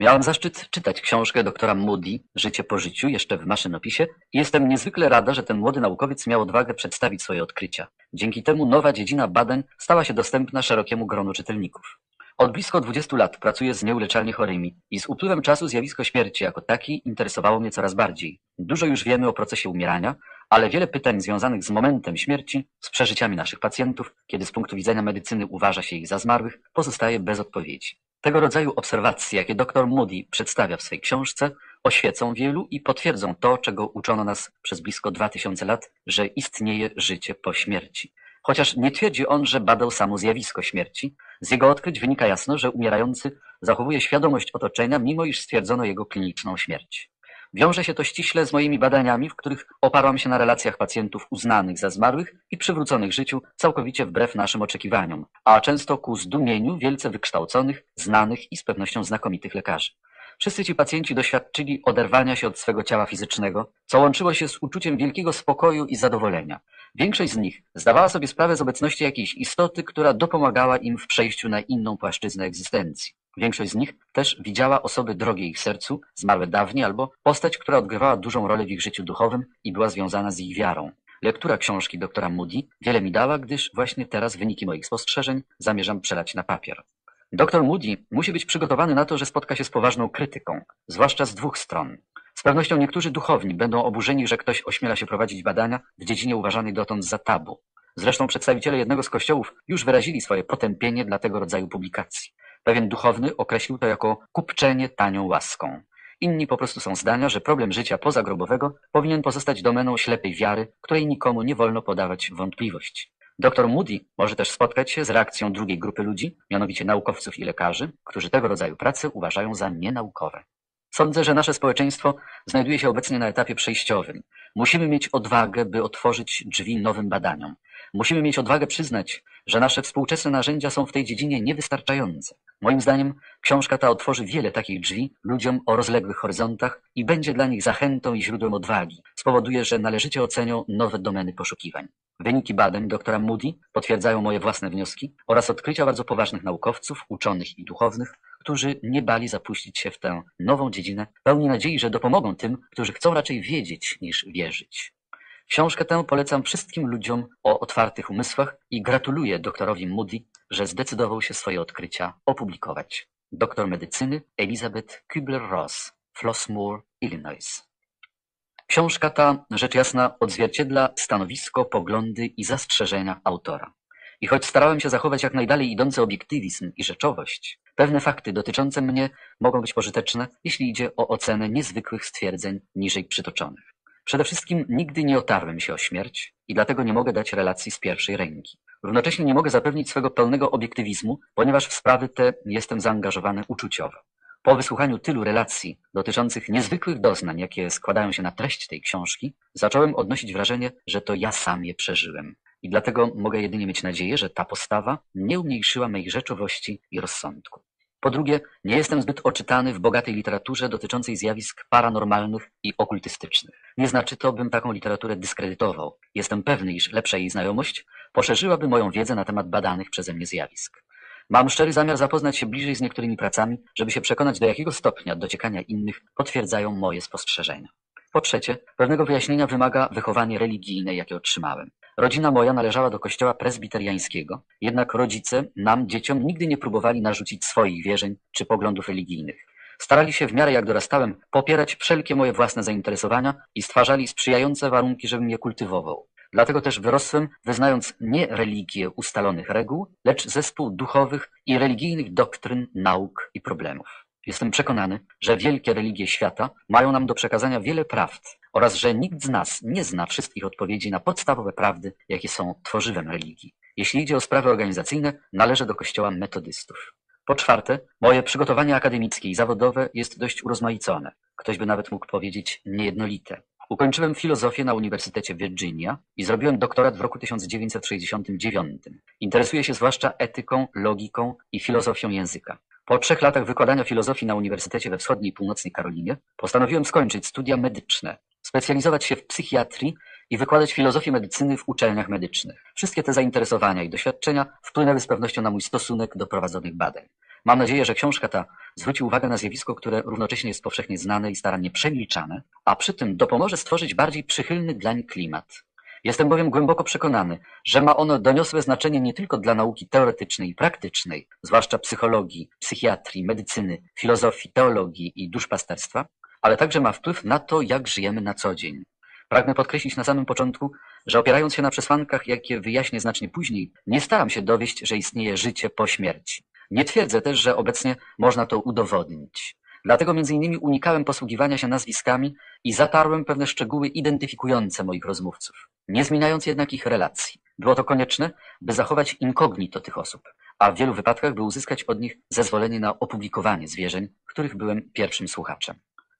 Miałem zaszczyt czytać książkę doktora Moody „Życie po życiu” jeszcze w maszynopisie i jestem niezwykle rada, że ten młody naukowiec miał odwagę przedstawić swoje odkrycia. Dzięki temu nowa dziedzina badań stała się dostępna szerokiemu gronu czytelników. Od blisko 20 lat pracuję z nieuleczalnie chorymi i z upływem czasu zjawisko śmierci jako taki interesowało mnie coraz bardziej. Dużo już wiemy o procesie umierania, ale wiele pytań związanych z momentem śmierci, z przeżyciami naszych pacjentów, kiedy z punktu widzenia medycyny uważa się ich za zmarłych, pozostaje bez odpowiedzi. Tego rodzaju obserwacje, jakie dr Moody przedstawia w swej książce, oświecą wielu i potwierdzą to, czego uczono nas przez blisko dwa tysiące lat, że istnieje życie po śmierci. Chociaż nie twierdzi on, że badał samo zjawisko śmierci, z jego odkryć wynika jasno, że umierający zachowuje świadomość otoczenia, mimo iż stwierdzono jego kliniczną śmierć. Wiąże się to ściśle z moimi badaniami, w których oparłam się na relacjach pacjentów uznanych za zmarłych i przywróconych życiu całkowicie wbrew naszym oczekiwaniom, a często ku zdumieniu wielce wykształconych, znanych i z pewnością znakomitych lekarzy. Wszyscy ci pacjenci doświadczyli oderwania się od swego ciała fizycznego, co łączyło się z uczuciem wielkiego spokoju i zadowolenia. Większość z nich zdawała sobie sprawę z obecności jakiejś istoty, która dopomagała im w przejściu na inną płaszczyznę egzystencji. Większość z nich też widziała osoby drogie ich sercu, zmarłe dawniej, albo postać, która odgrywała dużą rolę w ich życiu duchowym i była związana z ich wiarą. Lektura książki doktora Moody wiele mi dała, gdyż właśnie teraz wyniki moich spostrzeżeń zamierzam przelać na papier. Doktor Moody musi być przygotowany na to, że spotka się z poważną krytyką, zwłaszcza z dwóch stron. Z pewnością niektórzy duchowni będą oburzeni, że ktoś ośmiela się prowadzić badania w dziedzinie uważanej dotąd za tabu. Zresztą przedstawiciele jednego z kościołów już wyrazili swoje potępienie dla tego rodzaju publikacji. Pewien duchowny określił to jako kupczenie tanią łaską. Inni po prostu są zdania, że problem życia pozagrobowego powinien pozostać domeną ślepej wiary, której nikomu nie wolno podawać wątpliwości. Dr Moody może też spotkać się z reakcją drugiej grupy ludzi, mianowicie naukowców i lekarzy, którzy tego rodzaju prace uważają za nienaukowe. Sądzę, że nasze społeczeństwo znajduje się obecnie na etapie przejściowym. Musimy mieć odwagę, by otworzyć drzwi nowym badaniom. Musimy mieć odwagę przyznać, że nasze współczesne narzędzia są w tej dziedzinie niewystarczające. Moim zdaniem książka ta otworzy wiele takich drzwi ludziom o rozległych horyzontach i będzie dla nich zachętą i źródłem odwagi. Spowoduje, że należycie ocenią nowe domeny poszukiwań. Wyniki badań doktora Moody potwierdzają moje własne wnioski oraz odkrycia bardzo poważnych naukowców, uczonych i duchownych, którzy nie bali zapuścić się w tę nową dziedzinę, pełni nadziei, że dopomogą tym, którzy chcą raczej wiedzieć niż wierzyć. Książkę tę polecam wszystkim ludziom o otwartych umysłach i gratuluję doktorowi Moody, że zdecydował się swoje odkrycia opublikować. Doktor medycyny Elizabeth Kübler-Ross, Flossmoor, Illinois. Książka ta, rzecz jasna, odzwierciedla stanowisko, poglądy i zastrzeżenia autora. I choć starałem się zachować jak najdalej idący obiektywizm i rzeczowość, pewne fakty dotyczące mnie mogą być pożyteczne, jeśli idzie o ocenę niezwykłych stwierdzeń niżej przytoczonych. Przede wszystkim nigdy nie otarłem się o śmierć i dlatego nie mogę dać relacji z pierwszej ręki. Równocześnie nie mogę zapewnić swego pełnego obiektywizmu, ponieważ w sprawy te jestem zaangażowany uczuciowo. Po wysłuchaniu tylu relacji dotyczących niezwykłych doznań, jakie składają się na treść tej książki, zacząłem odnosić wrażenie, że to ja sam je przeżyłem. I dlatego mogę jedynie mieć nadzieję, że ta postawa nie umniejszyła mej rzeczowości i rozsądku. Po drugie, nie jestem zbyt oczytany w bogatej literaturze dotyczącej zjawisk paranormalnych i okultystycznych. Nie znaczy to, bym taką literaturę dyskredytował. Jestem pewny, iż lepsza jej znajomość poszerzyłaby moją wiedzę na temat badanych przeze mnie zjawisk. Mam szczery zamiar zapoznać się bliżej z niektórymi pracami, żeby się przekonać, do jakiego stopnia dociekania innych potwierdzają moje spostrzeżenia. Po trzecie, pewnego wyjaśnienia wymaga wychowanie religijne, jakie otrzymałem. Rodzina moja należała do kościoła prezbiteriańskiego, jednak rodzice nam, dzieciom, nigdy nie próbowali narzucić swoich wierzeń czy poglądów religijnych. Starali się w miarę jak dorastałem popierać wszelkie moje własne zainteresowania i stwarzali sprzyjające warunki, żebym je kultywował. Dlatego też wyrosłem, wyznając nie religię ustalonych reguł, lecz zespół duchowych i religijnych doktryn, nauk i problemów. Jestem przekonany, że wielkie religie świata mają nam do przekazania wiele prawd oraz że nikt z nas nie zna wszystkich odpowiedzi na podstawowe prawdy, jakie są tworzywem religii. Jeśli idzie o sprawy organizacyjne, należę do kościoła metodystów. Po czwarte, moje przygotowanie akademickie i zawodowe jest dość urozmaicone. Ktoś by nawet mógł powiedzieć niejednolite. Ukończyłem filozofię na Uniwersytecie Virginia i zrobiłem doktorat w roku 1969. Interesuję się zwłaszcza etyką, logiką i filozofią języka. Po trzech latach wykładania filozofii na Uniwersytecie we Wschodniej Północnej Karolinie postanowiłem skończyć studia medyczne, specjalizować się w psychiatrii i wykładać filozofię medycyny w uczelniach medycznych. Wszystkie te zainteresowania i doświadczenia wpłynęły z pewnością na mój stosunek do prowadzonych badań. Mam nadzieję, że książka ta zwróci uwagę na zjawisko, które równocześnie jest powszechnie znane i starannie przemilczane, a przy tym dopomoże stworzyć bardziej przychylny dlań klimat. Jestem bowiem głęboko przekonany, że ma ono doniosłe znaczenie nie tylko dla nauki teoretycznej i praktycznej, zwłaszcza psychologii, psychiatrii, medycyny, filozofii, teologii i duszpasterstwa, ale także ma wpływ na to, jak żyjemy na co dzień. Pragnę podkreślić na samym początku, że opierając się na przesłankach, jakie wyjaśnię znacznie później, nie staram się dowieść, że istnieje życie po śmierci. Nie twierdzę też, że obecnie można to udowodnić. Dlatego między innymi unikałem posługiwania się nazwiskami i zatarłem pewne szczegóły identyfikujące moich rozmówców, nie zmieniając jednak ich relacji. Było to konieczne, by zachować inkognito tych osób, a w wielu wypadkach, by uzyskać od nich zezwolenie na opublikowanie zwierzeń, których byłem pierwszym słuchaczem.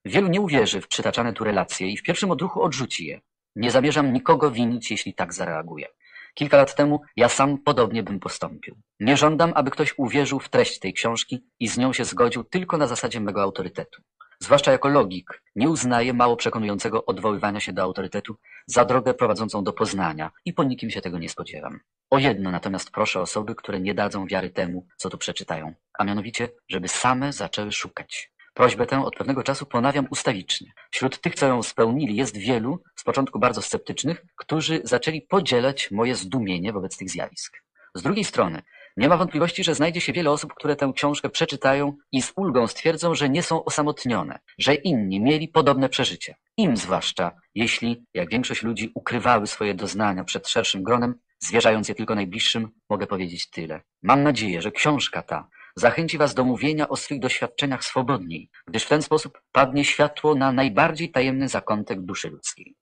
Wielu nie uwierzy w przytaczane tu relacje i w pierwszym odruchu odrzuci je. Nie zamierzam nikogo winić, jeśli tak zareaguje. Kilka lat temu ja sam podobnie bym postąpił. Nie żądam, aby ktoś uwierzył w treść tej książki i z nią się zgodził tylko na zasadzie mego autorytetu. Zwłaszcza jako logik nie uznaję mało przekonującego odwoływania się do autorytetu za drogę prowadzącą do poznania i po nikim się tego nie spodziewam. O jedno natomiast proszę osoby, które nie dadzą wiary temu, co tu przeczytają, a mianowicie, żeby same zaczęły szukać. Prośbę tę od pewnego czasu ponawiam ustawicznie. Wśród tych, co ją spełnili, jest wielu, z początku bardzo sceptycznych, którzy zaczęli podzielać moje zdumienie wobec tych zjawisk. Z drugiej strony, nie ma wątpliwości, że znajdzie się wiele osób, które tę książkę przeczytają i z ulgą stwierdzą, że nie są osamotnione, że inni mieli podobne przeżycie. Im zwłaszcza, jeśli, jak większość ludzi, ukrywały swoje doznania przed szerszym gronem, zwierzając je tylko najbliższym, mogę powiedzieć tyle. Mam nadzieję, że książka ta zachęci Was do mówienia o swych doświadczeniach swobodniej, gdyż w ten sposób padnie światło na najbardziej tajemny zakątek duszy ludzkiej.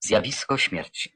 Zjawisko śmierci.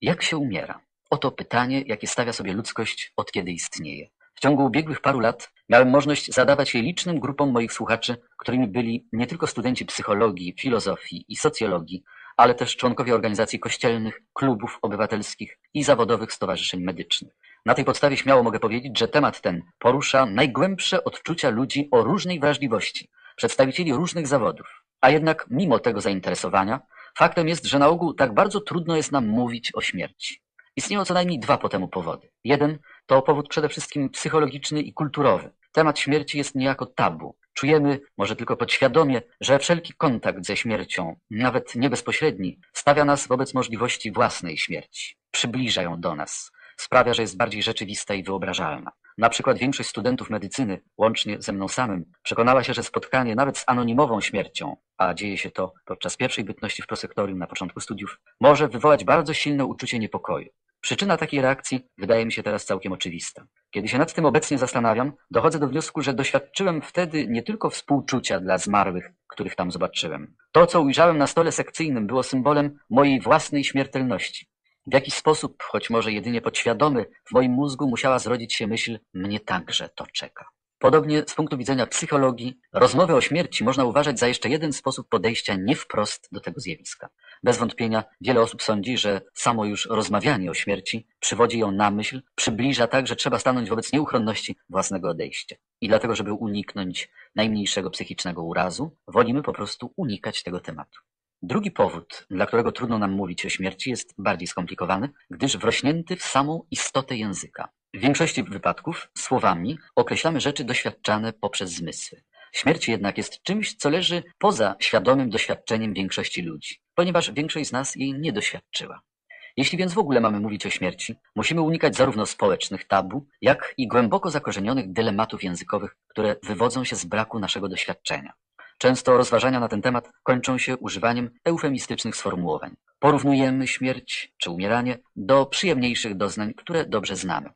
Jak się umiera? Oto pytanie, jakie stawia sobie ludzkość od kiedy istnieje. W ciągu ubiegłych paru lat miałem możliwość zadawać je licznym grupom moich słuchaczy, którymi byli nie tylko studenci psychologii, filozofii i socjologii, ale też członkowie organizacji kościelnych, klubów obywatelskich i zawodowych stowarzyszeń medycznych. Na tej podstawie śmiało mogę powiedzieć, że temat ten porusza najgłębsze odczucia ludzi o różnej wrażliwości, przedstawicieli różnych zawodów. A jednak mimo tego zainteresowania, faktem jest, że na ogół tak bardzo trudno jest nam mówić o śmierci. Istnieją co najmniej dwa po temu powody. Jeden to powód przede wszystkim psychologiczny i kulturowy. Temat śmierci jest niejako tabu. Czujemy, może tylko podświadomie, że wszelki kontakt ze śmiercią, nawet nie bezpośredni, stawia nas wobec możliwości własnej śmierci. Przybliża ją do nas sprawia, że jest bardziej rzeczywista i wyobrażalna. Na przykład większość studentów medycyny, łącznie ze mną samym, przekonała się, że spotkanie nawet z anonimową śmiercią, a dzieje się to podczas pierwszej bytności w prosektorium na początku studiów, może wywołać bardzo silne uczucie niepokoju. Przyczyna takiej reakcji wydaje mi się teraz całkiem oczywista. Kiedy się nad tym obecnie zastanawiam, dochodzę do wniosku, że doświadczyłem wtedy nie tylko współczucia dla zmarłych, których tam zobaczyłem. To, co ujrzałem na stole sekcyjnym, było symbolem mojej własnej śmiertelności. W jakiś sposób, choć może jedynie podświadomy, w moim mózgu musiała zrodzić się myśl mnie także to czeka. Podobnie z punktu widzenia psychologii, rozmowę o śmierci można uważać za jeszcze jeden sposób podejścia nie wprost do tego zjawiska. Bez wątpienia wiele osób sądzi, że samo już rozmawianie o śmierci przywodzi ją na myśl, przybliża tak, że trzeba stanąć wobec nieuchronności własnego odejścia. I dlatego, żeby uniknąć najmniejszego psychicznego urazu, wolimy po prostu unikać tego tematu. Drugi powód, dla którego trudno nam mówić o śmierci, jest bardziej skomplikowany, gdyż wrośnięty w samą istotę języka. W większości wypadków słowami określamy rzeczy doświadczane poprzez zmysły. Śmierć jednak jest czymś, co leży poza świadomym doświadczeniem większości ludzi, ponieważ większość z nas jej nie doświadczyła. Jeśli więc w ogóle mamy mówić o śmierci, musimy unikać zarówno społecznych tabu, jak i głęboko zakorzenionych dylematów językowych, które wywodzą się z braku naszego doświadczenia. Często rozważania na ten temat kończą się używaniem eufemistycznych sformułowań. Porównujemy śmierć czy umieranie do przyjemniejszych doznań, które dobrze znamy.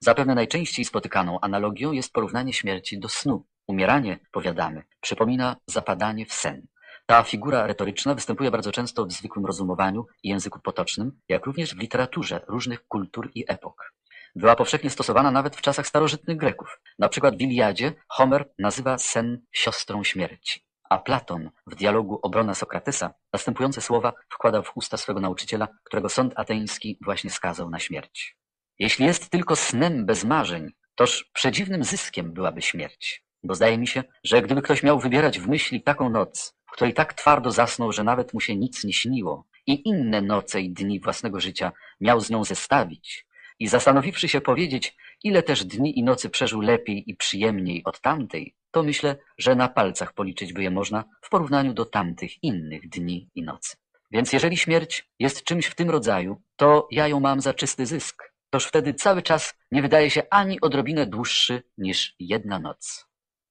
Zapewne najczęściej spotykaną analogią jest porównanie śmierci do snu. Umieranie, powiadamy, przypomina zapadanie w sen. Ta figura retoryczna występuje bardzo często w zwykłym rozumowaniu i języku potocznym, jak również w literaturze różnych kultur i epok. Była powszechnie stosowana nawet w czasach starożytnych Greków. Na przykład w Iliadzie Homer nazywa sen siostrą śmierci. A Platon w dialogu Obrona Sokratesa następujące słowa wkładał w usta swego nauczyciela, którego sąd ateński właśnie skazał na śmierć. Jeśli jest tylko snem bez marzeń, toż przedziwnym zyskiem byłaby śmierć. Bo zdaje mi się, że gdyby ktoś miał wybierać w myśli taką noc, w której tak twardo zasnął, że nawet mu się nic nie śniło, i inne noce i dni własnego życia miał z nią zestawić, i zastanowiwszy się powiedzieć, ile też dni i nocy przeżył lepiej i przyjemniej od tamtej, to myślę, że na palcach policzyć by je można w porównaniu do tamtych innych dni i nocy. Więc jeżeli śmierć jest czymś w tym rodzaju, to ja ją mam za czysty zysk. Toż wtedy cały czas nie wydaje się ani odrobinę dłuższy niż jedna noc.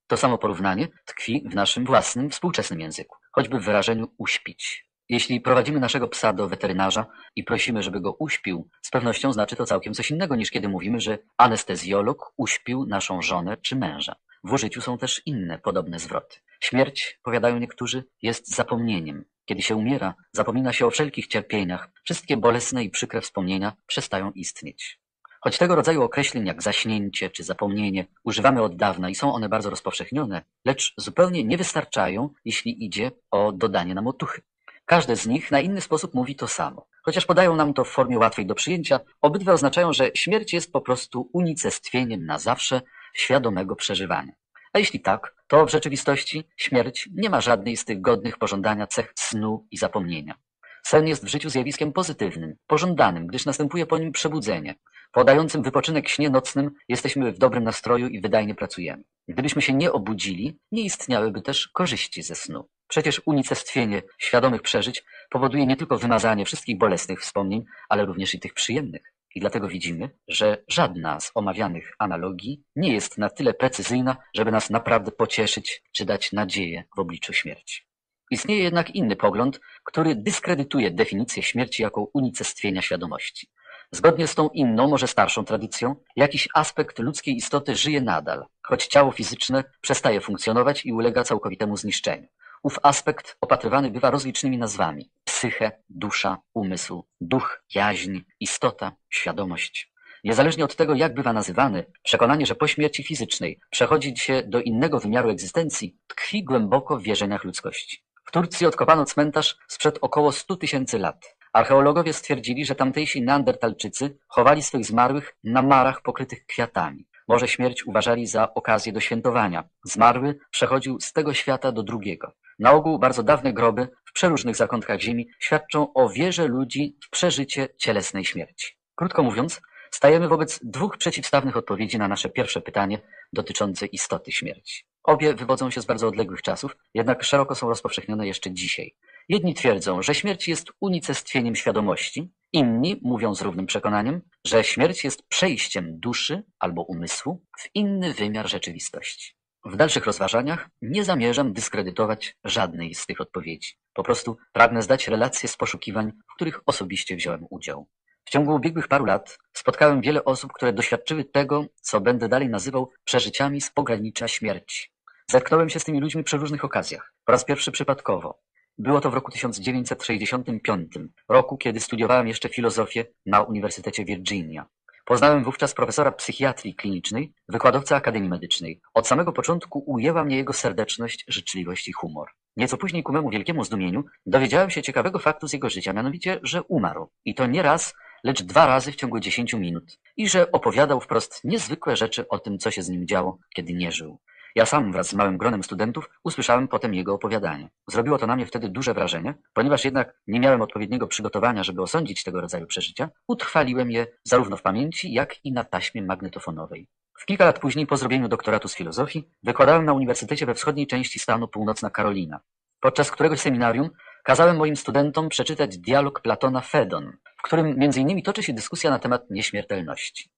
To samo porównanie tkwi w naszym własnym, współczesnym języku, choćby w wyrażeniu uśpić. Jeśli prowadzimy naszego psa do weterynarza i prosimy, żeby go uśpił, z pewnością znaczy to całkiem coś innego niż kiedy mówimy, że anestezjolog uśpił naszą żonę czy męża. W użyciu są też inne podobne zwroty. Śmierć, powiadają niektórzy, jest zapomnieniem. Kiedy się umiera, zapomina się o wszelkich cierpieniach, wszystkie bolesne i przykre wspomnienia przestają istnieć. Choć tego rodzaju określeń jak zaśnięcie czy zapomnienie używamy od dawna i są one bardzo rozpowszechnione, lecz zupełnie nie wystarczają, jeśli idzie o dodanie nam otuchy. Każde z nich na inny sposób mówi to samo. Chociaż podają nam to w formie łatwej do przyjęcia, obydwa oznaczają, że śmierć jest po prostu unicestwieniem na zawsze świadomego przeżywania. A jeśli tak, to w rzeczywistości śmierć nie ma żadnej z tych godnych pożądania cech snu i zapomnienia. Sen jest w życiu zjawiskiem pozytywnym, pożądanym, gdyż następuje po nim przebudzenie. Po dającym wypoczynek śnie nocnym jesteśmy w dobrym nastroju i wydajnie pracujemy. Gdybyśmy się nie obudzili, nie istniałyby też korzyści ze snu. Przecież unicestwienie świadomych przeżyć powoduje nie tylko wymazanie wszystkich bolesnych wspomnień, ale również i tych przyjemnych. I dlatego widzimy, że żadna z omawianych analogii nie jest na tyle precyzyjna, żeby nas naprawdę pocieszyć czy dać nadzieję w obliczu śmierci. Istnieje jednak inny pogląd, który dyskredytuje definicję śmierci jako unicestwienia świadomości. Zgodnie z tą inną, może starszą tradycją, jakiś aspekt ludzkiej istoty żyje nadal, choć ciało fizyczne przestaje funkcjonować i ulega całkowitemu zniszczeniu. Ów aspekt opatrywany bywa rozlicznymi nazwami: psyche, dusza, umysł, duch, jaźń, istota, świadomość. Niezależnie od tego, jak bywa nazywany, przekonanie, że po śmierci fizycznej przechodzi się do innego wymiaru egzystencji, tkwi głęboko w wierzeniach ludzkości. W Turcji odkopano cmentarz sprzed około 100 tysięcy lat. Archeologowie stwierdzili, że tamtejsi neandertalczycy chowali swych zmarłych na marach pokrytych kwiatami. Może śmierć uważali za okazję do świętowania. Zmarły przechodził z tego świata do drugiego. Na ogół bardzo dawne groby w przeróżnych zakątkach ziemi świadczą o wierze ludzi w przeżycie cielesnej śmierci. Krótko mówiąc, stajemy wobec dwóch przeciwstawnych odpowiedzi na nasze pierwsze pytanie dotyczące istoty śmierci. Obie wywodzą się z bardzo odległych czasów, jednak szeroko są rozpowszechnione jeszcze dzisiaj. Jedni twierdzą, że śmierć jest unicestwieniem świadomości, inni mówią z równym przekonaniem, że śmierć jest przejściem duszy albo umysłu w inny wymiar rzeczywistości. W dalszych rozważaniach nie zamierzam dyskredytować żadnej z tych odpowiedzi. Po prostu pragnę zdać relacje z poszukiwań, w których osobiście wziąłem udział. W ciągu ubiegłych paru lat spotkałem wiele osób, które doświadczyły tego, co będę dalej nazywał przeżyciami z pogranicza śmierci. Zetknąłem się z tymi ludźmi przy różnych okazjach. Po raz pierwszy przypadkowo. Było to w roku 1965, roku kiedy studiowałem jeszcze filozofię na Uniwersytecie Virginia. Poznałem wówczas profesora psychiatrii klinicznej, wykładowcę Akademii Medycznej. Od samego początku ujęła mnie jego serdeczność, życzliwość i humor. Nieco później ku memu wielkiemu zdumieniu dowiedziałem się ciekawego faktu z jego życia, mianowicie, że umarł. I to nie raz, lecz dwa razy w ciągu dziesięciu minut. I że opowiadał wprost niezwykłe rzeczy o tym, co się z nim działo, kiedy nie żył. Ja sam wraz z małym gronem studentów usłyszałem potem jego opowiadanie. Zrobiło to na mnie wtedy duże wrażenie, ponieważ jednak nie miałem odpowiedniego przygotowania, żeby osądzić tego rodzaju przeżycia, utrwaliłem je zarówno w pamięci, jak i na taśmie magnetofonowej. W kilka lat później, po zrobieniu doktoratu z filozofii, wykładałem na uniwersytecie we wschodniej części stanu Północna Karolina. Podczas któregoś seminarium kazałem moim studentom przeczytać dialog Platona Fedon, w którym między innymi toczy się dyskusja na temat nieśmiertelności.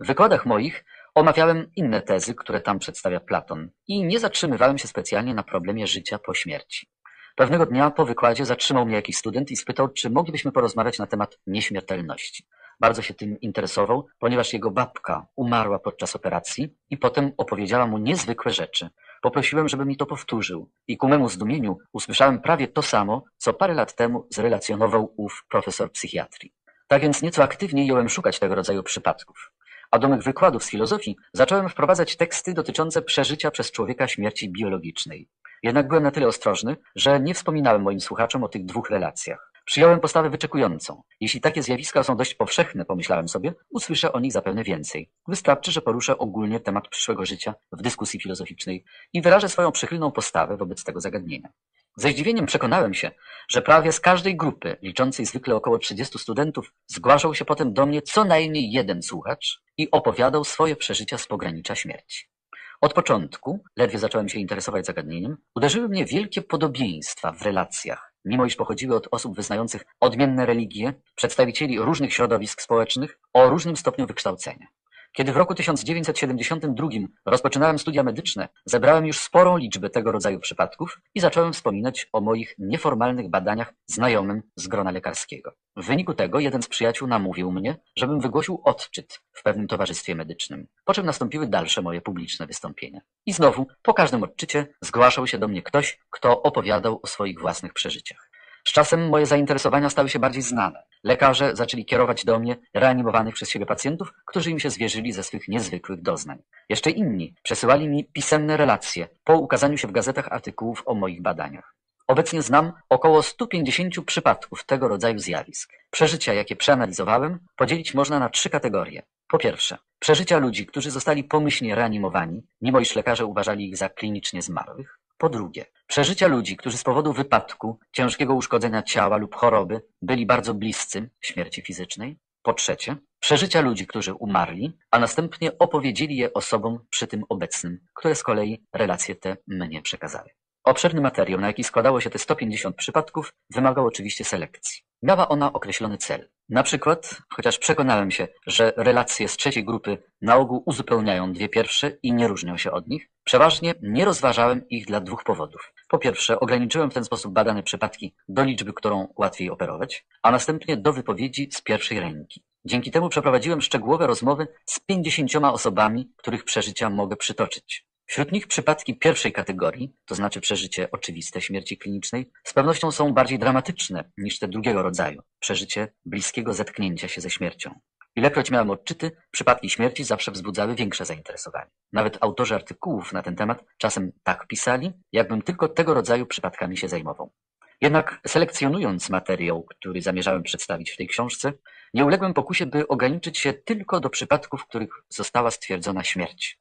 W wykładach moich Omawiałem inne tezy, które tam przedstawia Platon i nie zatrzymywałem się specjalnie na problemie życia po śmierci. Pewnego dnia po wykładzie zatrzymał mnie jakiś student i spytał, czy moglibyśmy porozmawiać na temat nieśmiertelności. Bardzo się tym interesował, ponieważ jego babka umarła podczas operacji i potem opowiedziała mu niezwykłe rzeczy. Poprosiłem, żeby mi to powtórzył i ku memu zdumieniu usłyszałem prawie to samo, co parę lat temu zrelacjonował ów profesor psychiatrii. Tak więc nieco aktywniej jąłem szukać tego rodzaju przypadków a do wykładów z filozofii zacząłem wprowadzać teksty dotyczące przeżycia przez człowieka śmierci biologicznej. Jednak byłem na tyle ostrożny, że nie wspominałem moim słuchaczom o tych dwóch relacjach. Przyjąłem postawę wyczekującą. Jeśli takie zjawiska są dość powszechne, pomyślałem sobie, usłyszę o nich zapewne więcej. Wystarczy, że poruszę ogólnie temat przyszłego życia w dyskusji filozoficznej i wyrażę swoją przychylną postawę wobec tego zagadnienia. Ze zdziwieniem przekonałem się, że prawie z każdej grupy, liczącej zwykle około 30 studentów, zgłaszał się potem do mnie co najmniej jeden słuchacz i opowiadał swoje przeżycia z pogranicza śmierci. Od początku, ledwie zacząłem się interesować zagadnieniem, uderzyły mnie wielkie podobieństwa w relacjach, mimo iż pochodziły od osób wyznających odmienne religie, przedstawicieli różnych środowisk społecznych o różnym stopniu wykształcenia. Kiedy w roku 1972 rozpoczynałem studia medyczne, zebrałem już sporą liczbę tego rodzaju przypadków i zacząłem wspominać o moich nieformalnych badaniach znajomym z grona lekarskiego. W wyniku tego jeden z przyjaciół namówił mnie, żebym wygłosił odczyt w pewnym towarzystwie medycznym, po czym nastąpiły dalsze moje publiczne wystąpienia. I znowu, po każdym odczycie zgłaszał się do mnie ktoś, kto opowiadał o swoich własnych przeżyciach. Z czasem moje zainteresowania stały się bardziej znane. Lekarze zaczęli kierować do mnie reanimowanych przez siebie pacjentów, którzy im się zwierzyli ze swych niezwykłych doznań. Jeszcze inni przesyłali mi pisemne relacje po ukazaniu się w gazetach artykułów o moich badaniach. Obecnie znam około 150 przypadków tego rodzaju zjawisk. Przeżycia, jakie przeanalizowałem, podzielić można na trzy kategorie. Po pierwsze, przeżycia ludzi, którzy zostali pomyślnie reanimowani, mimo iż lekarze uważali ich za klinicznie zmarłych. Po drugie, przeżycia ludzi, którzy z powodu wypadku, ciężkiego uszkodzenia ciała lub choroby byli bardzo bliscy śmierci fizycznej. Po trzecie, przeżycia ludzi, którzy umarli, a następnie opowiedzieli je osobom przy tym obecnym, które z kolei relacje te mnie przekazały. Obszerny materiał, na jaki składało się te 150 przypadków, wymagał oczywiście selekcji. Miała ona określony cel. Na przykład, chociaż przekonałem się, że relacje z trzeciej grupy na ogół uzupełniają dwie pierwsze i nie różnią się od nich, przeważnie nie rozważałem ich dla dwóch powodów. Po pierwsze, ograniczyłem w ten sposób badane przypadki do liczby, którą łatwiej operować, a następnie do wypowiedzi z pierwszej ręki. Dzięki temu przeprowadziłem szczegółowe rozmowy z pięćdziesięcioma osobami, których przeżycia mogę przytoczyć. Wśród nich przypadki pierwszej kategorii, to znaczy przeżycie oczywiste śmierci klinicznej, z pewnością są bardziej dramatyczne niż te drugiego rodzaju, przeżycie bliskiego zetknięcia się ze śmiercią. Ilekroć miałem odczyty, przypadki śmierci zawsze wzbudzały większe zainteresowanie. Nawet autorzy artykułów na ten temat czasem tak pisali, jakbym tylko tego rodzaju przypadkami się zajmował. Jednak selekcjonując materiał, który zamierzałem przedstawić w tej książce, nie uległem pokusie, by ograniczyć się tylko do przypadków, w których została stwierdzona śmierć.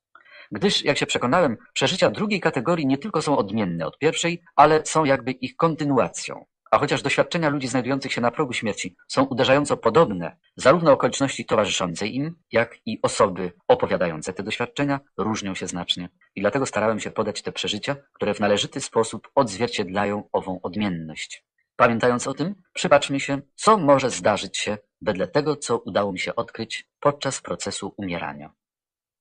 Gdyż, jak się przekonałem, przeżycia drugiej kategorii nie tylko są odmienne od pierwszej, ale są jakby ich kontynuacją. A chociaż doświadczenia ludzi znajdujących się na progu śmierci są uderzająco podobne, zarówno okoliczności towarzyszące im, jak i osoby opowiadające te doświadczenia różnią się znacznie. I dlatego starałem się podać te przeżycia, które w należyty sposób odzwierciedlają ową odmienność. Pamiętając o tym, przypatrzmy się, co może zdarzyć się wedle tego, co udało mi się odkryć podczas procesu umierania.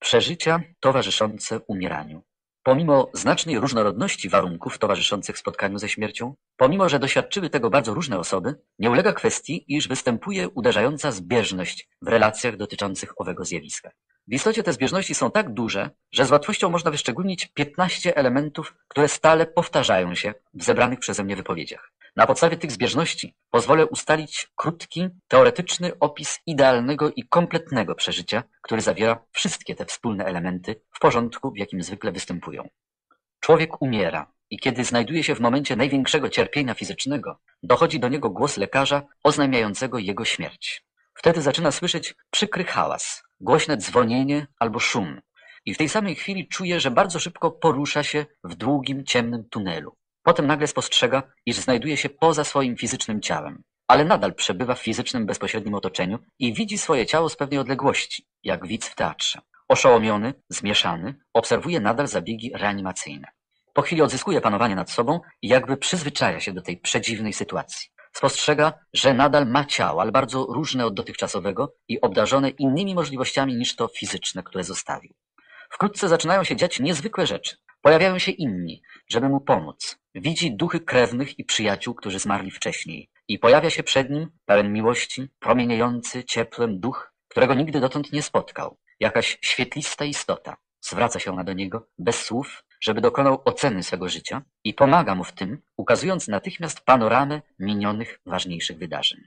Przeżycia towarzyszące umieraniu. Pomimo znacznej różnorodności warunków towarzyszących spotkaniu ze śmiercią, pomimo że doświadczyły tego bardzo różne osoby, nie ulega kwestii, iż występuje uderzająca zbieżność w relacjach dotyczących owego zjawiska. W istocie te zbieżności są tak duże, że z łatwością można wyszczególnić 15 elementów, które stale powtarzają się w zebranych przeze mnie wypowiedziach. Na podstawie tych zbieżności pozwolę ustalić krótki, teoretyczny opis idealnego i kompletnego przeżycia, który zawiera wszystkie te wspólne elementy w porządku, w jakim zwykle występują. Człowiek umiera i kiedy znajduje się w momencie największego cierpienia fizycznego, dochodzi do niego głos lekarza oznajmiającego jego śmierć. Wtedy zaczyna słyszeć przykry hałas, głośne dzwonienie albo szum i w tej samej chwili czuje, że bardzo szybko porusza się w długim, ciemnym tunelu. Potem nagle spostrzega, iż znajduje się poza swoim fizycznym ciałem, ale nadal przebywa w fizycznym bezpośrednim otoczeniu i widzi swoje ciało z pewnej odległości, jak widz w teatrze. Oszołomiony, zmieszany, obserwuje nadal zabiegi reanimacyjne. Po chwili odzyskuje panowanie nad sobą i jakby przyzwyczaja się do tej przedziwnej sytuacji. Spostrzega, że nadal ma ciało, ale bardzo różne od dotychczasowego i obdarzone innymi możliwościami niż to fizyczne, które zostawił. Wkrótce zaczynają się dziać niezwykłe rzeczy. Pojawiają się inni, żeby mu pomóc. Widzi duchy krewnych i przyjaciół, którzy zmarli wcześniej. I pojawia się przed nim, pełen miłości, promieniejący ciepłem duch, którego nigdy dotąd nie spotkał. Jakaś świetlista istota. Zwraca się ona do niego, bez słów, żeby dokonał oceny swego życia i pomaga mu w tym, ukazując natychmiast panoramę minionych ważniejszych wydarzeń.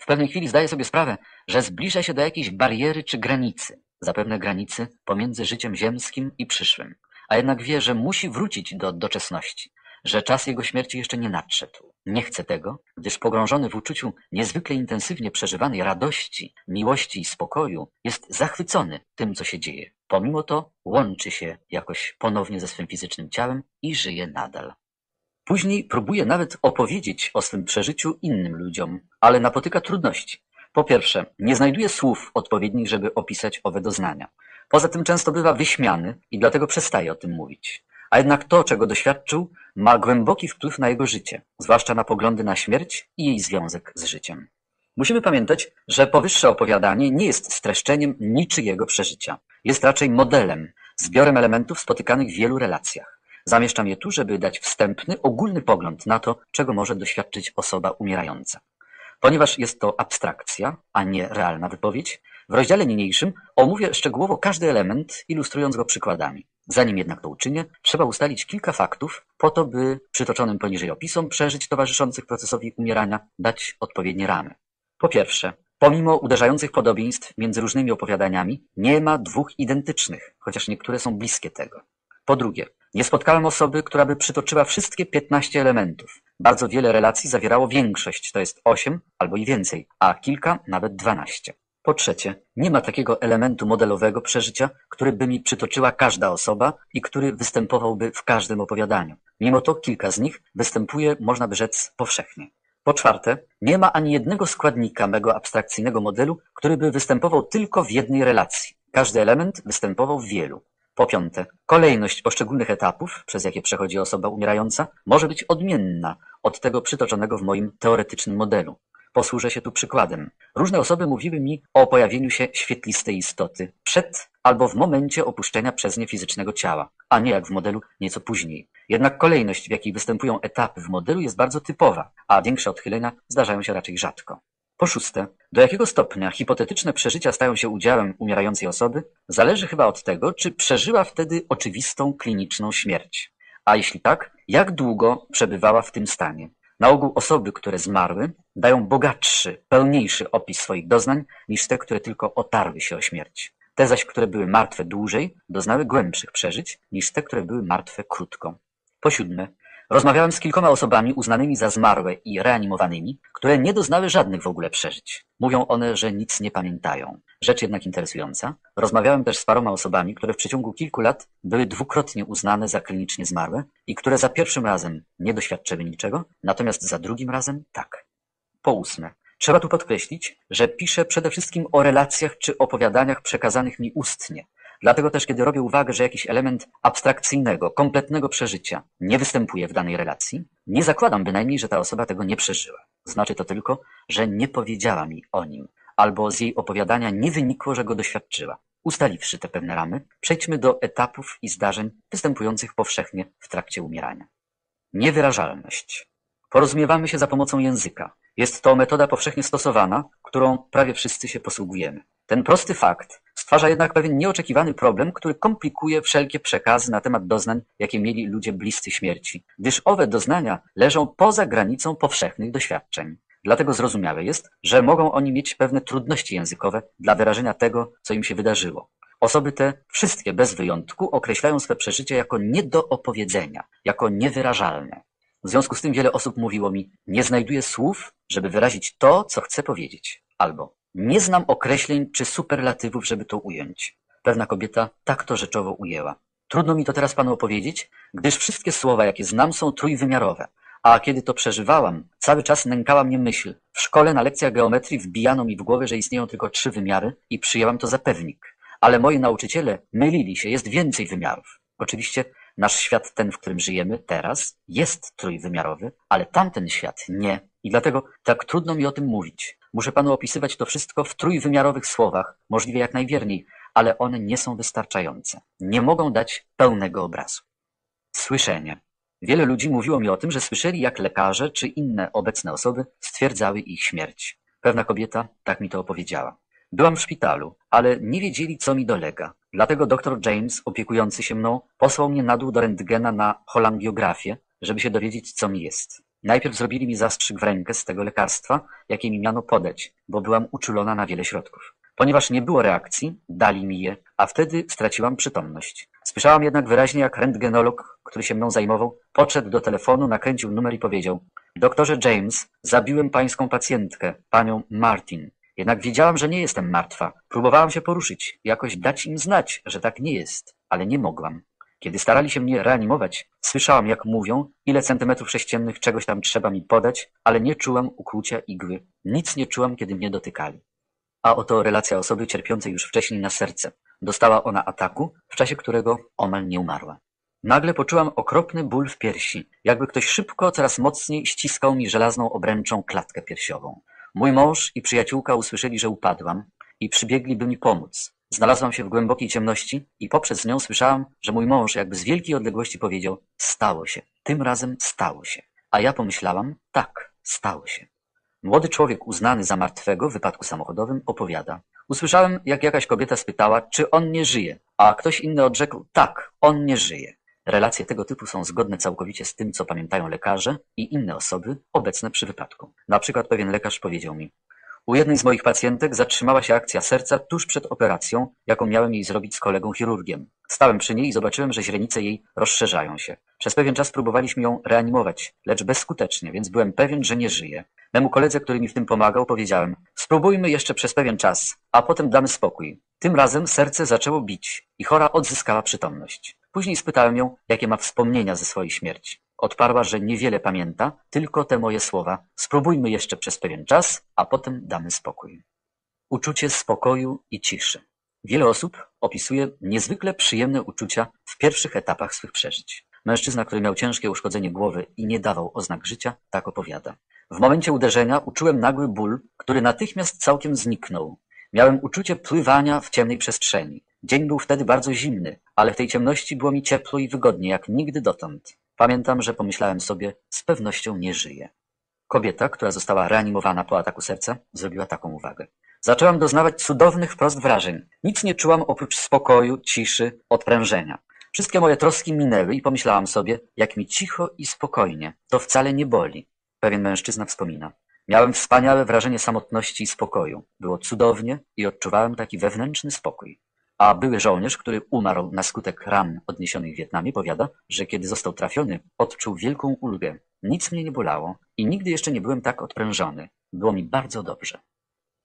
W pewnej chwili zdaje sobie sprawę, że zbliża się do jakiejś bariery czy granicy, zapewne granicy pomiędzy życiem ziemskim i przyszłym, a jednak wie, że musi wrócić do doczesności, że czas jego śmierci jeszcze nie nadszedł. Nie chce tego, gdyż pogrążony w uczuciu niezwykle intensywnie przeżywanej radości, miłości i spokoju, jest zachwycony tym, co się dzieje. Pomimo to łączy się jakoś ponownie ze swym fizycznym ciałem i żyje nadal. Później próbuje nawet opowiedzieć o swym przeżyciu innym ludziom, ale napotyka trudności. Po pierwsze, nie znajduje słów odpowiednich, żeby opisać owe doznania. Poza tym często bywa wyśmiany i dlatego przestaje o tym mówić. A jednak to, czego doświadczył, ma głęboki wpływ na jego życie, zwłaszcza na poglądy na śmierć i jej związek z życiem. Musimy pamiętać, że powyższe opowiadanie nie jest streszczeniem niczyjego przeżycia. Jest raczej modelem, zbiorem elementów spotykanych w wielu relacjach. Zamieszczam je tu, żeby dać wstępny, ogólny pogląd na to, czego może doświadczyć osoba umierająca. Ponieważ jest to abstrakcja, a nie realna wypowiedź, w rozdziale niniejszym omówię szczegółowo każdy element, ilustrując go przykładami. Zanim jednak to uczynię, trzeba ustalić kilka faktów, po to by przytoczonym poniżej opisom przeżyć towarzyszących procesowi umierania dać odpowiednie ramy. Po pierwsze, pomimo uderzających podobieństw między różnymi opowiadaniami, nie ma dwóch identycznych, chociaż niektóre są bliskie tego. Po drugie, nie spotkałem osoby, która by przytoczyła wszystkie piętnaście elementów. Bardzo wiele relacji zawierało większość, to jest osiem albo i więcej, a kilka nawet dwanaście. Po trzecie, nie ma takiego elementu modelowego przeżycia, który by mi przytoczyła każda osoba i który występowałby w każdym opowiadaniu. Mimo to kilka z nich występuje, można by rzec, powszechnie. Po czwarte, nie ma ani jednego składnika mego abstrakcyjnego modelu, który by występował tylko w jednej relacji. Każdy element występował w wielu. Po piąte, kolejność poszczególnych etapów, przez jakie przechodzi osoba umierająca, może być odmienna od tego przytoczonego w moim teoretycznym modelu. Posłużę się tu przykładem. Różne osoby mówiły mi o pojawieniu się świetlistej istoty przed albo w momencie opuszczenia przez nie fizycznego ciała, a nie jak w modelu nieco później. Jednak kolejność, w jakiej występują etapy w modelu jest bardzo typowa, a większe odchylenia zdarzają się raczej rzadko. Po szóste, do jakiego stopnia hipotetyczne przeżycia stają się udziałem umierającej osoby, zależy chyba od tego, czy przeżyła wtedy oczywistą kliniczną śmierć. A jeśli tak, jak długo przebywała w tym stanie? Na ogół osoby, które zmarły, dają bogatszy, pełniejszy opis swoich doznań niż te, które tylko otarły się o śmierć. Te zaś, które były martwe dłużej, doznały głębszych przeżyć niż te, które były martwe krótko. Po siódme, rozmawiałem z kilkoma osobami uznanymi za zmarłe i reanimowanymi, które nie doznały żadnych w ogóle przeżyć. Mówią one, że nic nie pamiętają. Rzecz jednak interesująca, rozmawiałem też z paroma osobami, które w przeciągu kilku lat były dwukrotnie uznane za klinicznie zmarłe i które za pierwszym razem nie doświadczyły niczego, natomiast za drugim razem tak. Po ósme, trzeba tu podkreślić, że piszę przede wszystkim o relacjach czy opowiadaniach przekazanych mi ustnie. Dlatego też, kiedy robię uwagę, że jakiś element abstrakcyjnego, kompletnego przeżycia nie występuje w danej relacji, nie zakładam bynajmniej, że ta osoba tego nie przeżyła. Znaczy to tylko, że nie powiedziała mi o nim, albo z jej opowiadania nie wynikło, że go doświadczyła. Ustaliwszy te pewne ramy, przejdźmy do etapów i zdarzeń występujących powszechnie w trakcie umierania. Niewyrażalność. Porozumiewamy się za pomocą języka. Jest to metoda powszechnie stosowana, którą prawie wszyscy się posługujemy. Ten prosty fakt stwarza jednak pewien nieoczekiwany problem, który komplikuje wszelkie przekazy na temat doznań, jakie mieli ludzie bliscy śmierci, gdyż owe doznania leżą poza granicą powszechnych doświadczeń. Dlatego zrozumiałe jest, że mogą oni mieć pewne trudności językowe dla wyrażenia tego, co im się wydarzyło. Osoby te, wszystkie bez wyjątku, określają swe przeżycie jako nie do opowiedzenia, jako niewyrażalne. W związku z tym wiele osób mówiło mi, nie znajduję słów, żeby wyrazić to, co chcę powiedzieć. Albo nie znam określeń czy superlatywów, żeby to ująć. Pewna kobieta tak to rzeczowo ujęła. Trudno mi to teraz panu opowiedzieć, gdyż wszystkie słowa, jakie znam, są trójwymiarowe. A kiedy to przeżywałam, cały czas nękała mnie myśl. W szkole na lekcjach geometrii wbijano mi w głowę, że istnieją tylko trzy wymiary i przyjęłam to za pewnik. Ale moi nauczyciele mylili się, jest więcej wymiarów. Oczywiście nasz świat, ten, w którym żyjemy teraz, jest trójwymiarowy, ale tamten świat nie. I dlatego tak trudno mi o tym mówić. Muszę panu opisywać to wszystko w trójwymiarowych słowach, możliwie jak najwierniej, ale one nie są wystarczające. Nie mogą dać pełnego obrazu. Słyszenie. Wiele ludzi mówiło mi o tym, że słyszeli, jak lekarze czy inne obecne osoby stwierdzały ich śmierć. Pewna kobieta tak mi to opowiedziała. Byłam w szpitalu, ale nie wiedzieli, co mi dolega. Dlatego dr James, opiekujący się mną, posłał mnie na dół do rentgena na holangiografię, żeby się dowiedzieć, co mi jest. Najpierw zrobili mi zastrzyk w rękę z tego lekarstwa, jakie mi miano podać, bo byłam uczulona na wiele środków. Ponieważ nie było reakcji, dali mi je, a wtedy straciłam przytomność. Słyszałam jednak wyraźnie, jak rentgenolog, który się mną zajmował, podszedł do telefonu, nakręcił numer i powiedział Doktorze James, zabiłem pańską pacjentkę, panią Martin. Jednak wiedziałam, że nie jestem martwa. Próbowałam się poruszyć, jakoś dać im znać, że tak nie jest, ale nie mogłam. Kiedy starali się mnie reanimować, słyszałam jak mówią, ile centymetrów sześciennych czegoś tam trzeba mi podać, ale nie czułam ukłucia igły. Nic nie czułam, kiedy mnie dotykali. A oto relacja osoby cierpiącej już wcześniej na serce. Dostała ona ataku, w czasie którego omal nie umarła. Nagle poczułam okropny ból w piersi, jakby ktoś szybko, coraz mocniej ściskał mi żelazną obręczą klatkę piersiową. Mój mąż i przyjaciółka usłyszeli, że upadłam i przybiegli, by mi pomóc. Znalazłam się w głębokiej ciemności i poprzez nią słyszałam, że mój mąż jakby z wielkiej odległości powiedział stało się, tym razem stało się. A ja pomyślałam, tak, stało się. Młody człowiek uznany za martwego w wypadku samochodowym opowiada. Usłyszałem, jak jakaś kobieta spytała, czy on nie żyje, a ktoś inny odrzekł, tak, on nie żyje. Relacje tego typu są zgodne całkowicie z tym, co pamiętają lekarze i inne osoby obecne przy wypadku. Na przykład pewien lekarz powiedział mi, u jednej z moich pacjentek zatrzymała się akcja serca tuż przed operacją, jaką miałem jej zrobić z kolegą chirurgiem. Stałem przy niej i zobaczyłem, że źrenice jej rozszerzają się. Przez pewien czas próbowaliśmy ją reanimować, lecz bezskutecznie, więc byłem pewien, że nie żyje. Memu koledze, który mi w tym pomagał, powiedziałem, spróbujmy jeszcze przez pewien czas, a potem damy spokój. Tym razem serce zaczęło bić i chora odzyskała przytomność. Później spytałem ją, jakie ma wspomnienia ze swojej śmierci. Odparła, że niewiele pamięta, tylko te moje słowa. Spróbujmy jeszcze przez pewien czas, a potem damy spokój. Uczucie spokoju i ciszy. Wiele osób opisuje niezwykle przyjemne uczucia w pierwszych etapach swych przeżyć. Mężczyzna, który miał ciężkie uszkodzenie głowy i nie dawał oznak życia, tak opowiada. W momencie uderzenia uczułem nagły ból, który natychmiast całkiem zniknął. Miałem uczucie pływania w ciemnej przestrzeni. Dzień był wtedy bardzo zimny, ale w tej ciemności było mi ciepło i wygodnie jak nigdy dotąd. Pamiętam, że pomyślałem sobie, z pewnością nie żyje. Kobieta, która została reanimowana po ataku serca, zrobiła taką uwagę. Zaczęłam doznawać cudownych wprost wrażeń. Nic nie czułam oprócz spokoju, ciszy, odprężenia. Wszystkie moje troski minęły i pomyślałam sobie, jak mi cicho i spokojnie. To wcale nie boli. Pewien mężczyzna wspomina. Miałem wspaniałe wrażenie samotności i spokoju. Było cudownie i odczuwałem taki wewnętrzny spokój. A były żołnierz, który umarł na skutek ran odniesionych w Wietnamie, powiada, że kiedy został trafiony, odczuł wielką ulgę. Nic mnie nie bolało i nigdy jeszcze nie byłem tak odprężony. Było mi bardzo dobrze.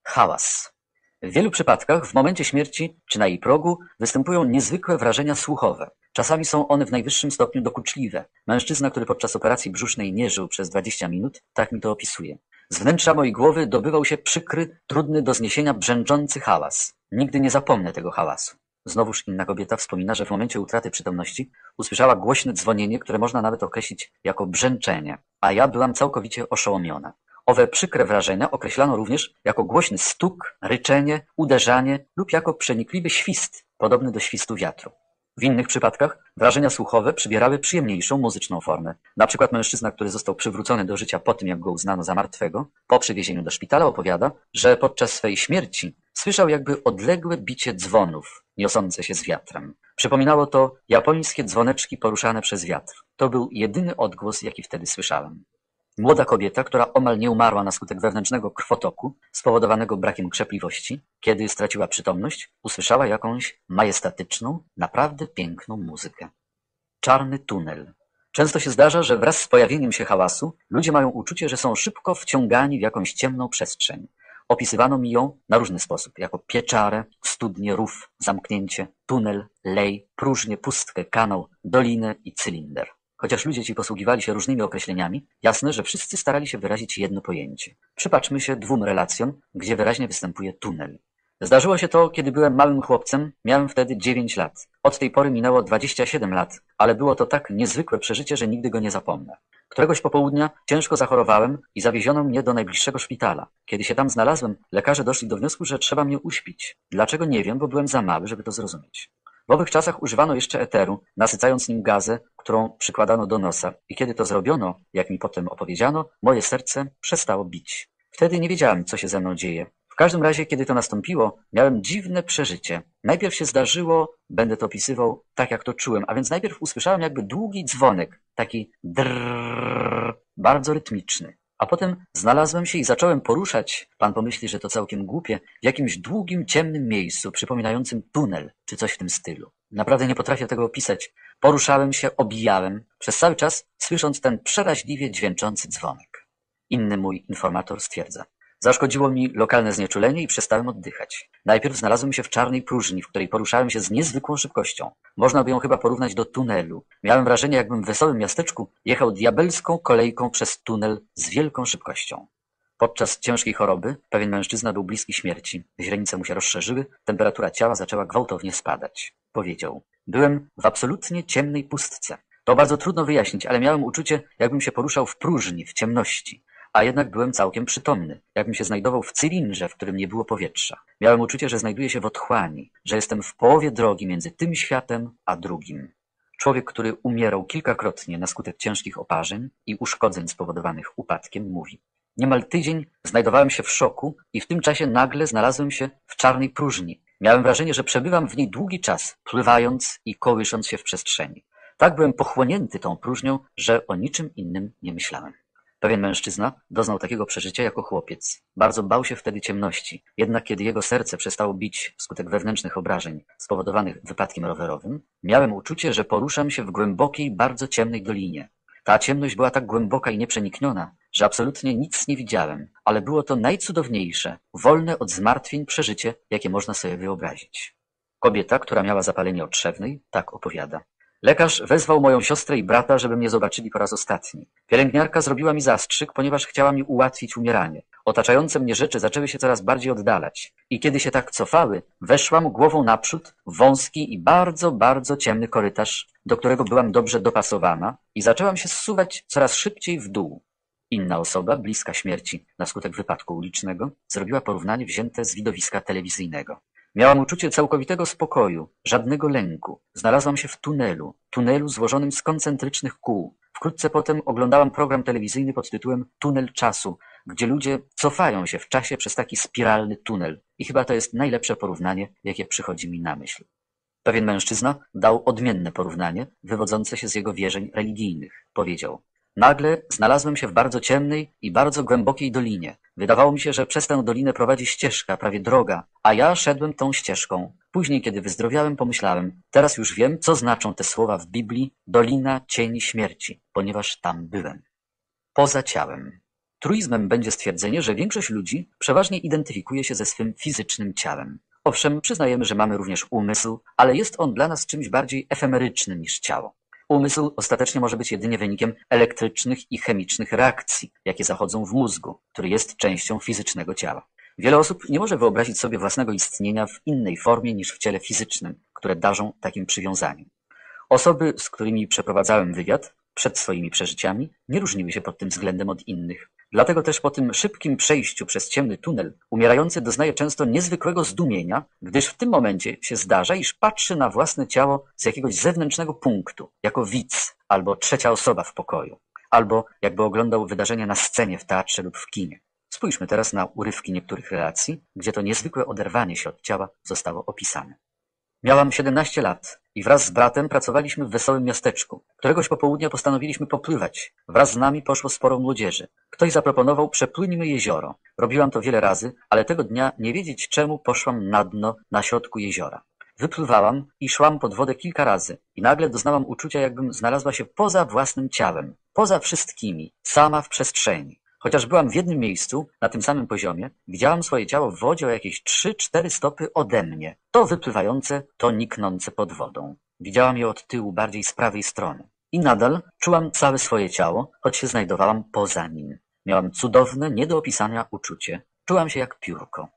Hałas. W wielu przypadkach w momencie śmierci czy na jej progu występują niezwykłe wrażenia słuchowe. Czasami są one w najwyższym stopniu dokuczliwe. Mężczyzna, który podczas operacji brzusznej nie żył przez 20 minut, tak mi to opisuje. Z wnętrza mojej głowy dobywał się przykry, trudny do zniesienia brzęczący hałas. Nigdy nie zapomnę tego hałasu. Znowuż inna kobieta wspomina, że w momencie utraty przytomności usłyszała głośne dzwonienie, które można nawet określić jako brzęczenie, a ja byłam całkowicie oszołomiona. Owe przykre wrażenia określano również jako głośny stuk, ryczenie, uderzanie lub jako przenikliwy świst, podobny do świstu wiatru. W innych przypadkach wrażenia słuchowe przybierały przyjemniejszą muzyczną formę. Na przykład mężczyzna, który został przywrócony do życia po tym, jak go uznano za martwego, po przywiezieniu do szpitala opowiada, że podczas swej śmierci słyszał jakby odległe bicie dzwonów niosące się z wiatrem. Przypominało to japońskie dzwoneczki poruszane przez wiatr. To był jedyny odgłos, jaki wtedy słyszałem. Młoda kobieta, która omal nie umarła na skutek wewnętrznego krwotoku spowodowanego brakiem krzepliwości, kiedy straciła przytomność, usłyszała jakąś majestatyczną, naprawdę piękną muzykę. Czarny tunel. Często się zdarza, że wraz z pojawieniem się hałasu ludzie mają uczucie, że są szybko wciągani w jakąś ciemną przestrzeń. Opisywano mi ją na różny sposób, jako pieczarę, studnię, rów, zamknięcie, tunel, lej, próżnię, pustkę, kanał, dolinę i cylinder. Chociaż ludzie ci posługiwali się różnymi określeniami, jasne, że wszyscy starali się wyrazić jedno pojęcie. Przypatrzmy się dwóm relacjom, gdzie wyraźnie występuje tunel. Zdarzyło się to, kiedy byłem małym chłopcem, miałem wtedy dziewięć lat. Od tej pory minęło dwadzieścia siedem lat, ale było to tak niezwykłe przeżycie, że nigdy go nie zapomnę. Któregoś popołudnia ciężko zachorowałem i zawieziono mnie do najbliższego szpitala. Kiedy się tam znalazłem, lekarze doszli do wniosku, że trzeba mnie uśpić. Dlaczego nie wiem, bo byłem za mały, żeby to zrozumieć. W owych czasach używano jeszcze eteru, nasycając nim gazę, którą przykładano do nosa i kiedy to zrobiono, jak mi potem opowiedziano, moje serce przestało bić. Wtedy nie wiedziałem, co się ze mną dzieje. W każdym razie, kiedy to nastąpiło, miałem dziwne przeżycie. Najpierw się zdarzyło, będę to opisywał tak, jak to czułem, a więc najpierw usłyszałem jakby długi dzwonek, taki drrrr, bardzo rytmiczny. A potem znalazłem się i zacząłem poruszać, pan pomyśli, że to całkiem głupie, w jakimś długim, ciemnym miejscu, przypominającym tunel, czy coś w tym stylu. Naprawdę nie potrafię tego opisać. Poruszałem się, obijałem, przez cały czas słysząc ten przeraźliwie dźwięczący dzwonek. Inny mój informator stwierdza. Zaszkodziło mi lokalne znieczulenie i przestałem oddychać. Najpierw znalazłem się w czarnej próżni, w której poruszałem się z niezwykłą szybkością. Można by ją chyba porównać do tunelu. Miałem wrażenie, jakbym w wesołym miasteczku jechał diabelską kolejką przez tunel z wielką szybkością. Podczas ciężkiej choroby pewien mężczyzna był bliski śmierci. Źrenice mu się rozszerzyły, temperatura ciała zaczęła gwałtownie spadać. Powiedział, byłem w absolutnie ciemnej pustce. To bardzo trudno wyjaśnić, ale miałem uczucie, jakbym się poruszał w próżni, w ciemności. A jednak byłem całkiem przytomny, jakbym się znajdował w cylindrze, w którym nie było powietrza. Miałem uczucie, że znajduję się w otchłani, że jestem w połowie drogi między tym światem a drugim. Człowiek, który umierał kilkakrotnie na skutek ciężkich oparzeń i uszkodzeń spowodowanych upadkiem, mówi Niemal tydzień znajdowałem się w szoku i w tym czasie nagle znalazłem się w czarnej próżni. Miałem wrażenie, że przebywam w niej długi czas, pływając i kołysząc się w przestrzeni. Tak byłem pochłonięty tą próżnią, że o niczym innym nie myślałem. Pewien mężczyzna doznał takiego przeżycia jako chłopiec. Bardzo bał się wtedy ciemności. Jednak kiedy jego serce przestało bić wskutek wewnętrznych obrażeń spowodowanych wypadkiem rowerowym, miałem uczucie, że poruszam się w głębokiej, bardzo ciemnej dolinie. Ta ciemność była tak głęboka i nieprzenikniona, że absolutnie nic nie widziałem, ale było to najcudowniejsze, wolne od zmartwień przeżycie, jakie można sobie wyobrazić. Kobieta, która miała zapalenie otrzewnej, tak opowiada. Lekarz wezwał moją siostrę i brata, żeby mnie zobaczyli po raz ostatni. Pielęgniarka zrobiła mi zastrzyk, ponieważ chciała mi ułatwić umieranie. Otaczające mnie rzeczy zaczęły się coraz bardziej oddalać. I kiedy się tak cofały, weszłam głową naprzód w wąski i bardzo, bardzo ciemny korytarz, do którego byłam dobrze dopasowana i zaczęłam się zsuwać coraz szybciej w dół. Inna osoba, bliska śmierci na skutek wypadku ulicznego, zrobiła porównanie wzięte z widowiska telewizyjnego. Miałam uczucie całkowitego spokoju, żadnego lęku. Znalazłam się w tunelu, tunelu złożonym z koncentrycznych kół. Wkrótce potem oglądałam program telewizyjny pod tytułem Tunel czasu, gdzie ludzie cofają się w czasie przez taki spiralny tunel. I chyba to jest najlepsze porównanie, jakie przychodzi mi na myśl. Pewien mężczyzna dał odmienne porównanie, wywodzące się z jego wierzeń religijnych. Powiedział, Nagle znalazłem się w bardzo ciemnej i bardzo głębokiej dolinie. Wydawało mi się, że przez tę dolinę prowadzi ścieżka, prawie droga, a ja szedłem tą ścieżką. Później, kiedy wyzdrowiałem, pomyślałem, teraz już wiem, co znaczą te słowa w Biblii Dolina Cieni Śmierci, ponieważ tam byłem. Poza ciałem. Truizmem będzie stwierdzenie, że większość ludzi przeważnie identyfikuje się ze swym fizycznym ciałem. Owszem, przyznajemy, że mamy również umysł, ale jest on dla nas czymś bardziej efemerycznym niż ciało. Umysł ostatecznie może być jedynie wynikiem elektrycznych i chemicznych reakcji, jakie zachodzą w mózgu, który jest częścią fizycznego ciała. Wiele osób nie może wyobrazić sobie własnego istnienia w innej formie niż w ciele fizycznym, które darzą takim przywiązaniem. Osoby, z którymi przeprowadzałem wywiad przed swoimi przeżyciami, nie różniły się pod tym względem od innych. Dlatego też po tym szybkim przejściu przez ciemny tunel umierający doznaje często niezwykłego zdumienia, gdyż w tym momencie się zdarza, iż patrzy na własne ciało z jakiegoś zewnętrznego punktu, jako widz albo trzecia osoba w pokoju, albo jakby oglądał wydarzenia na scenie w teatrze lub w kinie. Spójrzmy teraz na urywki niektórych relacji, gdzie to niezwykłe oderwanie się od ciała zostało opisane. Miałam siedemnaście lat i wraz z bratem pracowaliśmy w wesołym miasteczku. Któregoś popołudnia postanowiliśmy popływać. Wraz z nami poszło sporo młodzieży. Ktoś zaproponował przepłyńmy jezioro. Robiłam to wiele razy, ale tego dnia nie wiedzieć czemu poszłam na dno na środku jeziora. Wypływałam i szłam pod wodę kilka razy i nagle doznałam uczucia, jakbym znalazła się poza własnym ciałem, poza wszystkimi, sama w przestrzeni. Chociaż byłam w jednym miejscu, na tym samym poziomie, widziałam swoje ciało w wodzie o jakieś trzy, cztery stopy ode mnie, to wypływające, to niknące pod wodą. Widziałam je od tyłu, bardziej z prawej strony. I nadal czułam całe swoje ciało, choć się znajdowałam poza nim. Miałam cudowne, nie do opisania uczucie. Czułam się jak piórko.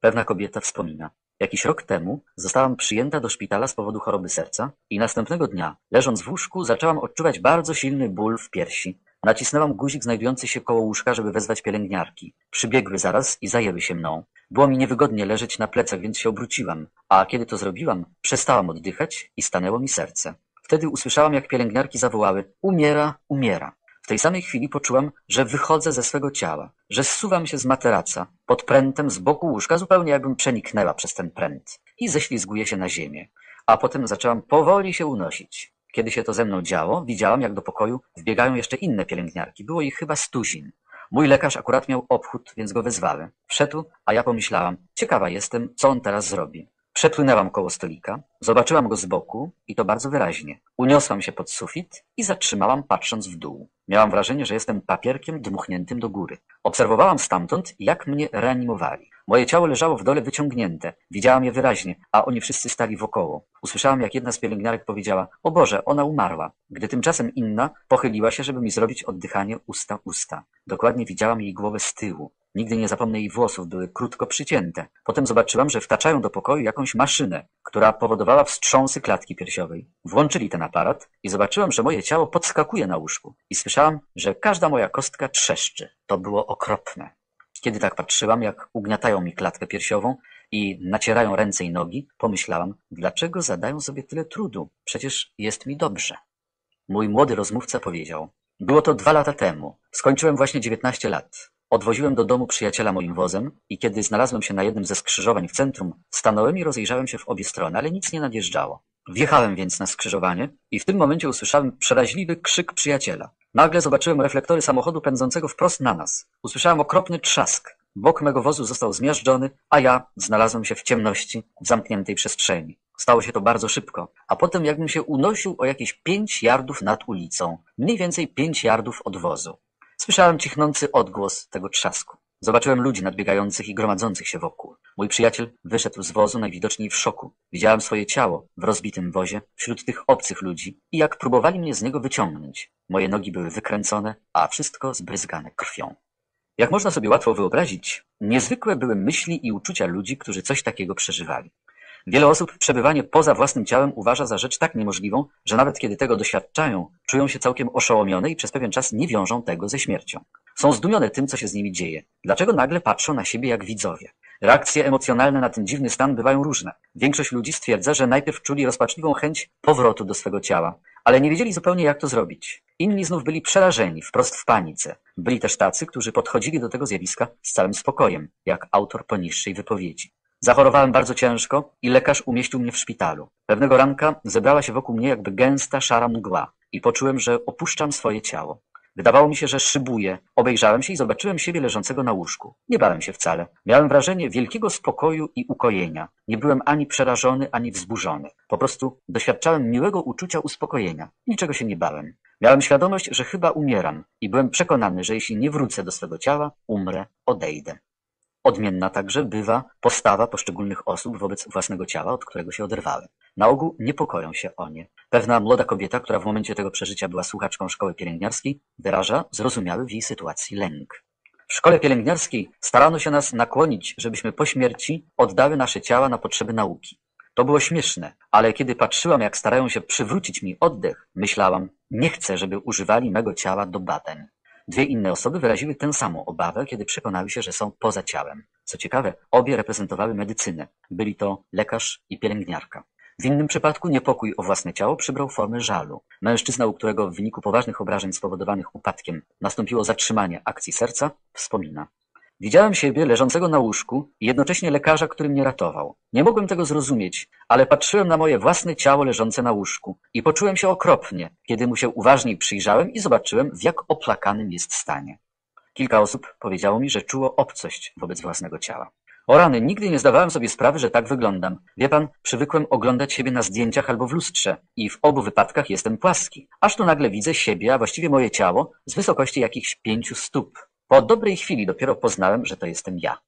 Pewna kobieta wspomina. Jakiś rok temu zostałam przyjęta do szpitala z powodu choroby serca i następnego dnia, leżąc w łóżku, zaczęłam odczuwać bardzo silny ból w piersi, Nacisnęłam guzik znajdujący się koło łóżka, żeby wezwać pielęgniarki. Przybiegły zaraz i zajęły się mną. Było mi niewygodnie leżeć na plecach, więc się obróciłam, a kiedy to zrobiłam, przestałam oddychać i stanęło mi serce. Wtedy usłyszałam, jak pielęgniarki zawołały umiera, umiera. W tej samej chwili poczułam, że wychodzę ze swego ciała, że zsuwam się z materaca, pod prętem z boku łóżka, zupełnie jakbym przeniknęła przez ten pręt i ześlizguję się na ziemię. A potem zaczęłam powoli się unosić. Kiedy się to ze mną działo, widziałam, jak do pokoju wbiegają jeszcze inne pielęgniarki. Było ich chyba stuzin. Mój lekarz akurat miał obchód, więc go wezwałem. Wszedł, a ja pomyślałam, ciekawa jestem, co on teraz zrobi. Przepłynęłam koło stolika, zobaczyłam go z boku i to bardzo wyraźnie. Uniosłam się pod sufit i zatrzymałam patrząc w dół. Miałam wrażenie, że jestem papierkiem dmuchniętym do góry. Obserwowałam stamtąd, jak mnie reanimowali. Moje ciało leżało w dole wyciągnięte. Widziałam je wyraźnie, a oni wszyscy stali wokoło. Usłyszałam, jak jedna z pielęgniarek powiedziała: O Boże, ona umarła. Gdy tymczasem inna pochyliła się, żeby mi zrobić oddychanie usta-usta. Dokładnie widziałam jej głowę z tyłu. Nigdy nie zapomnę jej włosów, były krótko przycięte. Potem zobaczyłam, że wtaczają do pokoju jakąś maszynę, która powodowała wstrząsy klatki piersiowej. Włączyli ten aparat i zobaczyłam, że moje ciało podskakuje na łóżku. I słyszałam, że każda moja kostka trzeszczy. To było okropne. Kiedy tak patrzyłam, jak ugniatają mi klatkę piersiową i nacierają ręce i nogi, pomyślałam, dlaczego zadają sobie tyle trudu? Przecież jest mi dobrze. Mój młody rozmówca powiedział, było to dwa lata temu. Skończyłem właśnie dziewiętnaście lat. Odwoziłem do domu przyjaciela moim wozem i kiedy znalazłem się na jednym ze skrzyżowań w centrum, stanąłem i rozejrzałem się w obie strony, ale nic nie nadjeżdżało. Wjechałem więc na skrzyżowanie i w tym momencie usłyszałem przeraźliwy krzyk przyjaciela. Nagle zobaczyłem reflektory samochodu pędzącego wprost na nas. Usłyszałem okropny trzask. Bok mego wozu został zmiażdżony, a ja znalazłem się w ciemności, w zamkniętej przestrzeni. Stało się to bardzo szybko, a potem jakbym się unosił o jakieś pięć yardów nad ulicą, mniej więcej pięć yardów od wozu. Słyszałem cichnący odgłos tego trzasku. Zobaczyłem ludzi nadbiegających i gromadzących się wokół. Mój przyjaciel wyszedł z wozu najwidoczniej w szoku. Widziałem swoje ciało w rozbitym wozie wśród tych obcych ludzi i jak próbowali mnie z niego wyciągnąć. Moje nogi były wykręcone, a wszystko zbryzgane krwią. Jak można sobie łatwo wyobrazić, niezwykłe były myśli i uczucia ludzi, którzy coś takiego przeżywali. Wiele osób przebywanie poza własnym ciałem uważa za rzecz tak niemożliwą, że nawet kiedy tego doświadczają, czują się całkiem oszołomione i przez pewien czas nie wiążą tego ze śmiercią. Są zdumione tym, co się z nimi dzieje. Dlaczego nagle patrzą na siebie jak widzowie? Reakcje emocjonalne na ten dziwny stan bywają różne. Większość ludzi stwierdza, że najpierw czuli rozpaczliwą chęć powrotu do swego ciała, ale nie wiedzieli zupełnie jak to zrobić. Inni znów byli przerażeni, wprost w panice. Byli też tacy, którzy podchodzili do tego zjawiska z całym spokojem, jak autor poniższej wypowiedzi. Zachorowałem bardzo ciężko i lekarz umieścił mnie w szpitalu. Pewnego ranka zebrała się wokół mnie jakby gęsta, szara mgła i poczułem, że opuszczam swoje ciało. Wydawało mi się, że szybuję. Obejrzałem się i zobaczyłem siebie leżącego na łóżku. Nie bałem się wcale. Miałem wrażenie wielkiego spokoju i ukojenia. Nie byłem ani przerażony, ani wzburzony. Po prostu doświadczałem miłego uczucia uspokojenia. Niczego się nie bałem. Miałem świadomość, że chyba umieram i byłem przekonany, że jeśli nie wrócę do swego ciała, umrę, odejdę. Odmienna także bywa postawa poszczególnych osób wobec własnego ciała, od którego się oderwałem. Na ogół niepokoją się o nie. Pewna młoda kobieta, która w momencie tego przeżycia była słuchaczką szkoły pielęgniarskiej, wyraża zrozumiały w jej sytuacji lęk. W szkole pielęgniarskiej starano się nas nakłonić, żebyśmy po śmierci oddały nasze ciała na potrzeby nauki. To było śmieszne, ale kiedy patrzyłam, jak starają się przywrócić mi oddech, myślałam, nie chcę, żeby używali mego ciała do badań. Dwie inne osoby wyraziły tę samą obawę, kiedy przekonały się, że są poza ciałem. Co ciekawe, obie reprezentowały medycynę. Byli to lekarz i pielęgniarka. W innym przypadku niepokój o własne ciało przybrał formę żalu. Mężczyzna, u którego w wyniku poważnych obrażeń spowodowanych upadkiem nastąpiło zatrzymanie akcji serca, wspomina. Widziałem siebie leżącego na łóżku i jednocześnie lekarza, który mnie ratował. Nie mogłem tego zrozumieć, ale patrzyłem na moje własne ciało leżące na łóżku i poczułem się okropnie, kiedy mu się uważniej przyjrzałem i zobaczyłem, w jak oplakanym jest stanie. Kilka osób powiedziało mi, że czuło obcość wobec własnego ciała. O rany, nigdy nie zdawałem sobie sprawy, że tak wyglądam. Wie pan, przywykłem oglądać siebie na zdjęciach albo w lustrze i w obu wypadkach jestem płaski. Aż tu nagle widzę siebie, a właściwie moje ciało, z wysokości jakichś pięciu stóp. Po dobrej chwili dopiero poznałem, że to jestem ja.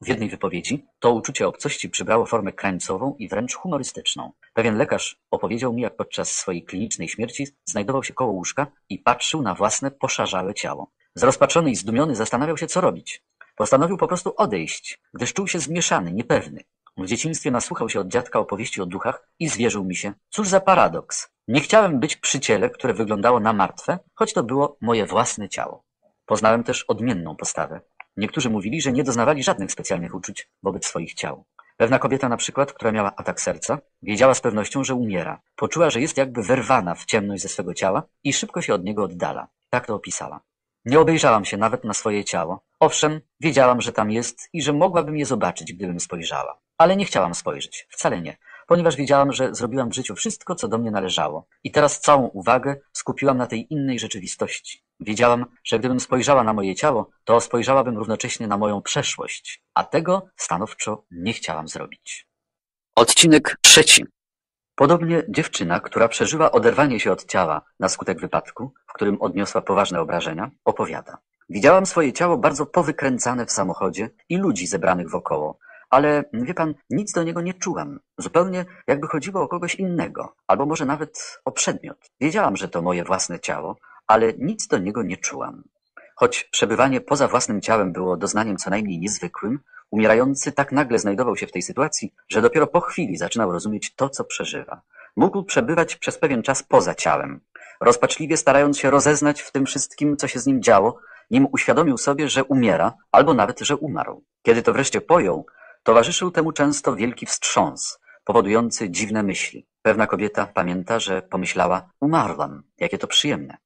W jednej wypowiedzi to uczucie obcości przybrało formę krańcową i wręcz humorystyczną. Pewien lekarz opowiedział mi, jak podczas swojej klinicznej śmierci znajdował się koło łóżka i patrzył na własne poszarzałe ciało. Zrozpaczony i zdumiony zastanawiał się, co robić. Postanowił po prostu odejść, gdyż czuł się zmieszany, niepewny. W dzieciństwie nasłuchał się od dziadka opowieści o duchach i zwierzył mi się. Cóż za paradoks. Nie chciałem być przy ciele, które wyglądało na martwe, choć to było moje własne ciało. Poznałem też odmienną postawę. Niektórzy mówili, że nie doznawali żadnych specjalnych uczuć wobec swoich ciał. Pewna kobieta na przykład, która miała atak serca, wiedziała z pewnością, że umiera. Poczuła, że jest jakby wyrwana w ciemność ze swego ciała i szybko się od niego oddala. Tak to opisała. Nie obejrzałam się nawet na swoje ciało. Owszem, wiedziałam, że tam jest i że mogłabym je zobaczyć, gdybym spojrzała. Ale nie chciałam spojrzeć. Wcale nie ponieważ wiedziałam, że zrobiłam w życiu wszystko, co do mnie należało. I teraz całą uwagę skupiłam na tej innej rzeczywistości. Wiedziałam, że gdybym spojrzała na moje ciało, to spojrzałabym równocześnie na moją przeszłość, a tego stanowczo nie chciałam zrobić. Odcinek trzeci. Podobnie dziewczyna, która przeżyła oderwanie się od ciała na skutek wypadku, w którym odniosła poważne obrażenia, opowiada. Widziałam swoje ciało bardzo powykręcane w samochodzie i ludzi zebranych wokoło, ale wie pan, nic do niego nie czułam. Zupełnie jakby chodziło o kogoś innego, albo może nawet o przedmiot. Wiedziałam, że to moje własne ciało, ale nic do niego nie czułam. Choć przebywanie poza własnym ciałem było doznaniem co najmniej niezwykłym, umierający tak nagle znajdował się w tej sytuacji, że dopiero po chwili zaczynał rozumieć to, co przeżywa. Mógł przebywać przez pewien czas poza ciałem, rozpaczliwie starając się rozeznać w tym wszystkim, co się z nim działo, nim uświadomił sobie, że umiera, albo nawet, że umarł. Kiedy to wreszcie pojął, towarzyszył temu często wielki wstrząs, powodujący dziwne myśli. Pewna kobieta pamięta, że pomyślała, umarłam, jakie to przyjemne.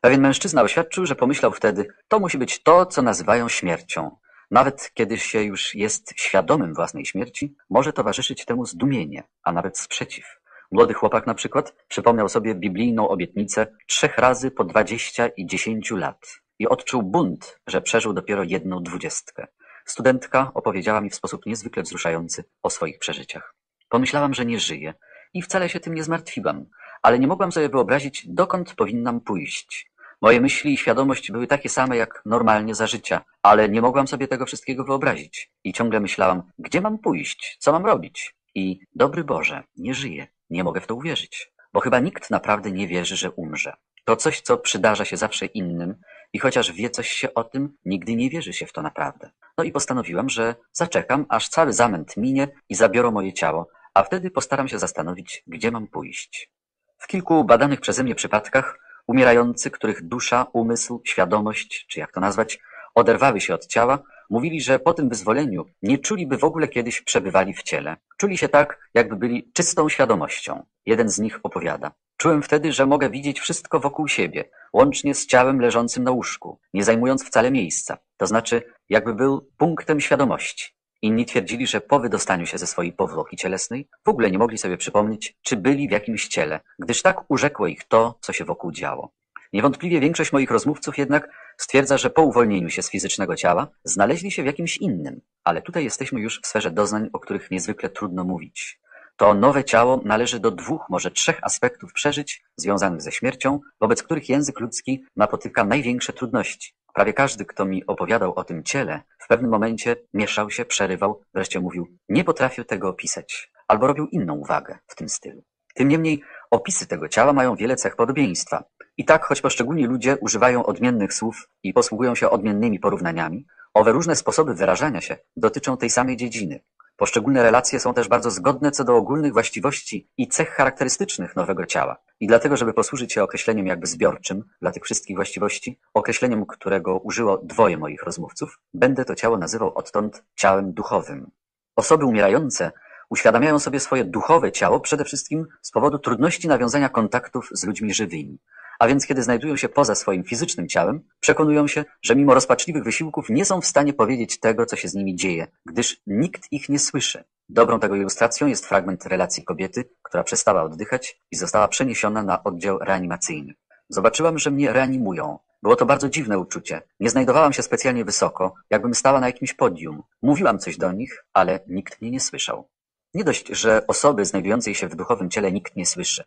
Pewien mężczyzna oświadczył, że pomyślał wtedy, to musi być to, co nazywają śmiercią. Nawet kiedy się już jest świadomym własnej śmierci, może towarzyszyć temu zdumienie, a nawet sprzeciw. Młody chłopak na przykład przypomniał sobie biblijną obietnicę trzech razy po dwadzieścia i dziesięciu lat i odczuł bunt, że przeżył dopiero jedną dwudziestkę. Studentka opowiedziała mi w sposób niezwykle wzruszający o swoich przeżyciach. Pomyślałam, że nie żyję i wcale się tym nie zmartwiłam, ale nie mogłam sobie wyobrazić, dokąd powinnam pójść. Moje myśli i świadomość były takie same jak normalnie za życia, ale nie mogłam sobie tego wszystkiego wyobrazić. I ciągle myślałam, gdzie mam pójść, co mam robić? I dobry Boże, nie żyję, nie mogę w to uwierzyć, bo chyba nikt naprawdę nie wierzy, że umrze. To coś, co przydarza się zawsze innym i chociaż wie coś się o tym, nigdy nie wierzy się w to naprawdę. No i postanowiłam, że zaczekam, aż cały zamęt minie i zabiorą moje ciało, a wtedy postaram się zastanowić, gdzie mam pójść. W kilku badanych przeze mnie przypadkach umierający, których dusza, umysł, świadomość, czy jak to nazwać, oderwały się od ciała, mówili, że po tym wyzwoleniu nie czuliby w ogóle kiedyś przebywali w ciele. Czuli się tak, jakby byli czystą świadomością. Jeden z nich opowiada. Czułem wtedy, że mogę widzieć wszystko wokół siebie, łącznie z ciałem leżącym na łóżku, nie zajmując wcale miejsca. To znaczy, jakby był punktem świadomości. Inni twierdzili, że po wydostaniu się ze swojej powłoki cielesnej w ogóle nie mogli sobie przypomnieć, czy byli w jakimś ciele, gdyż tak urzekło ich to, co się wokół działo. Niewątpliwie większość moich rozmówców jednak stwierdza, że po uwolnieniu się z fizycznego ciała znaleźli się w jakimś innym, ale tutaj jesteśmy już w sferze doznań, o których niezwykle trudno mówić. To nowe ciało należy do dwóch, może trzech aspektów przeżyć związanych ze śmiercią, wobec których język ludzki napotyka największe trudności. Prawie każdy, kto mi opowiadał o tym ciele, w pewnym momencie mieszał się, przerywał, wreszcie mówił, nie potrafię tego opisać, albo robił inną uwagę w tym stylu. Tym niemniej opisy tego ciała mają wiele cech podobieństwa. I tak, choć poszczególni ludzie używają odmiennych słów i posługują się odmiennymi porównaniami, owe różne sposoby wyrażania się dotyczą tej samej dziedziny. Poszczególne relacje są też bardzo zgodne co do ogólnych właściwości i cech charakterystycznych nowego ciała. I dlatego, żeby posłużyć się określeniem jakby zbiorczym dla tych wszystkich właściwości, określeniem, którego użyło dwoje moich rozmówców, będę to ciało nazywał odtąd ciałem duchowym. Osoby umierające uświadamiają sobie swoje duchowe ciało przede wszystkim z powodu trudności nawiązania kontaktów z ludźmi żywymi. A więc kiedy znajdują się poza swoim fizycznym ciałem, przekonują się, że mimo rozpaczliwych wysiłków nie są w stanie powiedzieć tego, co się z nimi dzieje, gdyż nikt ich nie słyszy. Dobrą tego ilustracją jest fragment relacji kobiety, która przestała oddychać i została przeniesiona na oddział reanimacyjny. Zobaczyłam, że mnie reanimują. Było to bardzo dziwne uczucie. Nie znajdowałam się specjalnie wysoko, jakbym stała na jakimś podium. Mówiłam coś do nich, ale nikt mnie nie słyszał. Nie dość, że osoby znajdującej się w duchowym ciele nikt nie słyszy.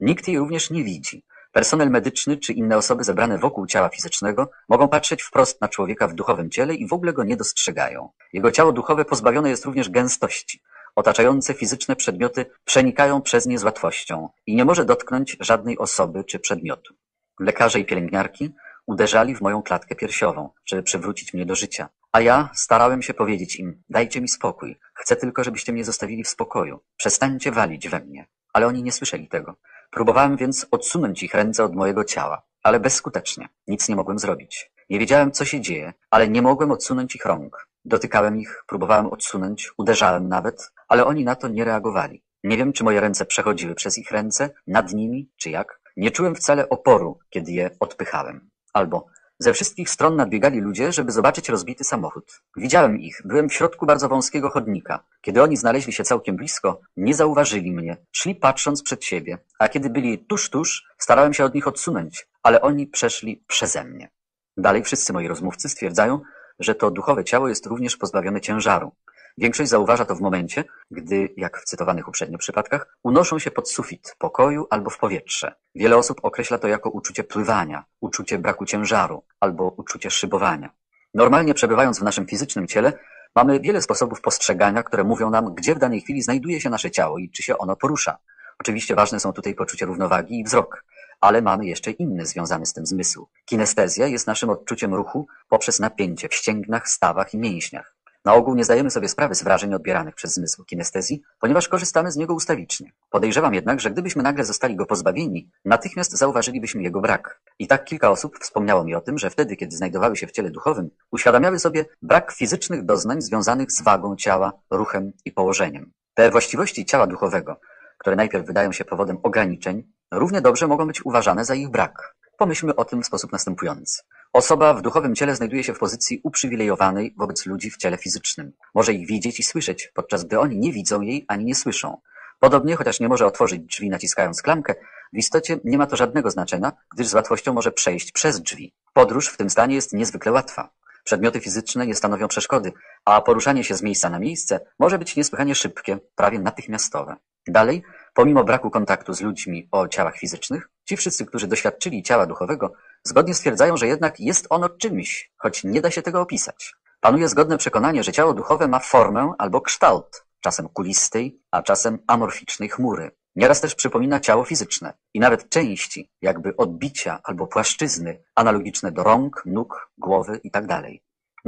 Nikt jej również nie widzi. Personel medyczny czy inne osoby zebrane wokół ciała fizycznego mogą patrzeć wprost na człowieka w duchowym ciele i w ogóle go nie dostrzegają. Jego ciało duchowe pozbawione jest również gęstości. Otaczające fizyczne przedmioty przenikają przez nie z łatwością i nie może dotknąć żadnej osoby czy przedmiotu. Lekarze i pielęgniarki uderzali w moją klatkę piersiową, żeby przywrócić mnie do życia. A ja starałem się powiedzieć im, dajcie mi spokój, chcę tylko, żebyście mnie zostawili w spokoju, przestańcie walić we mnie. Ale oni nie słyszeli tego. Próbowałem więc odsunąć ich ręce od mojego ciała, ale bezskutecznie. Nic nie mogłem zrobić. Nie wiedziałem, co się dzieje, ale nie mogłem odsunąć ich rąk. Dotykałem ich, próbowałem odsunąć, uderzałem nawet, ale oni na to nie reagowali. Nie wiem, czy moje ręce przechodziły przez ich ręce, nad nimi, czy jak. Nie czułem wcale oporu, kiedy je odpychałem. Albo ze wszystkich stron nadbiegali ludzie, żeby zobaczyć rozbity samochód. Widziałem ich, byłem w środku bardzo wąskiego chodnika. Kiedy oni znaleźli się całkiem blisko, nie zauważyli mnie, szli patrząc przed siebie, a kiedy byli tuż, tuż, starałem się od nich odsunąć, ale oni przeszli przeze mnie. Dalej wszyscy moi rozmówcy stwierdzają, że to duchowe ciało jest również pozbawione ciężaru. Większość zauważa to w momencie, gdy, jak w cytowanych uprzednio przypadkach, unoszą się pod sufit pokoju albo w powietrze. Wiele osób określa to jako uczucie pływania, uczucie braku ciężaru albo uczucie szybowania. Normalnie przebywając w naszym fizycznym ciele, mamy wiele sposobów postrzegania, które mówią nam, gdzie w danej chwili znajduje się nasze ciało i czy się ono porusza. Oczywiście ważne są tutaj poczucie równowagi i wzrok, ale mamy jeszcze inny związany z tym zmysł. Kinestezja jest naszym odczuciem ruchu poprzez napięcie w ścięgnach, stawach i mięśniach. Na ogół nie zdajemy sobie sprawy z wrażeń odbieranych przez zmysł kinestezji, ponieważ korzystamy z niego ustawicznie. Podejrzewam jednak, że gdybyśmy nagle zostali go pozbawieni, natychmiast zauważylibyśmy jego brak. I tak kilka osób wspomniało mi o tym, że wtedy, kiedy znajdowały się w ciele duchowym, uświadamiały sobie brak fizycznych doznań związanych z wagą ciała, ruchem i położeniem. Te właściwości ciała duchowego, które najpierw wydają się powodem ograniczeń, równie dobrze mogą być uważane za ich brak. Pomyślmy o tym w sposób następujący. Osoba w duchowym ciele znajduje się w pozycji uprzywilejowanej wobec ludzi w ciele fizycznym. Może ich widzieć i słyszeć, podczas gdy oni nie widzą jej ani nie słyszą. Podobnie, chociaż nie może otworzyć drzwi naciskając klamkę, w istocie nie ma to żadnego znaczenia, gdyż z łatwością może przejść przez drzwi. Podróż w tym stanie jest niezwykle łatwa. Przedmioty fizyczne nie stanowią przeszkody, a poruszanie się z miejsca na miejsce może być niesłychanie szybkie, prawie natychmiastowe. Dalej, pomimo braku kontaktu z ludźmi o ciałach fizycznych, ci wszyscy, którzy doświadczyli ciała duchowego, zgodnie stwierdzają, że jednak jest ono czymś, choć nie da się tego opisać. Panuje zgodne przekonanie, że ciało duchowe ma formę albo kształt, czasem kulistej, a czasem amorficznej chmury. Nieraz też przypomina ciało fizyczne i nawet części, jakby odbicia albo płaszczyzny analogiczne do rąk, nóg, głowy itd.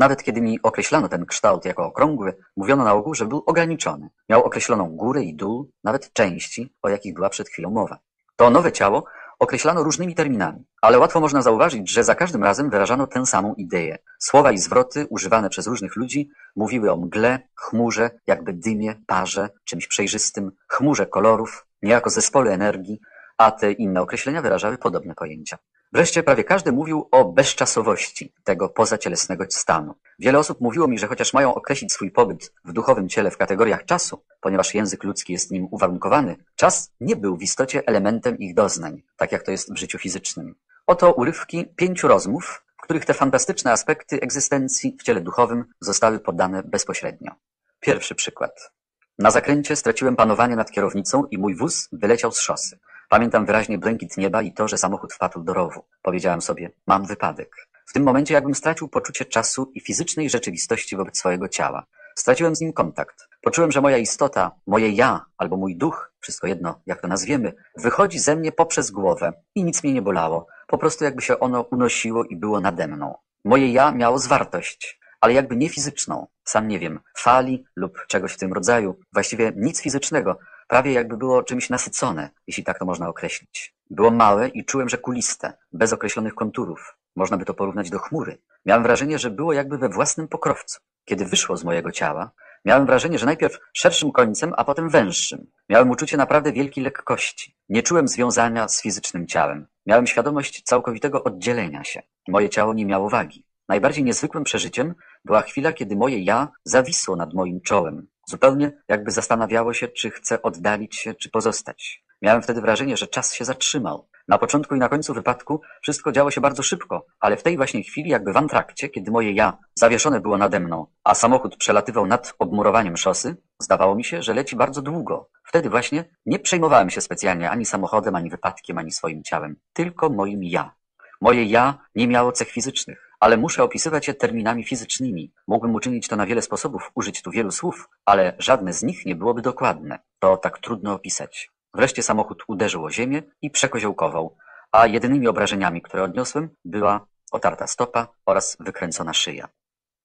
Nawet kiedy mi określano ten kształt jako okrągły, mówiono na ogół, że był ograniczony. Miał określoną górę i dół, nawet części, o jakich była przed chwilą mowa. To nowe ciało określano różnymi terminami, ale łatwo można zauważyć, że za każdym razem wyrażano tę samą ideę. Słowa i zwroty używane przez różnych ludzi mówiły o mgle, chmurze, jakby dymie, parze, czymś przejrzystym, chmurze kolorów, niejako zespole energii, a te inne określenia wyrażały podobne pojęcia. Wreszcie prawie każdy mówił o bezczasowości tego pozacielesnego stanu. Wiele osób mówiło mi, że chociaż mają określić swój pobyt w duchowym ciele w kategoriach czasu, ponieważ język ludzki jest nim uwarunkowany, czas nie był w istocie elementem ich doznań, tak jak to jest w życiu fizycznym. Oto urywki pięciu rozmów, w których te fantastyczne aspekty egzystencji w ciele duchowym zostały podane bezpośrednio. Pierwszy przykład. Na zakręcie straciłem panowanie nad kierownicą i mój wóz wyleciał z szosy. Pamiętam wyraźnie błękit nieba i to, że samochód wpadł do rowu. Powiedziałem sobie, mam wypadek. W tym momencie jakbym stracił poczucie czasu i fizycznej rzeczywistości wobec swojego ciała. Straciłem z nim kontakt. Poczułem, że moja istota, moje ja albo mój duch, wszystko jedno, jak to nazwiemy, wychodzi ze mnie poprzez głowę i nic mnie nie bolało. Po prostu jakby się ono unosiło i było nade mną. Moje ja miało zwartość, ale jakby nie fizyczną. Sam nie wiem, fali lub czegoś w tym rodzaju. Właściwie nic fizycznego, prawie jakby było czymś nasycone, jeśli tak to można określić. Było małe i czułem, że kuliste, bez określonych konturów. Można by to porównać do chmury. Miałem wrażenie, że było jakby we własnym pokrowcu. Kiedy wyszło z mojego ciała, miałem wrażenie, że najpierw szerszym końcem, a potem węższym. Miałem uczucie naprawdę wielkiej lekkości. Nie czułem związania z fizycznym ciałem. Miałem świadomość całkowitego oddzielenia się. Moje ciało nie miało wagi. Najbardziej niezwykłym przeżyciem była chwila, kiedy moje ja zawisło nad moim czołem. Zupełnie jakby zastanawiało się, czy chce oddalić się, czy pozostać. Miałem wtedy wrażenie, że czas się zatrzymał. Na początku i na końcu wypadku wszystko działo się bardzo szybko, ale w tej właśnie chwili, jakby w antrakcie, kiedy moje ja zawieszone było nade mną, a samochód przelatywał nad obmurowaniem szosy, zdawało mi się, że leci bardzo długo. Wtedy właśnie nie przejmowałem się specjalnie ani samochodem, ani wypadkiem, ani swoim ciałem, tylko moim ja. Moje ja nie miało cech fizycznych ale muszę opisywać je terminami fizycznymi. Mógłbym uczynić to na wiele sposobów, użyć tu wielu słów, ale żadne z nich nie byłoby dokładne. To tak trudno opisać. Wreszcie samochód uderzył o ziemię i przekoziołkował, a jedynymi obrażeniami, które odniosłem, była otarta stopa oraz wykręcona szyja.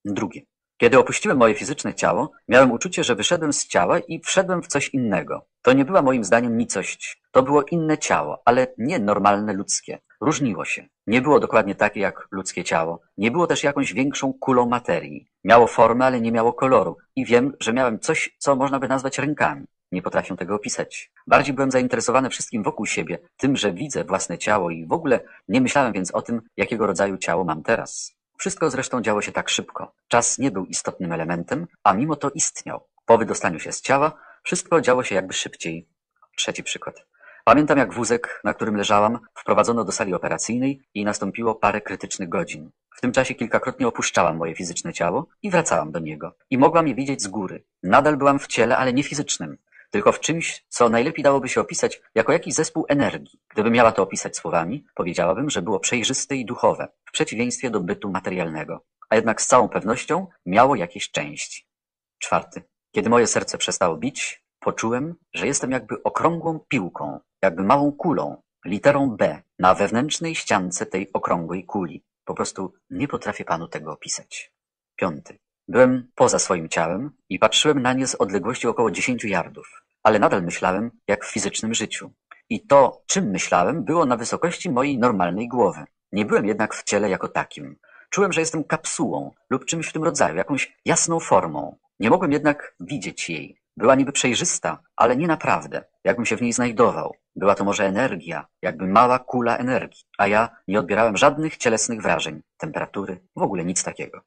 Drugie. Kiedy opuściłem moje fizyczne ciało, miałem uczucie, że wyszedłem z ciała i wszedłem w coś innego. To nie była moim zdaniem nicość. To było inne ciało, ale nie normalne ludzkie. Różniło się. Nie było dokładnie takie jak ludzkie ciało. Nie było też jakąś większą kulą materii. Miało formę, ale nie miało koloru. I wiem, że miałem coś, co można by nazwać rękami. Nie potrafię tego opisać. Bardziej byłem zainteresowany wszystkim wokół siebie, tym, że widzę własne ciało i w ogóle nie myślałem więc o tym, jakiego rodzaju ciało mam teraz. Wszystko zresztą działo się tak szybko. Czas nie był istotnym elementem, a mimo to istniał. Po wydostaniu się z ciała wszystko działo się jakby szybciej. Trzeci przykład. Pamiętam jak wózek, na którym leżałam, wprowadzono do sali operacyjnej i nastąpiło parę krytycznych godzin. W tym czasie kilkakrotnie opuszczałam moje fizyczne ciało i wracałam do niego. I mogłam je widzieć z góry. Nadal byłam w ciele, ale nie fizycznym. Tylko w czymś, co najlepiej dałoby się opisać jako jakiś zespół energii. Gdybym miała to opisać słowami, powiedziałabym, że było przejrzyste i duchowe, w przeciwieństwie do bytu materialnego. A jednak z całą pewnością miało jakieś części. Czwarty. Kiedy moje serce przestało bić, poczułem, że jestem jakby okrągłą piłką, jakby małą kulą, literą B na wewnętrznej ściance tej okrągłej kuli. Po prostu nie potrafię panu tego opisać. Piąty. Byłem poza swoim ciałem i patrzyłem na nie z odległości około dziesięciu yardów, ale nadal myślałem jak w fizycznym życiu. I to, czym myślałem, było na wysokości mojej normalnej głowy. Nie byłem jednak w ciele jako takim. Czułem, że jestem kapsułą lub czymś w tym rodzaju, jakąś jasną formą. Nie mogłem jednak widzieć jej. Była niby przejrzysta, ale nie naprawdę, jakbym się w niej znajdował. Była to może energia, jakby mała kula energii, a ja nie odbierałem żadnych cielesnych wrażeń, temperatury, w ogóle nic takiego.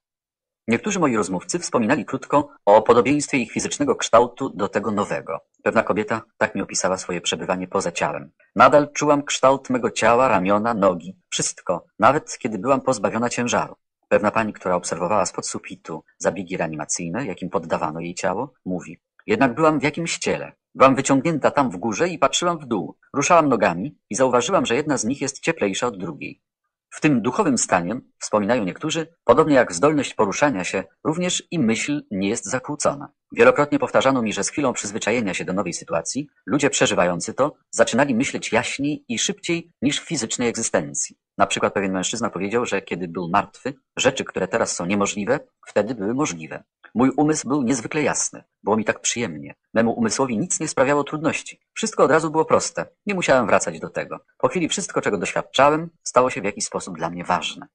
Niektórzy moi rozmówcy wspominali krótko o podobieństwie ich fizycznego kształtu do tego nowego. Pewna kobieta tak mi opisała swoje przebywanie poza ciałem. Nadal czułam kształt mego ciała, ramiona, nogi, wszystko, nawet kiedy byłam pozbawiona ciężaru. Pewna pani, która obserwowała spod sufitu zabiegi reanimacyjne, jakim poddawano jej ciało, mówi jednak byłam w jakimś ciele. Byłam wyciągnięta tam w górze i patrzyłam w dół. Ruszałam nogami i zauważyłam, że jedna z nich jest cieplejsza od drugiej. W tym duchowym stanie, wspominają niektórzy, podobnie jak zdolność poruszania się, również i myśl nie jest zakłócona. Wielokrotnie powtarzano mi, że z chwilą przyzwyczajenia się do nowej sytuacji, ludzie przeżywający to zaczynali myśleć jaśniej i szybciej niż w fizycznej egzystencji. Na przykład pewien mężczyzna powiedział, że kiedy był martwy, rzeczy, które teraz są niemożliwe, wtedy były możliwe. Mój umysł był niezwykle jasny. Było mi tak przyjemnie. Memu umysłowi nic nie sprawiało trudności. Wszystko od razu było proste. Nie musiałem wracać do tego. Po chwili wszystko, czego doświadczałem, stało się w jakiś sposób dla mnie ważne.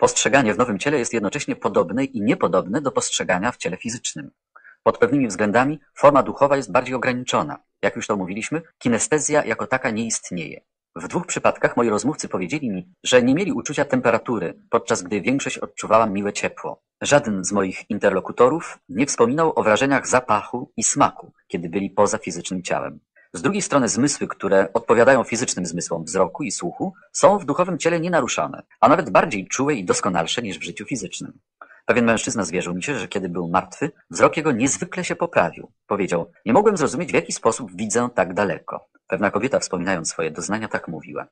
Postrzeganie w nowym ciele jest jednocześnie podobne i niepodobne do postrzegania w ciele fizycznym. Pod pewnymi względami forma duchowa jest bardziej ograniczona. Jak już to mówiliśmy, kinestezja jako taka nie istnieje. W dwóch przypadkach moi rozmówcy powiedzieli mi, że nie mieli uczucia temperatury, podczas gdy większość odczuwała miłe ciepło. Żaden z moich interlokutorów nie wspominał o wrażeniach zapachu i smaku, kiedy byli poza fizycznym ciałem. Z drugiej strony zmysły, które odpowiadają fizycznym zmysłom wzroku i słuchu, są w duchowym ciele nienaruszane, a nawet bardziej czułe i doskonalsze niż w życiu fizycznym. Pewien mężczyzna zwierzył mi się, że kiedy był martwy, wzrok jego niezwykle się poprawił. Powiedział, nie mogłem zrozumieć w jaki sposób widzę tak daleko. Pewna kobieta wspominając swoje doznania tak mówiła.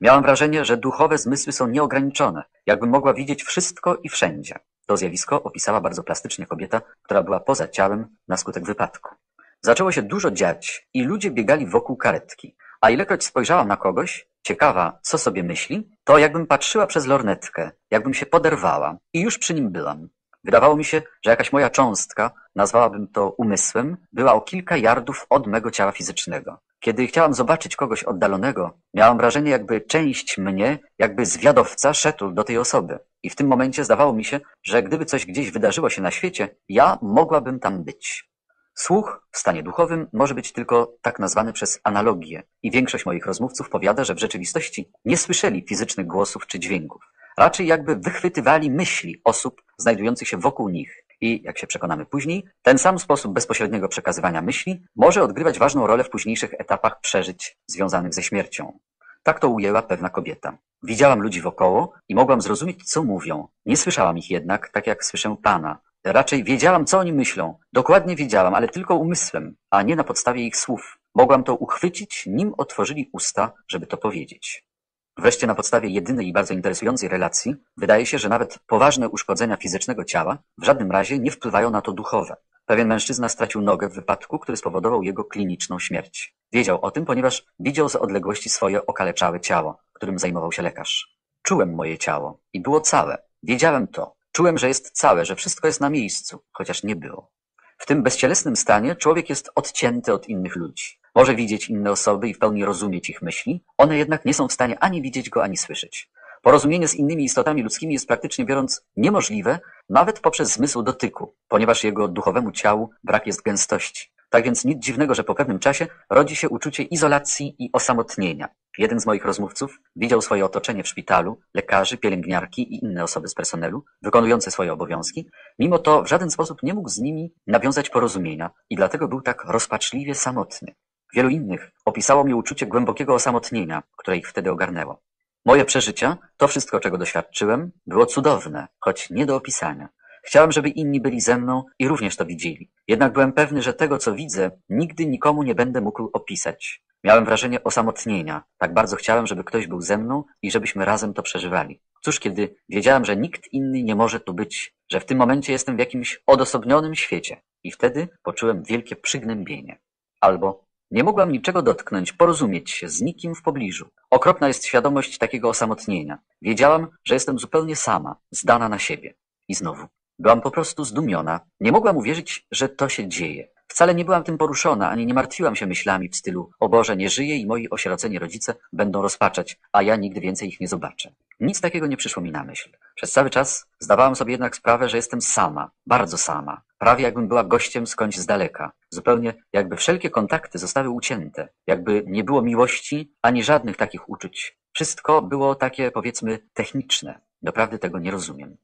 Miałam wrażenie, że duchowe zmysły są nieograniczone, jakbym mogła widzieć wszystko i wszędzie. To zjawisko opisała bardzo plastycznie kobieta, która była poza ciałem na skutek wypadku. Zaczęło się dużo dziać i ludzie biegali wokół karetki. A ilekroć spojrzałam na kogoś, ciekawa, co sobie myśli, to jakbym patrzyła przez lornetkę, jakbym się poderwała i już przy nim byłam. Wydawało mi się, że jakaś moja cząstka, nazwałabym to umysłem, była o kilka yardów od mego ciała fizycznego. Kiedy chciałam zobaczyć kogoś oddalonego, miałam wrażenie, jakby część mnie, jakby zwiadowca szedł do tej osoby. I w tym momencie zdawało mi się, że gdyby coś gdzieś wydarzyło się na świecie, ja mogłabym tam być. Słuch w stanie duchowym może być tylko tak nazwany przez analogię i większość moich rozmówców powiada, że w rzeczywistości nie słyszeli fizycznych głosów czy dźwięków. Raczej jakby wychwytywali myśli osób znajdujących się wokół nich. I, jak się przekonamy później, ten sam sposób bezpośredniego przekazywania myśli może odgrywać ważną rolę w późniejszych etapach przeżyć związanych ze śmiercią. Tak to ujęła pewna kobieta. Widziałam ludzi wokoło i mogłam zrozumieć, co mówią. Nie słyszałam ich jednak, tak jak słyszę Pana. Raczej wiedziałam, co oni myślą. Dokładnie wiedziałam, ale tylko umysłem, a nie na podstawie ich słów. Mogłam to uchwycić, nim otworzyli usta, żeby to powiedzieć. Wreszcie na podstawie jedynej i bardzo interesującej relacji wydaje się, że nawet poważne uszkodzenia fizycznego ciała w żadnym razie nie wpływają na to duchowe. Pewien mężczyzna stracił nogę w wypadku, który spowodował jego kliniczną śmierć. Wiedział o tym, ponieważ widział z odległości swoje okaleczałe ciało, którym zajmował się lekarz. Czułem moje ciało i było całe. Wiedziałem to. Czułem, że jest całe, że wszystko jest na miejscu, chociaż nie było. W tym bezcielesnym stanie człowiek jest odcięty od innych ludzi. Może widzieć inne osoby i w pełni rozumieć ich myśli, one jednak nie są w stanie ani widzieć go, ani słyszeć. Porozumienie z innymi istotami ludzkimi jest praktycznie biorąc niemożliwe, nawet poprzez zmysł dotyku, ponieważ jego duchowemu ciału brak jest gęstości. Tak więc nic dziwnego, że po pewnym czasie rodzi się uczucie izolacji i osamotnienia. Jeden z moich rozmówców widział swoje otoczenie w szpitalu, lekarzy, pielęgniarki i inne osoby z personelu, wykonujące swoje obowiązki. Mimo to w żaden sposób nie mógł z nimi nawiązać porozumienia i dlatego był tak rozpaczliwie samotny. Wielu innych opisało mi uczucie głębokiego osamotnienia, które ich wtedy ogarnęło. Moje przeżycia, to wszystko, czego doświadczyłem, było cudowne, choć nie do opisania. Chciałem, żeby inni byli ze mną i również to widzieli. Jednak byłem pewny, że tego, co widzę, nigdy nikomu nie będę mógł opisać. Miałem wrażenie osamotnienia. Tak bardzo chciałem, żeby ktoś był ze mną i żebyśmy razem to przeżywali. Cóż, kiedy wiedziałem, że nikt inny nie może tu być, że w tym momencie jestem w jakimś odosobnionym świecie. I wtedy poczułem wielkie przygnębienie. Albo nie mogłam niczego dotknąć, porozumieć się z nikim w pobliżu. Okropna jest świadomość takiego osamotnienia. Wiedziałam, że jestem zupełnie sama, zdana na siebie. I znowu. Byłam po prostu zdumiona. Nie mogłam uwierzyć, że to się dzieje. Wcale nie byłam tym poruszona, ani nie martwiłam się myślami w stylu o Boże, nie żyję i moi osieroceni rodzice będą rozpaczać, a ja nigdy więcej ich nie zobaczę. Nic takiego nie przyszło mi na myśl. Przez cały czas zdawałam sobie jednak sprawę, że jestem sama, bardzo sama. Prawie jakbym była gościem skądś z daleka. Zupełnie jakby wszelkie kontakty zostały ucięte. Jakby nie było miłości, ani żadnych takich uczuć. Wszystko było takie, powiedzmy, techniczne. Doprawdy tego nie rozumiem.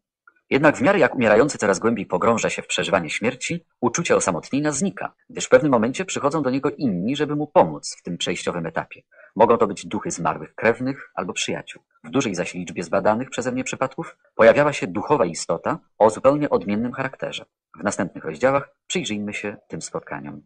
Jednak w miarę jak umierający coraz głębiej pogrąża się w przeżywanie śmierci, uczucie osamotnienia znika, gdyż w pewnym momencie przychodzą do niego inni, żeby mu pomóc w tym przejściowym etapie. Mogą to być duchy zmarłych krewnych albo przyjaciół. W dużej zaś liczbie zbadanych przeze mnie przypadków pojawiała się duchowa istota o zupełnie odmiennym charakterze. W następnych rozdziałach przyjrzyjmy się tym spotkaniom.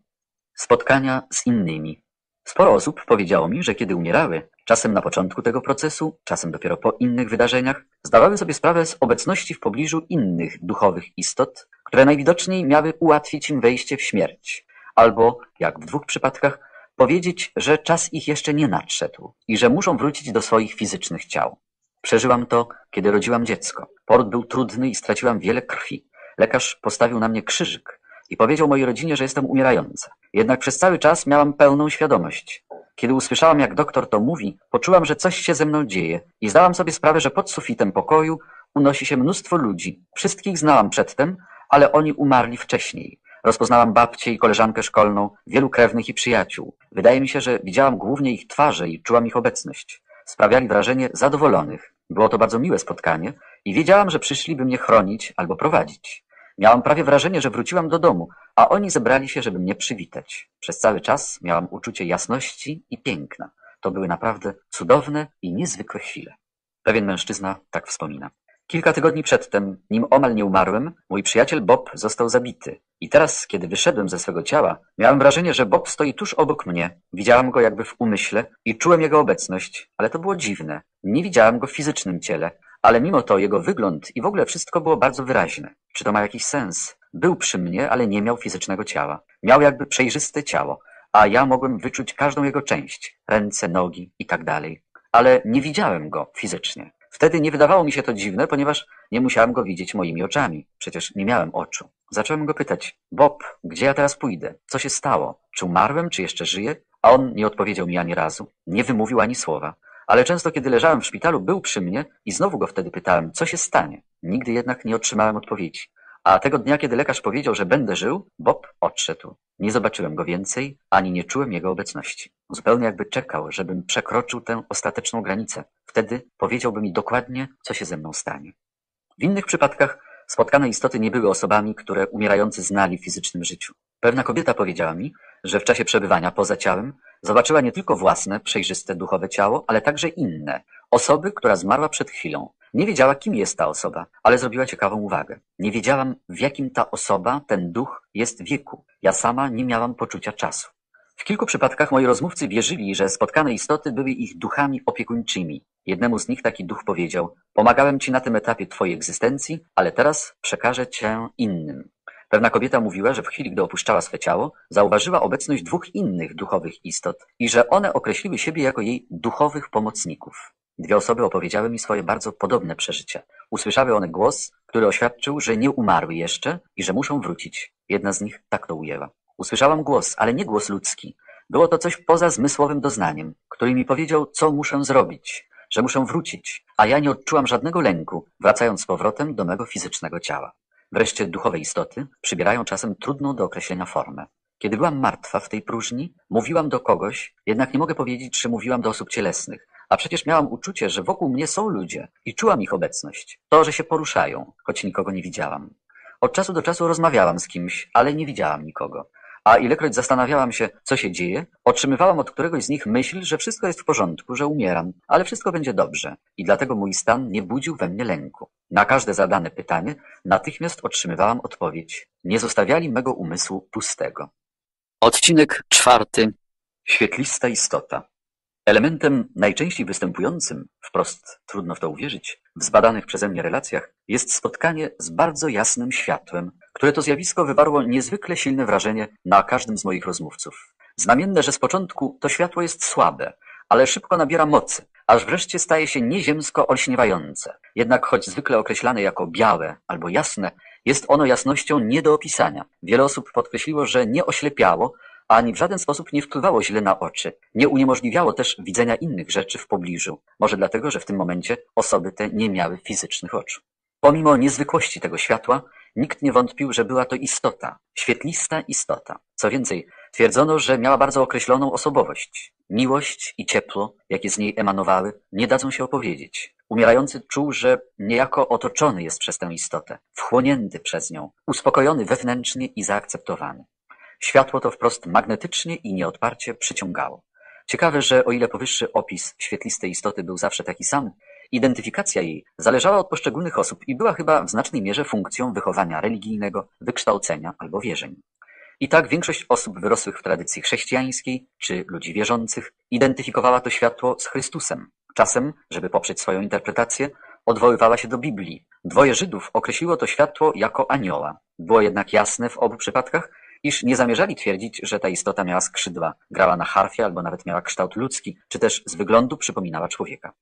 Spotkania z innymi. Sporo osób powiedziało mi, że kiedy umierały, czasem na początku tego procesu, czasem dopiero po innych wydarzeniach, zdawały sobie sprawę z obecności w pobliżu innych duchowych istot, które najwidoczniej miały ułatwić im wejście w śmierć, albo, jak w dwóch przypadkach, powiedzieć, że czas ich jeszcze nie nadszedł i że muszą wrócić do swoich fizycznych ciał. Przeżyłam to, kiedy rodziłam dziecko. Poród był trudny i straciłam wiele krwi. Lekarz postawił na mnie krzyżyk i powiedział mojej rodzinie, że jestem umierająca. Jednak przez cały czas miałam pełną świadomość. Kiedy usłyszałam, jak doktor to mówi, poczułam, że coś się ze mną dzieje i zdałam sobie sprawę, że pod sufitem pokoju unosi się mnóstwo ludzi. Wszystkich znałam przedtem, ale oni umarli wcześniej. Rozpoznałam babcię i koleżankę szkolną, wielu krewnych i przyjaciół. Wydaje mi się, że widziałam głównie ich twarze i czułam ich obecność. Sprawiali wrażenie zadowolonych. Było to bardzo miłe spotkanie i wiedziałam, że przyszliby mnie chronić albo prowadzić. Miałam prawie wrażenie, że wróciłam do domu, a oni zebrali się, żeby mnie przywitać. Przez cały czas miałam uczucie jasności i piękna. To były naprawdę cudowne i niezwykłe chwile. Pewien mężczyzna tak wspomina. Kilka tygodni przedtem, nim omal nie umarłem, mój przyjaciel Bob został zabity. I teraz, kiedy wyszedłem ze swego ciała, miałem wrażenie, że Bob stoi tuż obok mnie. Widziałam go jakby w umyśle i czułem jego obecność, ale to było dziwne. Nie widziałam go w fizycznym ciele, ale mimo to jego wygląd i w ogóle wszystko było bardzo wyraźne. Czy to ma jakiś sens? Był przy mnie, ale nie miał fizycznego ciała. Miał jakby przejrzyste ciało, a ja mogłem wyczuć każdą jego część, ręce, nogi i tak dalej. Ale nie widziałem go fizycznie. Wtedy nie wydawało mi się to dziwne, ponieważ nie musiałem go widzieć moimi oczami. Przecież nie miałem oczu. Zacząłem go pytać, Bob, gdzie ja teraz pójdę? Co się stało? Czy umarłem, czy jeszcze żyję? A on nie odpowiedział mi ani razu. Nie wymówił ani słowa. Ale często, kiedy leżałem w szpitalu, był przy mnie i znowu go wtedy pytałem, co się stanie. Nigdy jednak nie otrzymałem odpowiedzi. A tego dnia, kiedy lekarz powiedział, że będę żył, Bob odszedł. Nie zobaczyłem go więcej, ani nie czułem jego obecności. Zupełnie jakby czekał, żebym przekroczył tę ostateczną granicę. Wtedy powiedziałby mi dokładnie, co się ze mną stanie. W innych przypadkach spotkane istoty nie były osobami, które umierający znali w fizycznym życiu. Pewna kobieta powiedziała mi, że w czasie przebywania poza ciałem zobaczyła nie tylko własne, przejrzyste duchowe ciało, ale także inne. Osoby, która zmarła przed chwilą. Nie wiedziała, kim jest ta osoba, ale zrobiła ciekawą uwagę. Nie wiedziałam, w jakim ta osoba, ten duch, jest wieku. Ja sama nie miałam poczucia czasu. W kilku przypadkach moi rozmówcy wierzyli, że spotkane istoty były ich duchami opiekuńczymi. Jednemu z nich taki duch powiedział: Pomagałem ci na tym etapie twojej egzystencji, ale teraz przekażę cię innym. Pewna kobieta mówiła, że w chwili, gdy opuszczała swe ciało, zauważyła obecność dwóch innych duchowych istot i że one określiły siebie jako jej duchowych pomocników. Dwie osoby opowiedziały mi swoje bardzo podobne przeżycia. Usłyszały one głos, który oświadczył, że nie umarły jeszcze i że muszą wrócić. Jedna z nich tak to ujęła. Usłyszałam głos, ale nie głos ludzki. Było to coś poza zmysłowym doznaniem, który mi powiedział, co muszę zrobić, że muszę wrócić, a ja nie odczułam żadnego lęku, wracając z powrotem do mego fizycznego ciała. Wreszcie duchowe istoty przybierają czasem trudną do określenia formę. Kiedy byłam martwa w tej próżni, mówiłam do kogoś, jednak nie mogę powiedzieć, czy mówiłam do osób cielesnych, a przecież miałam uczucie, że wokół mnie są ludzie i czułam ich obecność. To, że się poruszają, choć nikogo nie widziałam. Od czasu do czasu rozmawiałam z kimś, ale nie widziałam nikogo. A ilekroć zastanawiałam się, co się dzieje, otrzymywałam od któregoś z nich myśl, że wszystko jest w porządku, że umieram, ale wszystko będzie dobrze. I dlatego mój stan nie budził we mnie lęku. Na każde zadane pytanie natychmiast otrzymywałam odpowiedź. Nie zostawiali mego umysłu pustego. Odcinek czwarty. Świetlista istota. Elementem najczęściej występującym, wprost trudno w to uwierzyć, w zbadanych przeze mnie relacjach jest spotkanie z bardzo jasnym światłem, które to zjawisko wywarło niezwykle silne wrażenie na każdym z moich rozmówców. Znamienne, że z początku to światło jest słabe, ale szybko nabiera mocy, aż wreszcie staje się nieziemsko olśniewające. Jednak choć zwykle określane jako białe albo jasne, jest ono jasnością nie do opisania. Wiele osób podkreśliło, że nie oślepiało, ani w żaden sposób nie wpływało źle na oczy. Nie uniemożliwiało też widzenia innych rzeczy w pobliżu. Może dlatego, że w tym momencie osoby te nie miały fizycznych oczu. Pomimo niezwykłości tego światła, nikt nie wątpił, że była to istota, świetlista istota. Co więcej, twierdzono, że miała bardzo określoną osobowość. Miłość i ciepło, jakie z niej emanowały, nie dadzą się opowiedzieć. Umierający czuł, że niejako otoczony jest przez tę istotę, wchłonięty przez nią, uspokojony wewnętrznie i zaakceptowany. Światło to wprost magnetycznie i nieodparcie przyciągało. Ciekawe, że o ile powyższy opis świetlistej istoty był zawsze taki sam, identyfikacja jej zależała od poszczególnych osób i była chyba w znacznej mierze funkcją wychowania religijnego, wykształcenia albo wierzeń. I tak większość osób wyrosłych w tradycji chrześcijańskiej czy ludzi wierzących identyfikowała to światło z Chrystusem. Czasem, żeby poprzeć swoją interpretację, odwoływała się do Biblii. Dwoje Żydów określiło to światło jako anioła. Było jednak jasne w obu przypadkach, iż nie zamierzali twierdzić, że ta istota miała skrzydła, grała na harfie albo nawet miała kształt ludzki, czy też z wyglądu przypominała człowieka.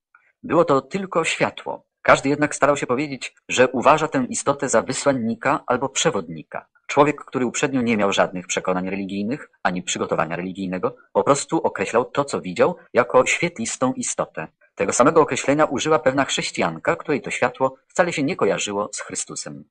Było to tylko światło. Każdy jednak starał się powiedzieć, że uważa tę istotę za wysłannika albo przewodnika. Człowiek, który uprzednio nie miał żadnych przekonań religijnych, ani przygotowania religijnego, po prostu określał to, co widział, jako świetlistą istotę. Tego samego określenia użyła pewna chrześcijanka, której to światło wcale się nie kojarzyło z Chrystusem.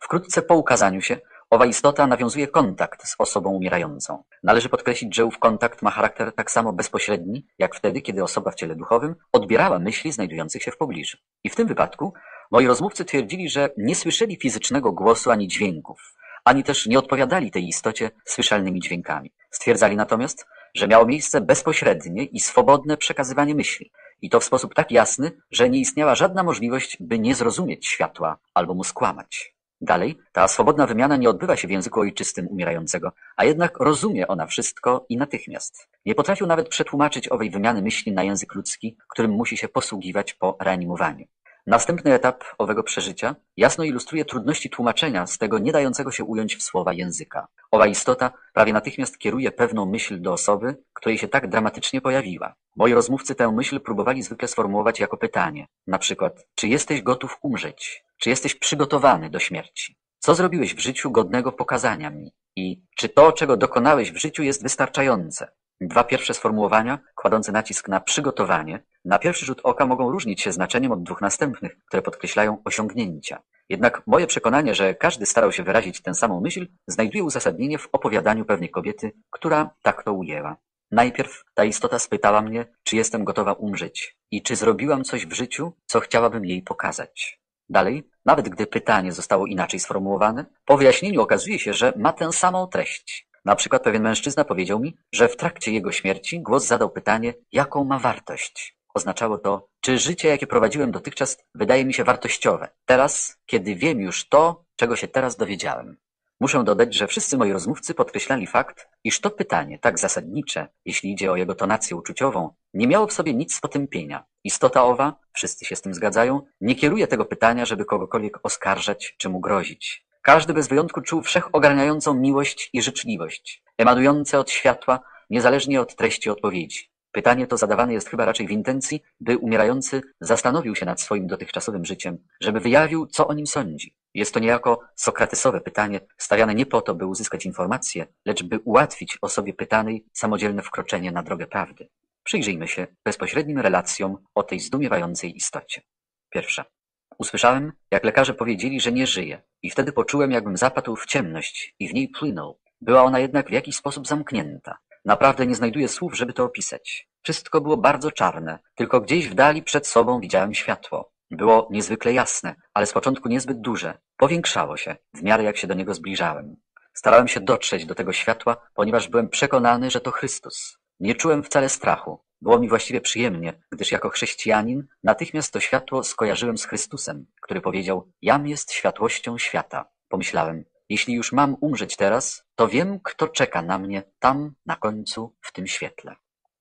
Wkrótce po ukazaniu się Owa istota nawiązuje kontakt z osobą umierającą. Należy podkreślić, że ów kontakt ma charakter tak samo bezpośredni, jak wtedy, kiedy osoba w ciele duchowym odbierała myśli znajdujących się w pobliżu. I w tym wypadku moi rozmówcy twierdzili, że nie słyszeli fizycznego głosu ani dźwięków, ani też nie odpowiadali tej istocie słyszalnymi dźwiękami. Stwierdzali natomiast, że miało miejsce bezpośrednie i swobodne przekazywanie myśli, i to w sposób tak jasny, że nie istniała żadna możliwość, by nie zrozumieć światła albo mu skłamać. Dalej, ta swobodna wymiana nie odbywa się w języku ojczystym umierającego, a jednak rozumie ona wszystko i natychmiast. Nie potrafił nawet przetłumaczyć owej wymiany myśli na język ludzki, którym musi się posługiwać po reanimowaniu. Następny etap owego przeżycia jasno ilustruje trudności tłumaczenia z tego nie dającego się ująć w słowa języka. Owa istota prawie natychmiast kieruje pewną myśl do osoby, której się tak dramatycznie pojawiła. Moi rozmówcy tę myśl próbowali zwykle sformułować jako pytanie. Na przykład, czy jesteś gotów umrzeć? Czy jesteś przygotowany do śmierci? Co zrobiłeś w życiu godnego pokazania mi? I czy to, czego dokonałeś w życiu jest wystarczające? Dwa pierwsze sformułowania, kładące nacisk na przygotowanie, na pierwszy rzut oka mogą różnić się znaczeniem od dwóch następnych, które podkreślają osiągnięcia. Jednak moje przekonanie, że każdy starał się wyrazić tę samą myśl, znajduje uzasadnienie w opowiadaniu pewnej kobiety, która tak to ujęła. Najpierw ta istota spytała mnie, czy jestem gotowa umrzeć i czy zrobiłam coś w życiu, co chciałabym jej pokazać. Dalej, nawet gdy pytanie zostało inaczej sformułowane, po wyjaśnieniu okazuje się, że ma tę samą treść. Na przykład pewien mężczyzna powiedział mi, że w trakcie jego śmierci głos zadał pytanie, jaką ma wartość. Oznaczało to, czy życie, jakie prowadziłem dotychczas, wydaje mi się wartościowe. Teraz, kiedy wiem już to, czego się teraz dowiedziałem. Muszę dodać, że wszyscy moi rozmówcy podkreślali fakt, iż to pytanie, tak zasadnicze, jeśli idzie o jego tonację uczuciową, nie miało w sobie nic potępienia. Istota owa, wszyscy się z tym zgadzają, nie kieruje tego pytania, żeby kogokolwiek oskarżać czy mu grozić. Każdy bez wyjątku czuł wszechogarniającą miłość i życzliwość, emanujące od światła, niezależnie od treści odpowiedzi. Pytanie to zadawane jest chyba raczej w intencji, by umierający zastanowił się nad swoim dotychczasowym życiem, żeby wyjawił, co o nim sądzi. Jest to niejako sokratesowe pytanie, stawiane nie po to, by uzyskać informacje, lecz by ułatwić osobie pytanej samodzielne wkroczenie na drogę prawdy. Przyjrzyjmy się bezpośrednim relacjom o tej zdumiewającej istocie. Pierwsza. Usłyszałem, jak lekarze powiedzieli, że nie żyje i wtedy poczułem, jakbym zapadł w ciemność i w niej płynął. Była ona jednak w jakiś sposób zamknięta. Naprawdę nie znajduję słów, żeby to opisać. Wszystko było bardzo czarne, tylko gdzieś w dali przed sobą widziałem światło. Było niezwykle jasne, ale z początku niezbyt duże. Powiększało się, w miarę jak się do niego zbliżałem. Starałem się dotrzeć do tego światła, ponieważ byłem przekonany, że to Chrystus. Nie czułem wcale strachu. Było mi właściwie przyjemnie, gdyż jako chrześcijanin natychmiast to światło skojarzyłem z Chrystusem, który powiedział: Jam jest światłością świata. Pomyślałem, jeśli już mam umrzeć teraz, to wiem, kto czeka na mnie tam, na końcu, w tym świetle.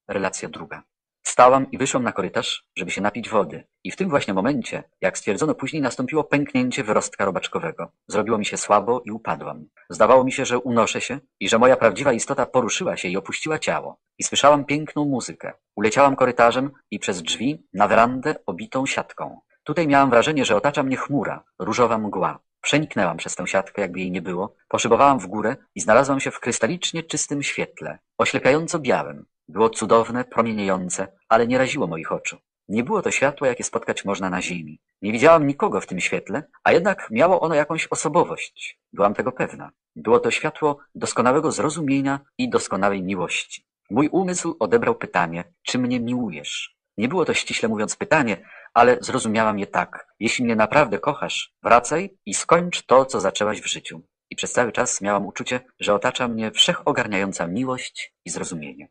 Relacja druga. Wstałam i wyszłam na korytarz, żeby się napić wody. I w tym właśnie momencie, jak stwierdzono później, nastąpiło pęknięcie wyrostka robaczkowego. Zrobiło mi się słabo i upadłam. Zdawało mi się, że unoszę się i że moja prawdziwa istota poruszyła się i opuściła ciało. I słyszałam piękną muzykę. Uleciałam korytarzem i przez drzwi na werandę obitą siatką. Tutaj miałam wrażenie, że otacza mnie chmura, różowa mgła. Przeniknęłam przez tę siatkę, jakby jej nie było, poszybowałam w górę i znalazłam się w krystalicznie czystym świetle, oślepiająco białym. Było cudowne, promieniejące, ale nie raziło moich oczu. Nie było to światło, jakie spotkać można na ziemi. Nie widziałam nikogo w tym świetle, a jednak miało ono jakąś osobowość. Byłam tego pewna. Było to światło doskonałego zrozumienia i doskonałej miłości. Mój umysł odebrał pytanie, czy mnie miłujesz? Nie było to ściśle mówiąc pytanie, ale zrozumiałam je tak. Jeśli mnie naprawdę kochasz, wracaj i skończ to, co zaczęłaś w życiu. I przez cały czas miałam uczucie, że otacza mnie wszechogarniająca miłość i zrozumienie.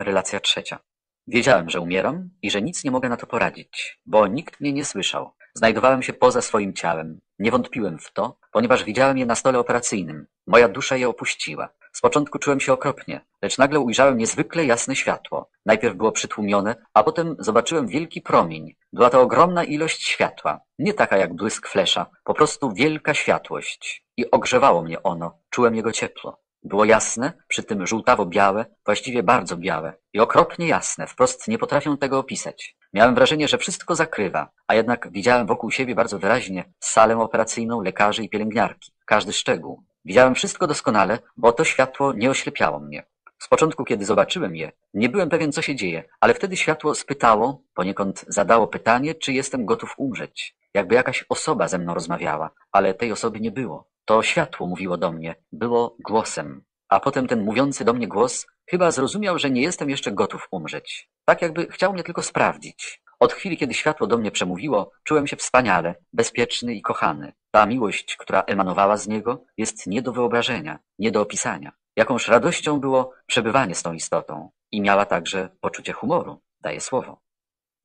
Relacja trzecia. Wiedziałem, że umieram i że nic nie mogę na to poradzić, bo nikt mnie nie słyszał. Znajdowałem się poza swoim ciałem. Nie wątpiłem w to, ponieważ widziałem je na stole operacyjnym. Moja dusza je opuściła. Z początku czułem się okropnie, lecz nagle ujrzałem niezwykle jasne światło. Najpierw było przytłumione, a potem zobaczyłem wielki promień. Była to ogromna ilość światła. Nie taka jak błysk flesza, po prostu wielka światłość. I ogrzewało mnie ono. Czułem jego ciepło. Było jasne, przy tym żółtawo-białe, właściwie bardzo białe i okropnie jasne, wprost nie potrafię tego opisać. Miałem wrażenie, że wszystko zakrywa, a jednak widziałem wokół siebie bardzo wyraźnie salę operacyjną, lekarzy i pielęgniarki, każdy szczegół. Widziałem wszystko doskonale, bo to światło nie oślepiało mnie. Z początku, kiedy zobaczyłem je, nie byłem pewien, co się dzieje, ale wtedy światło spytało, poniekąd zadało pytanie, czy jestem gotów umrzeć. Jakby jakaś osoba ze mną rozmawiała, ale tej osoby nie było. To światło mówiło do mnie, było głosem. A potem ten mówiący do mnie głos chyba zrozumiał, że nie jestem jeszcze gotów umrzeć. Tak jakby chciał mnie tylko sprawdzić. Od chwili, kiedy światło do mnie przemówiło, czułem się wspaniale, bezpieczny i kochany. Ta miłość, która emanowała z niego, jest nie do wyobrażenia, nie do opisania. Jakąż radością było przebywanie z tą istotą. I miała także poczucie humoru, daje słowo.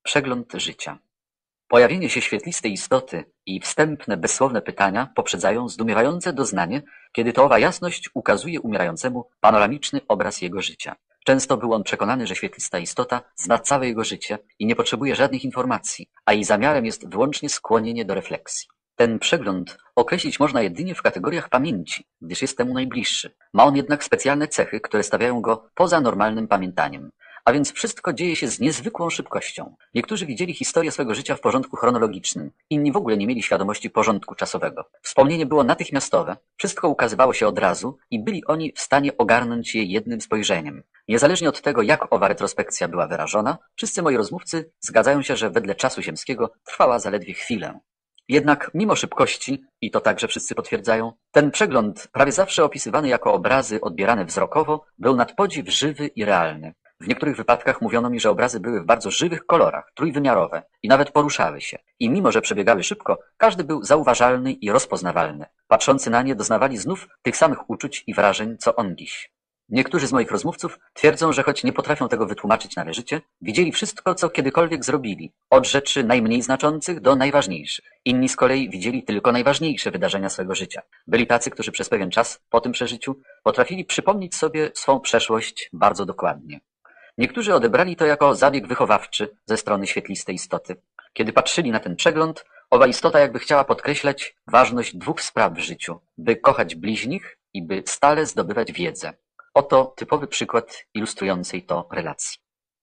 Przegląd życia. Pojawienie się świetlistej istoty i wstępne, bezsłowne pytania poprzedzają zdumiewające doznanie, kiedy to owa jasność ukazuje umierającemu panoramiczny obraz jego życia. Często był on przekonany, że świetlista istota zna całe jego życie i nie potrzebuje żadnych informacji, a jej zamiarem jest wyłącznie skłonienie do refleksji. Ten przegląd określić można jedynie w kategoriach pamięci, gdyż jest temu najbliższy. Ma on jednak specjalne cechy, które stawiają go poza normalnym pamiętaniem. A więc wszystko dzieje się z niezwykłą szybkością. Niektórzy widzieli historię swego życia w porządku chronologicznym, inni w ogóle nie mieli świadomości porządku czasowego. Wspomnienie było natychmiastowe, wszystko ukazywało się od razu i byli oni w stanie ogarnąć je jednym spojrzeniem. Niezależnie od tego, jak owa retrospekcja była wyrażona, wszyscy moi rozmówcy zgadzają się, że wedle czasu ziemskiego trwała zaledwie chwilę. Jednak mimo szybkości, i to także wszyscy potwierdzają, ten przegląd, prawie zawsze opisywany jako obrazy odbierane wzrokowo, był nadpodziw żywy i realny. W niektórych wypadkach mówiono mi, że obrazy były w bardzo żywych kolorach, trójwymiarowe i nawet poruszały się. I mimo, że przebiegały szybko, każdy był zauważalny i rozpoznawalny. Patrzący na nie doznawali znów tych samych uczuć i wrażeń, co on dziś. Niektórzy z moich rozmówców twierdzą, że choć nie potrafią tego wytłumaczyć należycie, widzieli wszystko, co kiedykolwiek zrobili, od rzeczy najmniej znaczących do najważniejszych. Inni z kolei widzieli tylko najważniejsze wydarzenia swego życia. Byli tacy, którzy przez pewien czas po tym przeżyciu potrafili przypomnieć sobie swą przeszłość bardzo dokładnie. Niektórzy odebrali to jako zabieg wychowawczy ze strony świetlistej istoty. Kiedy patrzyli na ten przegląd, owa istota jakby chciała podkreślać ważność dwóch spraw w życiu, by kochać bliźnich i by stale zdobywać wiedzę. Oto typowy przykład ilustrującej to relacji.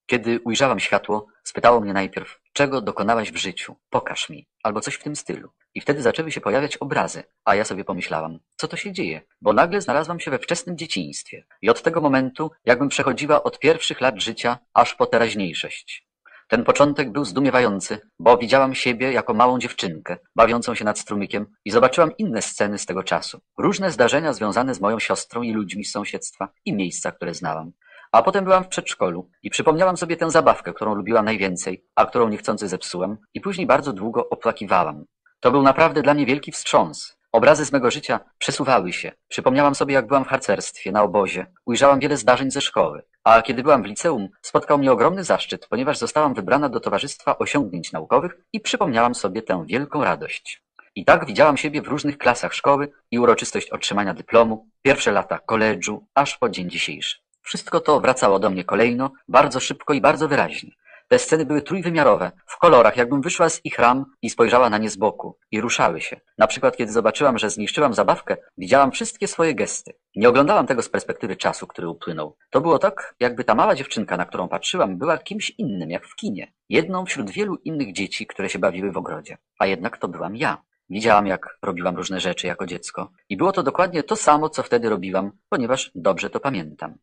Kiedy ujrzałam światło, spytało mnie najpierw, czego dokonałaś w życiu? Pokaż mi. Albo coś w tym stylu. I wtedy zaczęły się pojawiać obrazy, a ja sobie pomyślałam, co to się dzieje? Bo nagle znalazłam się we wczesnym dzieciństwie. I od tego momentu, jakbym przechodziła od pierwszych lat życia aż po teraźniejszość. Ten początek był zdumiewający, bo widziałam siebie jako małą dziewczynkę, bawiącą się nad strumykiem i zobaczyłam inne sceny z tego czasu. Różne zdarzenia związane z moją siostrą i ludźmi z sąsiedztwa i miejsca, które znałam. A potem byłam w przedszkolu i przypomniałam sobie tę zabawkę, którą lubiłam najwięcej, a którą niechcący zepsułam i później bardzo długo opłakiwałam. To był naprawdę dla mnie wielki wstrząs. Obrazy z mego życia przesuwały się. Przypomniałam sobie, jak byłam w harcerstwie, na obozie. Ujrzałam wiele zdarzeń ze szkoły. A kiedy byłam w liceum, spotkał mnie ogromny zaszczyt, ponieważ zostałam wybrana do Towarzystwa Osiągnięć Naukowych i przypomniałam sobie tę wielką radość. I tak widziałam siebie w różnych klasach szkoły i uroczystość otrzymania dyplomu, pierwsze lata koledżu, aż po dzień dzisiejszy. Wszystko to wracało do mnie kolejno, bardzo szybko i bardzo wyraźnie. Te sceny były trójwymiarowe, w kolorach, jakbym wyszła z ich ram i spojrzała na nie z boku. I ruszały się. Na przykład, kiedy zobaczyłam, że zniszczyłam zabawkę, widziałam wszystkie swoje gesty. Nie oglądałam tego z perspektywy czasu, który upłynął. To było tak, jakby ta mała dziewczynka, na którą patrzyłam, była kimś innym, jak w kinie. Jedną wśród wielu innych dzieci, które się bawiły w ogrodzie. A jednak to byłam ja. Widziałam, jak robiłam różne rzeczy jako dziecko. I było to dokładnie to samo, co wtedy robiłam, ponieważ dobrze to pamiętam.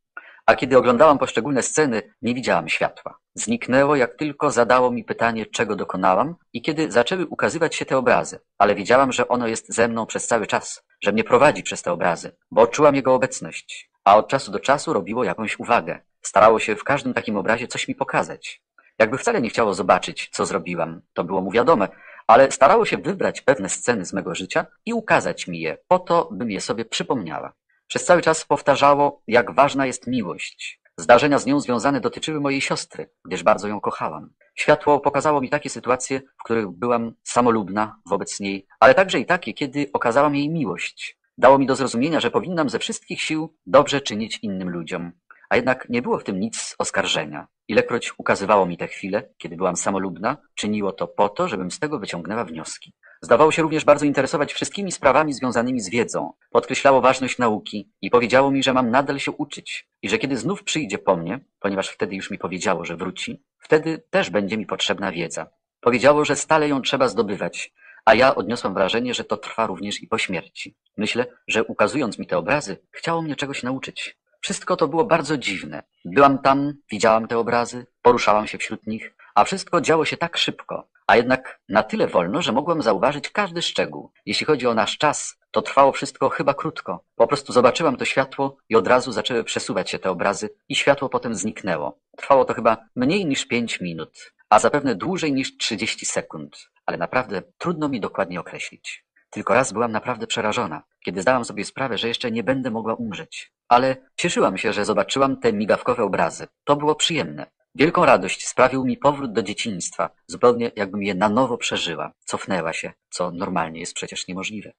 A kiedy oglądałam poszczególne sceny, nie widziałam światła. Zniknęło, jak tylko zadało mi pytanie, czego dokonałam i kiedy zaczęły ukazywać się te obrazy. Ale wiedziałam, że ono jest ze mną przez cały czas, że mnie prowadzi przez te obrazy, bo odczułam jego obecność. A od czasu do czasu robiło jakąś uwagę. Starało się w każdym takim obrazie coś mi pokazać. Jakby wcale nie chciało zobaczyć, co zrobiłam, to było mu wiadome, ale starało się wybrać pewne sceny z mego życia i ukazać mi je, po to, bym je sobie przypomniała. Przez cały czas powtarzało, jak ważna jest miłość. Zdarzenia z nią związane dotyczyły mojej siostry, gdyż bardzo ją kochałam. Światło pokazało mi takie sytuacje, w których byłam samolubna wobec niej, ale także i takie, kiedy okazałam jej miłość. Dało mi do zrozumienia, że powinnam ze wszystkich sił dobrze czynić innym ludziom. A jednak nie było w tym nic oskarżenia. Ilekroć ukazywało mi te chwile, kiedy byłam samolubna, czyniło to po to, żebym z tego wyciągnęła wnioski. Zdawało się również bardzo interesować wszystkimi sprawami związanymi z wiedzą. Podkreślało ważność nauki i powiedziało mi, że mam nadal się uczyć i że kiedy znów przyjdzie po mnie, ponieważ wtedy już mi powiedziało, że wróci, wtedy też będzie mi potrzebna wiedza. Powiedziało, że stale ją trzeba zdobywać, a ja odniosłam wrażenie, że to trwa również i po śmierci. Myślę, że ukazując mi te obrazy, chciało mnie czegoś nauczyć. Wszystko to było bardzo dziwne. Byłam tam, widziałam te obrazy, poruszałam się wśród nich, a wszystko działo się tak szybko, a jednak na tyle wolno, że mogłem zauważyć każdy szczegół. Jeśli chodzi o nasz czas, to trwało wszystko chyba krótko. Po prostu zobaczyłam to światło i od razu zaczęły przesuwać się te obrazy i światło potem zniknęło. Trwało to chyba mniej niż pięć minut, a zapewne dłużej niż trzydzieści sekund, ale naprawdę trudno mi dokładnie określić. Tylko raz byłam naprawdę przerażona, kiedy zdałam sobie sprawę, że jeszcze nie będę mogła umrzeć. Ale cieszyłam się, że zobaczyłam te migawkowe obrazy. To było przyjemne. Wielką radość sprawił mi powrót do dzieciństwa, zupełnie jakbym je na nowo przeżyła, cofnęła się, co normalnie jest przecież niemożliwe.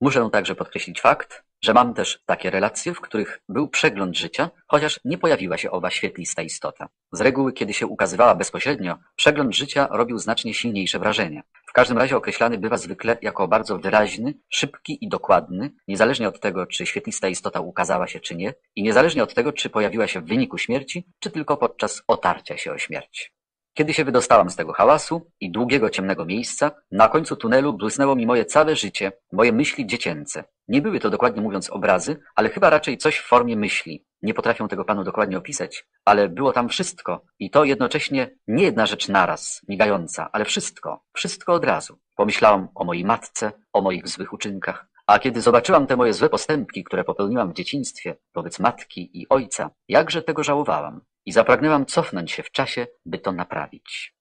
Muszę także podkreślić fakt, że mam też takie relacje, w których był przegląd życia, chociaż nie pojawiła się owa świetlista istota. Z reguły, kiedy się ukazywała bezpośrednio, przegląd życia robił znacznie silniejsze wrażenie. W każdym razie określany bywa zwykle jako bardzo wyraźny, szybki i dokładny, niezależnie od tego, czy świetlista istota ukazała się czy nie i niezależnie od tego, czy pojawiła się w wyniku śmierci, czy tylko podczas otarcia się o śmierć. Kiedy się wydostałam z tego hałasu i długiego ciemnego miejsca, na końcu tunelu błysnęło mi moje całe życie, moje myśli dziecięce. Nie były to dokładnie mówiąc obrazy, ale chyba raczej coś w formie myśli. Nie potrafię tego panu dokładnie opisać, ale było tam wszystko i to jednocześnie nie jedna rzecz naraz, migająca, ale wszystko, wszystko od razu. Pomyślałam o mojej matce, o moich złych uczynkach, a kiedy zobaczyłam te moje złe postępki, które popełniłam w dzieciństwie wobec matki i ojca, jakże tego żałowałam i zapragnęłam cofnąć się w czasie, by to naprawić.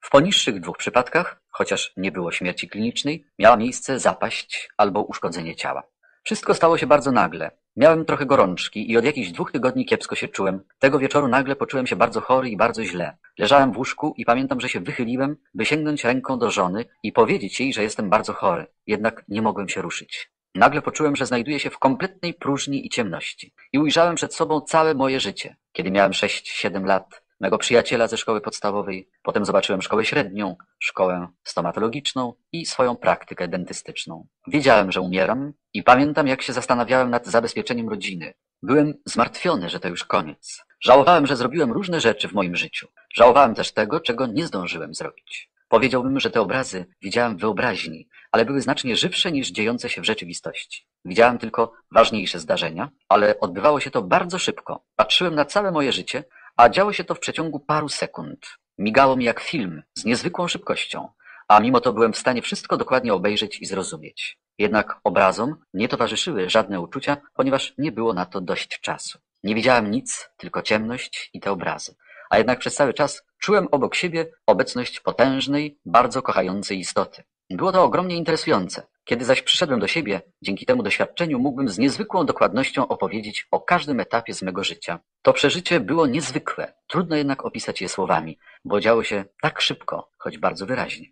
W poniższych dwóch przypadkach, chociaż nie było śmierci klinicznej, miała miejsce zapaść albo uszkodzenie ciała. Wszystko stało się bardzo nagle. Miałem trochę gorączki i od jakichś dwóch tygodni kiepsko się czułem. Tego wieczoru nagle poczułem się bardzo chory i bardzo źle. Leżałem w łóżku i pamiętam, że się wychyliłem, by sięgnąć ręką do żony i powiedzieć jej, że jestem bardzo chory. Jednak nie mogłem się ruszyć. Nagle poczułem, że znajduję się w kompletnej próżni i ciemności. I ujrzałem przed sobą całe moje życie. Kiedy miałem sześć, siedem lat, mego przyjaciela ze szkoły podstawowej, potem zobaczyłem szkołę średnią, szkołę stomatologiczną i swoją praktykę dentystyczną. Wiedziałem, że umieram i pamiętam, jak się zastanawiałem nad zabezpieczeniem rodziny. Byłem zmartwiony, że to już koniec. Żałowałem, że zrobiłem różne rzeczy w moim życiu. Żałowałem też tego, czego nie zdążyłem zrobić. Powiedziałbym, że te obrazy widziałem w wyobraźni, ale były znacznie żywsze niż dziejące się w rzeczywistości. Widziałem tylko ważniejsze zdarzenia, ale odbywało się to bardzo szybko. Patrzyłem na całe moje życie, a działo się to w przeciągu paru sekund. Migało mi jak film, z niezwykłą szybkością, a mimo to byłem w stanie wszystko dokładnie obejrzeć i zrozumieć. Jednak obrazom nie towarzyszyły żadne uczucia, ponieważ nie było na to dość czasu. Nie widziałem nic, tylko ciemność i te obrazy a jednak przez cały czas czułem obok siebie obecność potężnej, bardzo kochającej istoty. Było to ogromnie interesujące. Kiedy zaś przyszedłem do siebie, dzięki temu doświadczeniu mógłbym z niezwykłą dokładnością opowiedzieć o każdym etapie z mego życia. To przeżycie było niezwykłe, trudno jednak opisać je słowami, bo działo się tak szybko, choć bardzo wyraźnie.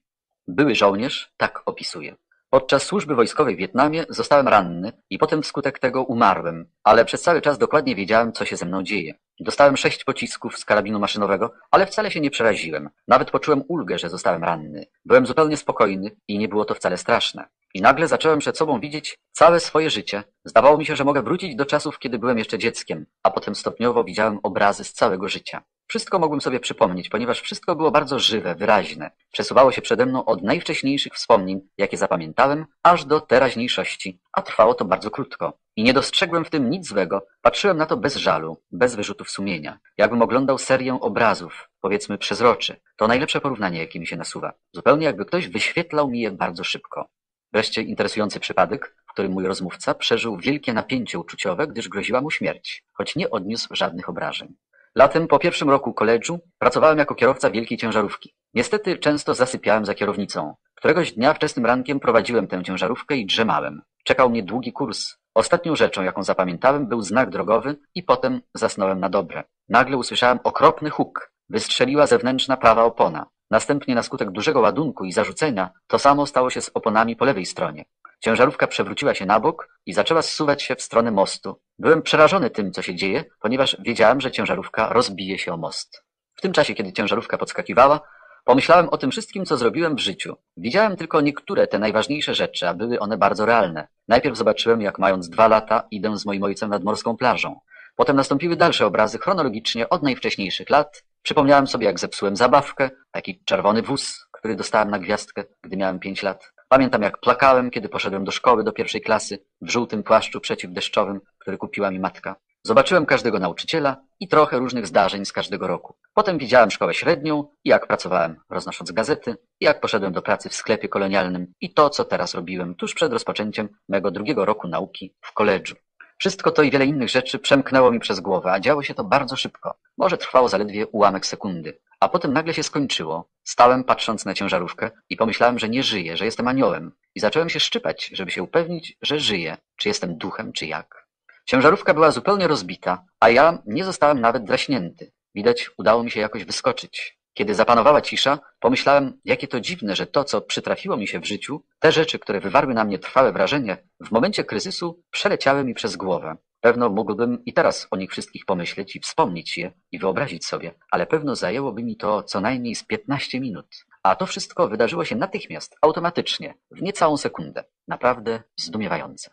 Były żołnierz tak opisuje. Podczas służby wojskowej w Wietnamie zostałem ranny i potem wskutek tego umarłem, ale przez cały czas dokładnie wiedziałem, co się ze mną dzieje. Dostałem sześć pocisków z karabinu maszynowego, ale wcale się nie przeraziłem. Nawet poczułem ulgę, że zostałem ranny. Byłem zupełnie spokojny i nie było to wcale straszne. I nagle zacząłem przed sobą widzieć całe swoje życie. Zdawało mi się, że mogę wrócić do czasów, kiedy byłem jeszcze dzieckiem, a potem stopniowo widziałem obrazy z całego życia. Wszystko mogłem sobie przypomnieć, ponieważ wszystko było bardzo żywe, wyraźne. Przesuwało się przede mną od najwcześniejszych wspomnień, jakie zapamiętałem, aż do teraźniejszości, a trwało to bardzo krótko. I nie dostrzegłem w tym nic złego, patrzyłem na to bez żalu, bez wyrzutów sumienia. Jakbym oglądał serię obrazów, powiedzmy przezroczy. To najlepsze porównanie, jakie mi się nasuwa. Zupełnie jakby ktoś wyświetlał mi je bardzo szybko. Wreszcie interesujący przypadek, w którym mój rozmówca przeżył wielkie napięcie uczuciowe, gdyż groziła mu śmierć, choć nie odniósł żadnych obrażeń. Latem po pierwszym roku koledżu pracowałem jako kierowca wielkiej ciężarówki. Niestety często zasypiałem za kierownicą. Któregoś dnia wczesnym rankiem prowadziłem tę ciężarówkę i drzemałem. Czekał mnie długi kurs. Ostatnią rzeczą, jaką zapamiętałem, był znak drogowy i potem zasnąłem na dobre. Nagle usłyszałem okropny huk. Wystrzeliła zewnętrzna prawa opona. Następnie na skutek dużego ładunku i zarzucenia to samo stało się z oponami po lewej stronie. Ciężarówka przewróciła się na bok i zaczęła zsuwać się w stronę mostu. Byłem przerażony tym, co się dzieje, ponieważ wiedziałem, że ciężarówka rozbije się o most. W tym czasie, kiedy ciężarówka podskakiwała, pomyślałem o tym wszystkim, co zrobiłem w życiu. Widziałem tylko niektóre te najważniejsze rzeczy, a były one bardzo realne. Najpierw zobaczyłem, jak mając dwa lata idę z moim ojcem nad morską plażą. Potem nastąpiły dalsze obrazy chronologicznie od najwcześniejszych lat. Przypomniałem sobie, jak zepsułem zabawkę, taki czerwony wóz, który dostałem na gwiazdkę, gdy miałem pięć lat. Pamiętam, jak plakałem, kiedy poszedłem do szkoły do pierwszej klasy w żółtym płaszczu przeciwdeszczowym, który kupiła mi matka. Zobaczyłem każdego nauczyciela i trochę różnych zdarzeń z każdego roku. Potem widziałem szkołę średnią i jak pracowałem, roznosząc gazety, i jak poszedłem do pracy w sklepie kolonialnym i to, co teraz robiłem tuż przed rozpoczęciem mego drugiego roku nauki w koledżu. Wszystko to i wiele innych rzeczy przemknęło mi przez głowę, a działo się to bardzo szybko. Może trwało zaledwie ułamek sekundy. A potem nagle się skończyło. Stałem patrząc na ciężarówkę i pomyślałem, że nie żyję, że jestem aniołem. I zacząłem się szczypać, żeby się upewnić, że żyję, czy jestem duchem, czy jak. Ciężarówka była zupełnie rozbita, a ja nie zostałem nawet draśnięty. Widać, udało mi się jakoś wyskoczyć. Kiedy zapanowała cisza, pomyślałem, jakie to dziwne, że to, co przytrafiło mi się w życiu, te rzeczy, które wywarły na mnie trwałe wrażenie, w momencie kryzysu przeleciały mi przez głowę. Pewno mógłbym i teraz o nich wszystkich pomyśleć i wspomnieć je i wyobrazić sobie, ale pewno zajęłoby mi to co najmniej z piętnaście minut. A to wszystko wydarzyło się natychmiast, automatycznie, w niecałą sekundę. Naprawdę zdumiewające.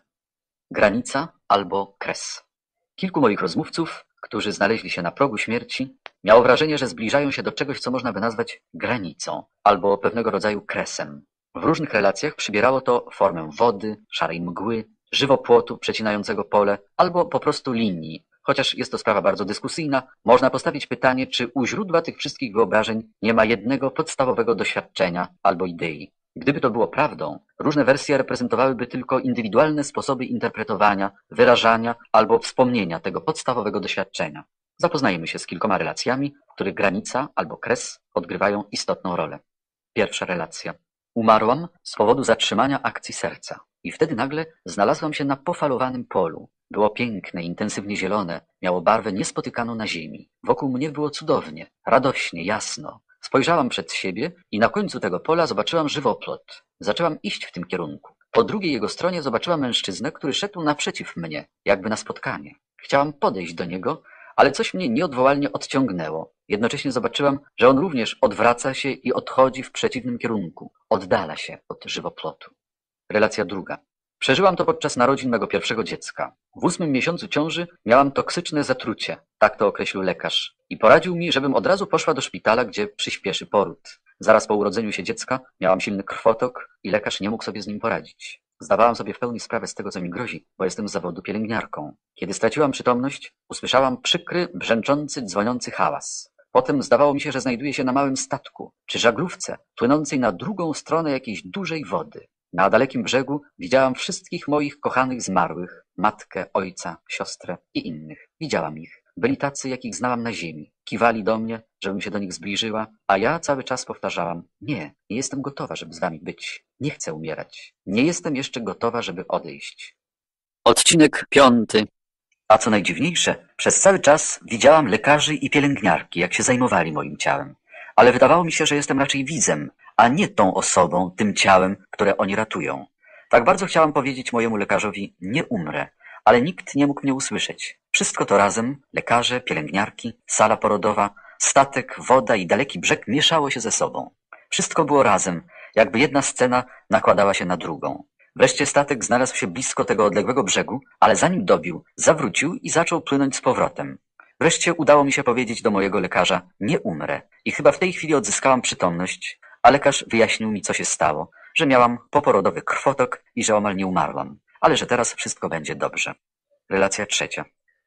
Granica albo kres. Kilku moich rozmówców, którzy znaleźli się na progu śmierci, miało wrażenie, że zbliżają się do czegoś, co można by nazwać granicą albo pewnego rodzaju kresem. W różnych relacjach przybierało to formę wody, szarej mgły, żywopłotu przecinającego pole albo po prostu linii. Chociaż jest to sprawa bardzo dyskusyjna, można postawić pytanie, czy u źródła tych wszystkich wyobrażeń nie ma jednego podstawowego doświadczenia albo idei. Gdyby to było prawdą, różne wersje reprezentowałyby tylko indywidualne sposoby interpretowania, wyrażania albo wspomnienia tego podstawowego doświadczenia. Zapoznajmy się z kilkoma relacjami, w których granica albo kres odgrywają istotną rolę. Pierwsza relacja. Umarłam z powodu zatrzymania akcji serca. I wtedy nagle znalazłam się na pofalowanym polu. Było piękne, intensywnie zielone, miało barwę niespotykaną na ziemi. Wokół mnie było cudownie, radośnie, jasno. Spojrzałam przed siebie i na końcu tego pola zobaczyłam żywoplot. Zaczęłam iść w tym kierunku. Po drugiej jego stronie zobaczyłam mężczyznę, który szedł naprzeciw mnie, jakby na spotkanie. Chciałam podejść do niego, ale coś mnie nieodwołalnie odciągnęło. Jednocześnie zobaczyłam, że on również odwraca się i odchodzi w przeciwnym kierunku. Oddala się od żywoplotu. Relacja druga. Przeżyłam to podczas narodzin mego pierwszego dziecka. W ósmym miesiącu ciąży miałam toksyczne zatrucie, tak to określił lekarz, i poradził mi, żebym od razu poszła do szpitala, gdzie przyspieszy poród. Zaraz po urodzeniu się dziecka miałam silny krwotok i lekarz nie mógł sobie z nim poradzić. Zdawałam sobie w pełni sprawę z tego, co mi grozi, bo jestem z zawodu pielęgniarką. Kiedy straciłam przytomność, usłyszałam przykry, brzęczący, dzwoniący hałas. Potem zdawało mi się, że znajduję się na małym statku, czy żaglówce, płynącej na drugą stronę jakiejś dużej wody. Na dalekim brzegu widziałam wszystkich moich kochanych zmarłych, matkę, ojca, siostrę i innych. Widziałam ich. Byli tacy, jakich znałam na ziemi. Kiwali do mnie, żebym się do nich zbliżyła, a ja cały czas powtarzałam: Nie, nie jestem gotowa, żeby z wami być. Nie chcę umierać. Nie jestem jeszcze gotowa, żeby odejść. Odcinek piąty. A co najdziwniejsze, przez cały czas widziałam lekarzy i pielęgniarki, jak się zajmowali moim ciałem. Ale wydawało mi się, że jestem raczej widzem, a nie tą osobą, tym ciałem, które oni ratują. Tak bardzo chciałam powiedzieć mojemu lekarzowi: Nie umrę, ale nikt nie mógł mnie usłyszeć. Wszystko to razem, lekarze, pielęgniarki, sala porodowa, statek, woda i daleki brzeg mieszało się ze sobą. Wszystko było razem, jakby jedna scena nakładała się na drugą. Wreszcie statek znalazł się blisko tego odległego brzegu, ale zanim dobił, zawrócił i zaczął płynąć z powrotem. Wreszcie udało mi się powiedzieć do mojego lekarza, nie umrę. I chyba w tej chwili odzyskałam przytomność, a lekarz wyjaśnił mi, co się stało, że miałam poporodowy krwotok i że omal nie umarłam ale że teraz wszystko będzie dobrze. Relacja trzecia.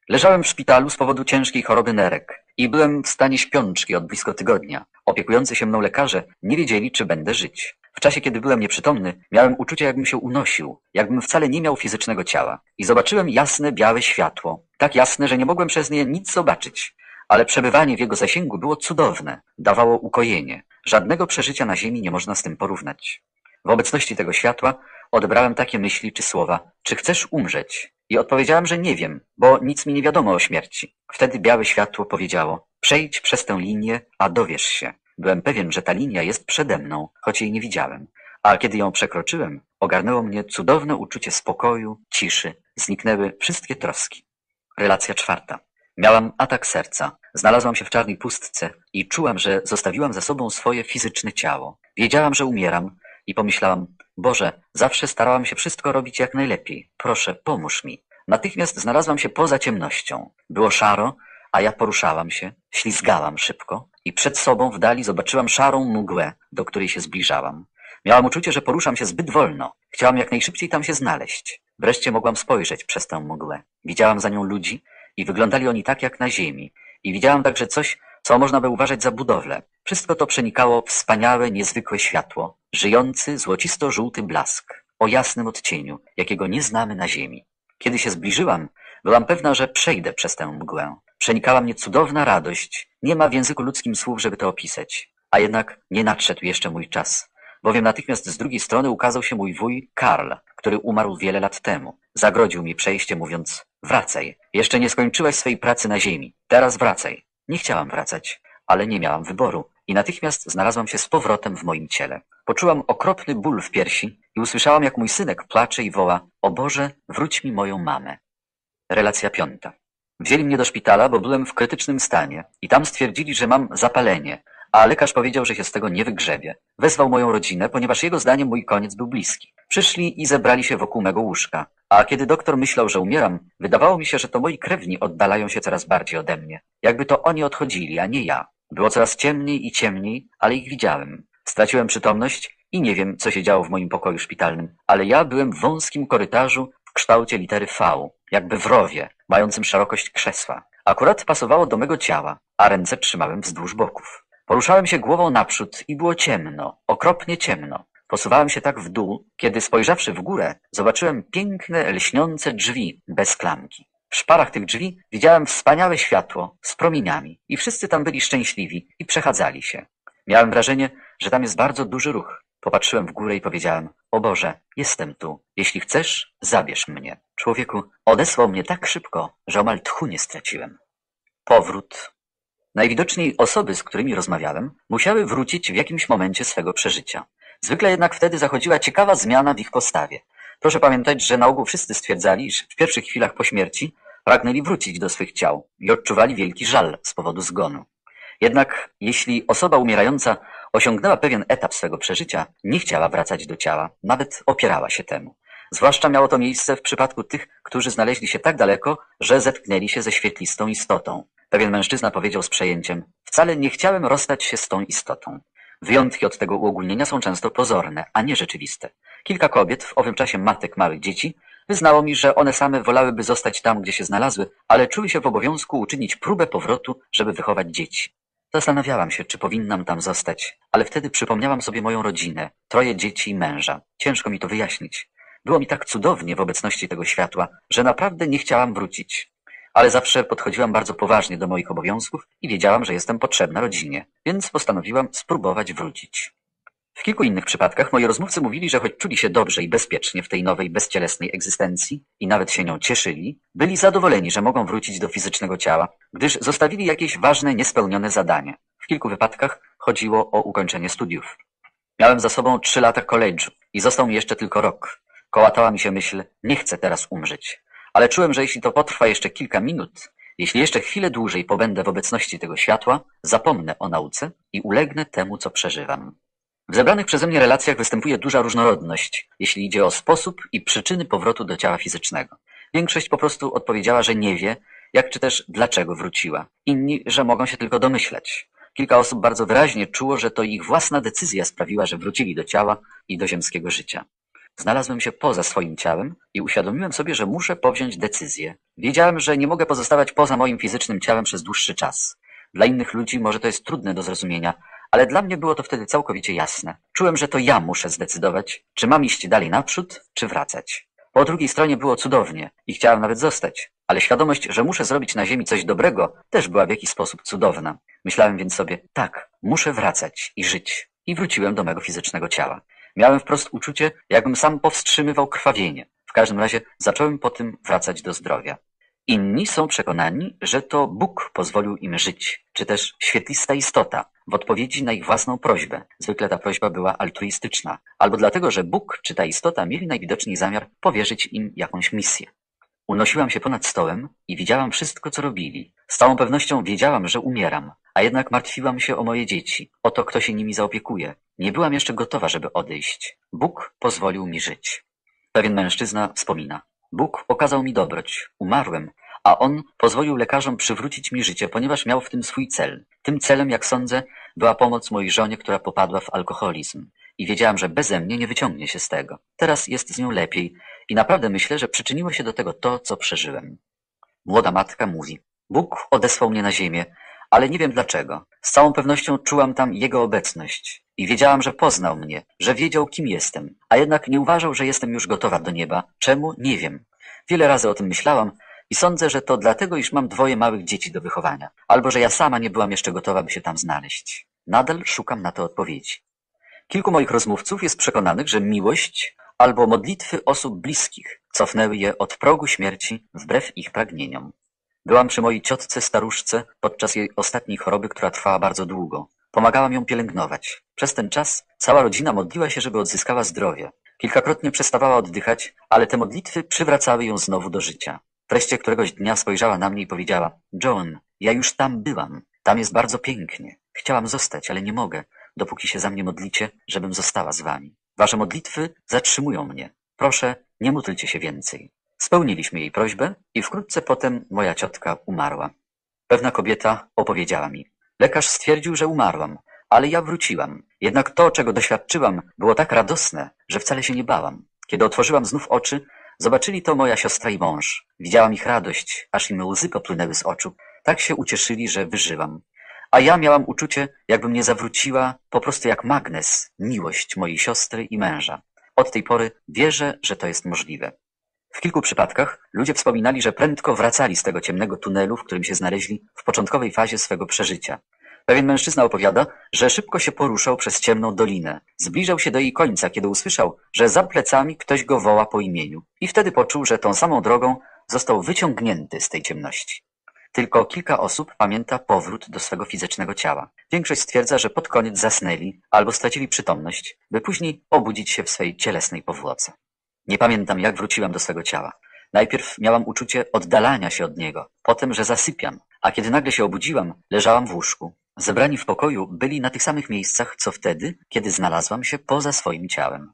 Leżałem w szpitalu z powodu ciężkiej choroby nerek i byłem w stanie śpiączki od blisko tygodnia. Opiekujący się mną lekarze nie wiedzieli, czy będę żyć. W czasie, kiedy byłem nieprzytomny, miałem uczucie, jakbym się unosił, jakbym wcale nie miał fizycznego ciała. I zobaczyłem jasne, białe światło. Tak jasne, że nie mogłem przez nie nic zobaczyć. Ale przebywanie w jego zasięgu było cudowne. Dawało ukojenie. Żadnego przeżycia na ziemi nie można z tym porównać. W obecności tego światła Odebrałem takie myśli czy słowa: Czy chcesz umrzeć? I odpowiedziałem, że nie wiem, bo nic mi nie wiadomo o śmierci. Wtedy białe światło powiedziało: Przejdź przez tę linię, a dowiesz się. Byłem pewien, że ta linia jest przede mną, choć jej nie widziałem. A kiedy ją przekroczyłem, ogarnęło mnie cudowne uczucie spokoju, ciszy. Zniknęły wszystkie troski. Relacja czwarta. Miałam atak serca. Znalazłam się w czarnej pustce i czułam, że zostawiłam za sobą swoje fizyczne ciało. Wiedziałam, że umieram i pomyślałam, Boże, zawsze starałam się wszystko robić jak najlepiej. Proszę, pomóż mi. Natychmiast znalazłam się poza ciemnością. Było szaro, a ja poruszałam się, ślizgałam szybko i przed sobą w dali zobaczyłam szarą mgłę, do której się zbliżałam. Miałam uczucie, że poruszam się zbyt wolno. Chciałam jak najszybciej tam się znaleźć. Wreszcie mogłam spojrzeć przez tę mgłę. Widziałam za nią ludzi i wyglądali oni tak jak na ziemi. I widziałam także coś, co można by uważać za budowlę. Wszystko to przenikało wspaniałe, niezwykłe światło, żyjący, złocisto-żółty blask, o jasnym odcieniu, jakiego nie znamy na ziemi. Kiedy się zbliżyłam, byłam pewna, że przejdę przez tę mgłę. Przenikała mnie cudowna radość. Nie ma w języku ludzkim słów, żeby to opisać. A jednak nie nadszedł jeszcze mój czas, bowiem natychmiast z drugiej strony ukazał się mój wuj Karl, który umarł wiele lat temu. Zagrodził mi przejście, mówiąc: Wracaj, jeszcze nie skończyłaś swojej pracy na ziemi, teraz wracaj. Nie chciałam wracać, ale nie miałam wyboru i natychmiast znalazłam się z powrotem w moim ciele. Poczułam okropny ból w piersi i usłyszałam, jak mój synek placze i woła: O Boże, wróć mi moją mamę. Relacja piąta. Wzięli mnie do szpitala, bo byłem w krytycznym stanie i tam stwierdzili, że mam zapalenie, a lekarz powiedział, że się z tego nie wygrzebie. Wezwał moją rodzinę, ponieważ jego zdaniem mój koniec był bliski. Przyszli i zebrali się wokół mego łóżka. A kiedy doktor myślał, że umieram, wydawało mi się, że to moi krewni oddalają się coraz bardziej ode mnie. Jakby to oni odchodzili, a nie ja. Było coraz ciemniej i ciemniej, ale ich widziałem. Straciłem przytomność i nie wiem, co się działo w moim pokoju szpitalnym, ale ja byłem w wąskim korytarzu w kształcie litery V, jakby w rowie, mającym szerokość krzesła. Akurat pasowało do mego ciała, a ręce trzymałem wzdłuż boków. Poruszałem się głową naprzód i było ciemno, okropnie ciemno. Posuwałem się tak w dół, kiedy spojrzawszy w górę, zobaczyłem piękne, lśniące drzwi bez klamki. W szparach tych drzwi widziałem wspaniałe światło z promieniami i wszyscy tam byli szczęśliwi i przechadzali się. Miałem wrażenie, że tam jest bardzo duży ruch. Popatrzyłem w górę i powiedziałem, o Boże, jestem tu. Jeśli chcesz, zabierz mnie. Człowieku, odesłał mnie tak szybko, że omal tchu nie straciłem. Powrót. Najwidoczniej osoby, z którymi rozmawiałem, musiały wrócić w jakimś momencie swego przeżycia. Zwykle jednak wtedy zachodziła ciekawa zmiana w ich postawie. Proszę pamiętać, że na ogół wszyscy stwierdzali, że w pierwszych chwilach po śmierci pragnęli wrócić do swych ciał i odczuwali wielki żal z powodu zgonu. Jednak jeśli osoba umierająca osiągnęła pewien etap swego przeżycia, nie chciała wracać do ciała, nawet opierała się temu. Zwłaszcza miało to miejsce w przypadku tych, którzy znaleźli się tak daleko, że zetknęli się ze świetlistą istotą. Pewien mężczyzna powiedział z przejęciem: Wcale nie chciałem rozstać się z tą istotą. Wyjątki od tego uogólnienia są często pozorne, a nie rzeczywiste. Kilka kobiet, w owym czasie matek małych dzieci, wyznało mi, że one same wolałyby zostać tam, gdzie się znalazły, ale czuły się w obowiązku uczynić próbę powrotu, żeby wychować dzieci. Zastanawiałam się, czy powinnam tam zostać, ale wtedy przypomniałam sobie moją rodzinę, troje dzieci i męża. Ciężko mi to wyjaśnić. Było mi tak cudownie w obecności tego światła, że naprawdę nie chciałam wrócić. Ale zawsze podchodziłam bardzo poważnie do moich obowiązków i wiedziałam, że jestem potrzebna rodzinie, więc postanowiłam spróbować wrócić. W kilku innych przypadkach moi rozmówcy mówili, że choć czuli się dobrze i bezpiecznie w tej nowej, bezcielesnej egzystencji i nawet się nią cieszyli, byli zadowoleni, że mogą wrócić do fizycznego ciała, gdyż zostawili jakieś ważne, niespełnione zadanie. W kilku wypadkach chodziło o ukończenie studiów. Miałem za sobą trzy lata college'u i został mi jeszcze tylko rok. Kołatała mi się myśl, nie chcę teraz umrzeć. Ale czułem, że jeśli to potrwa jeszcze kilka minut, jeśli jeszcze chwilę dłużej pobędę w obecności tego światła, zapomnę o nauce i ulegnę temu, co przeżywam. W zebranych przeze mnie relacjach występuje duża różnorodność, jeśli idzie o sposób i przyczyny powrotu do ciała fizycznego. Większość po prostu odpowiedziała, że nie wie, jak czy też dlaczego wróciła. Inni, że mogą się tylko domyślać. Kilka osób bardzo wyraźnie czuło, że to ich własna decyzja sprawiła, że wrócili do ciała i do ziemskiego życia. Znalazłem się poza swoim ciałem i uświadomiłem sobie, że muszę powziąć decyzję. Wiedziałem, że nie mogę pozostawać poza moim fizycznym ciałem przez dłuższy czas. Dla innych ludzi może to jest trudne do zrozumienia, ale dla mnie było to wtedy całkowicie jasne. Czułem, że to ja muszę zdecydować, czy mam iść dalej naprzód, czy wracać. Po drugiej stronie było cudownie i chciałem nawet zostać, ale świadomość, że muszę zrobić na ziemi coś dobrego, też była w jakiś sposób cudowna. Myślałem więc sobie, tak, muszę wracać i żyć. I wróciłem do mego fizycznego ciała. Miałem wprost uczucie, jakbym sam powstrzymywał krwawienie. W każdym razie zacząłem po tym wracać do zdrowia. Inni są przekonani, że to Bóg pozwolił im żyć, czy też świetlista istota, w odpowiedzi na ich własną prośbę. Zwykle ta prośba była altruistyczna, albo dlatego, że Bóg czy ta istota mieli najwidoczniej zamiar powierzyć im jakąś misję. Unosiłam się ponad stołem i widziałam wszystko, co robili. Z całą pewnością wiedziałam, że umieram, a jednak martwiłam się o moje dzieci, o to, kto się nimi zaopiekuje. Nie byłam jeszcze gotowa, żeby odejść. Bóg pozwolił mi żyć. Pewien mężczyzna wspomina. Bóg okazał mi dobroć. Umarłem, a on pozwolił lekarzom przywrócić mi życie, ponieważ miał w tym swój cel. Tym celem, jak sądzę, była pomoc mojej żonie, która popadła w alkoholizm. I wiedziałam, że beze mnie nie wyciągnie się z tego. Teraz jest z nią lepiej i naprawdę myślę, że przyczyniło się do tego to, co przeżyłem. Młoda matka mówi. Bóg odesłał mnie na ziemię, ale nie wiem dlaczego. Z całą pewnością czułam tam Jego obecność i wiedziałam, że poznał mnie, że wiedział, kim jestem, a jednak nie uważał, że jestem już gotowa do nieba. Czemu? Nie wiem. Wiele razy o tym myślałam i sądzę, że to dlatego, iż mam dwoje małych dzieci do wychowania, albo że ja sama nie byłam jeszcze gotowa, by się tam znaleźć. Nadal szukam na to odpowiedzi. Kilku moich rozmówców jest przekonanych, że miłość albo modlitwy osób bliskich cofnęły je od progu śmierci wbrew ich pragnieniom. Byłam przy mojej ciotce staruszce podczas jej ostatniej choroby, która trwała bardzo długo. Pomagałam ją pielęgnować. Przez ten czas cała rodzina modliła się, żeby odzyskała zdrowie. Kilkakrotnie przestawała oddychać, ale te modlitwy przywracały ją znowu do życia. Wreszcie któregoś dnia spojrzała na mnie i powiedziała John, ja już tam byłam. Tam jest bardzo pięknie. Chciałam zostać, ale nie mogę, dopóki się za mnie modlicie, żebym została z wami. Wasze modlitwy zatrzymują mnie. Proszę, nie módlcie się więcej. Spełniliśmy jej prośbę i wkrótce potem moja ciotka umarła. Pewna kobieta opowiedziała mi. Lekarz stwierdził, że umarłam, ale ja wróciłam. Jednak to, czego doświadczyłam, było tak radosne, że wcale się nie bałam. Kiedy otworzyłam znów oczy, zobaczyli to moja siostra i mąż. Widziałam ich radość, aż im łzy popłynęły z oczu. Tak się ucieszyli, że wyżyłam. A ja miałam uczucie, jakby mnie zawróciła po prostu jak magnes, miłość mojej siostry i męża. Od tej pory wierzę, że to jest możliwe. W kilku przypadkach ludzie wspominali, że prędko wracali z tego ciemnego tunelu, w którym się znaleźli w początkowej fazie swego przeżycia. Pewien mężczyzna opowiada, że szybko się poruszał przez ciemną dolinę. Zbliżał się do jej końca, kiedy usłyszał, że za plecami ktoś go woła po imieniu. I wtedy poczuł, że tą samą drogą został wyciągnięty z tej ciemności. Tylko kilka osób pamięta powrót do swego fizycznego ciała. Większość stwierdza, że pod koniec zasnęli albo stracili przytomność, by później obudzić się w swej cielesnej powłoce. Nie pamiętam, jak wróciłam do swego ciała. Najpierw miałam uczucie oddalania się od niego, potem, że zasypiam, a kiedy nagle się obudziłam, leżałam w łóżku. Zebrani w pokoju byli na tych samych miejscach, co wtedy, kiedy znalazłam się poza swoim ciałem.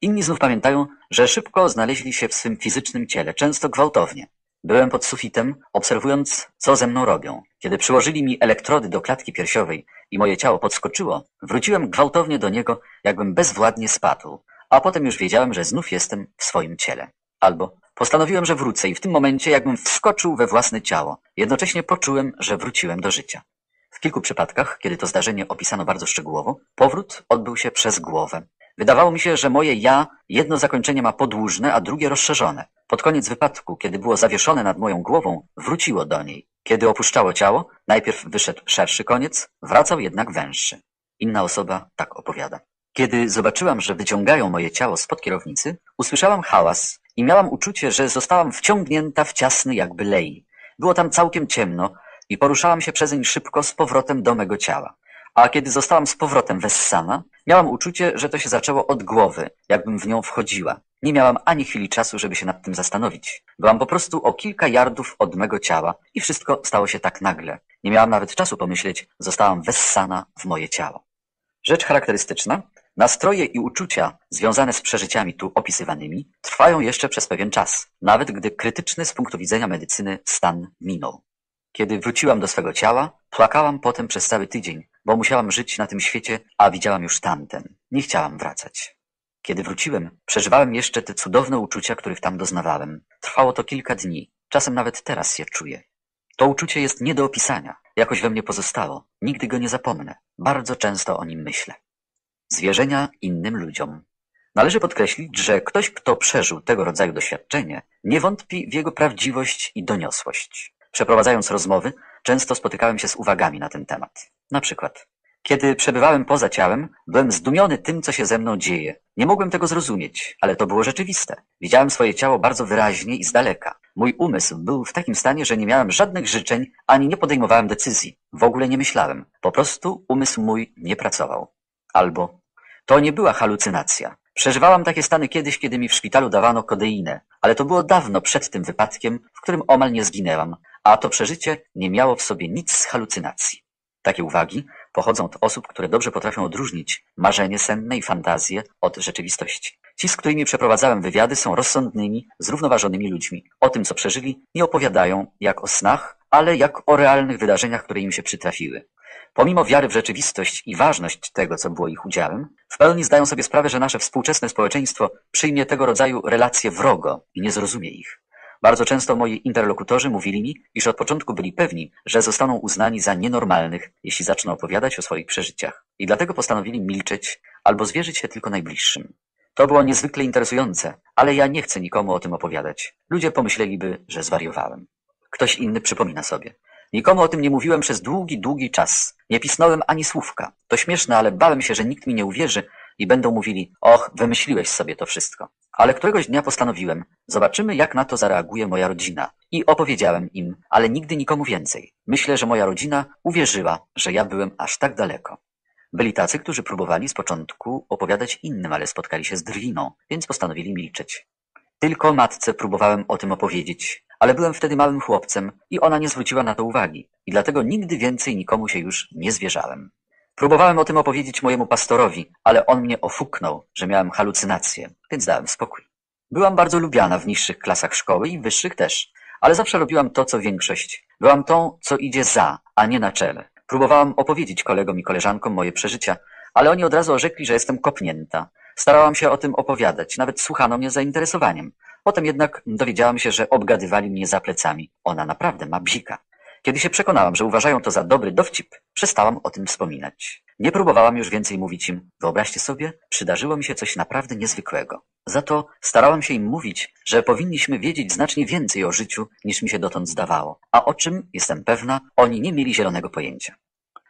Inni znów pamiętają, że szybko znaleźli się w swym fizycznym ciele, często gwałtownie. Byłem pod sufitem, obserwując, co ze mną robią. Kiedy przyłożyli mi elektrody do klatki piersiowej i moje ciało podskoczyło, wróciłem gwałtownie do niego, jakbym bezwładnie spadł, a potem już wiedziałem, że znów jestem w swoim ciele. Albo postanowiłem, że wrócę i w tym momencie jakbym wskoczył we własne ciało. Jednocześnie poczułem, że wróciłem do życia. W kilku przypadkach, kiedy to zdarzenie opisano bardzo szczegółowo, powrót odbył się przez głowę. Wydawało mi się, że moje ja jedno zakończenie ma podłużne, a drugie rozszerzone. Pod koniec wypadku, kiedy było zawieszone nad moją głową, wróciło do niej. Kiedy opuszczało ciało, najpierw wyszedł szerszy koniec, wracał jednak węższy. Inna osoba tak opowiada. Kiedy zobaczyłam, że wyciągają moje ciało spod kierownicy, usłyszałam hałas i miałam uczucie, że zostałam wciągnięta w ciasny jakby lej. Było tam całkiem ciemno i poruszałam się przezeń szybko z powrotem do mego ciała. A kiedy zostałam z powrotem wessana, miałam uczucie, że to się zaczęło od głowy, jakbym w nią wchodziła. Nie miałam ani chwili czasu, żeby się nad tym zastanowić. Byłam po prostu o kilka yardów od mego ciała i wszystko stało się tak nagle. Nie miałam nawet czasu pomyśleć, zostałam wessana w moje ciało. Rzecz charakterystyczna, nastroje i uczucia związane z przeżyciami tu opisywanymi trwają jeszcze przez pewien czas, nawet gdy krytyczny z punktu widzenia medycyny stan minął. Kiedy wróciłam do swego ciała, płakałam potem przez cały tydzień, bo musiałam żyć na tym świecie, a widziałam już tamten. Nie chciałam wracać. Kiedy wróciłem, przeżywałem jeszcze te cudowne uczucia, których tam doznawałem. Trwało to kilka dni, czasem nawet teraz je czuję. To uczucie jest nie do opisania. Jakoś we mnie pozostało. Nigdy go nie zapomnę. Bardzo często o nim myślę. Zwierzenia innym ludziom. Należy podkreślić, że ktoś, kto przeżył tego rodzaju doświadczenie, nie wątpi w jego prawdziwość i doniosłość. Przeprowadzając rozmowy, często spotykałem się z uwagami na ten temat. Na przykład, kiedy przebywałem poza ciałem, byłem zdumiony tym, co się ze mną dzieje. Nie mogłem tego zrozumieć, ale to było rzeczywiste. Widziałem swoje ciało bardzo wyraźnie i z daleka. Mój umysł był w takim stanie, że nie miałem żadnych życzeń, ani nie podejmowałem decyzji. W ogóle nie myślałem. Po prostu umysł mój nie pracował. Albo to nie była halucynacja. Przeżywałam takie stany kiedyś, kiedy mi w szpitalu dawano kodeinę, ale to było dawno przed tym wypadkiem, w którym omal nie zginęłam, a to przeżycie nie miało w sobie nic z halucynacji. Takie uwagi pochodzą od osób, które dobrze potrafią odróżnić marzenie senne i fantazję od rzeczywistości. Ci, z którymi przeprowadzałem wywiady, są rozsądnymi, zrównoważonymi ludźmi. O tym, co przeżyli, nie opowiadają jak o snach, ale jak o realnych wydarzeniach, które im się przytrafiły. Pomimo wiary w rzeczywistość i ważność tego, co było ich udziałem, w pełni zdają sobie sprawę, że nasze współczesne społeczeństwo przyjmie tego rodzaju relacje wrogo i nie zrozumie ich. Bardzo często moi interlokutorzy mówili mi, iż od początku byli pewni, że zostaną uznani za nienormalnych, jeśli zaczną opowiadać o swoich przeżyciach. I dlatego postanowili milczeć albo zwierzyć się tylko najbliższym. To było niezwykle interesujące, ale ja nie chcę nikomu o tym opowiadać. Ludzie pomyśleliby, że zwariowałem. Ktoś inny przypomina sobie. Nikomu o tym nie mówiłem przez długi, długi czas. Nie pisnąłem ani słówka. To śmieszne, ale bałem się, że nikt mi nie uwierzy i będą mówili, och, wymyśliłeś sobie to wszystko. Ale któregoś dnia postanowiłem, zobaczymy jak na to zareaguje moja rodzina. I opowiedziałem im, ale nigdy nikomu więcej. Myślę, że moja rodzina uwierzyła, że ja byłem aż tak daleko. Byli tacy, którzy próbowali z początku opowiadać innym, ale spotkali się z drwiną, więc postanowili milczeć. Tylko matce próbowałem o tym opowiedzieć, ale byłem wtedy małym chłopcem i ona nie zwróciła na to uwagi i dlatego nigdy więcej nikomu się już nie zwierzałem. Próbowałem o tym opowiedzieć mojemu pastorowi, ale on mnie ofuknął, że miałem halucynacje, więc dałem spokój. Byłam bardzo lubiana w niższych klasach szkoły i wyższych też, ale zawsze robiłam to, co większość. Byłam tą, co idzie za, a nie na czele. Próbowałam opowiedzieć kolegom i koleżankom moje przeżycia, ale oni od razu orzekli, że jestem kopnięta. Starałam się o tym opowiadać, nawet słuchano mnie z zainteresowaniem. Potem jednak dowiedziałam się, że obgadywali mnie za plecami. Ona naprawdę ma bzika. Kiedy się przekonałam, że uważają to za dobry dowcip, przestałam o tym wspominać. Nie próbowałam już więcej mówić im, wyobraźcie sobie, przydarzyło mi się coś naprawdę niezwykłego. Za to starałam się im mówić, że powinniśmy wiedzieć znacznie więcej o życiu, niż mi się dotąd zdawało, a o czym, jestem pewna, oni nie mieli zielonego pojęcia.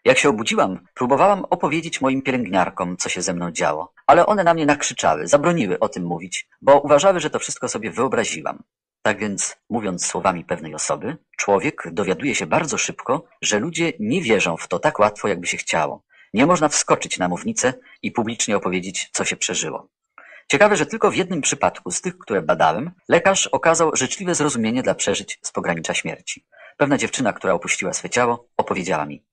Jak się obudziłam, próbowałam opowiedzieć moim pielęgniarkom, co się ze mną działo, ale one na mnie nakrzyczały, zabroniły o tym mówić, bo uważały, że to wszystko sobie wyobraziłam. Tak więc, mówiąc słowami pewnej osoby, człowiek dowiaduje się bardzo szybko, że ludzie nie wierzą w to tak łatwo, jakby się chciało. Nie można wskoczyć na mównicę i publicznie opowiedzieć, co się przeżyło. Ciekawe, że tylko w jednym przypadku z tych, które badałem, lekarz okazał życzliwe zrozumienie dla przeżyć z pogranicza śmierci. Pewna dziewczyna, która opuściła swe ciało, opowiedziała mi.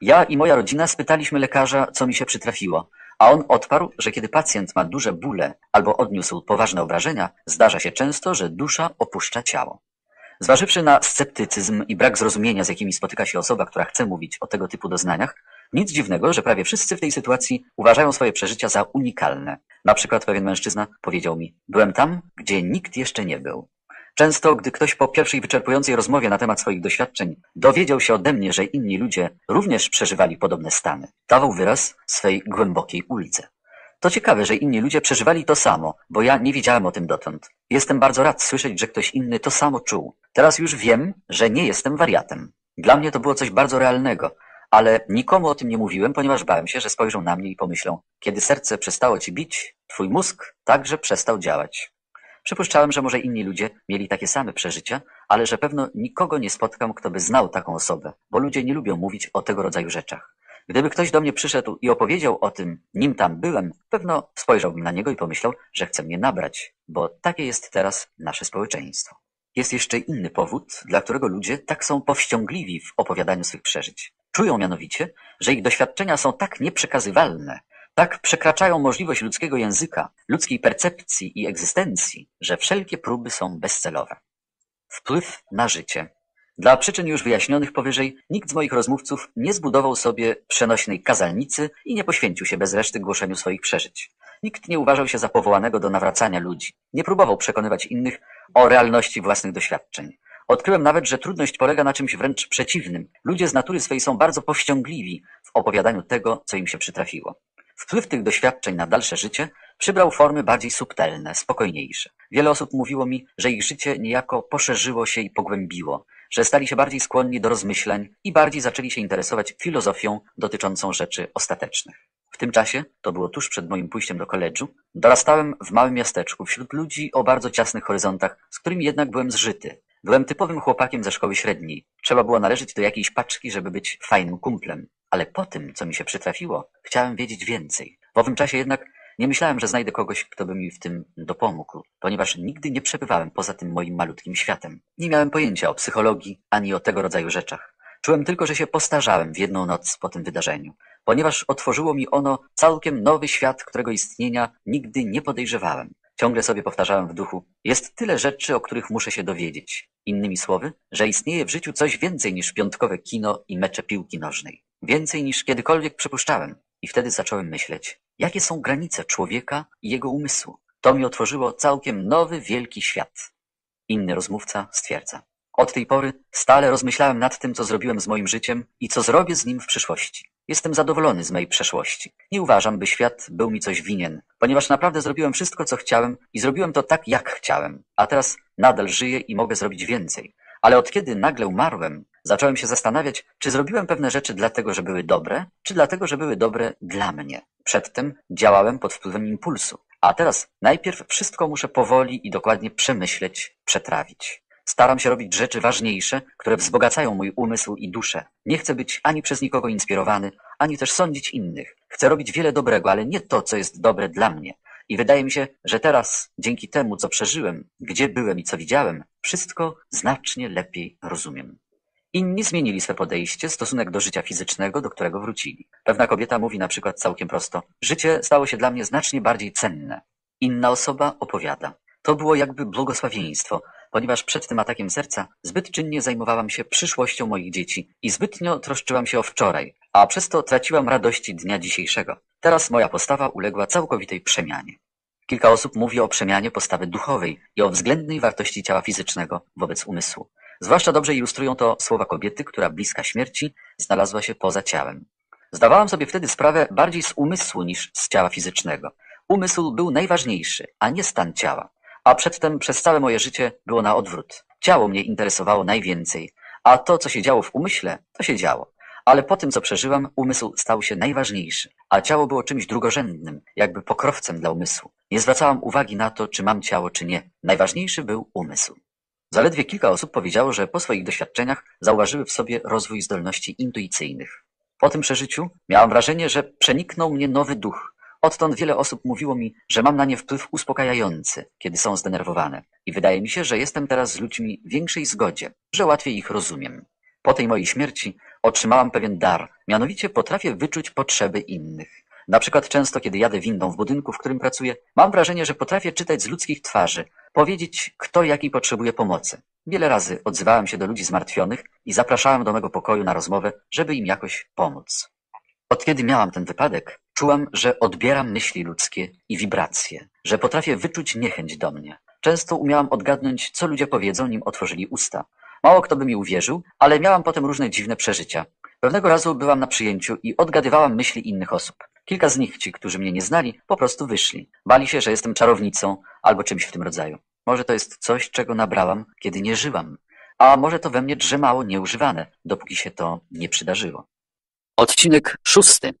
Ja i moja rodzina spytaliśmy lekarza, co mi się przytrafiło, a on odparł, że kiedy pacjent ma duże bóle albo odniósł poważne obrażenia, zdarza się często, że dusza opuszcza ciało. Zważywszy na sceptycyzm i brak zrozumienia, z jakimi spotyka się osoba, która chce mówić o tego typu doznaniach, nic dziwnego, że prawie wszyscy w tej sytuacji uważają swoje przeżycia za unikalne. Na przykład pewien mężczyzna powiedział mi, byłem tam, gdzie nikt jeszcze nie był. Często, gdy ktoś po pierwszej wyczerpującej rozmowie na temat swoich doświadczeń dowiedział się ode mnie, że inni ludzie również przeżywali podobne stany, dawał wyraz swej głębokiej ulicy. To ciekawe, że inni ludzie przeżywali to samo, bo ja nie wiedziałem o tym dotąd. Jestem bardzo rad słyszeć, że ktoś inny to samo czuł. Teraz już wiem, że nie jestem wariatem. Dla mnie to było coś bardzo realnego, ale nikomu o tym nie mówiłem, ponieważ bałem się, że spojrzą na mnie i pomyślą, kiedy serce przestało ci bić, twój mózg także przestał działać. Przypuszczałem, że może inni ludzie mieli takie same przeżycia, ale że pewno nikogo nie spotkam, kto by znał taką osobę, bo ludzie nie lubią mówić o tego rodzaju rzeczach. Gdyby ktoś do mnie przyszedł i opowiedział o tym, nim tam byłem, pewno spojrzałbym na niego i pomyślał, że chce mnie nabrać, bo takie jest teraz nasze społeczeństwo. Jest jeszcze inny powód, dla którego ludzie tak są powściągliwi w opowiadaniu swych przeżyć. Czują mianowicie, że ich doświadczenia są tak nieprzekazywalne, tak przekraczają możliwość ludzkiego języka, ludzkiej percepcji i egzystencji, że wszelkie próby są bezcelowe. Wpływ na życie. Dla przyczyn już wyjaśnionych powyżej, nikt z moich rozmówców nie zbudował sobie przenośnej kazalnicy i nie poświęcił się bez reszty głoszeniu swoich przeżyć. Nikt nie uważał się za powołanego do nawracania ludzi. Nie próbował przekonywać innych o realności własnych doświadczeń. Odkryłem nawet, że trudność polega na czymś wręcz przeciwnym. Ludzie z natury swej są bardzo powściągliwi w opowiadaniu tego, co im się przytrafiło. Wpływ tych doświadczeń na dalsze życie przybrał formy bardziej subtelne, spokojniejsze. Wiele osób mówiło mi, że ich życie niejako poszerzyło się i pogłębiło, że stali się bardziej skłonni do rozmyśleń i bardziej zaczęli się interesować filozofią dotyczącą rzeczy ostatecznych. W tym czasie, to było tuż przed moim pójściem do koledżu, dorastałem w małym miasteczku wśród ludzi o bardzo ciasnych horyzontach, z którymi jednak byłem zżyty. Byłem typowym chłopakiem ze szkoły średniej. Trzeba było należeć do jakiejś paczki, żeby być fajnym kumplem. Ale po tym, co mi się przytrafiło, chciałem wiedzieć więcej. W owym czasie jednak nie myślałem, że znajdę kogoś, kto by mi w tym dopomógł, ponieważ nigdy nie przebywałem poza tym moim malutkim światem. Nie miałem pojęcia o psychologii ani o tego rodzaju rzeczach. Czułem tylko, że się postarzałem w jedną noc po tym wydarzeniu, ponieważ otworzyło mi ono całkiem nowy świat, którego istnienia nigdy nie podejrzewałem. Ciągle sobie powtarzałem w duchu, jest tyle rzeczy, o których muszę się dowiedzieć. Innymi słowy, że istnieje w życiu coś więcej niż piątkowe kino i mecze piłki nożnej. Więcej niż kiedykolwiek przypuszczałem. I wtedy zacząłem myśleć, jakie są granice człowieka i jego umysłu. To mi otworzyło całkiem nowy, wielki świat. Inny rozmówca stwierdza. Od tej pory stale rozmyślałem nad tym, co zrobiłem z moim życiem i co zrobię z nim w przyszłości. Jestem zadowolony z mojej przeszłości. Nie uważam, by świat był mi coś winien, ponieważ naprawdę zrobiłem wszystko, co chciałem i zrobiłem to tak, jak chciałem. A teraz nadal żyję i mogę zrobić więcej. Ale od kiedy nagle umarłem, zacząłem się zastanawiać, czy zrobiłem pewne rzeczy dlatego, że były dobre, czy dlatego, że były dobre dla mnie. Przedtem działałem pod wpływem impulsu. A teraz najpierw wszystko muszę powoli i dokładnie przemyśleć, przetrawić. Staram się robić rzeczy ważniejsze, które wzbogacają mój umysł i duszę. Nie chcę być ani przez nikogo inspirowany, ani też sądzić innych. Chcę robić wiele dobrego, ale nie to, co jest dobre dla mnie. I wydaje mi się, że teraz, dzięki temu, co przeżyłem, gdzie byłem i co widziałem, wszystko znacznie lepiej rozumiem. Inni zmienili swe podejście, stosunek do życia fizycznego, do którego wrócili. Pewna kobieta mówi na przykład całkiem prosto: Życie stało się dla mnie znacznie bardziej cenne. Inna osoba opowiada: To było jakby błogosławieństwo, ponieważ przed tym atakiem serca zbyt czynnie zajmowałam się przyszłością moich dzieci i zbytnio troszczyłam się o wczoraj, a przez to traciłam radości dnia dzisiejszego. Teraz moja postawa uległa całkowitej przemianie. Kilka osób mówi o przemianie postawy duchowej i o względnej wartości ciała fizycznego wobec umysłu. Zwłaszcza dobrze ilustrują to słowa kobiety, która bliska śmierci znalazła się poza ciałem. Zdawałam sobie wtedy sprawę bardziej z umysłu niż z ciała fizycznego. Umysł był najważniejszy, a nie stan ciała. A przedtem przez całe moje życie było na odwrót. Ciało mnie interesowało najwięcej, a to, co się działo w umyśle, to się działo. Ale po tym, co przeżyłam, umysł stał się najważniejszy, a ciało było czymś drugorzędnym, jakby pokrowcem dla umysłu. Nie zwracałam uwagi na to, czy mam ciało, czy nie. Najważniejszy był umysł. Zaledwie kilka osób powiedziało, że po swoich doświadczeniach zauważyły w sobie rozwój zdolności intuicyjnych. Po tym przeżyciu miałam wrażenie, że przeniknął mnie nowy duch. Odtąd wiele osób mówiło mi, że mam na nie wpływ uspokajający, kiedy są zdenerwowane. I wydaje mi się, że jestem teraz z ludźmi w większej zgodzie, że łatwiej ich rozumiem. Po tej mojej śmierci otrzymałam pewien dar, mianowicie potrafię wyczuć potrzeby innych. Na przykład często, kiedy jadę windą w budynku, w którym pracuję, mam wrażenie, że potrafię czytać z ludzkich twarzy, powiedzieć, kto jaki potrzebuje pomocy. Wiele razy odzywałem się do ludzi zmartwionych i zapraszałem do mego pokoju na rozmowę, żeby im jakoś pomóc. Od kiedy miałam ten wypadek, czułam, że odbieram myśli ludzkie i wibracje, że potrafię wyczuć niechęć do mnie. Często umiałam odgadnąć, co ludzie powiedzą, nim otworzyli usta. Mało kto by mi uwierzył, ale miałam potem różne dziwne przeżycia. Pewnego razu byłam na przyjęciu i odgadywałam myśli innych osób. Kilka z nich, ci, którzy mnie nie znali, po prostu wyszli. Bali się, że jestem czarownicą albo czymś w tym rodzaju. Może to jest coś, czego nabrałam, kiedy nie żyłam. A może to we mnie drzemało nieużywane, dopóki się to nie przydarzyło. Odcinek szósty.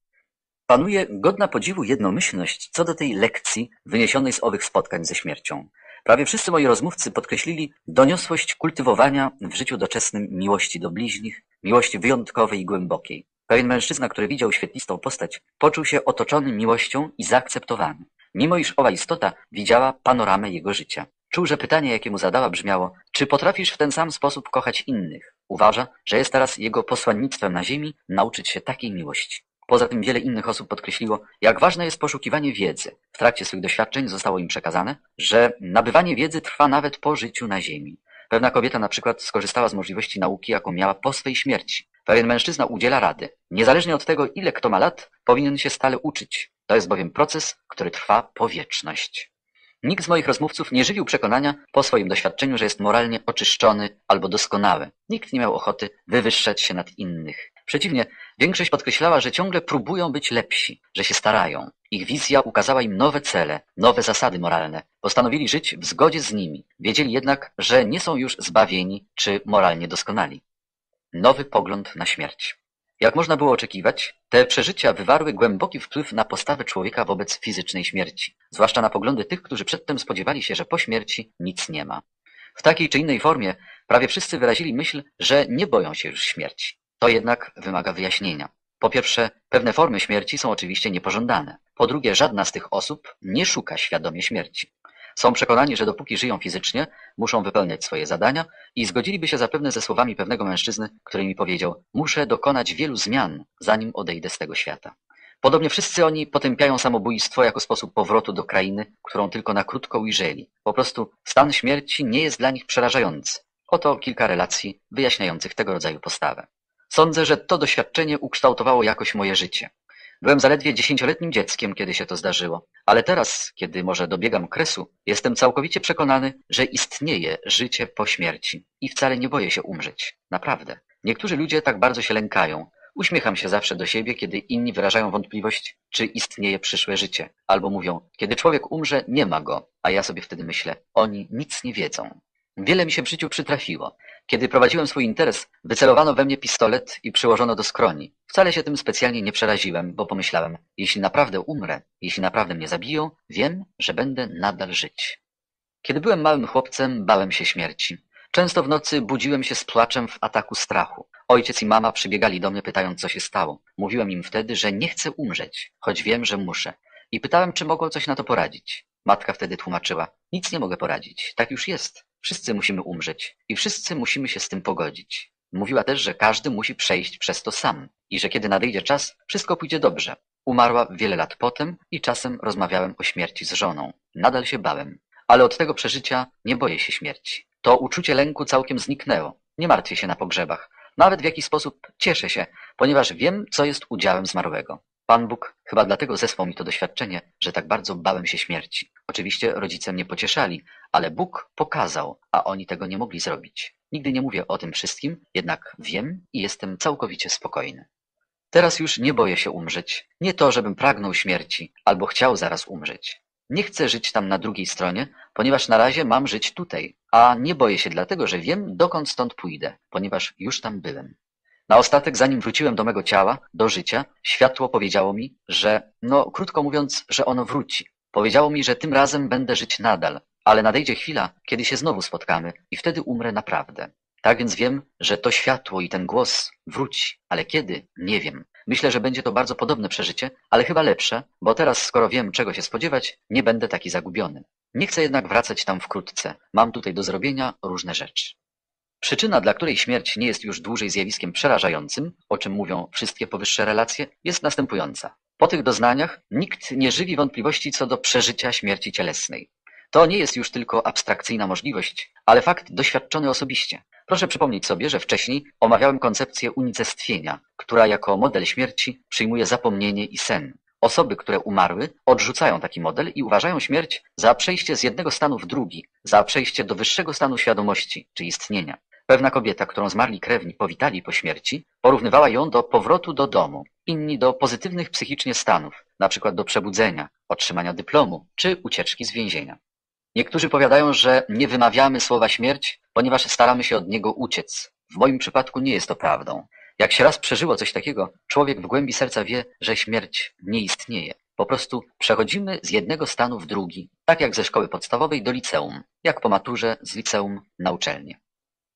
Panuje godna podziwu jednomyślność co do tej lekcji wyniesionej z owych spotkań ze śmiercią. Prawie wszyscy moi rozmówcy podkreślili doniosłość kultywowania w życiu doczesnym miłości do bliźnich, miłości wyjątkowej i głębokiej. Pewien mężczyzna, który widział świetlistą postać, poczuł się otoczony miłością i zaakceptowany, mimo iż owa istota widziała panoramę jego życia. Czuł, że pytanie, jakie mu zadała, brzmiało, czy potrafisz w ten sam sposób kochać innych? Uważa, że jest teraz jego posłannictwem na ziemi nauczyć się takiej miłości. Poza tym wiele innych osób podkreśliło, jak ważne jest poszukiwanie wiedzy. W trakcie swych doświadczeń zostało im przekazane, że nabywanie wiedzy trwa nawet po życiu na ziemi. Pewna kobieta na przykład skorzystała z możliwości nauki, jaką miała po swej śmierci. Pewien mężczyzna udziela rady. Niezależnie od tego, ile kto ma lat, powinien się stale uczyć. To jest bowiem proces, który trwa po wieczność. Nikt z moich rozmówców nie żywił przekonania po swoim doświadczeniu, że jest moralnie oczyszczony albo doskonały. Nikt nie miał ochoty wywyższać się nad innych. Przeciwnie, większość podkreślała, że ciągle próbują być lepsi, że się starają. Ich wizja ukazała im nowe cele, nowe zasady moralne. Postanowili żyć w zgodzie z nimi. Wiedzieli jednak, że nie są już zbawieni czy moralnie doskonali. Nowy pogląd na śmierć. Jak można było oczekiwać, te przeżycia wywarły głęboki wpływ na postawę człowieka wobec fizycznej śmierci, zwłaszcza na poglądy tych, którzy przedtem spodziewali się, że po śmierci nic nie ma. W takiej czy innej formie prawie wszyscy wyrazili myśl, że nie boją się już śmierci. To jednak wymaga wyjaśnienia. Po pierwsze, pewne formy śmierci są oczywiście niepożądane. Po drugie, żadna z tych osób nie szuka świadomie śmierci. Są przekonani, że dopóki żyją fizycznie, muszą wypełniać swoje zadania i zgodziliby się zapewne ze słowami pewnego mężczyzny, który mi powiedział muszę dokonać wielu zmian, zanim odejdę z tego świata. Podobnie wszyscy oni potępiają samobójstwo jako sposób powrotu do krainy, którą tylko na krótko ujrzeli. Po prostu stan śmierci nie jest dla nich przerażający. Oto kilka relacji wyjaśniających tego rodzaju postawę. Sądzę, że to doświadczenie ukształtowało jakoś moje życie. Byłem zaledwie dziesięcioletnim dzieckiem, kiedy się to zdarzyło, ale teraz, kiedy może dobiegam kresu, jestem całkowicie przekonany, że istnieje życie po śmierci i wcale nie boję się umrzeć. Naprawdę. Niektórzy ludzie tak bardzo się lękają. Uśmiecham się zawsze do siebie, kiedy inni wyrażają wątpliwość, czy istnieje przyszłe życie. Albo mówią, kiedy człowiek umrze, nie ma go, a ja sobie wtedy myślę, oni nic nie wiedzą. Wiele mi się w życiu przytrafiło. Kiedy prowadziłem swój interes, wycelowano we mnie pistolet i przyłożono do skroni. Wcale się tym specjalnie nie przeraziłem, bo pomyślałem, jeśli naprawdę umrę, jeśli naprawdę mnie zabiją, wiem, że będę nadal żyć. Kiedy byłem małym chłopcem, bałem się śmierci. Często w nocy budziłem się z płaczem w ataku strachu. Ojciec i mama przybiegali do mnie pytając, co się stało. Mówiłem im wtedy, że nie chcę umrzeć, choć wiem, że muszę. I pytałem, czy mogą coś na to poradzić. Matka wtedy tłumaczyła, nic nie mogę poradzić, tak już jest. Wszyscy musimy umrzeć i wszyscy musimy się z tym pogodzić. Mówiła też, że każdy musi przejść przez to sam i że kiedy nadejdzie czas, wszystko pójdzie dobrze. Umarła wiele lat potem i czasem rozmawiałem o śmierci z żoną. Nadal się bałem, ale od tego przeżycia nie boję się śmierci. To uczucie lęku całkiem zniknęło. Nie martwię się na pogrzebach. Nawet w jakiś sposób cieszę się, ponieważ wiem, co jest udziałem zmarłego. Pan Bóg chyba dlatego zesłał mi to doświadczenie, że tak bardzo bałem się śmierci. Oczywiście rodzice mnie pocieszali, ale Bóg pokazał, a oni tego nie mogli zrobić. Nigdy nie mówię o tym wszystkim, jednak wiem i jestem całkowicie spokojny. Teraz już nie boję się umrzeć. Nie to, żebym pragnął śmierci, albo chciał zaraz umrzeć. Nie chcę żyć tam na drugiej stronie, ponieważ na razie mam żyć tutaj, a nie boję się dlatego, że wiem, dokąd stąd pójdę, ponieważ już tam byłem. Na ostatek, zanim wróciłem do mego ciała, do życia, światło powiedziało mi, że, no krótko mówiąc, że ono wróci. Powiedziało mi, że tym razem będę żyć nadal, ale nadejdzie chwila, kiedy się znowu spotkamy i wtedy umrę naprawdę. Tak więc wiem, że to światło i ten głos wróci, ale kiedy? Nie wiem. Myślę, że będzie to bardzo podobne przeżycie, ale chyba lepsze, bo teraz, skoro wiem, czego się spodziewać, nie będę taki zagubiony. Nie chcę jednak wracać tam wkrótce. Mam tutaj do zrobienia różne rzeczy. Przyczyna, dla której śmierć nie jest już dłużej zjawiskiem przerażającym, o czym mówią wszystkie powyższe relacje, jest następująca. Po tych doznaniach nikt nie żywi wątpliwości co do przeżycia śmierci cielesnej. To nie jest już tylko abstrakcyjna możliwość, ale fakt doświadczony osobiście. Proszę przypomnieć sobie, że wcześniej omawiałem koncepcję unicestwienia, która jako model śmierci przyjmuje zapomnienie i sen. Osoby, które umarły, odrzucają taki model i uważają śmierć za przejście z jednego stanu w drugi, za przejście do wyższego stanu świadomości czy istnienia. Pewna kobieta, którą zmarli krewni powitali po śmierci, porównywała ją do powrotu do domu, inni do pozytywnych psychicznie stanów, przykład do przebudzenia, otrzymania dyplomu czy ucieczki z więzienia. Niektórzy powiadają, że nie wymawiamy słowa śmierć, ponieważ staramy się od niego uciec. W moim przypadku nie jest to prawdą. Jak się raz przeżyło coś takiego, człowiek w głębi serca wie, że śmierć nie istnieje. Po prostu przechodzimy z jednego stanu w drugi, tak jak ze szkoły podstawowej do liceum, jak po maturze z liceum na uczelnię.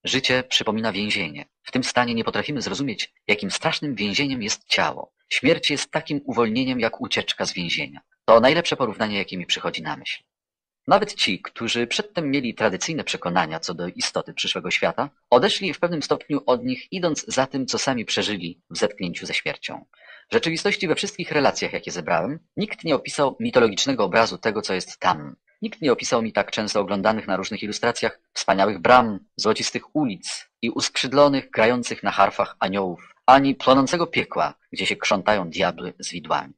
Życie przypomina więzienie. W tym stanie nie potrafimy zrozumieć, jakim strasznym więzieniem jest ciało. Śmierć jest takim uwolnieniem jak ucieczka z więzienia. To najlepsze porównanie, jakie mi przychodzi na myśl. Nawet ci, którzy przedtem mieli tradycyjne przekonania co do istoty przyszłego świata, odeszli w pewnym stopniu od nich, idąc za tym, co sami przeżyli w zetknięciu ze śmiercią. W rzeczywistości we wszystkich relacjach, jakie zebrałem, nikt nie opisał mitologicznego obrazu tego, co jest tam. Nikt nie opisał mi tak często oglądanych na różnych ilustracjach wspaniałych bram, złocistych ulic i uskrzydlonych, grających na harfach aniołów, ani płonącego piekła, gdzie się krzątają diabły z widłami.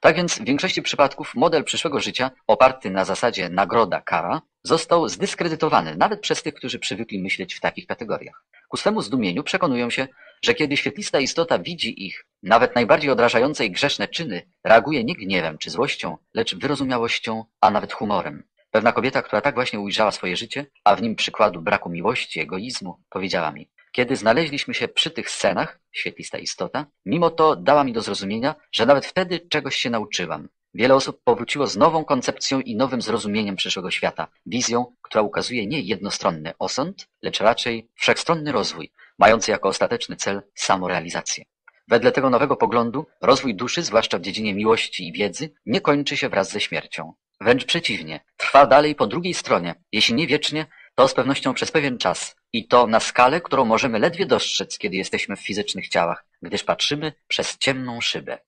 Tak więc w większości przypadków model przyszłego życia, oparty na zasadzie nagroda-kara, został zdyskredytowany nawet przez tych, którzy przywykli myśleć w takich kategoriach. Ku swemu zdumieniu przekonują się, że kiedy świetlista istota widzi ich, nawet najbardziej odrażające i grzeszne czyny, reaguje nie gniewem czy złością, lecz wyrozumiałością, a nawet humorem. Pewna kobieta, która tak właśnie ujrzała swoje życie, a w nim przykładu braku miłości, egoizmu, powiedziała mi kiedy znaleźliśmy się przy tych scenach, świetlista istota, mimo to dała mi do zrozumienia, że nawet wtedy czegoś się nauczyłam. Wiele osób powróciło z nową koncepcją i nowym zrozumieniem przyszłego świata, wizją, która ukazuje nie jednostronny osąd, lecz raczej wszechstronny rozwój, mający jako ostateczny cel samorealizację. Wedle tego nowego poglądu rozwój duszy, zwłaszcza w dziedzinie miłości i wiedzy, nie kończy się wraz ze śmiercią. Wręcz przeciwnie, trwa dalej po drugiej stronie, jeśli nie wiecznie, to z pewnością przez pewien czas i to na skalę, którą możemy ledwie dostrzec, kiedy jesteśmy w fizycznych ciałach, gdyż patrzymy przez ciemną szybę.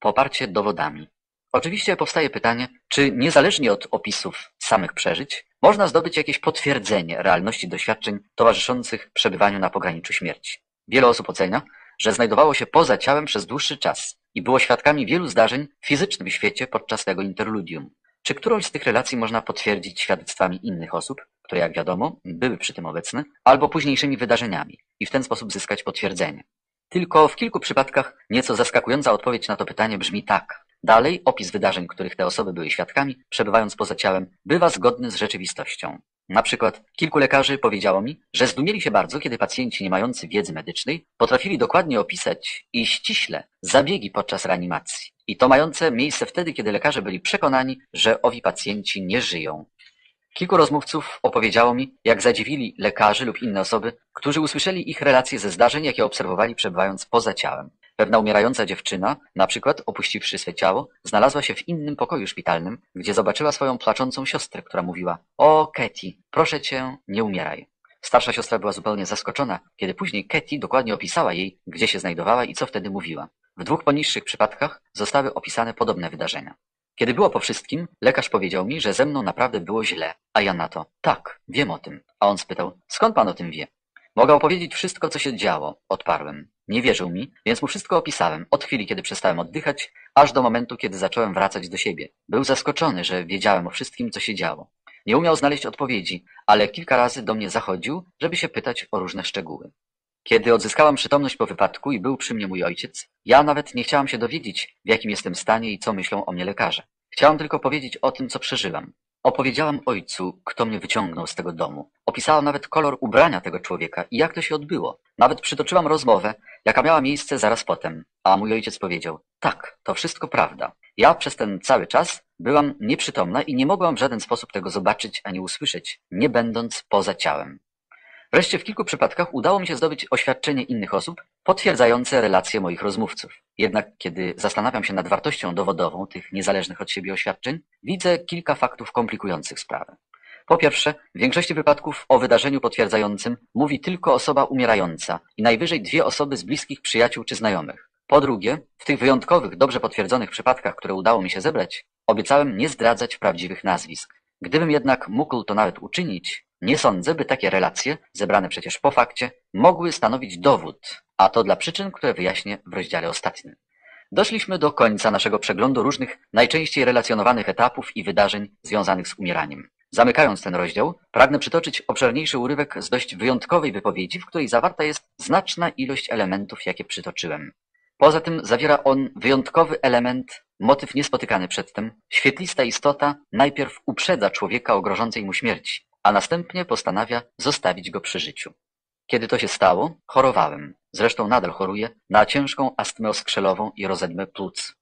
Poparcie dowodami. Oczywiście powstaje pytanie, czy niezależnie od opisów samych przeżyć, można zdobyć jakieś potwierdzenie realności doświadczeń towarzyszących przebywaniu na pograniczu śmierci. Wiele osób ocenia, że znajdowało się poza ciałem przez dłuższy czas i było świadkami wielu zdarzeń w fizycznym świecie podczas tego interludium. Czy którąś z tych relacji można potwierdzić świadectwami innych osób, które jak wiadomo były przy tym obecne, albo późniejszymi wydarzeniami i w ten sposób zyskać potwierdzenie? Tylko w kilku przypadkach nieco zaskakująca odpowiedź na to pytanie brzmi tak. Dalej opis wydarzeń, których te osoby były świadkami, przebywając poza ciałem, bywa zgodny z rzeczywistością. Na przykład kilku lekarzy powiedziało mi, że zdumieli się bardzo, kiedy pacjenci nie mający wiedzy medycznej potrafili dokładnie opisać i ściśle zabiegi podczas reanimacji. I to mające miejsce wtedy, kiedy lekarze byli przekonani, że owi pacjenci nie żyją. Kilku rozmówców opowiedziało mi, jak zadziwili lekarzy lub inne osoby, którzy usłyszeli ich relacje ze zdarzeń, jakie obserwowali przebywając poza ciałem. Pewna umierająca dziewczyna, na przykład opuściwszy swe ciało, znalazła się w innym pokoju szpitalnym, gdzie zobaczyła swoją płaczącą siostrę, która mówiła O, Katie, proszę cię, nie umieraj. Starsza siostra była zupełnie zaskoczona, kiedy później Katie dokładnie opisała jej, gdzie się znajdowała i co wtedy mówiła. W dwóch poniższych przypadkach zostały opisane podobne wydarzenia. Kiedy było po wszystkim, lekarz powiedział mi, że ze mną naprawdę było źle, a ja na to, tak, wiem o tym. A on spytał, skąd pan o tym wie? Mogę opowiedzieć wszystko, co się działo, odparłem. Nie wierzył mi, więc mu wszystko opisałem, od chwili, kiedy przestałem oddychać, aż do momentu, kiedy zacząłem wracać do siebie. Był zaskoczony, że wiedziałem o wszystkim, co się działo. Nie umiał znaleźć odpowiedzi, ale kilka razy do mnie zachodził, żeby się pytać o różne szczegóły. Kiedy odzyskałam przytomność po wypadku i był przy mnie mój ojciec, ja nawet nie chciałam się dowiedzieć, w jakim jestem stanie i co myślą o mnie lekarze. Chciałam tylko powiedzieć o tym, co przeżyłam. Opowiedziałam ojcu, kto mnie wyciągnął z tego domu. Opisałam nawet kolor ubrania tego człowieka i jak to się odbyło. Nawet przytoczyłam rozmowę, jaka miała miejsce zaraz potem. A mój ojciec powiedział, tak, to wszystko prawda. Ja przez ten cały czas byłam nieprzytomna i nie mogłam w żaden sposób tego zobaczyć ani usłyszeć, nie będąc poza ciałem. Wreszcie w kilku przypadkach udało mi się zdobyć oświadczenie innych osób potwierdzające relacje moich rozmówców. Jednak kiedy zastanawiam się nad wartością dowodową tych niezależnych od siebie oświadczeń, widzę kilka faktów komplikujących sprawę. Po pierwsze, w większości wypadków o wydarzeniu potwierdzającym mówi tylko osoba umierająca i najwyżej dwie osoby z bliskich przyjaciół czy znajomych. Po drugie, w tych wyjątkowych, dobrze potwierdzonych przypadkach, które udało mi się zebrać, obiecałem nie zdradzać prawdziwych nazwisk. Gdybym jednak mógł to nawet uczynić, nie sądzę, by takie relacje, zebrane przecież po fakcie, mogły stanowić dowód, a to dla przyczyn, które wyjaśnię w rozdziale ostatnim. Doszliśmy do końca naszego przeglądu różnych, najczęściej relacjonowanych etapów i wydarzeń związanych z umieraniem. Zamykając ten rozdział, pragnę przytoczyć obszerniejszy urywek z dość wyjątkowej wypowiedzi, w której zawarta jest znaczna ilość elementów, jakie przytoczyłem. Poza tym zawiera on wyjątkowy element, motyw niespotykany przedtem. Świetlista istota najpierw uprzedza człowieka o grożącej mu śmierci, a następnie postanawia zostawić go przy życiu. Kiedy to się stało, chorowałem, zresztą nadal choruję, na ciężką astmę oskrzelową i rozedmę płuc.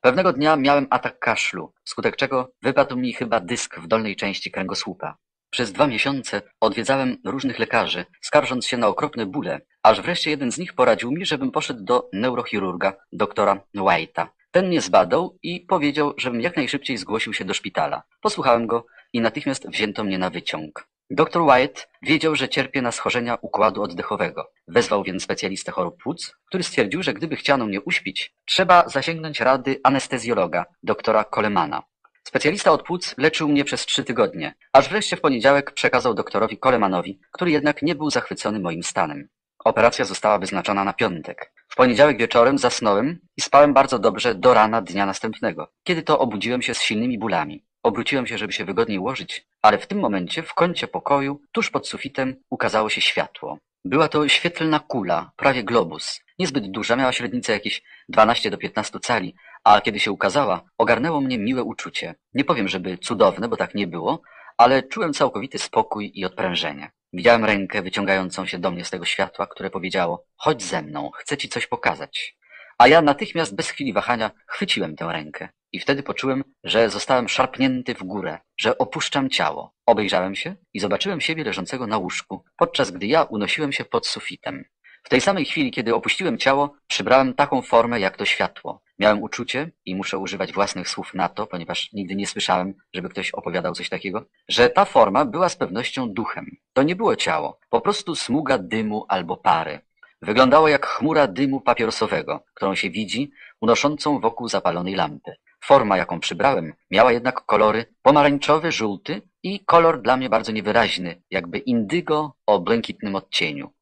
Pewnego dnia miałem atak kaszlu, wskutek czego wypadł mi chyba dysk w dolnej części kręgosłupa. Przez dwa miesiące odwiedzałem różnych lekarzy, skarżąc się na okropne bóle, aż wreszcie jeden z nich poradził mi, żebym poszedł do neurochirurga, doktora White'a. Ten mnie zbadał i powiedział, żebym jak najszybciej zgłosił się do szpitala. Posłuchałem go i natychmiast wzięto mnie na wyciąg. Doktor White wiedział, że cierpię na schorzenia układu oddechowego. Wezwał więc specjalistę chorób płuc, który stwierdził, że gdyby chciano mnie uśpić, trzeba zasięgnąć rady anestezjologa, doktora Colemana. Specjalista od płuc leczył mnie przez trzy tygodnie, aż wreszcie w poniedziałek przekazał doktorowi Colemanowi, który jednak nie był zachwycony moim stanem. Operacja została wyznaczona na piątek. W poniedziałek wieczorem zasnąłem i spałem bardzo dobrze do rana dnia następnego, kiedy to obudziłem się z silnymi bólami. Obróciłem się, żeby się wygodniej ułożyć, ale w tym momencie w kącie pokoju, tuż pod sufitem, ukazało się światło. Była to świetlna kula, prawie globus. Niezbyt duża, miała średnicę jakieś 12 do 15 cali, a kiedy się ukazała, ogarnęło mnie miłe uczucie. Nie powiem, żeby cudowne, bo tak nie było, ale czułem całkowity spokój i odprężenie. Widziałem rękę wyciągającą się do mnie z tego światła, które powiedziało: Chodź ze mną, chcę ci coś pokazać. A ja natychmiast, bez chwili wahania, chwyciłem tę rękę. I wtedy poczułem, że zostałem szarpnięty w górę, że opuszczam ciało. Obejrzałem się i zobaczyłem siebie leżącego na łóżku, podczas gdy ja unosiłem się pod sufitem. W tej samej chwili, kiedy opuściłem ciało, przybrałem taką formę jak to światło. Miałem uczucie, i muszę używać własnych słów na to, ponieważ nigdy nie słyszałem, żeby ktoś opowiadał coś takiego, że ta forma była z pewnością duchem. To nie było ciało, po prostu smuga dymu albo pary. Wyglądało jak chmura dymu papierosowego, którą się widzi, unoszącą wokół zapalonej lampy. Forma, jaką przybrałem, miała jednak kolory pomarańczowy, żółty i kolor dla mnie bardzo niewyraźny, jakby indygo o błękitnym odcieniu.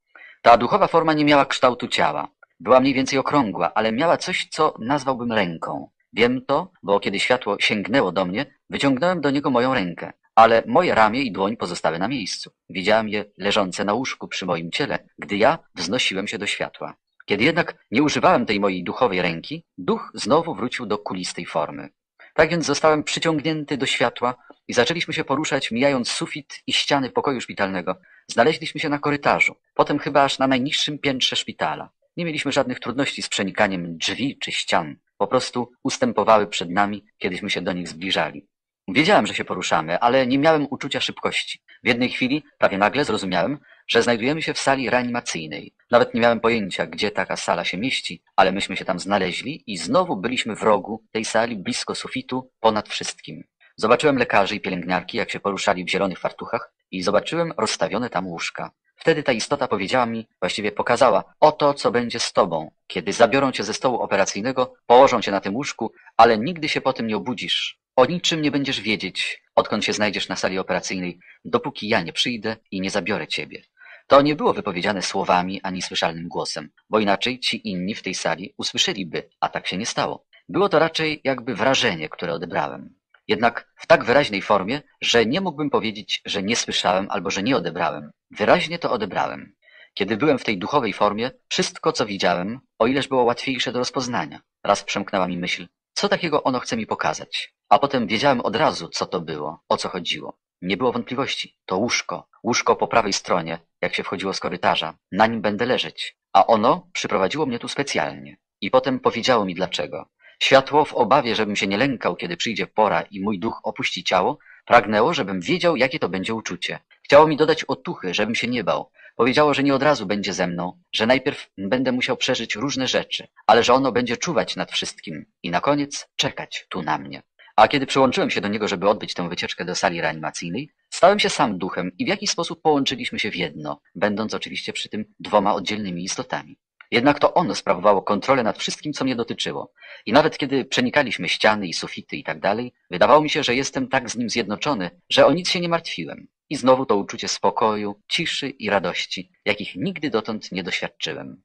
Ta duchowa forma nie miała kształtu ciała. Była mniej więcej okrągła, ale miała coś, co nazwałbym ręką. Wiem to, bo kiedy światło sięgnęło do mnie, wyciągnąłem do niego moją rękę, ale moje ramię i dłoń pozostały na miejscu. Widziałem je leżące na łóżku przy moim ciele, gdy ja wznosiłem się do światła. Kiedy jednak nie używałem tej mojej duchowej ręki, duch znowu wrócił do kulistej formy. Tak więc zostałem przyciągnięty do światła i zaczęliśmy się poruszać, mijając sufit i ściany pokoju szpitalnego. Znaleźliśmy się na korytarzu, potem chyba aż na najniższym piętrze szpitala. Nie mieliśmy żadnych trudności z przenikaniem drzwi czy ścian. Po prostu ustępowały przed nami, kiedyśmy się do nich zbliżali. Wiedziałem, że się poruszamy, ale nie miałem uczucia szybkości. W jednej chwili, prawie nagle, zrozumiałem, że znajdujemy się w sali reanimacyjnej. Nawet nie miałem pojęcia, gdzie taka sala się mieści, ale myśmy się tam znaleźli i znowu byliśmy w rogu tej sali blisko sufitu, ponad wszystkim. Zobaczyłem lekarzy i pielęgniarki, jak się poruszali w zielonych fartuchach i zobaczyłem rozstawione tam łóżka. Wtedy ta istota powiedziała mi, właściwie pokazała, oto co będzie z tobą. Kiedy zabiorą cię ze stołu operacyjnego, położą cię na tym łóżku, ale nigdy się po tym nie obudzisz. O niczym nie będziesz wiedzieć, odkąd się znajdziesz na sali operacyjnej, dopóki ja nie przyjdę i nie zabiorę ciebie. To nie było wypowiedziane słowami ani słyszalnym głosem, bo inaczej ci inni w tej sali usłyszeliby, a tak się nie stało. Było to raczej jakby wrażenie, które odebrałem. Jednak w tak wyraźnej formie, że nie mógłbym powiedzieć, że nie słyszałem albo że nie odebrałem. Wyraźnie to odebrałem. Kiedy byłem w tej duchowej formie, wszystko co widziałem, o ileż było łatwiejsze do rozpoznania. Raz przemknęła mi myśl, co takiego ono chce mi pokazać. A potem wiedziałem od razu, co to było, o co chodziło. Nie było wątpliwości. To łóżko. Łóżko po prawej stronie, jak się wchodziło z korytarza. Na nim będę leżeć. A ono przyprowadziło mnie tu specjalnie. I potem powiedziało mi dlaczego. Światło w obawie, żebym się nie lękał, kiedy przyjdzie pora i mój duch opuści ciało, pragnęło, żebym wiedział, jakie to będzie uczucie. Chciało mi dodać otuchy, żebym się nie bał. Powiedziało, że nie od razu będzie ze mną, że najpierw będę musiał przeżyć różne rzeczy, ale że ono będzie czuwać nad wszystkim i na koniec czekać tu na mnie. A kiedy przyłączyłem się do niego, żeby odbyć tę wycieczkę do sali reanimacyjnej, stałem się sam duchem i w jakiś sposób połączyliśmy się w jedno, będąc oczywiście przy tym dwoma oddzielnymi istotami. Jednak to ono sprawowało kontrolę nad wszystkim, co mnie dotyczyło. I nawet kiedy przenikaliśmy ściany i sufity i tak dalej, wydawało mi się, że jestem tak z nim zjednoczony, że o nic się nie martwiłem. I znowu to uczucie spokoju, ciszy i radości, jakich nigdy dotąd nie doświadczyłem.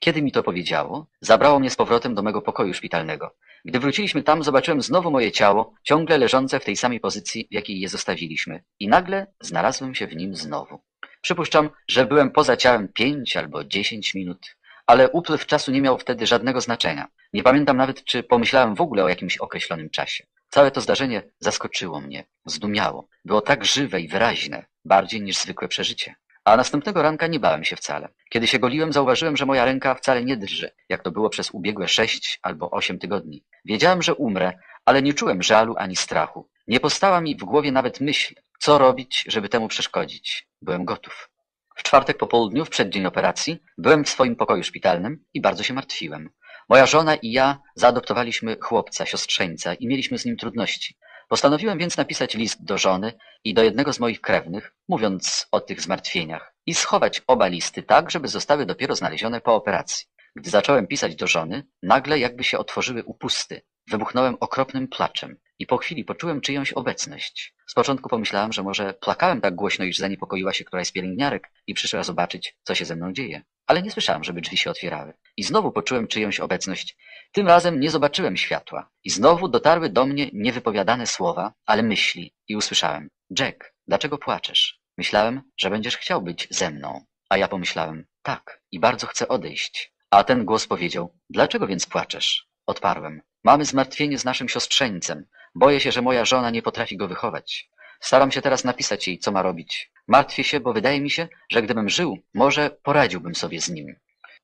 Kiedy mi to powiedziało, zabrało mnie z powrotem do mego pokoju szpitalnego. Gdy wróciliśmy tam, zobaczyłem znowu moje ciało, ciągle leżące w tej samej pozycji, w jakiej je zostawiliśmy. I nagle znalazłem się w nim znowu. Przypuszczam, że byłem poza ciałem pięć albo dziesięć minut, ale upływ czasu nie miał wtedy żadnego znaczenia. Nie pamiętam nawet, czy pomyślałem w ogóle o jakimś określonym czasie. Całe to zdarzenie zaskoczyło mnie, zdumiało. Było tak żywe i wyraźne, bardziej niż zwykłe przeżycie. A następnego ranka nie bałem się wcale. Kiedy się goliłem, zauważyłem, że moja ręka wcale nie drży, jak to było przez ubiegłe sześć albo osiem tygodni. Wiedziałem, że umrę, ale nie czułem żalu ani strachu. Nie postała mi w głowie nawet myśl, co robić, żeby temu przeszkodzić. Byłem gotów. W czwartek po południu, w przeddzień operacji, byłem w swoim pokoju szpitalnym i bardzo się martwiłem. Moja żona i ja zaadoptowaliśmy chłopca, siostrzeńca i mieliśmy z nim trudności. Postanowiłem więc napisać list do żony i do jednego z moich krewnych, mówiąc o tych zmartwieniach i schować oba listy tak, żeby zostały dopiero znalezione po operacji. Gdy zacząłem pisać do żony, nagle jakby się otworzyły upusty. Wybuchnąłem okropnym placzem i po chwili poczułem czyjąś obecność. Z początku pomyślałem, że może plakałem tak głośno, iż zaniepokoiła się któraś z pielęgniarek i przyszła zobaczyć, co się ze mną dzieje. Ale nie słyszałem, żeby drzwi się otwierały. I znowu poczułem czyjąś obecność. Tym razem nie zobaczyłem światła. I znowu dotarły do mnie niewypowiadane słowa, ale myśli. I usłyszałem. Jack, dlaczego płaczesz? Myślałem, że będziesz chciał być ze mną. A ja pomyślałem. Tak, i bardzo chcę odejść. A ten głos powiedział. Dlaczego więc płaczesz? Odparłem. Mamy zmartwienie z naszym siostrzeńcem. Boję się, że moja żona nie potrafi go wychować. Staram się teraz napisać jej, co ma robić. Martwię się, bo wydaje mi się, że gdybym żył, może poradziłbym sobie z nim.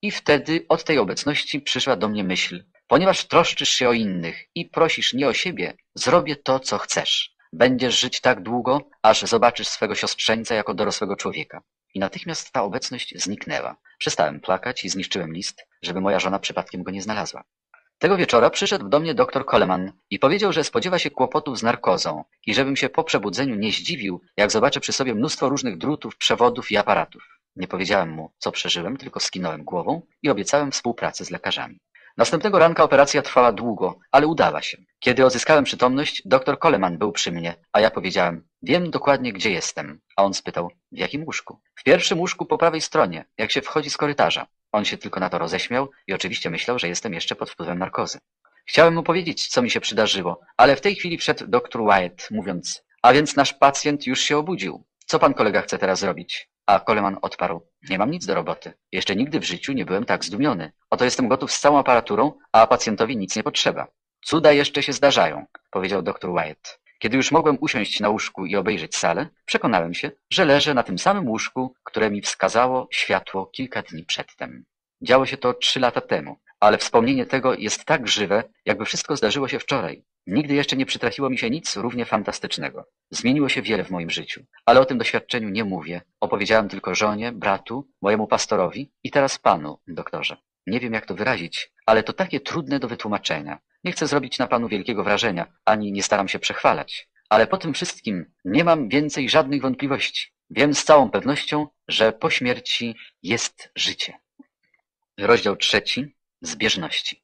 I wtedy od tej obecności przyszła do mnie myśl. Ponieważ troszczysz się o innych i prosisz nie o siebie, zrobię to, co chcesz. Będziesz żyć tak długo, aż zobaczysz swego siostrzeńca jako dorosłego człowieka. I natychmiast ta obecność zniknęła. Przestałem plakać i zniszczyłem list, żeby moja żona przypadkiem go nie znalazła. Tego wieczora przyszedł do mnie doktor Coleman i powiedział, że spodziewa się kłopotów z narkozą i żebym się po przebudzeniu nie zdziwił, jak zobaczę przy sobie mnóstwo różnych drutów, przewodów i aparatów. Nie powiedziałem mu, co przeżyłem, tylko skinąłem głową i obiecałem współpracę z lekarzami. Następnego ranka operacja trwała długo, ale udała się. Kiedy odzyskałem przytomność, doktor Coleman był przy mnie, a ja powiedziałem, wiem dokładnie, gdzie jestem. A on spytał, w jakim łóżku? W pierwszym łóżku po prawej stronie, jak się wchodzi z korytarza. On się tylko na to roześmiał i oczywiście myślał, że jestem jeszcze pod wpływem narkozy. Chciałem mu powiedzieć, co mi się przydarzyło, ale w tej chwili wszedł doktor Wyatt, mówiąc, a więc nasz pacjent już się obudził. Co pan kolega chce teraz zrobić? A Coleman odparł, nie mam nic do roboty. Jeszcze nigdy w życiu nie byłem tak zdumiony. Oto jestem gotów z całą aparaturą, a pacjentowi nic nie potrzeba. Cuda jeszcze się zdarzają, powiedział doktor Wyatt. Kiedy już mogłem usiąść na łóżku i obejrzeć salę, przekonałem się, że leżę na tym samym łóżku, które mi wskazało światło kilka dni przedtem. Działo się to trzy lata temu, ale wspomnienie tego jest tak żywe, jakby wszystko zdarzyło się wczoraj. Nigdy jeszcze nie przytrafiło mi się nic równie fantastycznego. Zmieniło się wiele w moim życiu, ale o tym doświadczeniu nie mówię. Opowiedziałem tylko żonie, bratu, mojemu pastorowi i teraz panu, doktorze. Nie wiem, jak to wyrazić, ale to takie trudne do wytłumaczenia. Nie chcę zrobić na panu wielkiego wrażenia, ani nie staram się przechwalać. Ale po tym wszystkim nie mam więcej żadnych wątpliwości. Wiem z całą pewnością, że po śmierci jest życie. Rozdział trzeci. Zbieżności.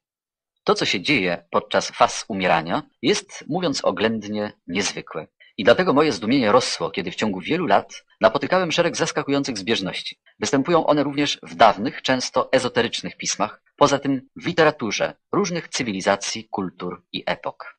To, co się dzieje podczas faz umierania, jest, mówiąc oględnie, niezwykłe. I dlatego moje zdumienie rosło, kiedy w ciągu wielu lat napotykałem szereg zaskakujących zbieżności. Występują one również w dawnych, często ezoterycznych pismach, poza tym w literaturze różnych cywilizacji, kultur i epok.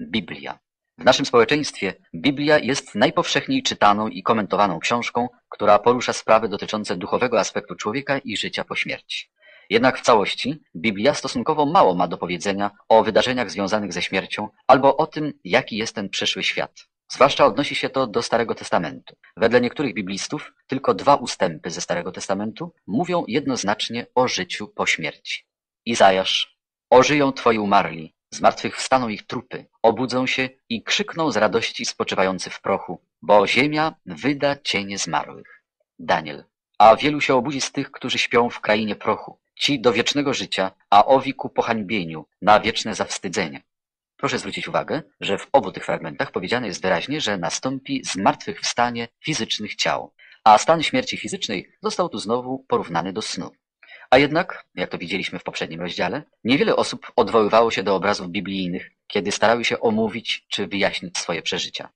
Biblia. W naszym społeczeństwie Biblia jest najpowszechniej czytaną i komentowaną książką, która porusza sprawy dotyczące duchowego aspektu człowieka i życia po śmierci. Jednak w całości Biblia stosunkowo mało ma do powiedzenia o wydarzeniach związanych ze śmiercią albo o tym, jaki jest ten przyszły świat. Zwłaszcza odnosi się to do Starego Testamentu. Wedle niektórych biblistów tylko dwa ustępy ze Starego Testamentu mówią jednoznacznie o życiu po śmierci. Izajasz. Ożyją twoi umarli, z martwych wstaną ich trupy, obudzą się i krzykną z radości spoczywający w prochu, bo ziemia wyda cienie zmarłych. Daniel. A wielu się obudzi z tych, którzy śpią w krainie prochu, ci do wiecznego życia, a owi ku pohańbieniu, na wieczne zawstydzenie. Proszę zwrócić uwagę, że w obu tych fragmentach powiedziane jest wyraźnie, że nastąpi zmartwychwstanie fizycznych ciał, a stan śmierci fizycznej został tu znowu porównany do snu. A jednak, jak to widzieliśmy w poprzednim rozdziale, niewiele osób odwoływało się do obrazów biblijnych, kiedy starały się omówić czy wyjaśnić swoje przeżycia.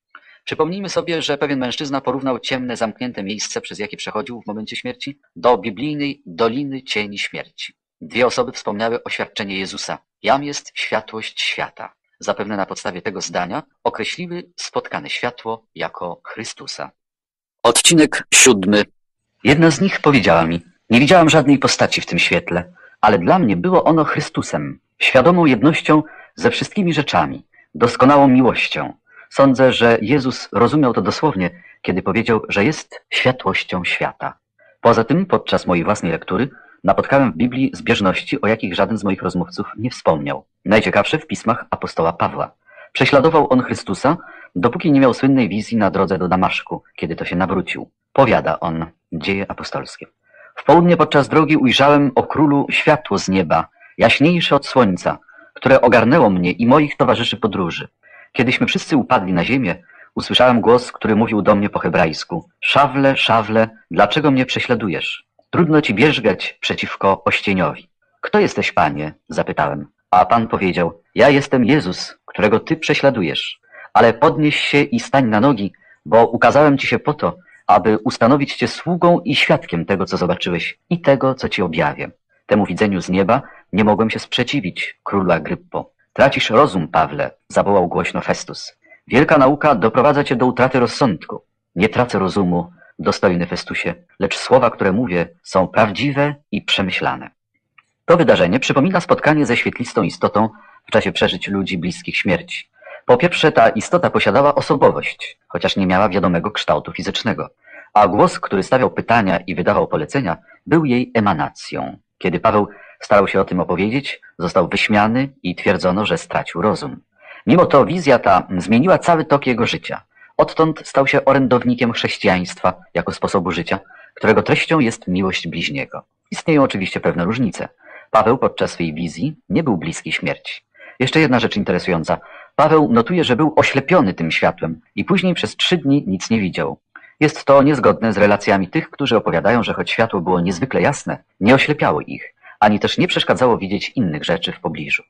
Przypomnijmy sobie, że pewien mężczyzna porównał ciemne, zamknięte miejsce, przez jakie przechodził w momencie śmierci, do biblijnej Doliny Cieni Śmierci. Dwie osoby wspomniały oświadczenie Jezusa. Jam jest światłość świata. Zapewne na podstawie tego zdania określiły spotkane światło jako Chrystusa. Odcinek siódmy. Jedna z nich powiedziała mi, nie widziałam żadnej postaci w tym świetle, ale dla mnie było ono Chrystusem, świadomą jednością ze wszystkimi rzeczami, doskonałą miłością. Sądzę, że Jezus rozumiał to dosłownie, kiedy powiedział, że jest światłością świata. Poza tym, podczas mojej własnej lektury, napotkałem w Biblii zbieżności, o jakich żaden z moich rozmówców nie wspomniał. Najciekawsze w pismach apostoła Pawła. Prześladował on Chrystusa, dopóki nie miał słynnej wizji na drodze do Damaszku, kiedy to się nawrócił. Powiada on, dzieje apostolskie. W południe podczas drogi ujrzałem o królu światło z nieba, jaśniejsze od słońca, które ogarnęło mnie i moich towarzyszy podróży. Kiedyśmy wszyscy upadli na ziemię, usłyszałem głos, który mówił do mnie po hebrajsku. Szawle, szawle, dlaczego mnie prześladujesz? Trudno ci bierzgać przeciwko ościeniowi. Kto jesteś, panie? zapytałem. A pan powiedział, ja jestem Jezus, którego ty prześladujesz. Ale podnieś się i stań na nogi, bo ukazałem ci się po to, aby ustanowić cię sługą i świadkiem tego, co zobaczyłeś i tego, co ci objawię. Temu widzeniu z nieba nie mogłem się sprzeciwić, królu Agryppo. Tracisz rozum, Pawle, zawołał głośno Festus. Wielka nauka doprowadza cię do utraty rozsądku. Nie tracę rozumu, dostojny Festusie, lecz słowa, które mówię, są prawdziwe i przemyślane. To wydarzenie przypomina spotkanie ze świetlistą istotą w czasie przeżyć ludzi bliskich śmierci. Po pierwsze, ta istota posiadała osobowość, chociaż nie miała wiadomego kształtu fizycznego, a głos, który stawiał pytania i wydawał polecenia, był jej emanacją. Kiedy Paweł starał się o tym opowiedzieć, został wyśmiany i twierdzono, że stracił rozum. Mimo to wizja ta zmieniła cały tok jego życia. Odtąd stał się orędownikiem chrześcijaństwa jako sposobu życia, którego treścią jest miłość bliźniego. Istnieją oczywiście pewne różnice. Paweł podczas swej wizji nie był bliski śmierci. Jeszcze jedna rzecz interesująca. Paweł notuje, że był oślepiony tym światłem i później przez trzy dni nic nie widział. Jest to niezgodne z relacjami tych, którzy opowiadają, że choć światło było niezwykle jasne, nie oślepiało ich, ani też nie przeszkadzało widzieć innych rzeczy w pobliżu.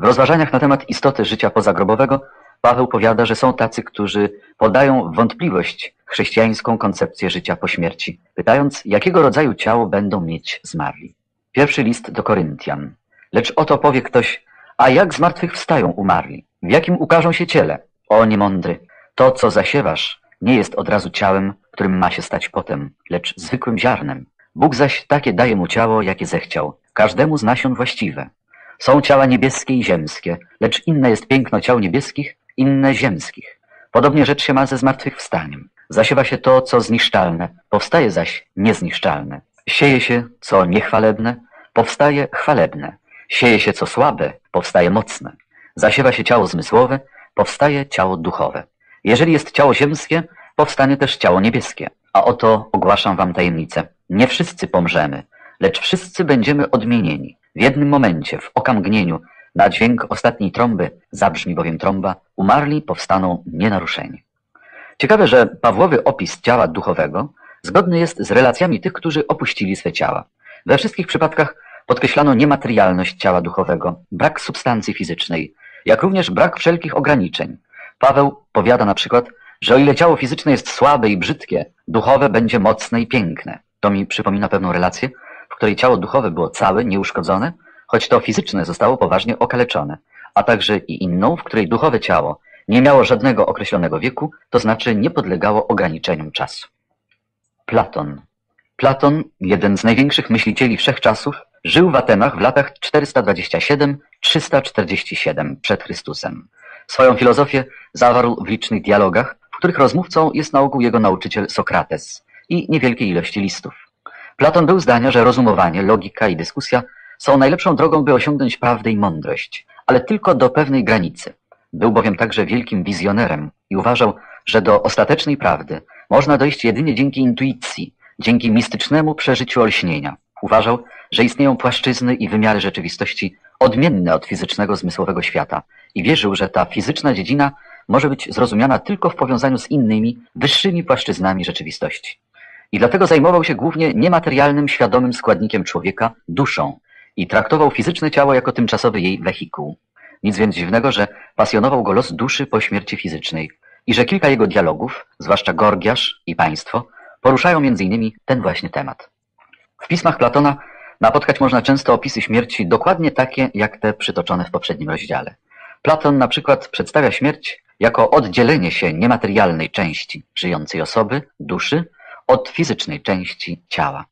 W rozważaniach na temat istoty życia pozagrobowego Paweł powiada, że są tacy, którzy podają wątpliwość chrześcijańską koncepcję życia po śmierci, pytając, jakiego rodzaju ciało będą mieć zmarli. Pierwszy list do Koryntian. Lecz oto powie ktoś, a jak zmartwychwstają umarli? W jakim ukażą się ciele? O niemądry, to co zasiewasz nie jest od razu ciałem, którym ma się stać potem, lecz zwykłym ziarnem. Bóg zaś takie daje mu ciało, jakie zechciał, każdemu z nasion właściwe. Są ciała niebieskie i ziemskie, lecz inne jest piękno ciał niebieskich, inne ziemskich. Podobnie rzecz się ma ze zmartwychwstaniem. Zasiewa się to, co zniszczalne, powstaje zaś niezniszczalne. Sieje się, co niechwalebne, powstaje chwalebne. Sieje się, co słabe, powstaje mocne. Zasiewa się ciało zmysłowe, powstaje ciało duchowe. Jeżeli jest ciało ziemskie, powstanie też ciało niebieskie. A oto ogłaszam wam tajemnicę. Nie wszyscy pomrzemy, lecz wszyscy będziemy odmienieni. W jednym momencie, w okamgnieniu, na dźwięk ostatniej trąby, zabrzmi bowiem trąba, umarli powstaną nienaruszeni. Ciekawe, że Pawłowy opis ciała duchowego zgodny jest z relacjami tych, którzy opuścili swe ciała. We wszystkich przypadkach podkreślano niematerialność ciała duchowego, brak substancji fizycznej, jak również brak wszelkich ograniczeń. Paweł powiada na przykład, że o ile ciało fizyczne jest słabe i brzydkie, duchowe będzie mocne i piękne. To mi przypomina pewną relację, w której ciało duchowe było całe, nieuszkodzone, choć to fizyczne zostało poważnie okaleczone, a także i inną, w której duchowe ciało nie miało żadnego określonego wieku, to znaczy nie podlegało ograniczeniom czasu. Platon. Platon, jeden z największych myślicieli wszechczasów, żył w Atenach w latach 427-347 przed Chrystusem. Swoją filozofię zawarł w licznych dialogach, w których rozmówcą jest na ogół jego nauczyciel Sokrates i niewielkiej ilości listów. Platon był zdania, że rozumowanie, logika i dyskusja są najlepszą drogą, by osiągnąć prawdę i mądrość, ale tylko do pewnej granicy. Był bowiem także wielkim wizjonerem i uważał, że do ostatecznej prawdy można dojść jedynie dzięki intuicji, dzięki mistycznemu przeżyciu olśnienia. Uważał, że istnieją płaszczyzny i wymiary rzeczywistości odmienne od fizycznego zmysłowego świata i wierzył, że ta fizyczna dziedzina może być zrozumiana tylko w powiązaniu z innymi, wyższymi płaszczyznami rzeczywistości. I dlatego zajmował się głównie niematerialnym, świadomym składnikiem człowieka, duszą, i traktował fizyczne ciało jako tymczasowy jej wehikuł. Nic więc dziwnego, że pasjonował go los duszy po śmierci fizycznej i że kilka jego dialogów, zwłaszcza Gorgiasz i Państwo, poruszają innymi ten właśnie temat. W pismach Platona Napotkać można często opisy śmierci dokładnie takie, jak te przytoczone w poprzednim rozdziale. Platon na przykład przedstawia śmierć jako oddzielenie się niematerialnej części żyjącej osoby, duszy, od fizycznej części ciała.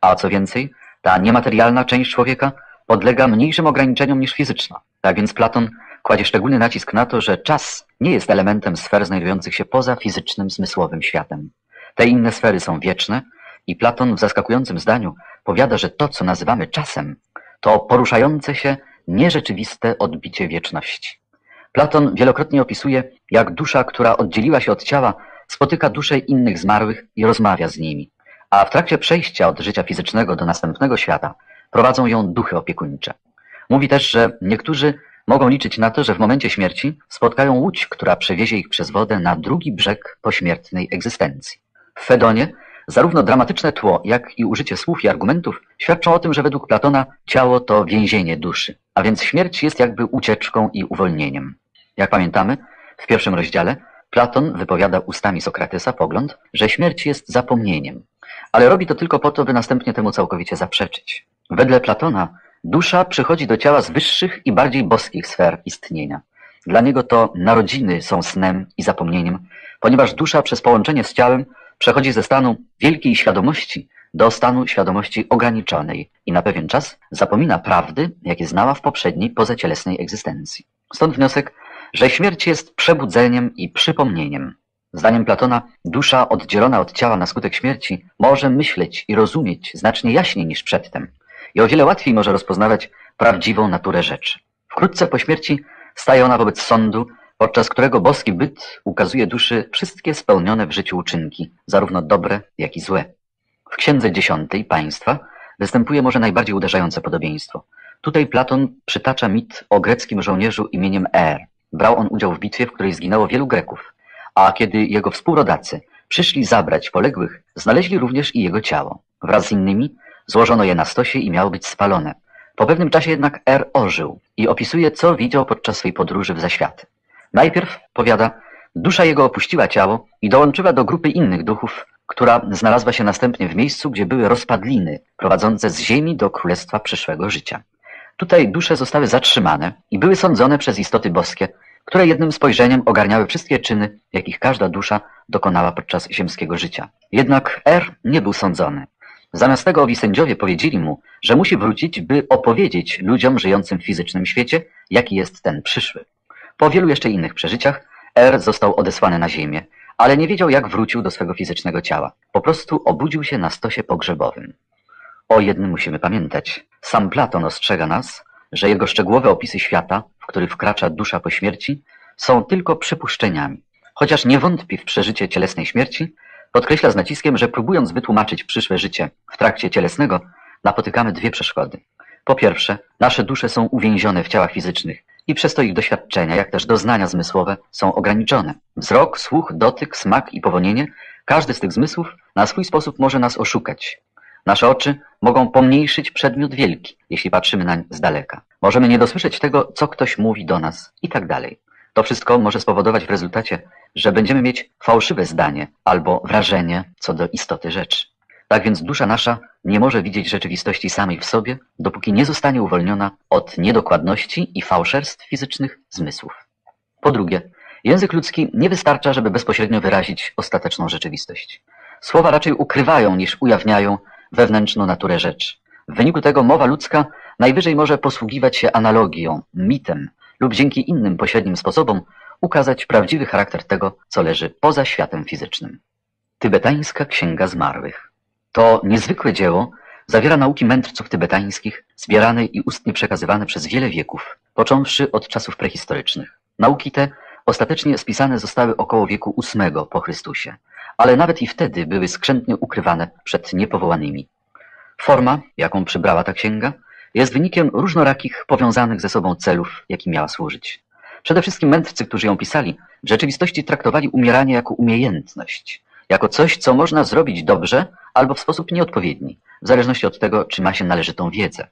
A co więcej, ta niematerialna część człowieka podlega mniejszym ograniczeniom niż fizyczna. Tak więc Platon kładzie szczególny nacisk na to, że czas nie jest elementem sfer znajdujących się poza fizycznym, zmysłowym światem. Te inne sfery są wieczne i Platon w zaskakującym zdaniu powiada, że to, co nazywamy czasem, to poruszające się, nierzeczywiste odbicie wieczności. Platon wielokrotnie opisuje, jak dusza, która oddzieliła się od ciała, spotyka dusze innych zmarłych i rozmawia z nimi, a w trakcie przejścia od życia fizycznego do następnego świata prowadzą ją duchy opiekuńcze. Mówi też, że niektórzy mogą liczyć na to, że w momencie śmierci spotkają łódź, która przewiezie ich przez wodę na drugi brzeg pośmiertnej egzystencji. W Fedonie zarówno dramatyczne tło, jak i użycie słów i argumentów świadczą o tym, że według Platona ciało to więzienie duszy, a więc śmierć jest jakby ucieczką i uwolnieniem. Jak pamiętamy, w pierwszym rozdziale Platon wypowiada ustami Sokratesa pogląd, że śmierć jest zapomnieniem, ale robi to tylko po to, by następnie temu całkowicie zaprzeczyć. Wedle Platona dusza przychodzi do ciała z wyższych i bardziej boskich sfer istnienia. Dla niego to narodziny są snem i zapomnieniem, ponieważ dusza przez połączenie z ciałem przechodzi ze stanu wielkiej świadomości do stanu świadomości ograniczonej i na pewien czas zapomina prawdy, jakie znała w poprzedniej pozacielesnej egzystencji. Stąd wniosek, że śmierć jest przebudzeniem i przypomnieniem. Zdaniem Platona dusza oddzielona od ciała na skutek śmierci może myśleć i rozumieć znacznie jaśniej niż przedtem i o wiele łatwiej może rozpoznawać prawdziwą naturę rzeczy. Wkrótce po śmierci staje ona wobec sądu, podczas którego boski byt ukazuje duszy wszystkie spełnione w życiu uczynki, zarówno dobre, jak i złe. W Księdze Dziesiątej Państwa występuje może najbardziej uderzające podobieństwo. Tutaj Platon przytacza mit o greckim żołnierzu imieniem Er. Brał on udział w bitwie, w której zginęło wielu Greków, a kiedy jego współrodacy przyszli zabrać poległych, znaleźli również i jego ciało. Wraz z innymi złożono je na stosie i miało być spalone. Po pewnym czasie jednak Er ożył i opisuje, co widział podczas swej podróży w zaświaty. Najpierw, powiada, dusza jego opuściła ciało i dołączyła do grupy innych duchów, która znalazła się następnie w miejscu, gdzie były rozpadliny prowadzące z ziemi do królestwa przyszłego życia. Tutaj dusze zostały zatrzymane i były sądzone przez istoty boskie, które jednym spojrzeniem ogarniały wszystkie czyny, jakich każda dusza dokonała podczas ziemskiego życia. Jednak Er nie był sądzony. Zamiast tego owi sędziowie powiedzieli mu, że musi wrócić, by opowiedzieć ludziom żyjącym w fizycznym świecie, jaki jest ten przyszły. Po wielu jeszcze innych przeżyciach Er został odesłany na ziemię, ale nie wiedział, jak wrócił do swego fizycznego ciała. Po prostu obudził się na stosie pogrzebowym. O jednym musimy pamiętać. Sam Platon ostrzega nas, że jego szczegółowe opisy świata, w który wkracza dusza po śmierci, są tylko przypuszczeniami. Chociaż nie wątpi w przeżycie cielesnej śmierci, podkreśla z naciskiem, że próbując wytłumaczyć przyszłe życie w trakcie cielesnego, napotykamy dwie przeszkody. Po pierwsze, nasze dusze są uwięzione w ciałach fizycznych i przez to ich doświadczenia, jak też doznania zmysłowe są ograniczone. Wzrok, słuch, dotyk, smak i powonienie, każdy z tych zmysłów na swój sposób może nas oszukać. Nasze oczy mogą pomniejszyć przedmiot wielki, jeśli patrzymy nań z daleka. Możemy nie dosłyszeć tego, co ktoś mówi do nas i tak dalej. To wszystko może spowodować w rezultacie, że będziemy mieć fałszywe zdanie albo wrażenie co do istoty rzeczy. Tak więc dusza nasza nie może widzieć rzeczywistości samej w sobie, dopóki nie zostanie uwolniona od niedokładności i fałszerstw fizycznych zmysłów. Po drugie, język ludzki nie wystarcza, żeby bezpośrednio wyrazić ostateczną rzeczywistość. Słowa raczej ukrywają niż ujawniają wewnętrzną naturę rzeczy. W wyniku tego mowa ludzka najwyżej może posługiwać się analogią, mitem lub dzięki innym pośrednim sposobom ukazać prawdziwy charakter tego, co leży poza światem fizycznym. Tybetańska Księga Zmarłych To niezwykłe dzieło zawiera nauki mędrców tybetańskich, zbierane i ustnie przekazywane przez wiele wieków, począwszy od czasów prehistorycznych. Nauki te ostatecznie spisane zostały około wieku VIII po Chrystusie, ale nawet i wtedy były skrzętnie ukrywane przed niepowołanymi. Forma, jaką przybrała ta księga, jest wynikiem różnorakich, powiązanych ze sobą celów, jakim miała służyć. Przede wszystkim mędrcy, którzy ją pisali, w rzeczywistości traktowali umieranie jako umiejętność, jako coś, co można zrobić dobrze albo w sposób nieodpowiedni, w zależności od tego, czy ma się należytą wiedzę.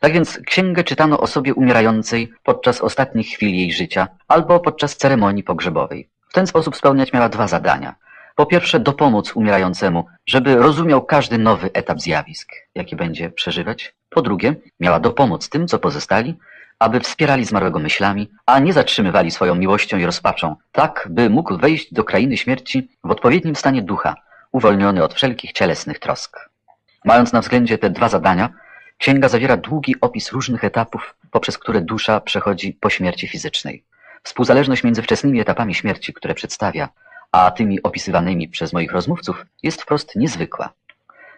Tak więc księgę czytano osobie umierającej podczas ostatnich chwil jej życia albo podczas ceremonii pogrzebowej. W ten sposób spełniać miała dwa zadania. Po pierwsze, dopomóc umierającemu, żeby rozumiał każdy nowy etap zjawisk, jaki będzie przeżywać. Po drugie, miała dopomóc tym, co pozostali, aby wspierali zmarłego myślami, a nie zatrzymywali swoją miłością i rozpaczą, tak by mógł wejść do krainy śmierci w odpowiednim stanie ducha, uwolniony od wszelkich cielesnych trosk. Mając na względzie te dwa zadania, księga zawiera długi opis różnych etapów, poprzez które dusza przechodzi po śmierci fizycznej. Współzależność między wczesnymi etapami śmierci, które przedstawia, a tymi opisywanymi przez moich rozmówców jest wprost niezwykła.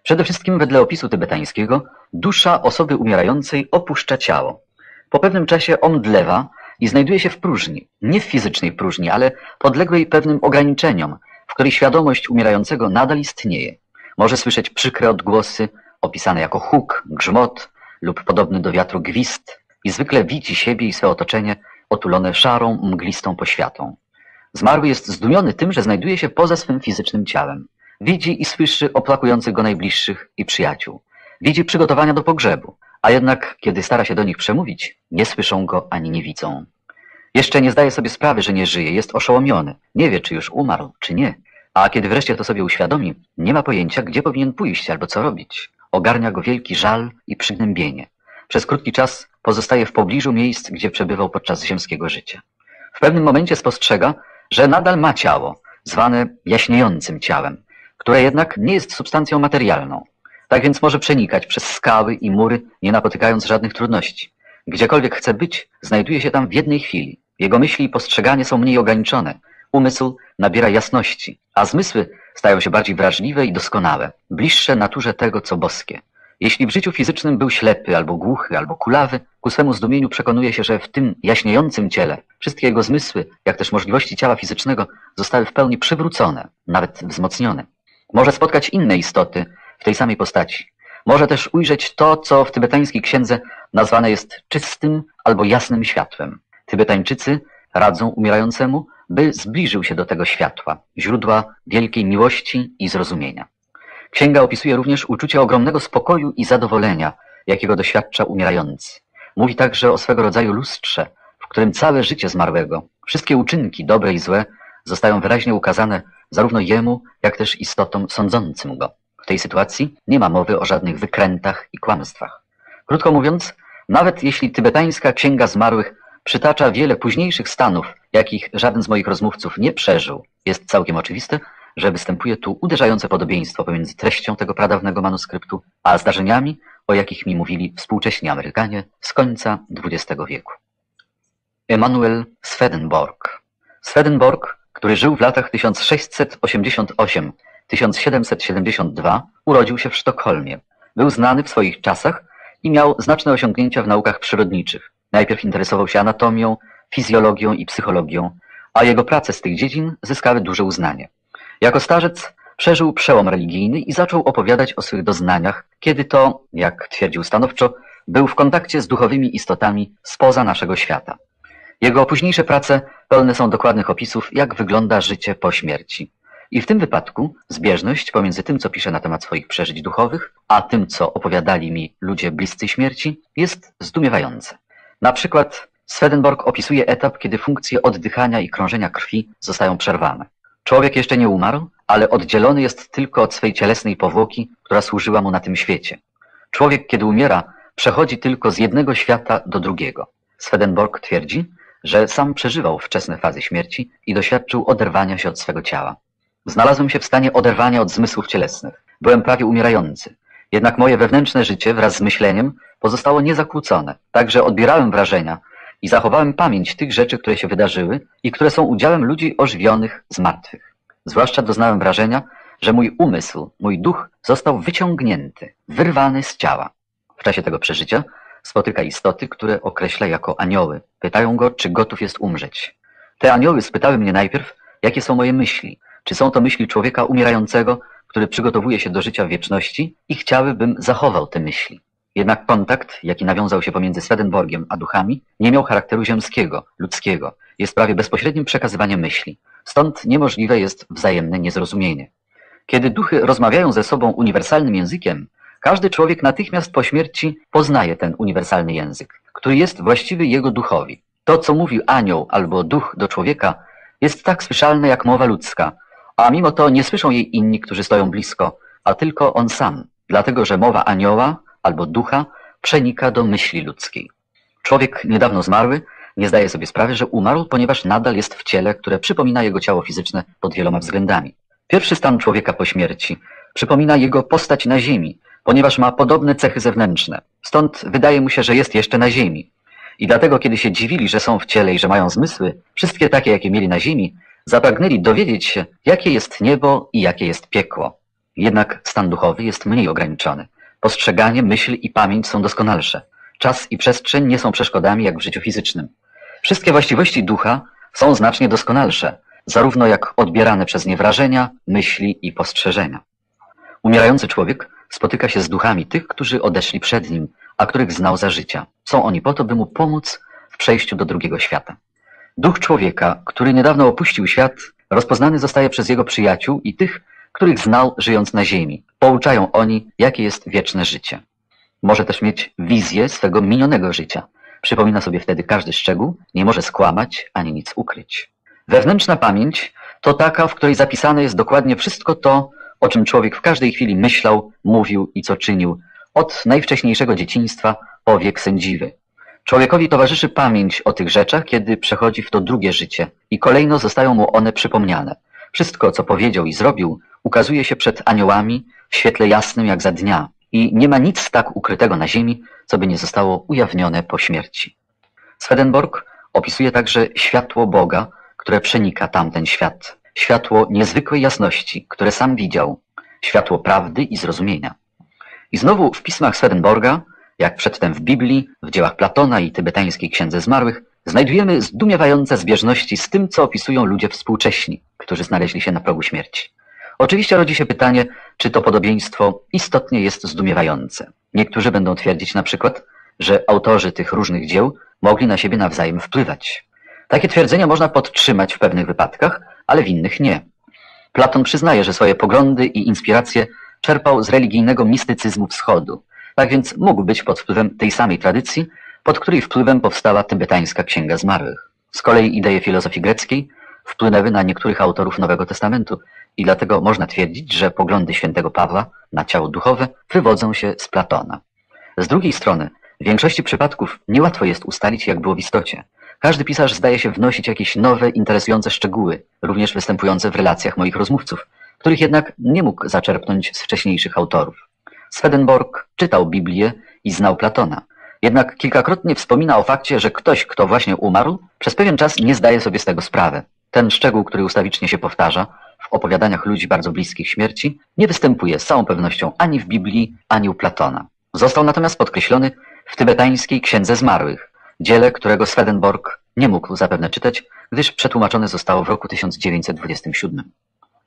Przede wszystkim wedle opisu tybetańskiego dusza osoby umierającej opuszcza ciało. Po pewnym czasie omdlewa i znajduje się w próżni, nie w fizycznej próżni, ale podległej pewnym ograniczeniom, w której świadomość umierającego nadal istnieje. Może słyszeć przykre odgłosy, opisane jako huk, grzmot lub podobny do wiatru gwizd i zwykle widzi siebie i swe otoczenie otulone szarą, mglistą poświatą. Zmarły jest zdumiony tym, że znajduje się poza swym fizycznym ciałem. Widzi i słyszy opłakujących go najbliższych i przyjaciół. Widzi przygotowania do pogrzebu, a jednak, kiedy stara się do nich przemówić, nie słyszą go ani nie widzą. Jeszcze nie zdaje sobie sprawy, że nie żyje, jest oszołomiony, nie wie, czy już umarł, czy nie. A kiedy wreszcie to sobie uświadomi, nie ma pojęcia, gdzie powinien pójść albo co robić. Ogarnia go wielki żal i przygnębienie. Przez krótki czas pozostaje w pobliżu miejsc, gdzie przebywał podczas ziemskiego życia. W pewnym momencie spostrzega, że nadal ma ciało, zwane jaśniejącym ciałem, które jednak nie jest substancją materialną. Tak więc może przenikać przez skały i mury, nie napotykając żadnych trudności. Gdziekolwiek chce być, znajduje się tam w jednej chwili. Jego myśli i postrzeganie są mniej ograniczone. Umysł nabiera jasności, a zmysły stają się bardziej wrażliwe i doskonałe, bliższe naturze tego, co boskie. Jeśli w życiu fizycznym był ślepy, albo głuchy, albo kulawy, ku swemu zdumieniu przekonuje się, że w tym jaśniejącym ciele wszystkie jego zmysły, jak też możliwości ciała fizycznego zostały w pełni przywrócone, nawet wzmocnione. Może spotkać inne istoty w tej samej postaci. Może też ujrzeć to, co w tybetańskiej księdze nazwane jest czystym albo jasnym światłem. Tybetańczycy radzą umierającemu, by zbliżył się do tego światła, źródła wielkiej miłości i zrozumienia. Księga opisuje również uczucie ogromnego spokoju i zadowolenia, jakiego doświadcza umierający. Mówi także o swego rodzaju lustrze, w którym całe życie zmarłego, wszystkie uczynki, dobre i złe, zostają wyraźnie ukazane zarówno jemu, jak też istotom sądzącym go. W tej sytuacji nie ma mowy o żadnych wykrętach i kłamstwach. Krótko mówiąc, nawet jeśli tybetańska księga zmarłych przytacza wiele późniejszych stanów, jakich żaden z moich rozmówców nie przeżył, jest całkiem oczywiste, że występuje tu uderzające podobieństwo pomiędzy treścią tego pradawnego manuskryptu, a zdarzeniami, o jakich mi mówili współcześni Amerykanie z końca XX wieku. Emanuel Swedenborg. Swedenborg, który żył w latach 1688-1772, urodził się w Sztokholmie. Był znany w swoich czasach i miał znaczne osiągnięcia w naukach przyrodniczych. Najpierw interesował się anatomią, fizjologią i psychologią, a jego prace z tych dziedzin zyskały duże uznanie. Jako starzec przeżył przełom religijny i zaczął opowiadać o swych doznaniach, kiedy to, jak twierdził stanowczo, był w kontakcie z duchowymi istotami spoza naszego świata. Jego późniejsze prace pełne są dokładnych opisów, jak wygląda życie po śmierci. I w tym wypadku zbieżność pomiędzy tym, co pisze na temat swoich przeżyć duchowych, a tym, co opowiadali mi ludzie bliscy śmierci, jest zdumiewające. Na przykład Swedenborg opisuje etap, kiedy funkcje oddychania i krążenia krwi zostają przerwane. Człowiek jeszcze nie umarł, ale oddzielony jest tylko od swej cielesnej powłoki, która służyła mu na tym świecie. Człowiek, kiedy umiera, przechodzi tylko z jednego świata do drugiego. Swedenborg twierdzi, że sam przeżywał wczesne fazy śmierci i doświadczył oderwania się od swego ciała. Znalazłem się w stanie oderwania od zmysłów cielesnych. Byłem prawie umierający. Jednak moje wewnętrzne życie wraz z myśleniem pozostało niezakłócone. Także odbierałem wrażenia i zachowałem pamięć tych rzeczy, które się wydarzyły i które są udziałem ludzi ożywionych z martwych. Zwłaszcza doznałem wrażenia, że mój umysł, mój duch został wyciągnięty, wyrwany z ciała. W czasie tego przeżycia spotyka istoty, które określa jako anioły. Pytają go, czy gotów jest umrzeć. Te anioły spytały mnie najpierw, jakie są moje myśli. Czy są to myśli człowieka umierającego, który przygotowuje się do życia w wieczności i chciały, bym zachował te myśli. Jednak kontakt, jaki nawiązał się pomiędzy Swedenborgiem a duchami, nie miał charakteru ziemskiego, ludzkiego. Jest prawie bezpośrednim przekazywaniem myśli. Stąd niemożliwe jest wzajemne niezrozumienie. Kiedy duchy rozmawiają ze sobą uniwersalnym językiem, każdy człowiek natychmiast po śmierci poznaje ten uniwersalny język, który jest właściwy jego duchowi. To, co mówił anioł albo duch do człowieka, jest tak słyszalne jak mowa ludzka, a mimo to nie słyszą jej inni, którzy stoją blisko, a tylko on sam, dlatego że mowa anioła albo ducha przenika do myśli ludzkiej. Człowiek niedawno zmarły nie zdaje sobie sprawy, że umarł, ponieważ nadal jest w ciele, które przypomina jego ciało fizyczne pod wieloma względami. Pierwszy stan człowieka po śmierci przypomina jego postać na ziemi, ponieważ ma podobne cechy zewnętrzne. Stąd wydaje mu się, że jest jeszcze na ziemi. I dlatego, kiedy się dziwili, że są w ciele i że mają zmysły, wszystkie takie, jakie mieli na ziemi, zapragnęli dowiedzieć się, jakie jest niebo i jakie jest piekło. Jednak stan duchowy jest mniej ograniczony. Postrzeganie, myśl i pamięć są doskonalsze. Czas i przestrzeń nie są przeszkodami jak w życiu fizycznym. Wszystkie właściwości ducha są znacznie doskonalsze, zarówno jak odbierane przez nie wrażenia, myśli i postrzeżenia. Umierający człowiek spotyka się z duchami tych, którzy odeszli przed nim, a których znał za życia. Są oni po to, by mu pomóc w przejściu do drugiego świata. Duch człowieka, który niedawno opuścił świat, rozpoznany zostaje przez jego przyjaciół i tych, których znał żyjąc na ziemi. Pouczają oni, jakie jest wieczne życie. Może też mieć wizję swego minionego życia. Przypomina sobie wtedy każdy szczegół, nie może skłamać ani nic ukryć. Wewnętrzna pamięć to taka, w której zapisane jest dokładnie wszystko to, o czym człowiek w każdej chwili myślał, mówił i co czynił, od najwcześniejszego dzieciństwa po wiek sędziwy. Człowiekowi towarzyszy pamięć o tych rzeczach, kiedy przechodzi w to drugie życie i kolejno zostają mu one przypomniane. Wszystko, co powiedział i zrobił, ukazuje się przed aniołami w świetle jasnym jak za dnia i nie ma nic tak ukrytego na ziemi, co by nie zostało ujawnione po śmierci. Swedenborg opisuje także światło Boga, które przenika tamten świat, światło niezwykłej jasności, które sam widział, światło prawdy i zrozumienia. I znowu w pismach Swedenborga, jak przedtem w Biblii, w dziełach Platona i tybetańskiej Księdze Zmarłych, znajdujemy zdumiewające zbieżności z tym, co opisują ludzie współcześni, którzy znaleźli się na progu śmierci. Oczywiście rodzi się pytanie, czy to podobieństwo istotnie jest zdumiewające. Niektórzy będą twierdzić na przykład, że autorzy tych różnych dzieł mogli na siebie nawzajem wpływać. Takie twierdzenia można podtrzymać w pewnych wypadkach, ale w innych nie. Platon przyznaje, że swoje poglądy i inspiracje czerpał z religijnego mistycyzmu wschodu, tak więc mógł być pod wpływem tej samej tradycji, pod której wpływem powstała tybetańska Księga Zmarłych. Z kolei idee filozofii greckiej wpłynęły na niektórych autorów Nowego Testamentu i dlatego można twierdzić, że poglądy świętego Pawła na ciało duchowe wywodzą się z Platona. Z drugiej strony, w większości przypadków niełatwo jest ustalić, jak było w istocie. Każdy pisarz zdaje się wnosić jakieś nowe, interesujące szczegóły, również występujące w relacjach moich rozmówców, których jednak nie mógł zaczerpnąć z wcześniejszych autorów. Swedenborg czytał Biblię i znał Platona, jednak kilkakrotnie wspomina o fakcie, że ktoś, kto właśnie umarł, przez pewien czas nie zdaje sobie z tego sprawy. Ten szczegół, który ustawicznie się powtarza w opowiadaniach ludzi bardzo bliskich śmierci, nie występuje z całą pewnością ani w Biblii, ani u Platona. Został natomiast podkreślony w tybetańskiej Księdze Zmarłych, dziele, którego Swedenborg nie mógł zapewne czytać, gdyż przetłumaczone zostało w roku 1927.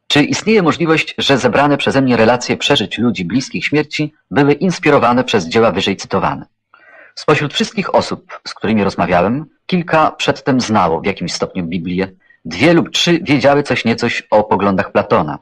Czy istnieje możliwość, że zebrane przeze mnie relacje przeżyć ludzi bliskich śmierci były inspirowane przez dzieła wyżej cytowane? Spośród wszystkich osób, z którymi rozmawiałem, kilka przedtem znało w jakimś stopniu Biblię, dwie lub trzy wiedziały coś niecoś o poglądach Platona.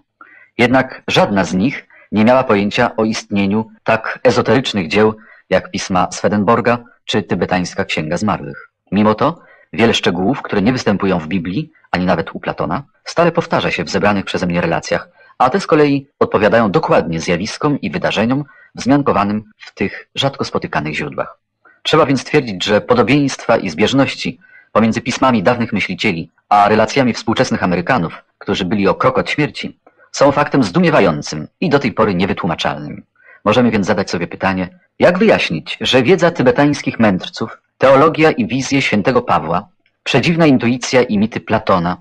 Jednak żadna z nich nie miała pojęcia o istnieniu tak ezoterycznych dzieł jak pisma Swedenborga czy tybetańska Księga Zmarłych. Mimo to wiele szczegółów, które nie występują w Biblii, ani nawet u Platona, stale powtarza się w zebranych przeze mnie relacjach, a te z kolei odpowiadają dokładnie zjawiskom i wydarzeniom wzmiankowanym w tych rzadko spotykanych źródłach. Trzeba więc twierdzić, że podobieństwa i zbieżności pomiędzy pismami dawnych myślicieli a relacjami współczesnych Amerykanów, którzy byli o krok od śmierci, są faktem zdumiewającym i do tej pory niewytłumaczalnym. Możemy więc zadać sobie pytanie, jak wyjaśnić, że wiedza tybetańskich mędrców, teologia i wizje świętego Pawła, przedziwna intuicja i mity Platona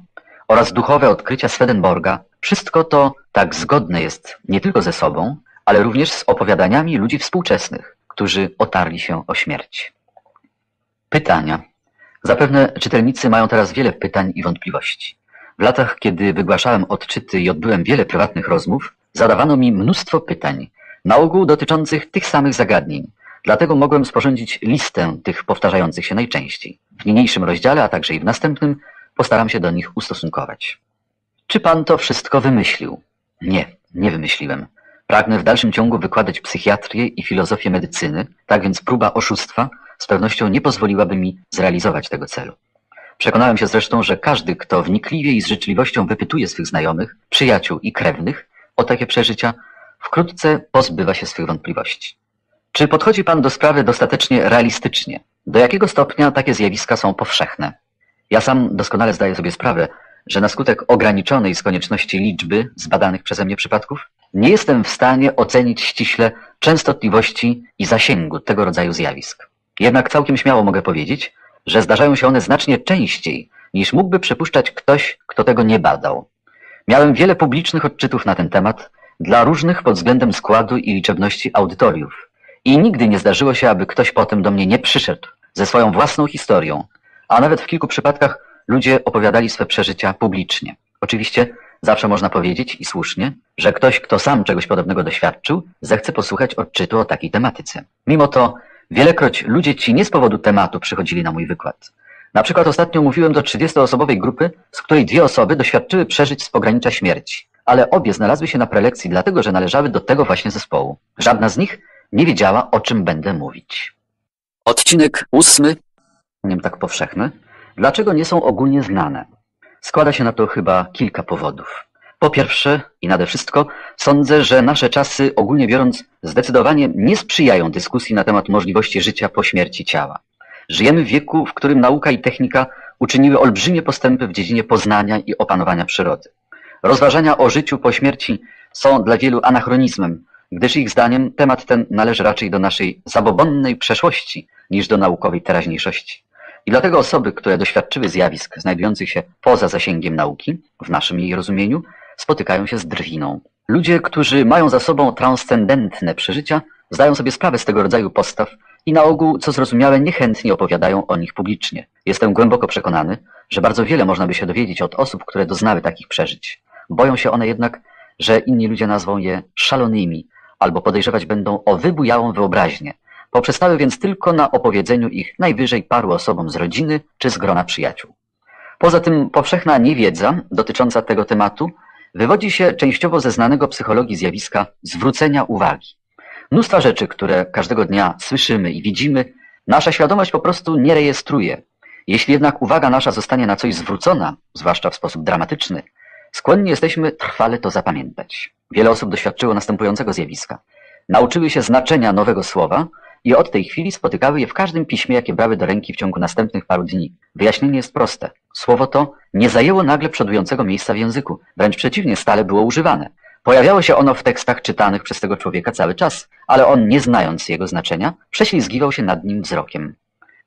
oraz duchowe odkrycia Swedenborga, wszystko to tak zgodne jest nie tylko ze sobą, ale również z opowiadaniami ludzi współczesnych, którzy otarli się o śmierć. Pytania. Zapewne czytelnicy mają teraz wiele pytań i wątpliwości. W latach, kiedy wygłaszałem odczyty i odbyłem wiele prywatnych rozmów, zadawano mi mnóstwo pytań, na ogół dotyczących tych samych zagadnień. Dlatego mogłem sporządzić listę tych powtarzających się najczęściej. W niniejszym rozdziale, a także i w następnym postaram się do nich ustosunkować. Czy pan to wszystko wymyślił? Nie, nie wymyśliłem. Pragnę w dalszym ciągu wykładać psychiatrię i filozofię medycyny, tak więc próba oszustwa z pewnością nie pozwoliłaby mi zrealizować tego celu. Przekonałem się zresztą, że każdy, kto wnikliwie i z życzliwością wypytuje swych znajomych, przyjaciół i krewnych o takie przeżycia, wkrótce pozbywa się swych wątpliwości. Czy podchodzi Pan do sprawy dostatecznie realistycznie? Do jakiego stopnia takie zjawiska są powszechne? Ja sam doskonale zdaję sobie sprawę, że na skutek ograniczonej z konieczności liczby zbadanych przeze mnie przypadków, nie jestem w stanie ocenić ściśle częstotliwości i zasięgu tego rodzaju zjawisk. Jednak całkiem śmiało mogę powiedzieć, że zdarzają się one znacznie częściej, niż mógłby przypuszczać ktoś, kto tego nie badał. Miałem wiele publicznych odczytów na ten temat dla różnych pod względem składu i liczebności audytoriów. I nigdy nie zdarzyło się, aby ktoś potem do mnie nie przyszedł ze swoją własną historią, a nawet w kilku przypadkach ludzie opowiadali swe przeżycia publicznie. Oczywiście zawsze można powiedzieć i słusznie, że ktoś, kto sam czegoś podobnego doświadczył, zechce posłuchać odczytu o takiej tematyce. Mimo to wielekroć ludzie ci nie z powodu tematu przychodzili na mój wykład. Na przykład ostatnio mówiłem do 30-osobowej grupy, z której dwie osoby doświadczyły przeżyć z pogranicza śmierci, ale obie znalazły się na prelekcji dlatego, że należały do tego właśnie zespołu. Żadna z nich nie wiedziała, o czym będę mówić. Odcinek ósmy, nie tak powszechny, dlaczego nie są ogólnie znane. Składa się na to chyba kilka powodów. Po pierwsze i nade wszystko sądzę, że nasze czasy ogólnie biorąc zdecydowanie nie sprzyjają dyskusji na temat możliwości życia po śmierci ciała. Żyjemy w wieku, w którym nauka i technika uczyniły olbrzymie postępy w dziedzinie poznania i opanowania przyrody. Rozważania o życiu po śmierci są dla wielu anachronizmem, gdyż ich zdaniem temat ten należy raczej do naszej zabobonnej przeszłości niż do naukowej teraźniejszości. I dlatego osoby, które doświadczyły zjawisk znajdujących się poza zasięgiem nauki, w naszym jej rozumieniu, spotykają się z drwiną. Ludzie, którzy mają za sobą transcendentne przeżycia, zdają sobie sprawę z tego rodzaju postaw i na ogół, co zrozumiałe, niechętnie opowiadają o nich publicznie. Jestem głęboko przekonany, że bardzo wiele można by się dowiedzieć od osób, które doznały takich przeżyć. Boją się one jednak, że inni ludzie nazwą je szalonymi albo podejrzewać będą o wybujałą wyobraźnię, poprzestały więc tylko na opowiedzeniu ich najwyżej paru osobom z rodziny czy z grona przyjaciół. Poza tym powszechna niewiedza dotycząca tego tematu wywodzi się częściowo ze znanego psychologii zjawiska zwrócenia uwagi. Mnóstwa rzeczy, które każdego dnia słyszymy i widzimy, nasza świadomość po prostu nie rejestruje. Jeśli jednak uwaga nasza zostanie na coś zwrócona, zwłaszcza w sposób dramatyczny, skłonni jesteśmy trwale to zapamiętać. Wiele osób doświadczyło następującego zjawiska. Nauczyły się znaczenia nowego słowa i od tej chwili spotykały je w każdym piśmie, jakie brały do ręki w ciągu następnych paru dni. Wyjaśnienie jest proste. Słowo to nie zajęło nagle przodującego miejsca w języku, wręcz przeciwnie, stale było używane. Pojawiało się ono w tekstach czytanych przez tego człowieka cały czas, ale on, nie znając jego znaczenia, prześlizgiwał się nad nim wzrokiem.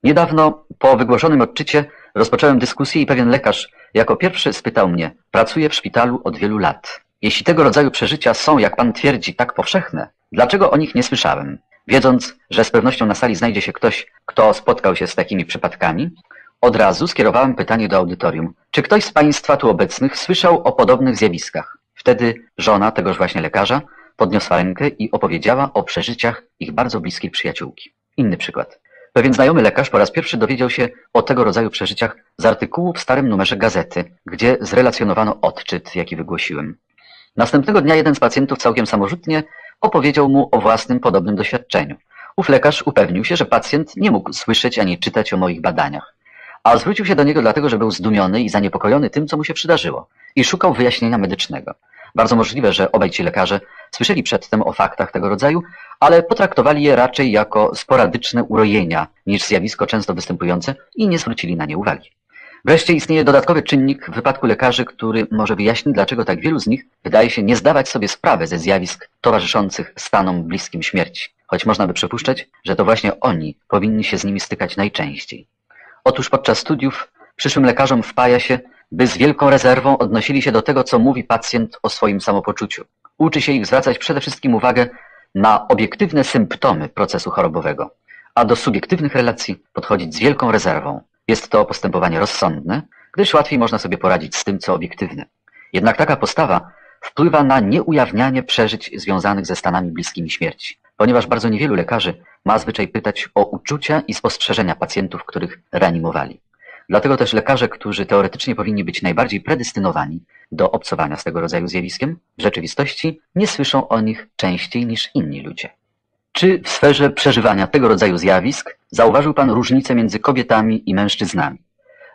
Niedawno, po wygłoszonym odczycie, rozpocząłem dyskusję i pewien lekarz jako pierwszy spytał mnie, pracuję w szpitalu od wielu lat. Jeśli tego rodzaju przeżycia są, jak pan twierdzi, tak powszechne, dlaczego o nich nie słyszałem? Wiedząc, że z pewnością na sali znajdzie się ktoś, kto spotkał się z takimi przypadkami, od razu skierowałem pytanie do audytorium. Czy ktoś z Państwa tu obecnych słyszał o podobnych zjawiskach? Wtedy żona tegoż właśnie lekarza podniosła rękę i opowiedziała o przeżyciach ich bardzo bliskiej przyjaciółki. Inny przykład. Pewien znajomy lekarz po raz pierwszy dowiedział się o tego rodzaju przeżyciach z artykułu w starym numerze gazety, gdzie zrelacjonowano odczyt, jaki wygłosiłem. Następnego dnia jeden z pacjentów całkiem samorzutnie opowiedział mu o własnym podobnym doświadczeniu. Ów lekarz upewnił się, że pacjent nie mógł słyszeć ani czytać o moich badaniach, a zwrócił się do niego dlatego, że był zdumiony i zaniepokojony tym, co mu się przydarzyło i szukał wyjaśnienia medycznego. Bardzo możliwe, że obaj ci lekarze słyszeli przedtem o faktach tego rodzaju, ale potraktowali je raczej jako sporadyczne urojenia niż zjawisko często występujące i nie zwrócili na nie uwagi. Wreszcie istnieje dodatkowy czynnik w wypadku lekarzy, który może wyjaśnić, dlaczego tak wielu z nich wydaje się nie zdawać sobie sprawy ze zjawisk towarzyszących stanom bliskim śmierci, choć można by przypuszczać, że to właśnie oni powinni się z nimi stykać najczęściej. Otóż podczas studiów przyszłym lekarzom wpaja się, by z wielką rezerwą odnosili się do tego, co mówi pacjent o swoim samopoczuciu. Uczy się ich zwracać przede wszystkim uwagę na obiektywne symptomy procesu chorobowego, a do subiektywnych relacji podchodzić z wielką rezerwą. Jest to postępowanie rozsądne, gdyż łatwiej można sobie poradzić z tym, co obiektywne. Jednak taka postawa wpływa na nieujawnianie przeżyć związanych ze stanami bliskimi śmierci, ponieważ bardzo niewielu lekarzy ma zwyczaj pytać o uczucia i spostrzeżenia pacjentów, których reanimowali. Dlatego też lekarze, którzy teoretycznie powinni być najbardziej predestynowani do obcowania z tego rodzaju zjawiskiem, w rzeczywistości nie słyszą o nich częściej niż inni ludzie. Czy w sferze przeżywania tego rodzaju zjawisk zauważył Pan różnicę między kobietami i mężczyznami?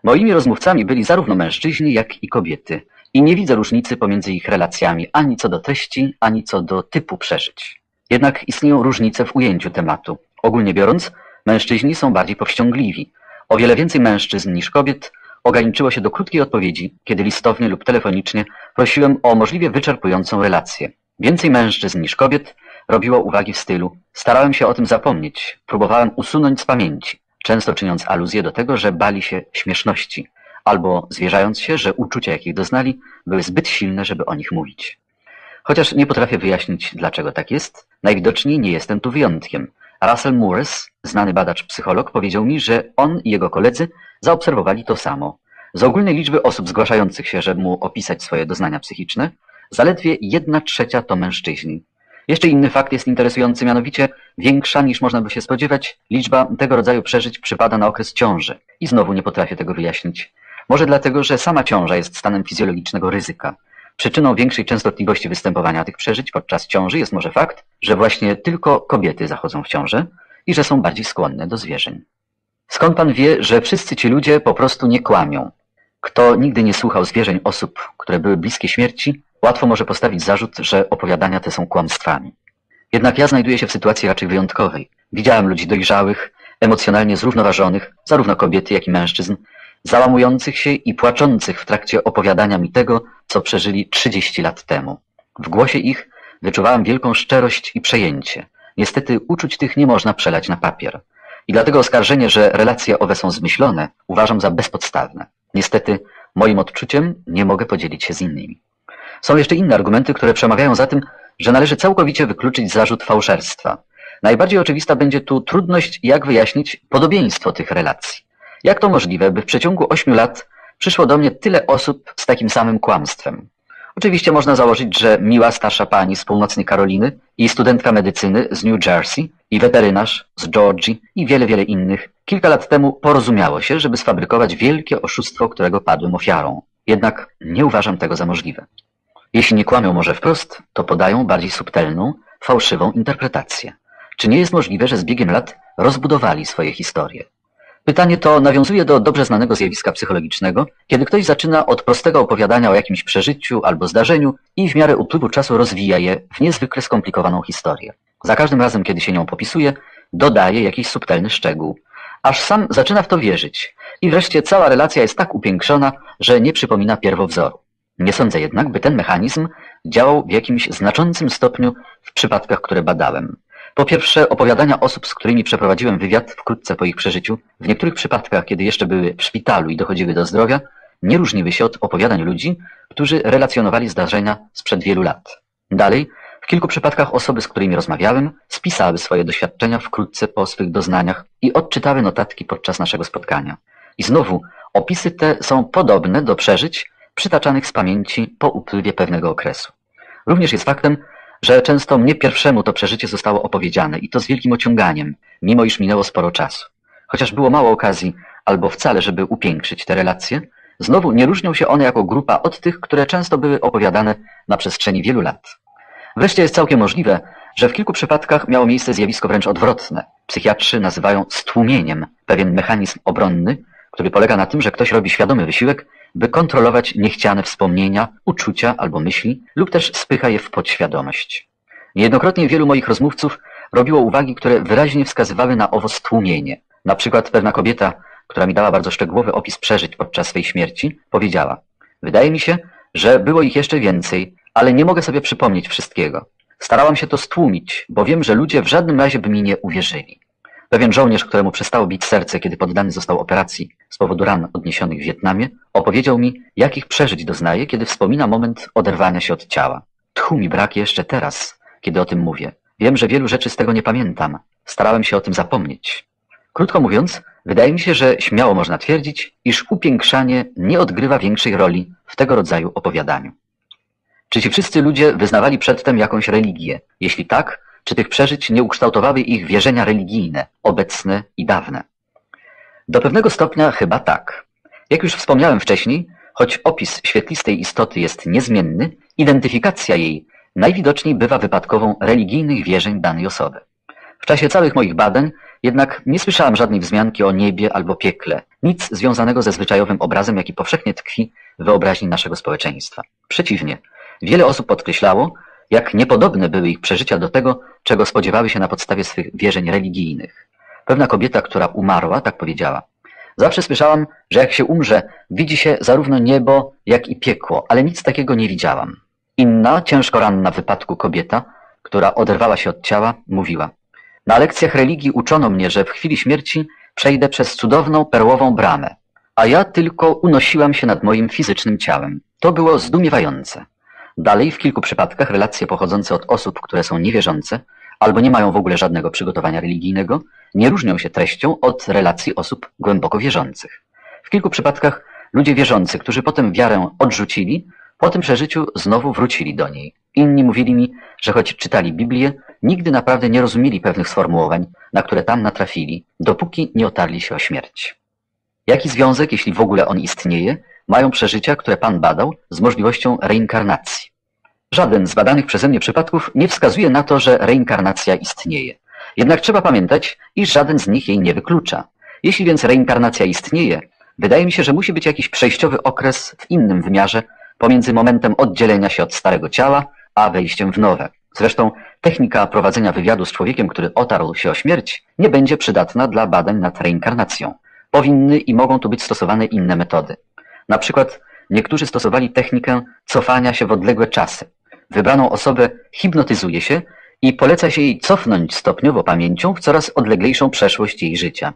Moimi rozmówcami byli zarówno mężczyźni, jak i kobiety. I nie widzę różnicy pomiędzy ich relacjami ani co do treści, ani co do typu przeżyć. Jednak istnieją różnice w ujęciu tematu. Ogólnie biorąc, mężczyźni są bardziej powściągliwi. O wiele więcej mężczyzn niż kobiet ograniczyło się do krótkiej odpowiedzi, kiedy listownie lub telefonicznie prosiłem o możliwie wyczerpującą relację. Więcej mężczyzn niż kobiet robiło uwagi w stylu starałem się o tym zapomnieć, próbowałem usunąć z pamięci, często czyniąc aluzję do tego, że bali się śmieszności, albo zwierzając się, że uczucia, jakich doznali, były zbyt silne, żeby o nich mówić. Chociaż nie potrafię wyjaśnić, dlaczego tak jest, najwidoczniej nie jestem tu wyjątkiem. Russell Moores, znany badacz psycholog, powiedział mi, że on i jego koledzy zaobserwowali to samo. Z ogólnej liczby osób zgłaszających się, żeby mu opisać swoje doznania psychiczne, zaledwie jedna trzecia to mężczyźni. Jeszcze inny fakt jest interesujący, mianowicie większa niż można by się spodziewać liczba tego rodzaju przeżyć przypada na okres ciąży. I znowu nie potrafię tego wyjaśnić. Może dlatego, że sama ciąża jest stanem fizjologicznego ryzyka. Przyczyną większej częstotliwości występowania tych przeżyć podczas ciąży jest może fakt, że właśnie tylko kobiety zachodzą w ciążę i że są bardziej skłonne do zwierzeń. Skąd pan wie, że wszyscy ci ludzie po prostu nie kłamią? Kto nigdy nie słuchał zwierzeń osób, które były bliskie śmierci, łatwo może postawić zarzut, że opowiadania te są kłamstwami. Jednak ja znajduję się w sytuacji raczej wyjątkowej. Widziałem ludzi dojrzałych, emocjonalnie zrównoważonych, zarówno kobiety, jak i mężczyzn, załamujących się i płaczących w trakcie opowiadania mi tego, co przeżyli 30 lat temu. W głosie ich wyczuwałem wielką szczerość i przejęcie. Niestety uczuć tych nie można przelać na papier. I dlatego oskarżenie, że relacje owe są zmyślone, uważam za bezpodstawne. Niestety moim odczuciem nie mogę podzielić się z innymi. Są jeszcze inne argumenty, które przemawiają za tym, że należy całkowicie wykluczyć zarzut fałszerstwa. Najbardziej oczywista będzie tu trudność, jak wyjaśnić podobieństwo tych relacji. Jak to możliwe, by w przeciągu ośmiu lat przyszło do mnie tyle osób z takim samym kłamstwem? Oczywiście można założyć, że miła starsza pani z północnej Karoliny i studentka medycyny z New Jersey i weterynarz z Georgii i wiele, wiele innych kilka lat temu porozumiało się, żeby sfabrykować wielkie oszustwo, którego padłem ofiarą. Jednak nie uważam tego za możliwe. Jeśli nie kłamią może wprost, to podają bardziej subtelną, fałszywą interpretację. Czy nie jest możliwe, że z biegiem lat rozbudowali swoje historie? Pytanie to nawiązuje do dobrze znanego zjawiska psychologicznego, kiedy ktoś zaczyna od prostego opowiadania o jakimś przeżyciu albo zdarzeniu i w miarę upływu czasu rozwija je w niezwykle skomplikowaną historię. Za każdym razem, kiedy się nią popisuje, dodaje jakiś subtelny szczegół, aż sam zaczyna w to wierzyć i wreszcie cała relacja jest tak upiększona, że nie przypomina pierwowzoru. Nie sądzę jednak, by ten mechanizm działał w jakimś znaczącym stopniu w przypadkach, które badałem. Po pierwsze, opowiadania osób, z którymi przeprowadziłem wywiad wkrótce po ich przeżyciu, w niektórych przypadkach, kiedy jeszcze były w szpitalu i dochodziły do zdrowia, nie różniły się od opowiadań ludzi, którzy relacjonowali zdarzenia sprzed wielu lat. Dalej, w kilku przypadkach osoby, z którymi rozmawiałem, spisały swoje doświadczenia wkrótce po swych doznaniach i odczytały notatki podczas naszego spotkania. I znowu, opisy te są podobne do przeżyć przytaczanych z pamięci po upływie pewnego okresu. Również jest faktem, że często mnie pierwszemu to przeżycie zostało opowiedziane i to z wielkim ociąganiem, mimo iż minęło sporo czasu. Chociaż było mało okazji, albo wcale, żeby upiększyć te relacje, znowu nie różnią się one jako grupa od tych, które często były opowiadane na przestrzeni wielu lat. Wreszcie jest całkiem możliwe, że w kilku przypadkach miało miejsce zjawisko wręcz odwrotne. Psychiatrzy nazywają stłumieniem pewien mechanizm obronny, który polega na tym, że ktoś robi świadomy wysiłek, by kontrolować niechciane wspomnienia, uczucia albo myśli, lub też spycha je w podświadomość. Niejednokrotnie wielu moich rozmówców robiło uwagi, które wyraźnie wskazywały na owo stłumienie. Na przykład pewna kobieta, która mi dała bardzo szczegółowy opis przeżyć podczas swej śmierci, powiedziała Wydaje mi się, że było ich jeszcze więcej, ale nie mogę sobie przypomnieć wszystkiego. Starałam się to stłumić, bo wiem, że ludzie w żadnym razie by mi nie uwierzyli. Pewien żołnierz, któremu przestało bić serce, kiedy poddany został operacji z powodu ran odniesionych w Wietnamie, opowiedział mi, jakich przeżyć doznaje, kiedy wspomina moment oderwania się od ciała. Tchu mi brak jeszcze teraz, kiedy o tym mówię. Wiem, że wielu rzeczy z tego nie pamiętam. Starałem się o tym zapomnieć. Krótko mówiąc, wydaje mi się, że śmiało można twierdzić, iż upiększanie nie odgrywa większej roli w tego rodzaju opowiadaniu. Czy ci wszyscy ludzie wyznawali przedtem jakąś religię? Jeśli tak, czy tych przeżyć nie ukształtowały ich wierzenia religijne, obecne i dawne? Do pewnego stopnia chyba tak. Jak już wspomniałem wcześniej, choć opis świetlistej istoty jest niezmienny, identyfikacja jej najwidoczniej bywa wypadkową religijnych wierzeń danej osoby. W czasie całych moich badań Jednak nie słyszałam żadnej wzmianki o niebie albo piekle, nic związanego ze zwyczajowym obrazem, jaki powszechnie tkwi w wyobraźni naszego społeczeństwa. Przeciwnie, wiele osób podkreślało, jak niepodobne były ich przeżycia do tego, czego spodziewały się na podstawie swych wierzeń religijnych. Pewna kobieta, która umarła, tak powiedziała. Zawsze słyszałam, że jak się umrze, widzi się zarówno niebo, jak i piekło, ale nic takiego nie widziałam. Inna, ciężko ranna w wypadku kobieta, która oderwała się od ciała, mówiła Na lekcjach religii uczono mnie, że w chwili śmierci przejdę przez cudowną, perłową bramę, a ja tylko unosiłam się nad moim fizycznym ciałem. To było zdumiewające. Dalej, w kilku przypadkach relacje pochodzące od osób, które są niewierzące, albo nie mają w ogóle żadnego przygotowania religijnego, nie różnią się treścią od relacji osób głęboko wierzących. W kilku przypadkach ludzie wierzący, którzy potem wiarę odrzucili, po tym przeżyciu znowu wrócili do niej. Inni mówili mi, że choć czytali Biblię, nigdy naprawdę nie rozumieli pewnych sformułowań, na które tam natrafili, dopóki nie otarli się o śmierć. Jaki związek, jeśli w ogóle on istnieje, mają przeżycia, które Pan badał, z możliwością reinkarnacji? Żaden z badanych przeze mnie przypadków nie wskazuje na to, że reinkarnacja istnieje. Jednak trzeba pamiętać, iż żaden z nich jej nie wyklucza. Jeśli więc reinkarnacja istnieje, wydaje mi się, że musi być jakiś przejściowy okres w innym wymiarze pomiędzy momentem oddzielenia się od starego ciała, a wejściem w nowe. Zresztą technika prowadzenia wywiadu z człowiekiem, który otarł się o śmierć, nie będzie przydatna dla badań nad reinkarnacją. Powinny i mogą tu być stosowane inne metody. Na przykład niektórzy stosowali technikę cofania się w odległe czasy. Wybraną osobę hipnotyzuje się i poleca się jej cofnąć stopniowo pamięcią w coraz odleglejszą przeszłość jej życia.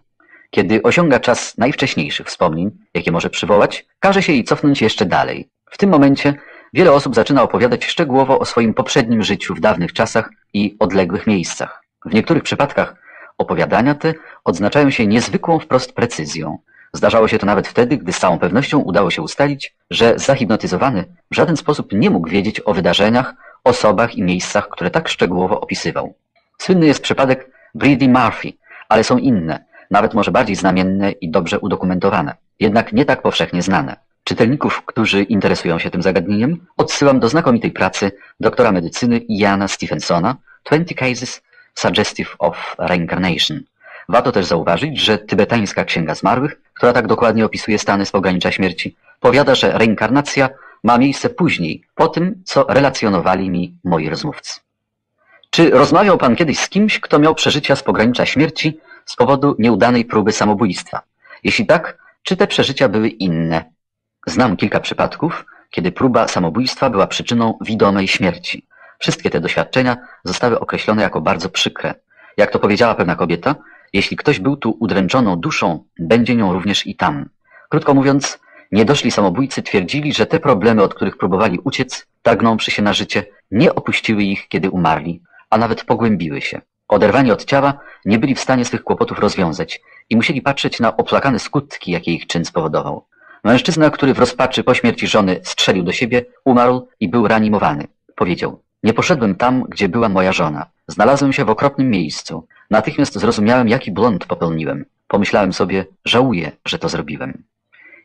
Kiedy osiąga czas najwcześniejszych wspomnień, jakie może przywołać, każe się jej cofnąć jeszcze dalej. W tym momencie wiele osób zaczyna opowiadać szczegółowo o swoim poprzednim życiu w dawnych czasach i odległych miejscach. W niektórych przypadkach opowiadania te odznaczają się niezwykłą wprost precyzją. Zdarzało się to nawet wtedy, gdy z całą pewnością udało się ustalić, że zahipnotyzowany w żaden sposób nie mógł wiedzieć o wydarzeniach, osobach i miejscach, które tak szczegółowo opisywał. Słynny jest przypadek Brady Murphy, ale są inne, nawet może bardziej znamienne i dobrze udokumentowane, jednak nie tak powszechnie znane. Czytelników, którzy interesują się tym zagadnieniem, odsyłam do znakomitej pracy doktora medycyny Iana Stephensona 20 Cases Suggestive of Reincarnation. Warto też zauważyć, że tybetańska księga zmarłych, która tak dokładnie opisuje stany z pogranicza śmierci, powiada, że reinkarnacja ma miejsce później, po tym, co relacjonowali mi moi rozmówcy. Czy rozmawiał pan kiedyś z kimś, kto miał przeżycia z pogranicza śmierci z powodu nieudanej próby samobójstwa? Jeśli tak, czy te przeżycia były inne? Znam kilka przypadków, kiedy próba samobójstwa była przyczyną widomej śmierci. Wszystkie te doświadczenia zostały określone jako bardzo przykre. Jak to powiedziała pewna kobieta, jeśli ktoś był tu udręczoną duszą, będzie nią również i tam. Krótko mówiąc, niedoszli samobójcy twierdzili, że te problemy, od których próbowali uciec, tagnąwszy się na życie, nie opuściły ich, kiedy umarli, a nawet pogłębiły się. Oderwani od ciała, nie byli w stanie swych kłopotów rozwiązać i musieli patrzeć na oplakane skutki, jakie ich czyn spowodował. Mężczyzna, który w rozpaczy po śmierci żony strzelił do siebie, umarł i był reanimowany. Powiedział, nie poszedłem tam, gdzie była moja żona. Znalazłem się w okropnym miejscu. Natychmiast zrozumiałem, jaki błąd popełniłem. Pomyślałem sobie, żałuję, że to zrobiłem.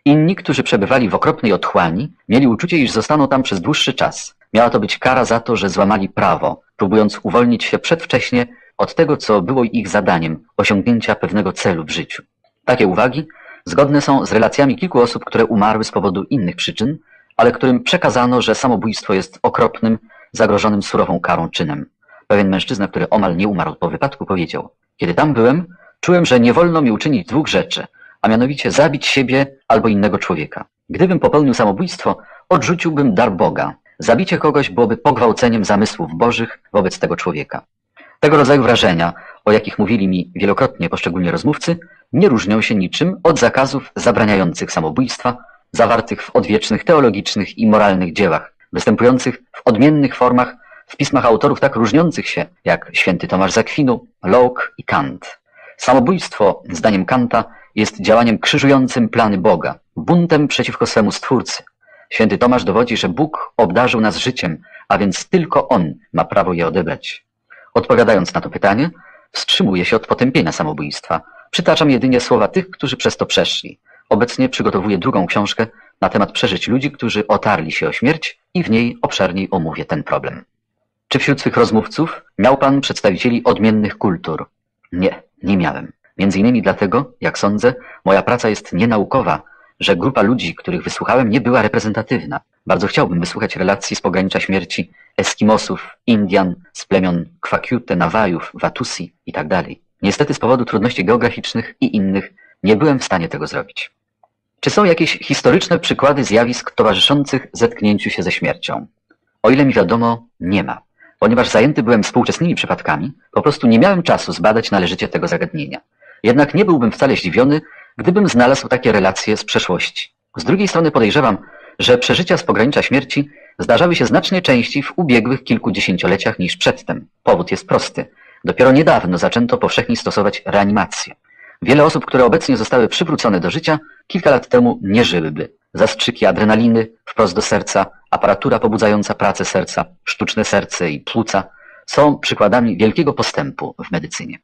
Inni, którzy przebywali w okropnej otchłani, mieli uczucie, iż zostaną tam przez dłuższy czas. Miała to być kara za to, że złamali prawo, próbując uwolnić się przedwcześnie od tego, co było ich zadaniem, osiągnięcia pewnego celu w życiu. Takie uwagi zgodne są z relacjami kilku osób, które umarły z powodu innych przyczyn, ale którym przekazano, że samobójstwo jest okropnym, zagrożonym surową karą czynem. Pewien mężczyzna, który omal nie umarł po wypadku, powiedział: Kiedy tam byłem, czułem, że nie wolno mi uczynić dwóch rzeczy, a mianowicie zabić siebie albo innego człowieka. Gdybym popełnił samobójstwo, odrzuciłbym dar Boga. Zabicie kogoś byłoby pogwałceniem zamysłów bożych wobec tego człowieka. Tego rodzaju wrażenia, o jakich mówili mi wielokrotnie poszczególni rozmówcy, nie różnią się niczym od zakazów zabraniających samobójstwa, zawartych w odwiecznych teologicznych i moralnych dziełach, występujących w odmiennych formach w pismach autorów tak różniących się jak święty Tomasz Zakwinu, Locke i Kant. Samobójstwo, zdaniem Kanta, jest działaniem krzyżującym plany Boga, buntem przeciwko swemu Stwórcy. Święty Tomasz dowodzi, że Bóg obdarzył nas życiem, a więc tylko On ma prawo je odebrać. Odpowiadając na to pytanie, wstrzymuję się od potępienia samobójstwa. Przytaczam jedynie słowa tych, którzy przez to przeszli. Obecnie przygotowuję drugą książkę na temat przeżyć ludzi, którzy otarli się o śmierć i w niej obszerniej omówię ten problem. Czy wśród swych rozmówców miał pan przedstawicieli odmiennych kultur? Nie, nie miałem. Między innymi dlatego, jak sądzę, moja praca jest nienaukowa, że grupa ludzi, których wysłuchałem, nie była reprezentatywna. Bardzo chciałbym wysłuchać relacji z pogranicza śmierci Eskimosów, Indian, z plemion Kwakiute, Nawajów, Watusi itd. Niestety z powodu trudności geograficznych i innych nie byłem w stanie tego zrobić. Czy są jakieś historyczne przykłady zjawisk towarzyszących zetknięciu się ze śmiercią? O ile mi wiadomo, nie ma. Ponieważ zajęty byłem współczesnymi przypadkami, po prostu nie miałem czasu zbadać należycie tego zagadnienia. Jednak nie byłbym wcale zdziwiony, gdybym znalazł takie relacje z przeszłości. Z drugiej strony podejrzewam, że przeżycia z pogranicza śmierci zdarzały się znacznie częściej w ubiegłych kilkudziesięcioleciach niż przedtem. Powód jest prosty. Dopiero niedawno zaczęto powszechnie stosować reanimację. Wiele osób, które obecnie zostały przywrócone do życia, kilka lat temu nie żyłyby. Zastrzyki adrenaliny wprost do serca, aparatura pobudzająca pracę serca, sztuczne serce i płuca są przykładami wielkiego postępu w medycynie.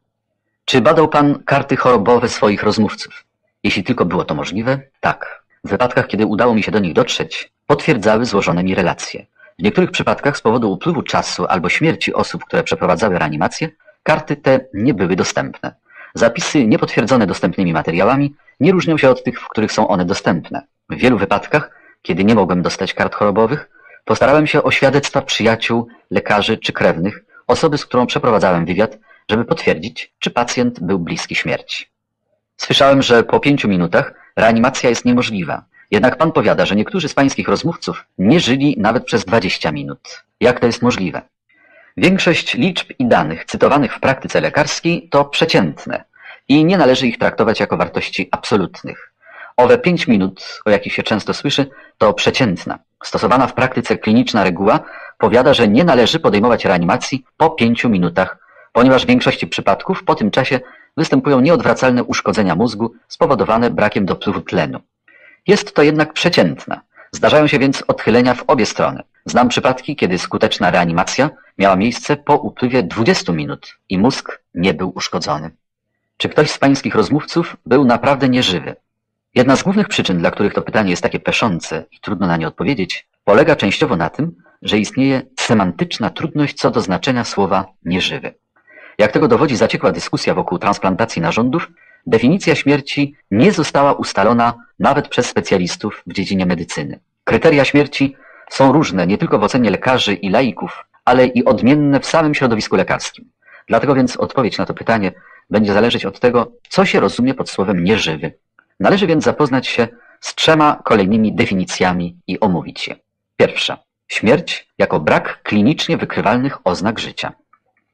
Czy badał Pan karty chorobowe swoich rozmówców? Jeśli tylko było to możliwe, tak. W wypadkach, kiedy udało mi się do nich dotrzeć, potwierdzały złożone mi relacje. W niektórych przypadkach z powodu upływu czasu albo śmierci osób, które przeprowadzały reanimację, karty te nie były dostępne. Zapisy niepotwierdzone dostępnymi materiałami nie różnią się od tych, w których są one dostępne. W wielu wypadkach, kiedy nie mogłem dostać kart chorobowych, postarałem się o świadectwa przyjaciół, lekarzy czy krewnych, osoby, z którą przeprowadzałem wywiad, żeby potwierdzić, czy pacjent był bliski śmierci. Słyszałem, że po pięciu minutach reanimacja jest niemożliwa. Jednak pan powiada, że niektórzy z pańskich rozmówców nie żyli nawet przez 20 minut. Jak to jest możliwe? Większość liczb i danych cytowanych w praktyce lekarskiej to przeciętne i nie należy ich traktować jako wartości absolutnych. Owe 5 minut, o jakich się często słyszy, to przeciętna. Stosowana w praktyce kliniczna reguła powiada, że nie należy podejmować reanimacji po 5 minutach, ponieważ w większości przypadków po tym czasie występują nieodwracalne uszkodzenia mózgu spowodowane brakiem dopływu tlenu. Jest to jednak przeciętna. Zdarzają się więc odchylenia w obie strony. Znam przypadki, kiedy skuteczna reanimacja miała miejsce po upływie 20 minut i mózg nie był uszkodzony. Czy ktoś z pańskich rozmówców był naprawdę nieżywy? Jedna z głównych przyczyn, dla których to pytanie jest takie peszące i trudno na nie odpowiedzieć, polega częściowo na tym, że istnieje semantyczna trudność co do znaczenia słowa nieżywy. Jak tego dowodzi zaciekła dyskusja wokół transplantacji narządów, definicja śmierci nie została ustalona nawet przez specjalistów w dziedzinie medycyny. Kryteria śmierci są różne nie tylko w ocenie lekarzy i laików, ale i odmienne w samym środowisku lekarskim. Dlatego więc odpowiedź na to pytanie będzie zależeć od tego, co się rozumie pod słowem nieżywy. Należy więc zapoznać się z trzema kolejnymi definicjami i omówić je. Pierwsza. Śmierć jako brak klinicznie wykrywalnych oznak życia.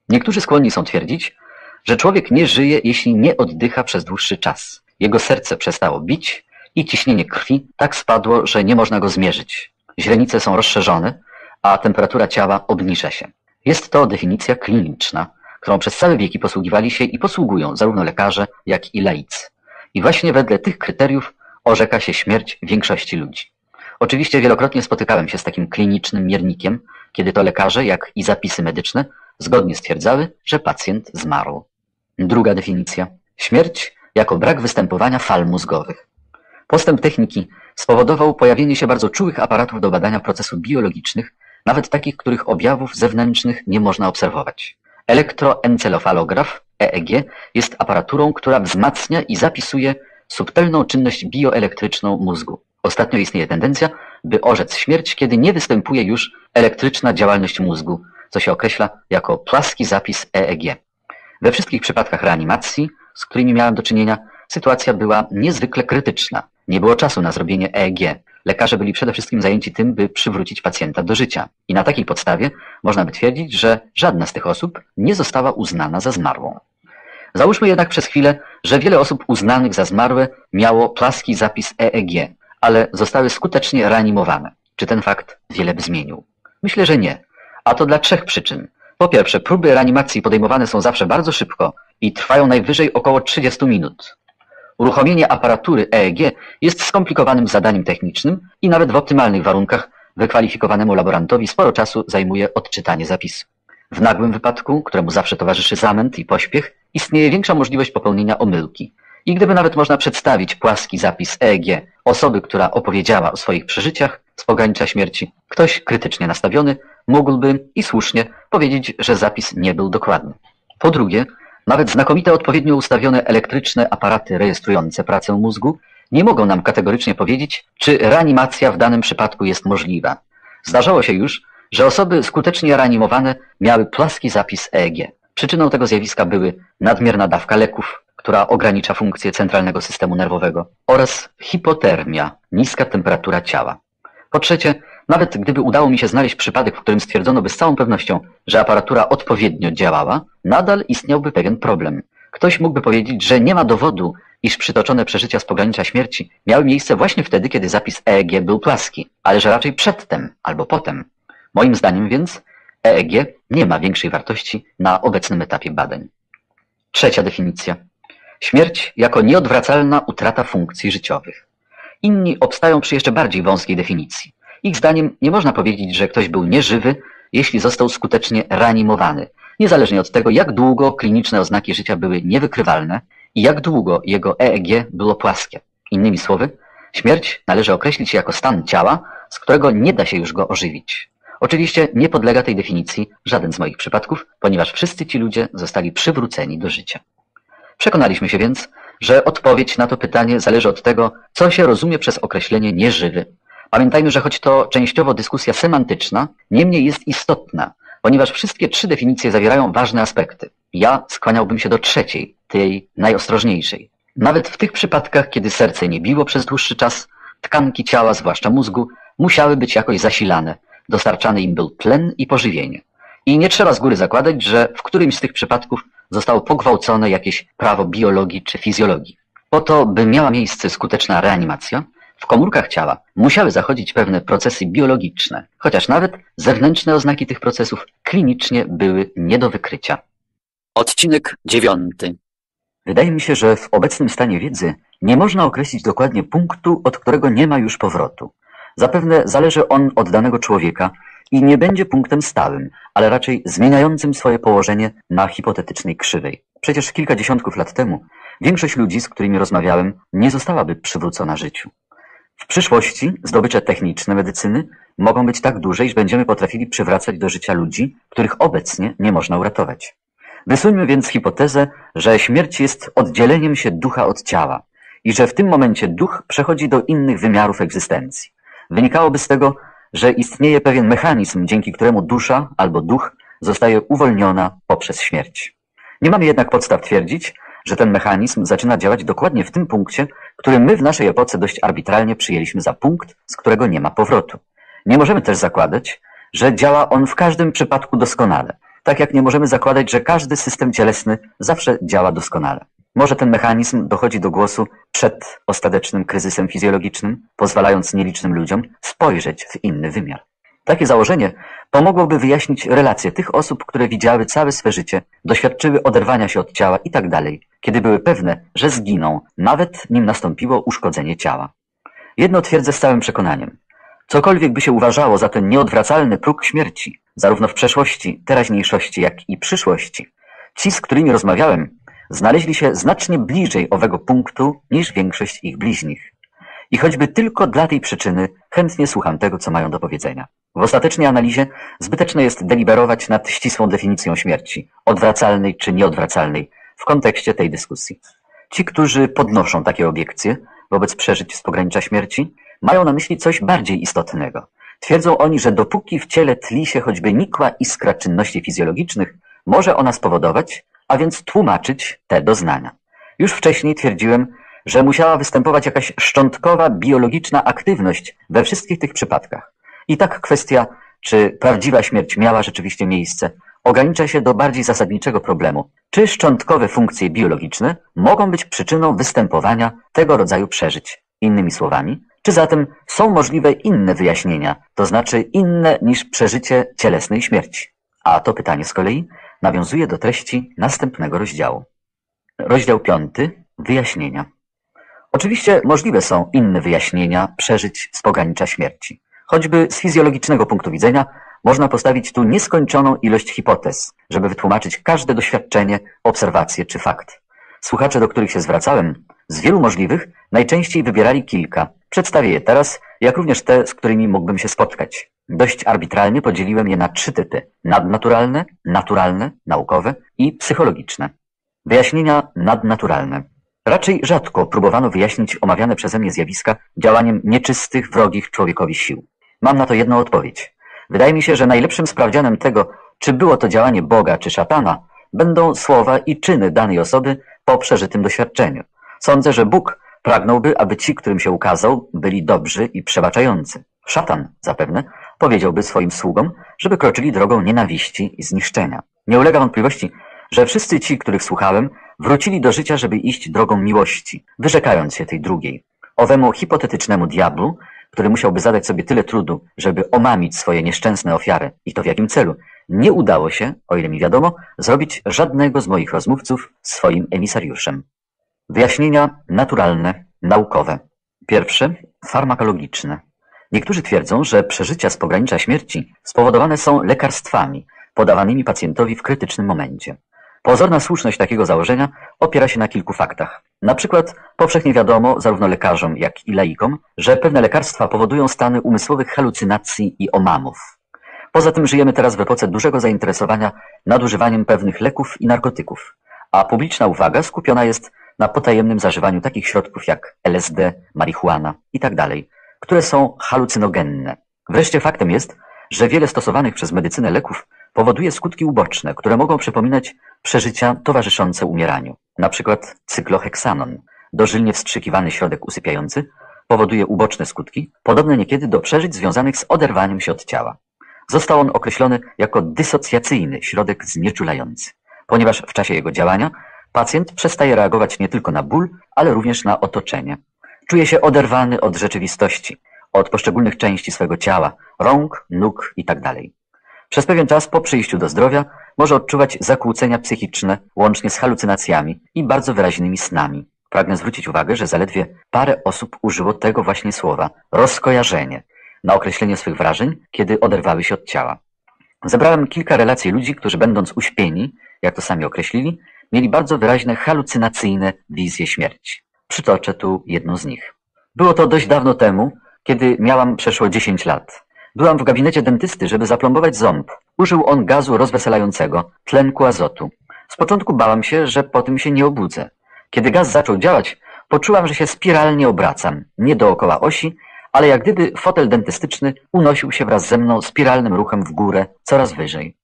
Niektórzy skłonni są twierdzić, że człowiek nie żyje, jeśli nie oddycha przez dłuższy czas. Jego serce przestało bić i ciśnienie krwi tak spadło, że nie można go zmierzyć. Źrenice są rozszerzone, a temperatura ciała obniża się. Jest to definicja kliniczna, którą przez całe wieki posługiwali się i posługują zarówno lekarze, jak i laicy. I właśnie wedle tych kryteriów orzeka się śmierć większości ludzi. Oczywiście wielokrotnie spotykałem się z takim klinicznym miernikiem, kiedy to lekarze, jak i zapisy medyczne, zgodnie stwierdzały, że pacjent zmarł. Druga definicja. Śmierć jako brak występowania fal mózgowych. Postęp techniki spowodował pojawienie się bardzo czułych aparatów do badania procesów biologicznych, nawet takich, których objawów zewnętrznych nie można obserwować. Elektroencefalograf EEG jest aparaturą, która wzmacnia i zapisuje subtelną czynność bioelektryczną mózgu. Ostatnio istnieje tendencja, by orzec śmierć, kiedy nie występuje już elektryczna działalność mózgu, co się określa jako płaski zapis EEG. We wszystkich przypadkach reanimacji, z którymi miałem do czynienia, sytuacja była niezwykle krytyczna. Nie było czasu na zrobienie EEG. Lekarze byli przede wszystkim zajęci tym, by przywrócić pacjenta do życia. I na takiej podstawie można by twierdzić, że żadna z tych osób nie została uznana za zmarłą. Załóżmy jednak przez chwilę, że wiele osób uznanych za zmarłe miało plaski zapis EEG, ale zostały skutecznie reanimowane. Czy ten fakt wiele by zmienił? Myślę, że nie. A to dla trzech przyczyn. Po pierwsze, próby reanimacji podejmowane są zawsze bardzo szybko i trwają najwyżej około 30 minut. Uruchomienie aparatury EEG jest skomplikowanym zadaniem technicznym i nawet w optymalnych warunkach wykwalifikowanemu laborantowi sporo czasu zajmuje odczytanie zapisu. W nagłym wypadku, któremu zawsze towarzyszy zamęt i pośpiech, istnieje większa możliwość popełnienia omyłki. I gdyby nawet można przedstawić płaski zapis EEG osoby, która opowiedziała o swoich przeżyciach z pogranicza śmierci, ktoś krytycznie nastawiony mógłby i słusznie powiedzieć, że zapis nie był dokładny. Po drugie, Nawet znakomite odpowiednio ustawione elektryczne aparaty rejestrujące pracę mózgu nie mogą nam kategorycznie powiedzieć, czy reanimacja w danym przypadku jest możliwa. Zdarzało się już, że osoby skutecznie reanimowane miały płaski zapis EEG. Przyczyną tego zjawiska były nadmierna dawka leków, która ogranicza funkcję centralnego systemu nerwowego oraz hipotermia, niska temperatura ciała. Po trzecie, nawet gdyby udało mi się znaleźć przypadek, w którym stwierdzono by z całą pewnością, że aparatura odpowiednio działała, nadal istniałby pewien problem. Ktoś mógłby powiedzieć, że nie ma dowodu, iż przytoczone przeżycia z pogranicza śmierci miały miejsce właśnie wtedy, kiedy zapis EEG był płaski, ale że raczej przedtem albo potem. Moim zdaniem więc EEG nie ma większej wartości na obecnym etapie badań. Trzecia definicja. Śmierć jako nieodwracalna utrata funkcji życiowych. Inni obstają przy jeszcze bardziej wąskiej definicji. Ich zdaniem nie można powiedzieć, że ktoś był nieżywy, jeśli został skutecznie reanimowany, niezależnie od tego, jak długo kliniczne oznaki życia były niewykrywalne i jak długo jego EEG było płaskie. Innymi słowy, śmierć należy określić jako stan ciała, z którego nie da się już go ożywić. Oczywiście nie podlega tej definicji żaden z moich przypadków, ponieważ wszyscy ci ludzie zostali przywróceni do życia. Przekonaliśmy się więc, że odpowiedź na to pytanie zależy od tego, co się rozumie przez określenie nieżywy. Pamiętajmy, że choć to częściowo dyskusja semantyczna, niemniej jest istotna, ponieważ wszystkie trzy definicje zawierają ważne aspekty. Ja skłaniałbym się do trzeciej, tej najostrożniejszej. Nawet w tych przypadkach, kiedy serce nie biło przez dłuższy czas, tkanki ciała, zwłaszcza mózgu, musiały być jakoś zasilane, dostarczany im był tlen i pożywienie. I nie trzeba z góry zakładać, że w którymś z tych przypadków zostało pogwałcone jakieś prawo biologii czy fizjologii. Po to, by miała miejsce skuteczna reanimacja, w komórkach ciała musiały zachodzić pewne procesy biologiczne, chociaż nawet zewnętrzne oznaki tych procesów klinicznie były nie do wykrycia. Odcinek dziewiąty. Wydaje mi się, że w obecnym stanie wiedzy nie można określić dokładnie punktu, od którego nie ma już powrotu. Zapewne zależy on od danego człowieka i nie będzie punktem stałym, ale raczej zmieniającym swoje położenie na hipotetycznej krzywej. Przecież kilka dziesiątków lat temu większość ludzi, z którymi rozmawiałem, nie zostałaby przywrócona życiu. W przyszłości zdobycze techniczne medycyny mogą być tak duże, iż będziemy potrafili przywracać do życia ludzi, których obecnie nie można uratować. Wysuńmy więc hipotezę, że śmierć jest oddzieleniem się ducha od ciała i że w tym momencie duch przechodzi do innych wymiarów egzystencji. Wynikałoby z tego, że istnieje pewien mechanizm, dzięki któremu dusza albo duch zostaje uwolniona poprzez śmierć. Nie mamy jednak podstaw twierdzić, że ten mechanizm zaczyna działać dokładnie w tym punkcie, który my w naszej epoce dość arbitralnie przyjęliśmy za punkt, z którego nie ma powrotu. Nie możemy też zakładać, że działa on w każdym przypadku doskonale, tak jak nie możemy zakładać, że każdy system cielesny zawsze działa doskonale. Może ten mechanizm dochodzi do głosu przed ostatecznym kryzysem fizjologicznym, pozwalając nielicznym ludziom spojrzeć w inny wymiar. Takie założenie pomogłoby wyjaśnić relacje tych osób, które widziały całe swe życie, doświadczyły oderwania się od ciała i tak kiedy były pewne, że zginą, nawet nim nastąpiło uszkodzenie ciała. Jedno twierdzę z całym przekonaniem. Cokolwiek by się uważało za ten nieodwracalny próg śmierci, zarówno w przeszłości, teraźniejszości, jak i przyszłości, ci, z którymi rozmawiałem, znaleźli się znacznie bliżej owego punktu niż większość ich bliźnich. I choćby tylko dla tej przyczyny chętnie słucham tego, co mają do powiedzenia. W ostatecznej analizie zbyteczne jest deliberować nad ścisłą definicją śmierci, odwracalnej czy nieodwracalnej, w kontekście tej dyskusji. Ci, którzy podnoszą takie obiekcje wobec przeżyć z pogranicza śmierci, mają na myśli coś bardziej istotnego. Twierdzą oni, że dopóki w ciele tli się choćby nikła iskra czynności fizjologicznych, może ona spowodować, a więc tłumaczyć te doznania. Już wcześniej twierdziłem, że musiała występować jakaś szczątkowa, biologiczna aktywność we wszystkich tych przypadkach. I tak kwestia, czy prawdziwa śmierć miała rzeczywiście miejsce, ogranicza się do bardziej zasadniczego problemu. Czy szczątkowe funkcje biologiczne mogą być przyczyną występowania tego rodzaju przeżyć? Innymi słowami, czy zatem są możliwe inne wyjaśnienia, to znaczy inne niż przeżycie cielesnej śmierci? A to pytanie z kolei nawiązuje do treści następnego rozdziału. Rozdział piąty. Wyjaśnienia. Oczywiście możliwe są inne wyjaśnienia przeżyć z pogranicza śmierci. Choćby z fizjologicznego punktu widzenia można postawić tu nieskończoną ilość hipotez, żeby wytłumaczyć każde doświadczenie, obserwację czy fakt. Słuchacze, do których się zwracałem, z wielu możliwych najczęściej wybierali kilka. Przedstawię je teraz, jak również te, z którymi mógłbym się spotkać. Dość arbitralnie podzieliłem je na trzy typy. Nadnaturalne, naturalne, naukowe i psychologiczne. Wyjaśnienia nadnaturalne. Raczej rzadko próbowano wyjaśnić omawiane przeze mnie zjawiska działaniem nieczystych, wrogich człowiekowi sił. Mam na to jedną odpowiedź. Wydaje mi się, że najlepszym sprawdzianem tego, czy było to działanie Boga czy szatana, będą słowa i czyny danej osoby po przeżytym doświadczeniu. Sądzę, że Bóg pragnąłby, aby ci, którym się ukazał, byli dobrzy i przebaczający. Szatan zapewne powiedziałby swoim sługom, żeby kroczyli drogą nienawiści i zniszczenia. Nie ulega wątpliwości, że wszyscy ci, których słuchałem, wrócili do życia, żeby iść drogą miłości, wyrzekając się tej drugiej. Owemu hipotetycznemu diablu, który musiałby zadać sobie tyle trudu, żeby omamić swoje nieszczęsne ofiary i to w jakim celu, nie udało się, o ile mi wiadomo, zrobić żadnego z moich rozmówców swoim emisariuszem. Wyjaśnienia naturalne, naukowe. Pierwsze, farmakologiczne. Niektórzy twierdzą, że przeżycia z pogranicza śmierci spowodowane są lekarstwami podawanymi pacjentowi w krytycznym momencie. Pozorna słuszność takiego założenia opiera się na kilku faktach. Na przykład powszechnie wiadomo zarówno lekarzom, jak i laikom, że pewne lekarstwa powodują stany umysłowych halucynacji i omamów. Poza tym żyjemy teraz w epoce dużego zainteresowania nadużywaniem pewnych leków i narkotyków, a publiczna uwaga skupiona jest na potajemnym zażywaniu takich środków jak LSD, marihuana itd., tak które są halucynogenne. Wreszcie faktem jest, że wiele stosowanych przez medycynę leków powoduje skutki uboczne, które mogą przypominać przeżycia towarzyszące umieraniu. Na przykład cykloheksanon, dożylnie wstrzykiwany środek usypiający, powoduje uboczne skutki, podobne niekiedy do przeżyć związanych z oderwaniem się od ciała. Został on określony jako dysocjacyjny środek znieczulający, ponieważ w czasie jego działania pacjent przestaje reagować nie tylko na ból, ale również na otoczenie. Czuje się oderwany od rzeczywistości, od poszczególnych części swojego ciała, rąk, nóg itd. Tak Przez pewien czas po przyjściu do zdrowia może odczuwać zakłócenia psychiczne łącznie z halucynacjami i bardzo wyraźnymi snami. Pragnę zwrócić uwagę, że zaledwie parę osób użyło tego właśnie słowa rozkojarzenie na określenie swych wrażeń, kiedy oderwały się od ciała. Zebrałem kilka relacji ludzi, którzy będąc uśpieni, jak to sami określili, mieli bardzo wyraźne halucynacyjne wizje śmierci. Przytoczę tu jedną z nich. Było to dość dawno temu, kiedy miałam przeszło 10 lat. Byłam w gabinecie dentysty, żeby zaplombować ząb. Użył on gazu rozweselającego, tlenku azotu. Z początku bałam się, że po tym się nie obudzę. Kiedy gaz zaczął działać, poczułam, że się spiralnie obracam, nie dookoła osi, ale jak gdyby fotel dentystyczny unosił się wraz ze mną spiralnym ruchem w górę, coraz wyżej.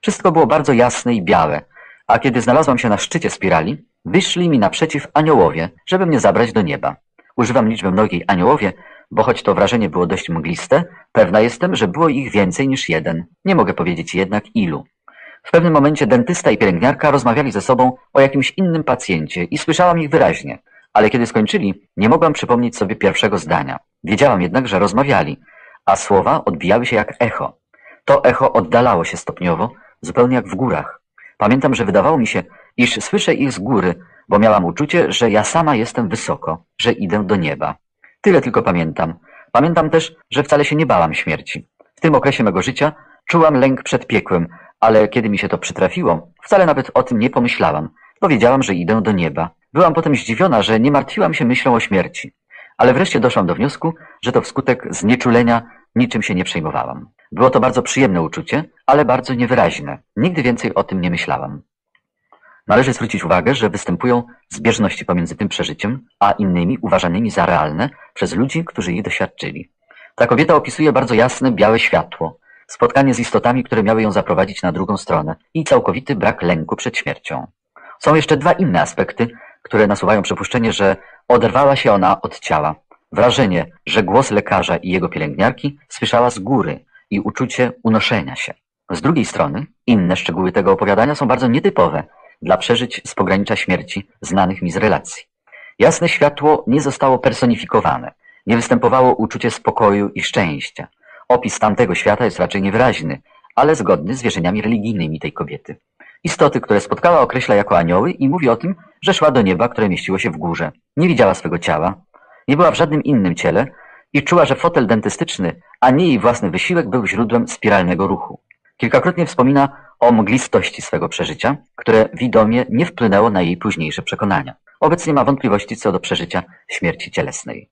Wszystko było bardzo jasne i białe, a kiedy znalazłam się na szczycie spirali, wyszli mi naprzeciw aniołowie, żeby mnie zabrać do nieba. Używam liczby mnogiej aniołowie, bo choć to wrażenie było dość mgliste, pewna jestem, że było ich więcej niż jeden. Nie mogę powiedzieć jednak ilu. W pewnym momencie dentysta i pielęgniarka rozmawiali ze sobą o jakimś innym pacjencie i słyszałam ich wyraźnie, ale kiedy skończyli, nie mogłam przypomnieć sobie pierwszego zdania. Wiedziałam jednak, że rozmawiali, a słowa odbijały się jak echo. To echo oddalało się stopniowo, zupełnie jak w górach. Pamiętam, że wydawało mi się, iż słyszę ich z góry, bo miałam uczucie, że ja sama jestem wysoko, że idę do nieba. Tyle tylko pamiętam. Pamiętam też, że wcale się nie bałam śmierci. W tym okresie mego życia czułam lęk przed piekłem, ale kiedy mi się to przytrafiło, wcale nawet o tym nie pomyślałam. Powiedziałam, że idę do nieba. Byłam potem zdziwiona, że nie martwiłam się myślą o śmierci. Ale wreszcie doszłam do wniosku, że to wskutek znieczulenia niczym się nie przejmowałam. Było to bardzo przyjemne uczucie, ale bardzo niewyraźne. Nigdy więcej o tym nie myślałam. Należy zwrócić uwagę, że występują zbieżności pomiędzy tym przeżyciem, a innymi uważanymi za realne przez ludzi, którzy je doświadczyli. Ta kobieta opisuje bardzo jasne, białe światło, spotkanie z istotami, które miały ją zaprowadzić na drugą stronę i całkowity brak lęku przed śmiercią. Są jeszcze dwa inne aspekty, które nasuwają przypuszczenie, że oderwała się ona od ciała. Wrażenie, że głos lekarza i jego pielęgniarki słyszała z góry i uczucie unoszenia się. Z drugiej strony, inne szczegóły tego opowiadania są bardzo nietypowe dla przeżyć z pogranicza śmierci znanych mi z relacji. Jasne światło nie zostało personifikowane, nie występowało uczucie spokoju i szczęścia. Opis tamtego świata jest raczej niewyraźny, ale zgodny z wierzeniami religijnymi tej kobiety. Istoty, które spotkała określa jako anioły i mówi o tym, że szła do nieba, które mieściło się w górze. Nie widziała swego ciała, nie była w żadnym innym ciele i czuła, że fotel dentystyczny, a nie jej własny wysiłek był źródłem spiralnego ruchu. Kilkakrotnie wspomina o mglistości swego przeżycia, które widomie nie wpłynęło na jej późniejsze przekonania. Obecnie ma wątpliwości co do przeżycia śmierci cielesnej.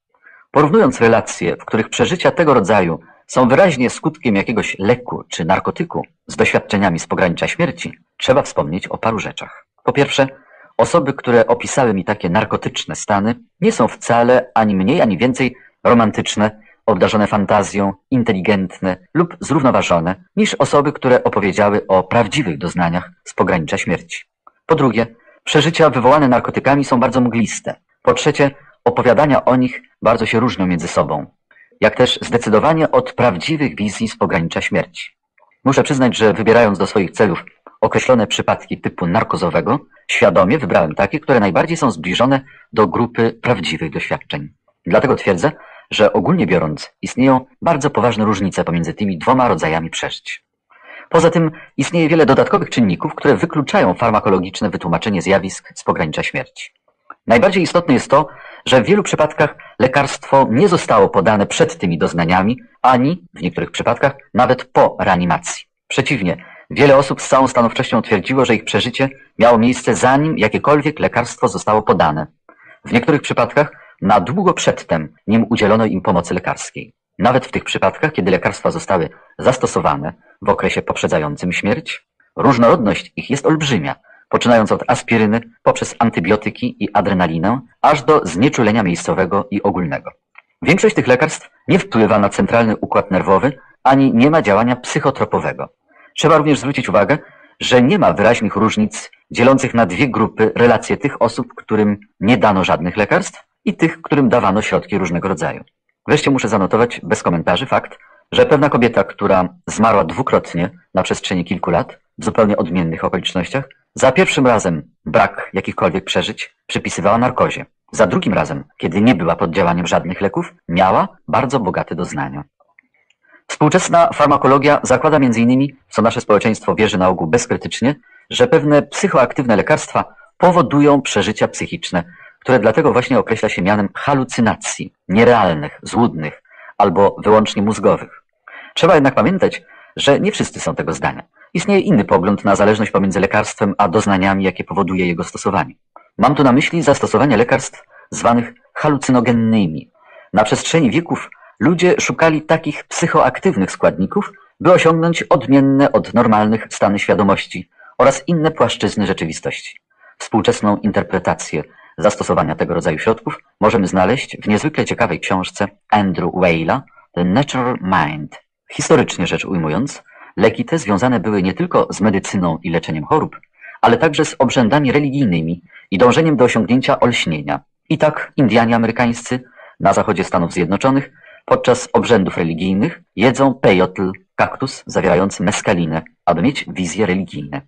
Porównując relacje, w których przeżycia tego rodzaju są wyraźnie skutkiem jakiegoś leku czy narkotyku z doświadczeniami z pogranicza śmierci, trzeba wspomnieć o paru rzeczach. Po pierwsze, osoby, które opisały mi takie narkotyczne stany, nie są wcale ani mniej, ani więcej romantyczne, obdarzone fantazją, inteligentne lub zrównoważone niż osoby, które opowiedziały o prawdziwych doznaniach z pogranicza śmierci. Po drugie, przeżycia wywołane narkotykami są bardzo mgliste. Po trzecie, opowiadania o nich bardzo się różnią między sobą, jak też zdecydowanie od prawdziwych wizji z pogranicza śmierci. Muszę przyznać, że wybierając do swoich celów określone przypadki typu narkozowego, świadomie wybrałem takie, które najbardziej są zbliżone do grupy prawdziwych doświadczeń. Dlatego twierdzę, że ogólnie biorąc istnieją bardzo poważne różnice pomiędzy tymi dwoma rodzajami przeżyć. Poza tym istnieje wiele dodatkowych czynników, które wykluczają farmakologiczne wytłumaczenie zjawisk z pogranicza śmierci. Najbardziej istotne jest to, że w wielu przypadkach lekarstwo nie zostało podane przed tymi doznaniami, ani, w niektórych przypadkach, nawet po reanimacji. Przeciwnie, wiele osób z całą stanowczością twierdziło, że ich przeżycie miało miejsce zanim jakiekolwiek lekarstwo zostało podane. W niektórych przypadkach na długo przedtem, nim udzielono im pomocy lekarskiej. Nawet w tych przypadkach, kiedy lekarstwa zostały zastosowane w okresie poprzedzającym śmierć, różnorodność ich jest olbrzymia, poczynając od aspiryny poprzez antybiotyki i adrenalinę, aż do znieczulenia miejscowego i ogólnego. Większość tych lekarstw nie wpływa na centralny układ nerwowy, ani nie ma działania psychotropowego. Trzeba również zwrócić uwagę, że nie ma wyraźnych różnic dzielących na dwie grupy relacje tych osób, którym nie dano żadnych lekarstw i tych, którym dawano środki różnego rodzaju. Wreszcie muszę zanotować bez komentarzy fakt, że pewna kobieta, która zmarła dwukrotnie na przestrzeni kilku lat, w zupełnie odmiennych okolicznościach, za pierwszym razem brak jakichkolwiek przeżyć przypisywała narkozie. Za drugim razem, kiedy nie była pod działaniem żadnych leków, miała bardzo bogate doznania. Współczesna farmakologia zakłada m.in., co nasze społeczeństwo wierzy na ogół bezkrytycznie, że pewne psychoaktywne lekarstwa powodują przeżycia psychiczne, które dlatego właśnie określa się mianem halucynacji, nierealnych, złudnych albo wyłącznie mózgowych. Trzeba jednak pamiętać, że nie wszyscy są tego zdania. Istnieje inny pogląd na zależność pomiędzy lekarstwem a doznaniami, jakie powoduje jego stosowanie. Mam tu na myśli zastosowanie lekarstw zwanych halucynogennymi. Na przestrzeni wieków ludzie szukali takich psychoaktywnych składników, by osiągnąć odmienne od normalnych stany świadomości oraz inne płaszczyzny rzeczywistości. Współczesną interpretację zastosowania tego rodzaju środków możemy znaleźć w niezwykle ciekawej książce Andrew Weyla The Natural Mind. Historycznie rzecz ujmując, leki te związane były nie tylko z medycyną i leczeniem chorób, ale także z obrzędami religijnymi i dążeniem do osiągnięcia olśnienia. I tak Indianie amerykańscy na zachodzie Stanów Zjednoczonych podczas obrzędów religijnych jedzą peyotl, kaktus zawierający meskalinę, aby mieć wizje religijne.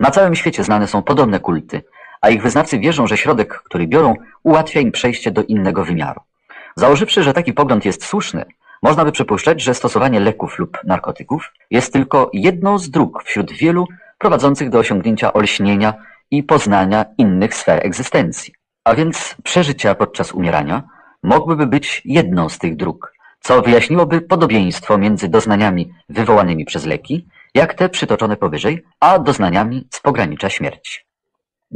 Na całym świecie znane są podobne kulty, a ich wyznawcy wierzą, że środek, który biorą, ułatwia im przejście do innego wymiaru. Założywszy, że taki pogląd jest słuszny, można by przypuszczać, że stosowanie leków lub narkotyków jest tylko jedną z dróg wśród wielu prowadzących do osiągnięcia olśnienia i poznania innych sfer egzystencji. A więc przeżycia podczas umierania mogłyby być jedną z tych dróg, co wyjaśniłoby podobieństwo między doznaniami wywołanymi przez leki, jak te przytoczone powyżej, a doznaniami z pogranicza śmierci.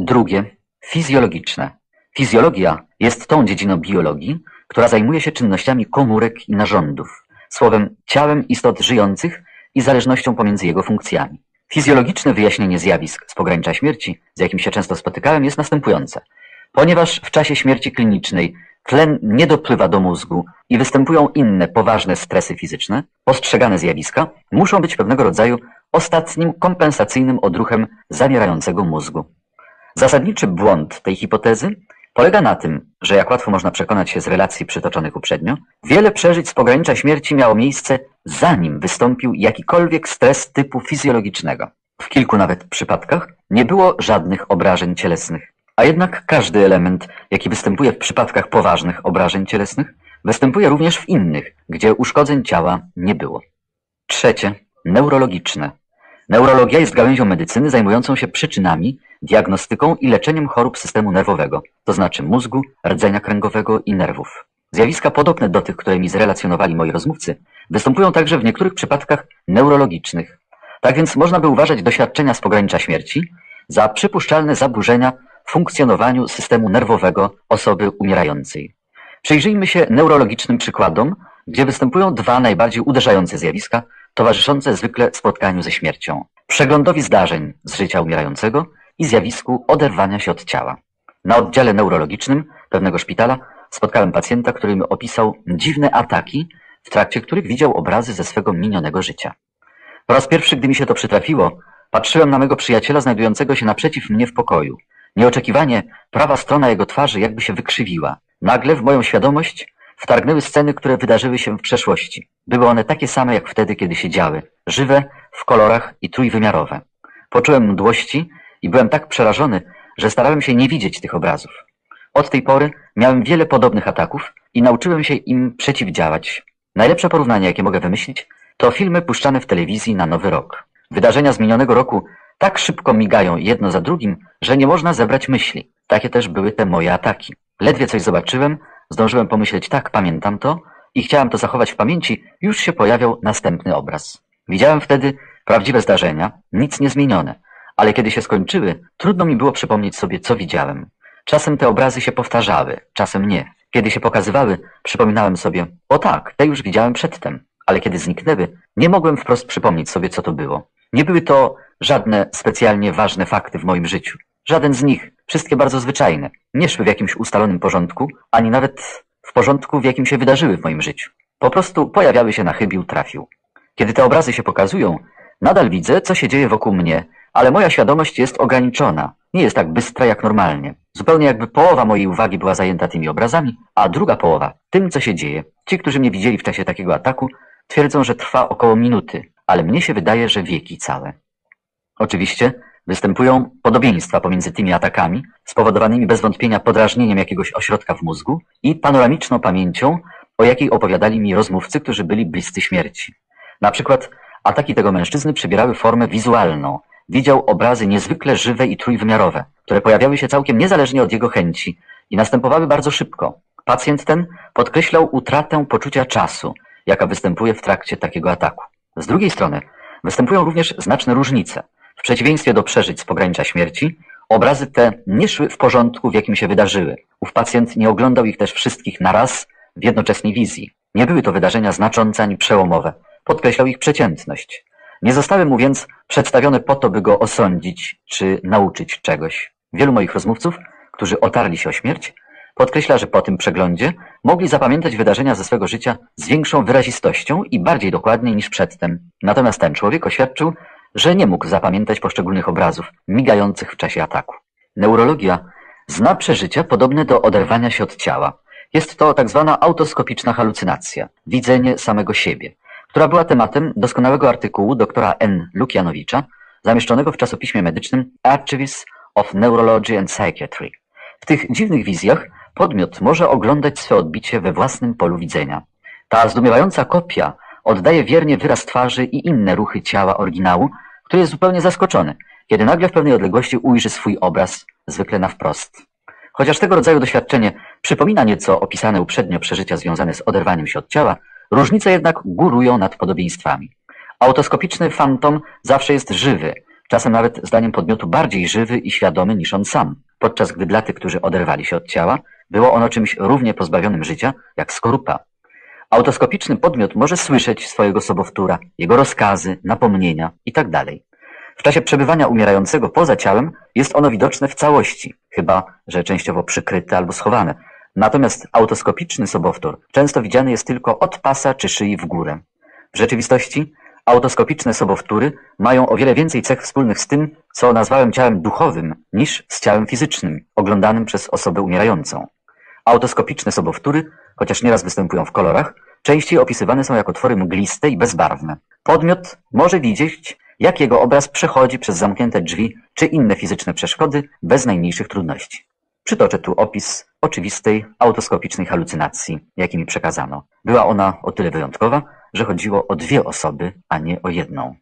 Drugie, fizjologiczne. Fizjologia jest tą dziedziną biologii, która zajmuje się czynnościami komórek i narządów, słowem ciałem istot żyjących i zależnością pomiędzy jego funkcjami. Fizjologiczne wyjaśnienie zjawisk z pogranicza śmierci, z jakim się często spotykałem, jest następujące. Ponieważ w czasie śmierci klinicznej tlen nie dopływa do mózgu i występują inne poważne stresy fizyczne, postrzegane zjawiska muszą być pewnego rodzaju ostatnim kompensacyjnym odruchem zamierającego mózgu. Zasadniczy błąd tej hipotezy polega na tym, że jak łatwo można przekonać się z relacji przytoczonych uprzednio, wiele przeżyć z pogranicza śmierci miało miejsce zanim wystąpił jakikolwiek stres typu fizjologicznego. W kilku nawet przypadkach nie było żadnych obrażeń cielesnych. A jednak każdy element, jaki występuje w przypadkach poważnych obrażeń cielesnych, występuje również w innych, gdzie uszkodzeń ciała nie było. Trzecie, neurologiczne. Neurologia jest gałęzią medycyny zajmującą się przyczynami, diagnostyką i leczeniem chorób systemu nerwowego, to znaczy mózgu, rdzenia kręgowego i nerwów. Zjawiska podobne do tych, które mi zrelacjonowali moi rozmówcy, występują także w niektórych przypadkach neurologicznych. Tak więc można by uważać doświadczenia z pogranicza śmierci za przypuszczalne zaburzenia w funkcjonowaniu systemu nerwowego osoby umierającej. Przyjrzyjmy się neurologicznym przykładom, gdzie występują dwa najbardziej uderzające zjawiska, towarzyszące zwykle spotkaniu ze śmiercią. Przeglądowi zdarzeń z życia umierającego i zjawisku oderwania się od ciała. Na oddziale neurologicznym pewnego szpitala spotkałem pacjenta, który mi opisał dziwne ataki, w trakcie których widział obrazy ze swego minionego życia. Po raz pierwszy, gdy mi się to przytrafiło, patrzyłem na mego przyjaciela znajdującego się naprzeciw mnie w pokoju. Nieoczekiwanie prawa strona jego twarzy jakby się wykrzywiła. Nagle w moją świadomość wtargnęły sceny, które wydarzyły się w przeszłości. Były one takie same jak wtedy, kiedy się działy. Żywe, w kolorach i trójwymiarowe. Poczułem mdłości i byłem tak przerażony, że starałem się nie widzieć tych obrazów. Od tej pory miałem wiele podobnych ataków i nauczyłem się im przeciwdziałać. Najlepsze porównanie, jakie mogę wymyślić, to filmy puszczane w telewizji na Nowy Rok. Wydarzenia z minionego roku tak szybko migają jedno za drugim, że nie można zebrać myśli. Takie też były te moje ataki. Ledwie coś zobaczyłem, zdążyłem pomyśleć tak, pamiętam to i chciałem to zachować w pamięci, już się pojawiał następny obraz. Widziałem wtedy prawdziwe zdarzenia, nic niezmienione, ale kiedy się skończyły, trudno mi było przypomnieć sobie, co widziałem. Czasem te obrazy się powtarzały, czasem nie. Kiedy się pokazywały, przypominałem sobie, o tak, te już widziałem przedtem, ale kiedy zniknęły, nie mogłem wprost przypomnieć sobie, co to było. Nie były to żadne specjalnie ważne fakty w moim życiu. Żaden z nich, wszystkie bardzo zwyczajne, nie szły w jakimś ustalonym porządku, ani nawet w porządku, w jakim się wydarzyły w moim życiu. Po prostu pojawiały się na chybił trafił. Kiedy te obrazy się pokazują, nadal widzę, co się dzieje wokół mnie, ale moja świadomość jest ograniczona, nie jest tak bystra jak normalnie. Zupełnie jakby połowa mojej uwagi była zajęta tymi obrazami, a druga połowa tym, co się dzieje. Ci, którzy mnie widzieli w czasie takiego ataku, twierdzą, że trwa około minuty, ale mnie się wydaje, że wieki całe. Oczywiście występują podobieństwa pomiędzy tymi atakami, spowodowanymi bez wątpienia podrażnieniem jakiegoś ośrodka w mózgu i panoramiczną pamięcią, o jakiej opowiadali mi rozmówcy, którzy byli bliscy śmierci. Na przykład ataki tego mężczyzny przybierały formę wizualną. Widział obrazy niezwykle żywe i trójwymiarowe, które pojawiały się całkiem niezależnie od jego chęci i następowały bardzo szybko. Pacjent ten podkreślał utratę poczucia czasu, jaka występuje w trakcie takiego ataku. Z drugiej strony występują również znaczne różnice. W przeciwieństwie do przeżyć z pogranicza śmierci, obrazy te nie szły w porządku, w jakim się wydarzyły. Ów pacjent nie oglądał ich też wszystkich naraz w jednoczesnej wizji. Nie były to wydarzenia znaczące ani przełomowe. Podkreślał ich przeciętność. Nie zostały mu więc przedstawione po to, by go osądzić czy nauczyć czegoś. Wielu moich rozmówców, którzy otarli się o śmierć, podkreśla, że po tym przeglądzie mogli zapamiętać wydarzenia ze swego życia z większą wyrazistością i bardziej dokładnie niż przedtem. Natomiast ten człowiek oświadczył, że nie mógł zapamiętać poszczególnych obrazów migających w czasie ataku. Neurologia zna przeżycia podobne do oderwania się od ciała. Jest to tak zwana autoskopiczna halucynacja, widzenie samego siebie, która była tematem doskonałego artykułu doktora N. Lukianowicza, zamieszczonego w czasopiśmie medycznym Archives of Neurology and Psychiatry. W tych dziwnych wizjach podmiot może oglądać swe odbicie we własnym polu widzenia. Ta zdumiewająca kopia oddaje wiernie wyraz twarzy i inne ruchy ciała oryginału, który jest zupełnie zaskoczony, kiedy nagle w pewnej odległości ujrzy swój obraz, zwykle na wprost. Chociaż tego rodzaju doświadczenie przypomina nieco opisane uprzednio przeżycia związane z oderwaniem się od ciała, różnice jednak górują nad podobieństwami. Autoskopiczny fantom zawsze jest żywy, czasem nawet zdaniem podmiotu bardziej żywy i świadomy niż on sam, podczas gdy dla tych, którzy oderwali się od ciała, było ono czymś równie pozbawionym życia, jak skorupa. Autoskopiczny podmiot może słyszeć swojego sobowtóra, jego rozkazy, napomnienia itd. W czasie przebywania umierającego poza ciałem jest ono widoczne w całości, chyba że częściowo przykryte albo schowane. Natomiast autoskopiczny sobowtór często widziany jest tylko od pasa czy szyi w górę. W rzeczywistości autoskopiczne sobowtóry mają o wiele więcej cech wspólnych z tym, co nazwałem ciałem duchowym, niż z ciałem fizycznym, oglądanym przez osobę umierającą. Autoskopiczne sobowtóry, chociaż nieraz występują w kolorach, częściej opisywane są jako twory mgliste i bezbarwne. Podmiot może widzieć, jak jego obraz przechodzi przez zamknięte drzwi czy inne fizyczne przeszkody bez najmniejszych trudności. Przytoczę tu opis oczywistej autoskopicznej halucynacji, jaki mi przekazano. Była ona o tyle wyjątkowa, że chodziło o dwie osoby, a nie o jedną.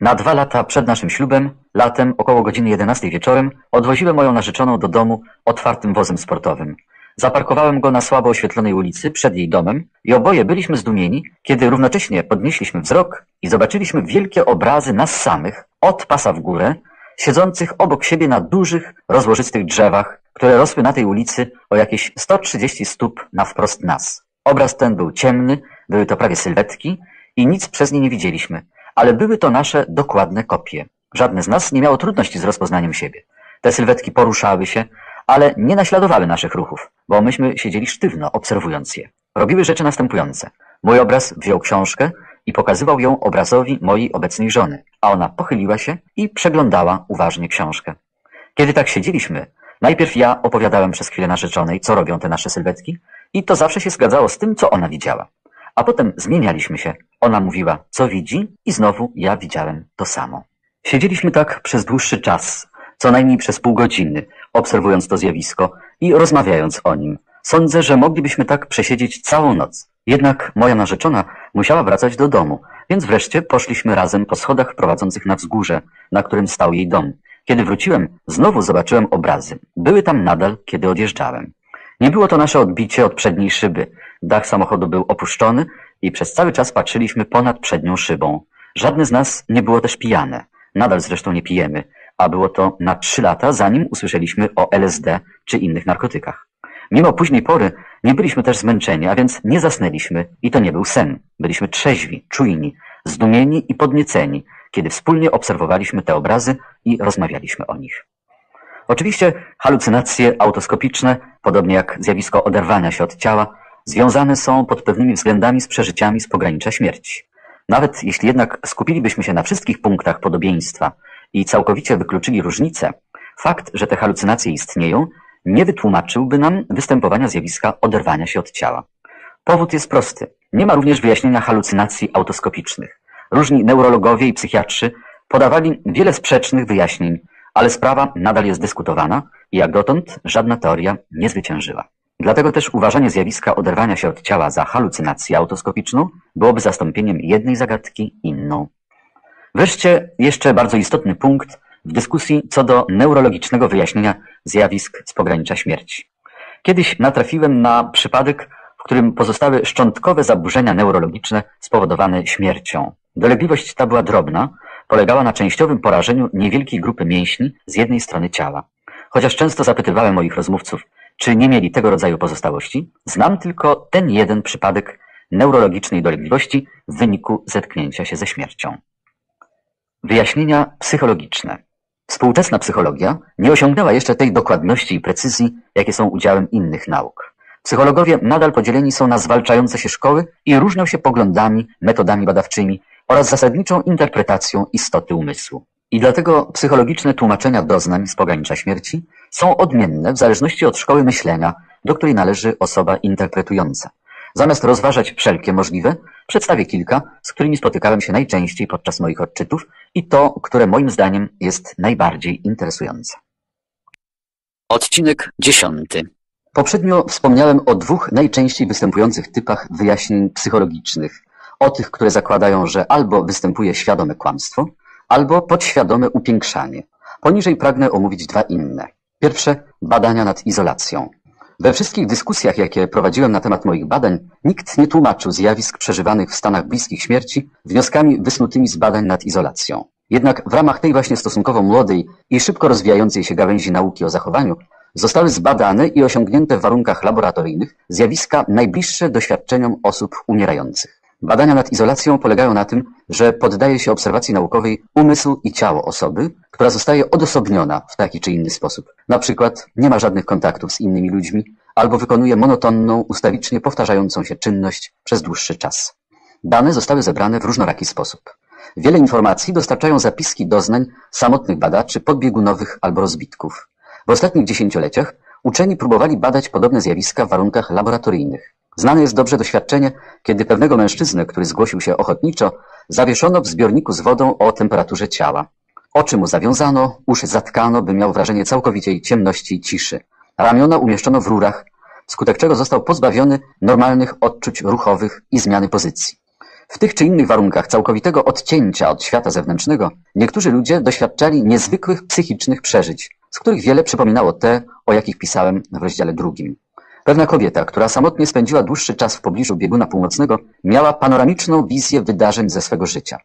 Na dwa lata przed naszym ślubem, latem około godziny 11 wieczorem, odwoziłem moją narzeczoną do domu otwartym wozem sportowym. Zaparkowałem go na słabo oświetlonej ulicy przed jej domem i oboje byliśmy zdumieni, kiedy równocześnie podnieśliśmy wzrok i zobaczyliśmy wielkie obrazy nas samych, od pasa w górę, siedzących obok siebie na dużych, rozłożystych drzewach, które rosły na tej ulicy o jakieś 130 stóp na wprost nas. Obraz ten był ciemny, były to prawie sylwetki i nic przez nie nie widzieliśmy, ale były to nasze dokładne kopie. Żadne z nas nie miało trudności z rozpoznaniem siebie. Te sylwetki poruszały się, ale nie naśladowały naszych ruchów, bo myśmy siedzieli sztywno, obserwując je. Robiły rzeczy następujące. Mój obraz wziął książkę i pokazywał ją obrazowi mojej obecnej żony, a ona pochyliła się i przeglądała uważnie książkę. Kiedy tak siedzieliśmy, najpierw ja opowiadałem przez chwilę narzeczonej, co robią te nasze sylwetki i to zawsze się zgadzało z tym, co ona widziała. A potem zmienialiśmy się. Ona mówiła, co widzi i znowu ja widziałem to samo. Siedzieliśmy tak przez dłuższy czas, co najmniej przez pół godziny, obserwując to zjawisko i rozmawiając o nim. Sądzę, że moglibyśmy tak przesiedzieć całą noc. Jednak moja narzeczona musiała wracać do domu, więc wreszcie poszliśmy razem po schodach prowadzących na wzgórze, na którym stał jej dom. Kiedy wróciłem, znowu zobaczyłem obrazy. Były tam nadal, kiedy odjeżdżałem. Nie było to nasze odbicie od przedniej szyby. Dach samochodu był opuszczony i przez cały czas patrzyliśmy ponad przednią szybą. Żadne z nas nie było też pijane. Nadal zresztą nie pijemy, a było to na trzy lata, zanim usłyszeliśmy o LSD czy innych narkotykach. Mimo późnej pory nie byliśmy też zmęczeni, a więc nie zasnęliśmy i to nie był sen. Byliśmy trzeźwi, czujni, zdumieni i podnieceni, kiedy wspólnie obserwowaliśmy te obrazy i rozmawialiśmy o nich. Oczywiście halucynacje autoskopiczne, podobnie jak zjawisko oderwania się od ciała, związane są pod pewnymi względami z przeżyciami z pogranicza śmierci. Nawet jeśli jednak skupilibyśmy się na wszystkich punktach podobieństwa i całkowicie wykluczyli różnice, fakt, że te halucynacje istnieją, nie wytłumaczyłby nam występowania zjawiska oderwania się od ciała. Powód jest prosty. Nie ma również wyjaśnienia halucynacji autoskopicznych. Różni neurologowie i psychiatrzy podawali wiele sprzecznych wyjaśnień, ale sprawa nadal jest dyskutowana i jak dotąd żadna teoria nie zwyciężyła. Dlatego też uważanie zjawiska oderwania się od ciała za halucynację autoskopiczną byłoby zastąpieniem jednej zagadki inną. Wreszcie jeszcze bardzo istotny punkt w dyskusji co do neurologicznego wyjaśnienia zjawisk z pogranicza śmierci. Kiedyś natrafiłem na przypadek, w którym pozostały szczątkowe zaburzenia neurologiczne spowodowane śmiercią. Dolegliwość ta była drobna, polegała na częściowym porażeniu niewielkiej grupy mięśni z jednej strony ciała. Chociaż często zapytywałem moich rozmówców, czy nie mieli tego rodzaju pozostałości, znam tylko ten jeden przypadek neurologicznej dolegliwości w wyniku zetknięcia się ze śmiercią. Wyjaśnienia psychologiczne. Współczesna psychologia nie osiągnęła jeszcze tej dokładności i precyzji, jakie są udziałem innych nauk. Psychologowie nadal podzieleni są na zwalczające się szkoły i różnią się poglądami, metodami badawczymi oraz zasadniczą interpretacją istoty umysłu. I dlatego psychologiczne tłumaczenia doznań z pogranicza śmierci są odmienne w zależności od szkoły myślenia, do której należy osoba interpretująca. Zamiast rozważać wszelkie możliwe, przedstawię kilka, z którymi spotykałem się najczęściej podczas moich odczytów i to, które moim zdaniem jest najbardziej interesujące. Odcinek dziesiąty. Poprzednio wspomniałem o dwóch najczęściej występujących typach wyjaśnień psychologicznych. O tych, które zakładają, że albo występuje świadome kłamstwo, albo podświadome upiększanie. Poniżej pragnę omówić dwa inne. Pierwsze, badania nad izolacją. We wszystkich dyskusjach, jakie prowadziłem na temat moich badań, nikt nie tłumaczył zjawisk przeżywanych w stanach bliskich śmierci wnioskami wysnutymi z badań nad izolacją. Jednak w ramach tej właśnie stosunkowo młodej i szybko rozwijającej się gałęzi nauki o zachowaniu zostały zbadane i osiągnięte w warunkach laboratoryjnych zjawiska najbliższe doświadczeniom osób umierających. Badania nad izolacją polegają na tym, że poddaje się obserwacji naukowej umysł i ciało osoby, która zostaje odosobniona w taki czy inny sposób. Na przykład nie ma żadnych kontaktów z innymi ludźmi albo wykonuje monotonną, ustawicznie powtarzającą się czynność przez dłuższy czas. Dane zostały zebrane w różnoraki sposób. Wiele informacji dostarczają zapiski doznań samotnych badaczy podbiegunowych albo rozbitków. W ostatnich dziesięcioleciach uczeni próbowali badać podobne zjawiska w warunkach laboratoryjnych. Znane jest dobrze doświadczenie, kiedy pewnego mężczyznę, który zgłosił się ochotniczo, zawieszono w zbiorniku z wodą o temperaturze ciała. Oczy mu zawiązano, uszy zatkano, by miał wrażenie całkowitej ciemności i ciszy. Ramiona umieszczono w rurach, wskutek czego został pozbawiony normalnych odczuć ruchowych i zmiany pozycji. W tych czy innych warunkach całkowitego odcięcia od świata zewnętrznego niektórzy ludzie doświadczali niezwykłych psychicznych przeżyć, z których wiele przypominało te, o jakich pisałem w rozdziale drugim. Pewna kobieta, która samotnie spędziła dłuższy czas w pobliżu bieguna północnego, miała panoramiczną wizję wydarzeń ze swego życia.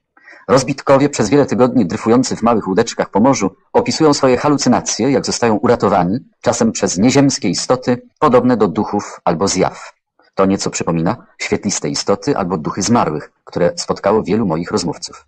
Rozbitkowie przez wiele tygodni dryfujący w małych łódeczkach po morzu opisują swoje halucynacje, jak zostają uratowani, czasem przez nieziemskie istoty, podobne do duchów albo zjaw. To nieco przypomina świetliste istoty albo duchy zmarłych, które spotkało wielu moich rozmówców.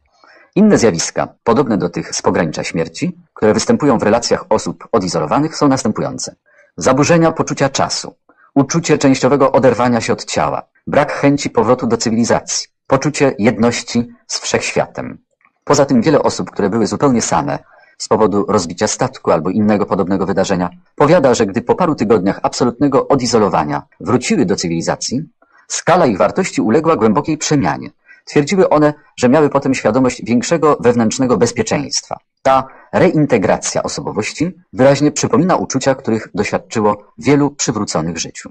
Inne zjawiska, podobne do tych z pogranicza śmierci, które występują w relacjach osób odizolowanych, są następujące. Zaburzenia poczucia czasu, uczucie częściowego oderwania się od ciała, brak chęci powrotu do cywilizacji, poczucie jedności z wszechświatem. Poza tym wiele osób, które były zupełnie same z powodu rozbicia statku albo innego podobnego wydarzenia, powiada, że gdy po paru tygodniach absolutnego odizolowania wróciły do cywilizacji, skala ich wartości uległa głębokiej przemianie. Twierdziły one, że miały potem świadomość większego wewnętrznego bezpieczeństwa. Ta reintegracja osobowości wyraźnie przypomina uczucia, których doświadczyło wielu przywróconych życiu.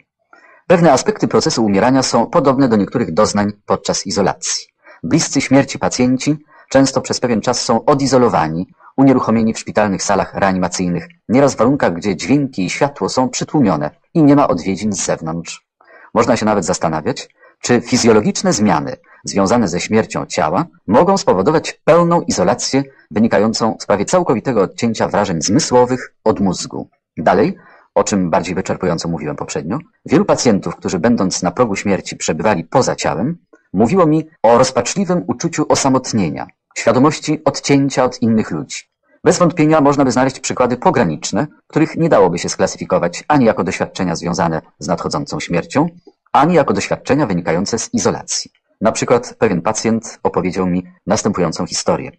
Pewne aspekty procesu umierania są podobne do niektórych doznań podczas izolacji. Bliscy śmierci pacjenci często przez pewien czas są odizolowani, unieruchomieni w szpitalnych salach reanimacyjnych, nieraz w warunkach, gdzie dźwięki i światło są przytłumione i nie ma odwiedzin z zewnątrz. Można się nawet zastanawiać, czy fizjologiczne zmiany związane ze śmiercią ciała mogą spowodować pełną izolację wynikającą z prawie całkowitego odcięcia wrażeń zmysłowych od mózgu. Dalej, o czym bardziej wyczerpująco mówiłem poprzednio, wielu pacjentów, którzy będąc na progu śmierci przebywali poza ciałem, mówiło mi o rozpaczliwym uczuciu osamotnienia, świadomości odcięcia od innych ludzi. Bez wątpienia można by znaleźć przykłady pograniczne, których nie dałoby się sklasyfikować ani jako doświadczenia związane z nadchodzącą śmiercią, ani jako doświadczenia wynikające z izolacji. Na przykład pewien pacjent opowiedział mi następującą historię.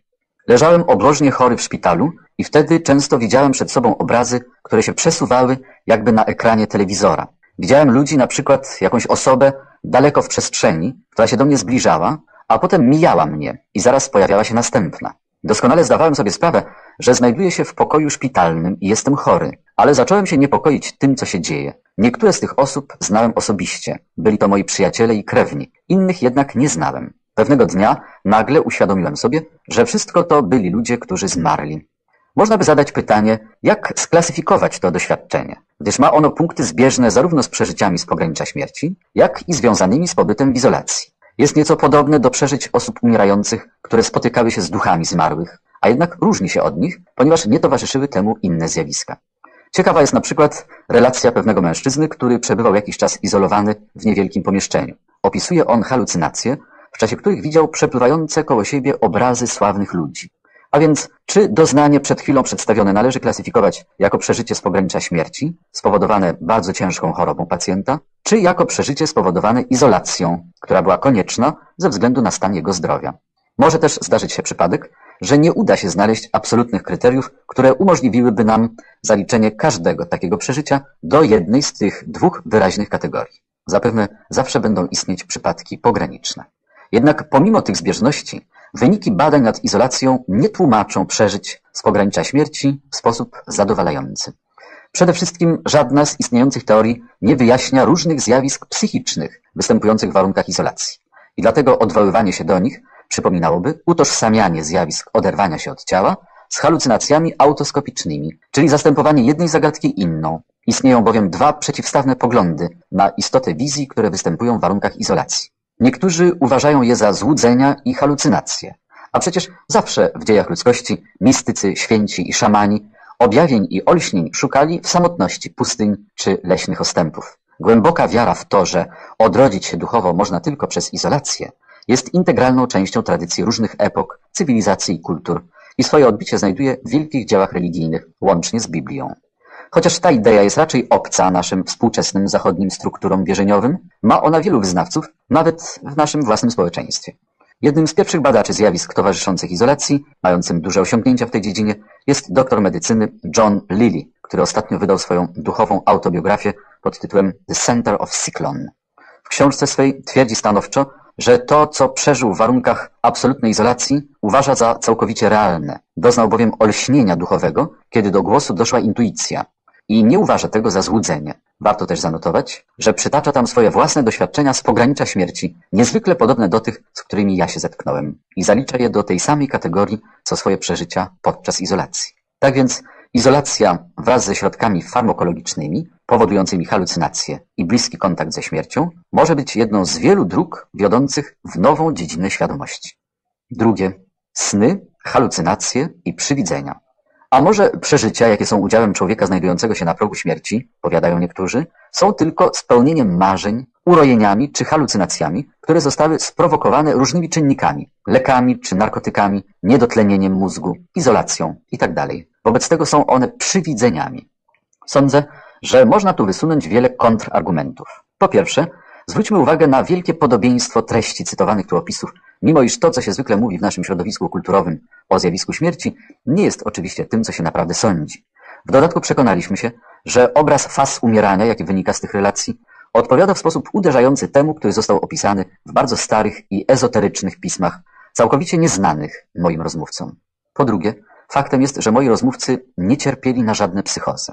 Leżałem obłożnie chory w szpitalu i wtedy często widziałem przed sobą obrazy, które się przesuwały jakby na ekranie telewizora. Widziałem ludzi, na przykład jakąś osobę daleko w przestrzeni, która się do mnie zbliżała, a potem mijała mnie i zaraz pojawiała się następna. Doskonale zdawałem sobie sprawę, że znajduję się w pokoju szpitalnym i jestem chory, ale zacząłem się niepokoić tym, co się dzieje. Niektóre z tych osób znałem osobiście. Byli to moi przyjaciele i krewni. Innych jednak nie znałem. Pewnego dnia nagle uświadomiłem sobie, że wszystko to byli ludzie, którzy zmarli. Można by zadać pytanie, jak sklasyfikować to doświadczenie, gdyż ma ono punkty zbieżne zarówno z przeżyciami z pogranicza śmierci, jak i związanymi z pobytem w izolacji. Jest nieco podobne do przeżyć osób umierających, które spotykały się z duchami zmarłych, jednak różni się od nich, ponieważ nie towarzyszyły temu inne zjawiska. Ciekawa jest na przykład relacja pewnego mężczyzny, który przebywał jakiś czas izolowany w niewielkim pomieszczeniu. Opisuje on halucynacje, w czasie których widział przepływające koło siebie obrazy sławnych ludzi. A więc, czy doznanie przed chwilą przedstawione należy klasyfikować jako przeżycie z pogranicza śmierci, spowodowane bardzo ciężką chorobą pacjenta, czy jako przeżycie spowodowane izolacją, która była konieczna ze względu na stan jego zdrowia. Może też zdarzyć się przypadek, że nie uda się znaleźć absolutnych kryteriów, które umożliwiłyby nam zaliczenie każdego takiego przeżycia do jednej z tych dwóch wyraźnych kategorii. Zapewne zawsze będą istnieć przypadki pograniczne. Jednak pomimo tych zbieżności, wyniki badań nad izolacją nie tłumaczą przeżyć z pogranicza śmierci w sposób zadowalający. Przede wszystkim żadna z istniejących teorii nie wyjaśnia różnych zjawisk psychicznych występujących w warunkach izolacji. I dlatego odwoływanie się do nich przypominałoby utożsamianie zjawisk oderwania się od ciała z halucynacjami autoskopicznymi, czyli zastępowanie jednej zagadki inną. Istnieją bowiem dwa przeciwstawne poglądy na istotę wizji, które występują w warunkach izolacji. Niektórzy uważają je za złudzenia i halucynacje, a przecież zawsze w dziejach ludzkości mistycy, święci i szamani objawień i olśnień szukali w samotności pustyń czy leśnych ostępów. Głęboka wiara w to, że odrodzić się duchowo można tylko przez izolację, jest integralną częścią tradycji różnych epok, cywilizacji i kultur i swoje odbicie znajduje w wielkich dziełach religijnych, łącznie z Biblią. Chociaż ta idea jest raczej obca naszym współczesnym zachodnim strukturom wierzeniowym, ma ona wielu wyznawców, nawet w naszym własnym społeczeństwie. Jednym z pierwszych badaczy zjawisk towarzyszących izolacji, mającym duże osiągnięcia w tej dziedzinie, jest doktor medycyny John Lilly, który ostatnio wydał swoją duchową autobiografię pod tytułem The Center of Cyclone. W książce swej twierdzi stanowczo, że to, co przeżył w warunkach absolutnej izolacji, uważa za całkowicie realne. Doznał bowiem olśnienia duchowego, kiedy do głosu doszła intuicja i nie uważa tego za złudzenie. Warto też zanotować, że przytacza tam swoje własne doświadczenia z pogranicza śmierci, niezwykle podobne do tych, z którymi ja się zetknąłem i zalicza je do tej samej kategorii, co swoje przeżycia podczas izolacji. Tak więc izolacja wraz ze środkami farmakologicznymi powodującymi halucynacje i bliski kontakt ze śmiercią może być jedną z wielu dróg wiodących w nową dziedzinę świadomości. Drugie. Sny, halucynacje i przywidzenia. A może przeżycia, jakie są udziałem człowieka znajdującego się na progu śmierci, powiadają niektórzy, są tylko spełnieniem marzeń urojeniami czy halucynacjami, które zostały sprowokowane różnymi czynnikami, lekami czy narkotykami, niedotlenieniem mózgu, izolacją itd. Tak Wobec tego są one przywidzeniami. Sądzę, że można tu wysunąć wiele kontrargumentów. Po pierwsze, zwróćmy uwagę na wielkie podobieństwo treści cytowanych tu opisów, mimo iż to, co się zwykle mówi w naszym środowisku kulturowym o zjawisku śmierci, nie jest oczywiście tym, co się naprawdę sądzi. W dodatku przekonaliśmy się, że obraz faz umierania, jaki wynika z tych relacji, odpowiada w sposób uderzający temu, który został opisany w bardzo starych i ezoterycznych pismach, całkowicie nieznanych moim rozmówcom. Po drugie, faktem jest, że moi rozmówcy nie cierpieli na żadne psychozy.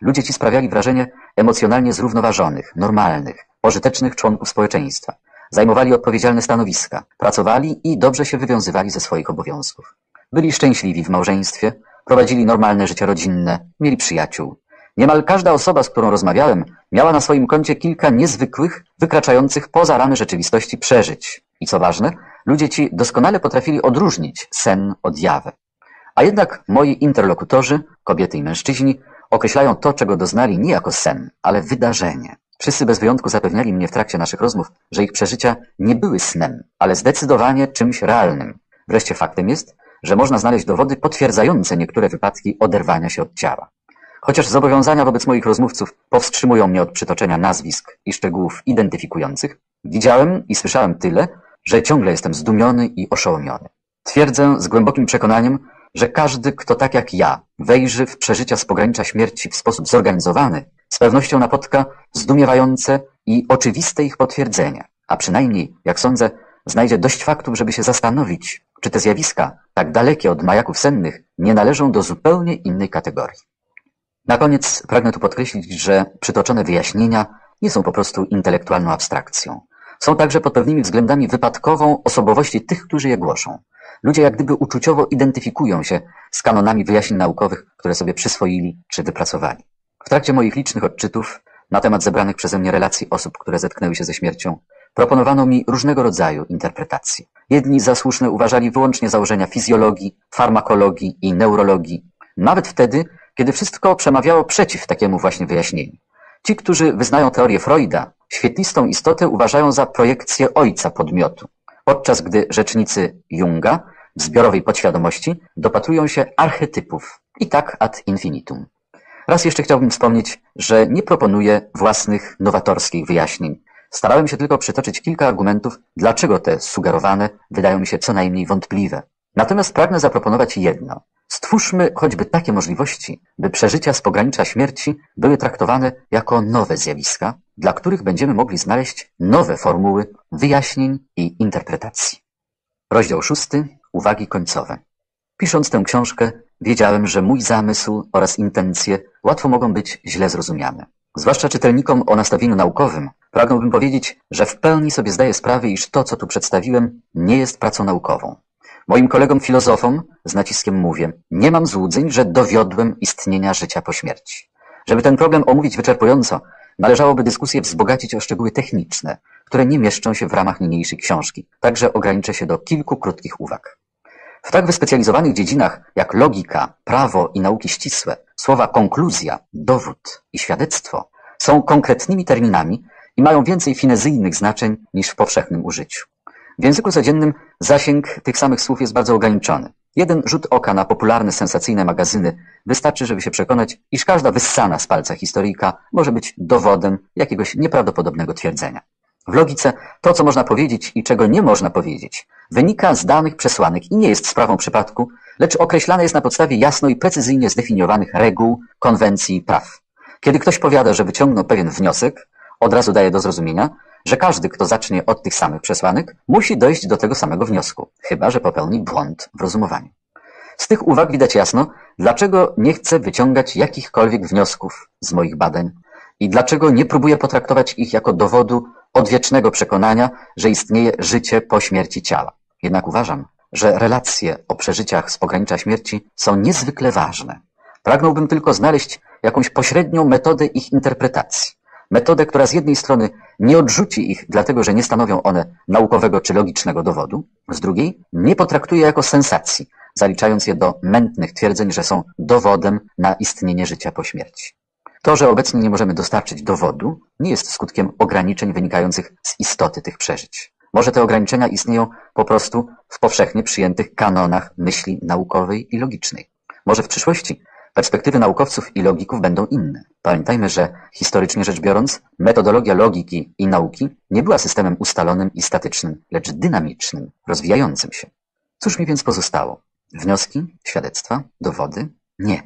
Ludzie ci sprawiali wrażenie emocjonalnie zrównoważonych, normalnych, pożytecznych członków społeczeństwa. Zajmowali odpowiedzialne stanowiska, pracowali i dobrze się wywiązywali ze swoich obowiązków. Byli szczęśliwi w małżeństwie, prowadzili normalne życie rodzinne, mieli przyjaciół. Niemal każda osoba, z którą rozmawiałem, miała na swoim koncie kilka niezwykłych, wykraczających poza ramy rzeczywistości przeżyć. I co ważne, ludzie ci doskonale potrafili odróżnić sen od jawy. A jednak moi interlokutorzy, kobiety i mężczyźni, określają to, czego doznali nie jako sen, ale wydarzenie. Wszyscy bez wyjątku zapewniali mnie w trakcie naszych rozmów, że ich przeżycia nie były snem, ale zdecydowanie czymś realnym. Wreszcie faktem jest, że można znaleźć dowody potwierdzające niektóre wypadki oderwania się od ciała. Chociaż zobowiązania wobec moich rozmówców powstrzymują mnie od przytoczenia nazwisk i szczegółów identyfikujących, widziałem i słyszałem tyle, że ciągle jestem zdumiony i oszołomiony. Twierdzę z głębokim przekonaniem, że każdy, kto tak jak ja wejrzy w przeżycia z pogranicza śmierci w sposób zorganizowany, z pewnością napotka zdumiewające i oczywiste ich potwierdzenie, a przynajmniej, jak sądzę, znajdzie dość faktów, żeby się zastanowić, czy te zjawiska, tak dalekie od majaków sennych, nie należą do zupełnie innej kategorii. Na koniec pragnę tu podkreślić, że przytoczone wyjaśnienia nie są po prostu intelektualną abstrakcją. Są także pod pewnymi względami wypadkową osobowości tych, którzy je głoszą. Ludzie jak gdyby uczuciowo identyfikują się z kanonami wyjaśnień naukowych, które sobie przyswoili czy wypracowali. W trakcie moich licznych odczytów na temat zebranych przeze mnie relacji osób, które zetknęły się ze śmiercią, proponowano mi różnego rodzaju interpretacje. Jedni za słuszne uważali wyłącznie założenia fizjologii, farmakologii i neurologii, nawet wtedy, kiedy wszystko przemawiało przeciw takiemu właśnie wyjaśnieniu. Ci, którzy wyznają teorię Freuda, świetlistą istotę uważają za projekcję ojca podmiotu, podczas gdy rzecznicy Junga w zbiorowej podświadomości dopatrują się archetypów i tak ad infinitum. Raz jeszcze chciałbym wspomnieć, że nie proponuję własnych, nowatorskich wyjaśnień. Starałem się tylko przytoczyć kilka argumentów, dlaczego te sugerowane wydają mi się co najmniej wątpliwe. Natomiast pragnę zaproponować jedno. Stwórzmy choćby takie możliwości, by przeżycia z pogranicza śmierci były traktowane jako nowe zjawiska, dla których będziemy mogli znaleźć nowe formuły wyjaśnień i interpretacji. Rozdział szósty. Uwagi końcowe. Pisząc tę książkę, wiedziałem, że mój zamysł oraz intencje łatwo mogą być źle zrozumiane. Zwłaszcza czytelnikom o nastawieniu naukowym pragnąłbym powiedzieć, że w pełni sobie zdaję sprawę, iż to, co tu przedstawiłem, nie jest pracą naukową. Moim kolegom filozofom z naciskiem mówię, nie mam złudzeń, że dowiodłem istnienia życia po śmierci. Żeby ten problem omówić wyczerpująco, należałoby dyskusję wzbogacić o szczegóły techniczne, które nie mieszczą się w ramach niniejszej książki, także ograniczę się do kilku krótkich uwag. W tak wyspecjalizowanych dziedzinach jak logika, prawo i nauki ścisłe, słowa konkluzja, dowód i świadectwo są konkretnymi terminami i mają więcej finezyjnych znaczeń niż w powszechnym użyciu. W języku codziennym zasięg tych samych słów jest bardzo ograniczony. Jeden rzut oka na popularne, sensacyjne magazyny wystarczy, żeby się przekonać, iż każda wyssana z palca historyjka może być dowodem jakiegoś nieprawdopodobnego twierdzenia. W logice to, co można powiedzieć i czego nie można powiedzieć, wynika z danych przesłanek i nie jest sprawą przypadku, lecz określane jest na podstawie jasno i precyzyjnie zdefiniowanych reguł, konwencji i praw. Kiedy ktoś powiada, że wyciągnął pewien wniosek, od razu daje do zrozumienia, że każdy, kto zacznie od tych samych przesłanek, musi dojść do tego samego wniosku, chyba że popełni błąd w rozumowaniu. Z tych uwag widać jasno, dlaczego nie chcę wyciągać jakichkolwiek wniosków z moich badań i dlaczego nie próbuję potraktować ich jako dowodu odwiecznego przekonania, że istnieje życie po śmierci ciała. Jednak uważam, że relacje o przeżyciach z pogranicza śmierci są niezwykle ważne. Pragnąłbym tylko znaleźć jakąś pośrednią metodę ich interpretacji. Metodę, która z jednej strony nie odrzuci ich, dlatego że nie stanowią one naukowego czy logicznego dowodu, z drugiej nie potraktuje jako sensacji, zaliczając je do mętnych twierdzeń, że są dowodem na istnienie życia po śmierci. To, że obecnie nie możemy dostarczyć dowodu, nie jest skutkiem ograniczeń wynikających z istoty tych przeżyć. Może te ograniczenia istnieją po prostu w powszechnie przyjętych kanonach myśli naukowej i logicznej. Może w przyszłości perspektywy naukowców i logików będą inne. Pamiętajmy, że historycznie rzecz biorąc, metodologia logiki i nauki nie była systemem ustalonym i statycznym, lecz dynamicznym, rozwijającym się. Cóż mi więc pozostało? Wnioski, świadectwa, dowody? Nie.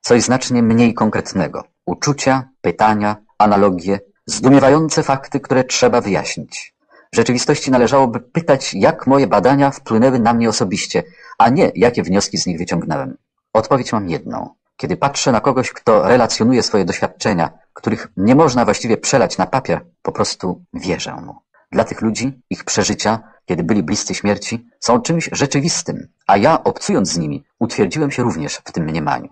Coś znacznie mniej konkretnego. Uczucia, pytania, analogie, zdumiewające fakty, które trzeba wyjaśnić. W rzeczywistości należałoby pytać, jak moje badania wpłynęły na mnie osobiście, a nie jakie wnioski z nich wyciągnąłem. Odpowiedź mam jedną. Kiedy patrzę na kogoś, kto relacjonuje swoje doświadczenia, których nie można właściwie przelać na papier, po prostu wierzę mu. Dla tych ludzi ich przeżycia, kiedy byli bliscy śmierci, są czymś rzeczywistym, a ja, obcując z nimi, utwierdziłem się również w tym mniemaniu.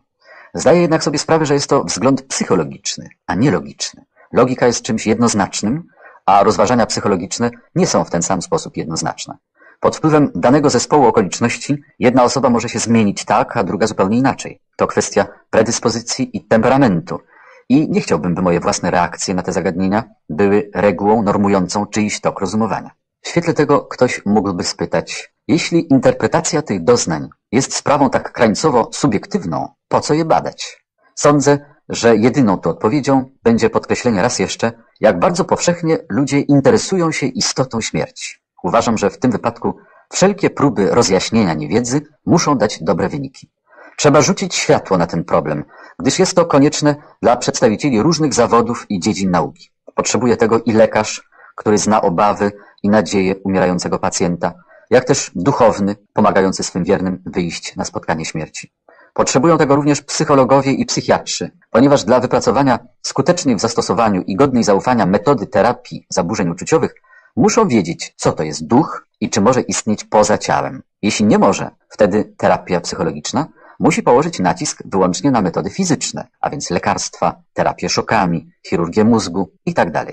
Zdaję jednak sobie sprawę, że jest to wzgląd psychologiczny, a nie logiczny. Logika jest czymś jednoznacznym, a rozważania psychologiczne nie są w ten sam sposób jednoznaczne. Pod wpływem danego zespołu okoliczności jedna osoba może się zmienić tak, a druga zupełnie inaczej. To kwestia predyspozycji i temperamentu. I nie chciałbym, by moje własne reakcje na te zagadnienia były regułą normującą czyjś tok rozumowania. W świetle tego ktoś mógłby spytać, jeśli interpretacja tych doznań jest sprawą tak krańcowo subiektywną, po co je badać? Sądzę, że jedyną tu odpowiedzią będzie podkreślenie raz jeszcze, jak bardzo powszechnie ludzie interesują się istotą śmierci. Uważam, że w tym wypadku wszelkie próby rozjaśnienia niewiedzy muszą dać dobre wyniki. Trzeba rzucić światło na ten problem, gdyż jest to konieczne dla przedstawicieli różnych zawodów i dziedzin nauki. Potrzebuje tego i lekarz, który zna obawy i nadzieje umierającego pacjenta, jak też duchowny, pomagający swym wiernym wyjść na spotkanie śmierci. Potrzebują tego również psychologowie i psychiatrzy, ponieważ dla wypracowania skutecznej w zastosowaniu i godnej zaufania metody terapii zaburzeń uczuciowych muszą wiedzieć, co to jest duch i czy może istnieć poza ciałem. Jeśli nie może, wtedy terapia psychologiczna musi położyć nacisk wyłącznie na metody fizyczne, a więc lekarstwa, terapię szokami, chirurgię mózgu itd.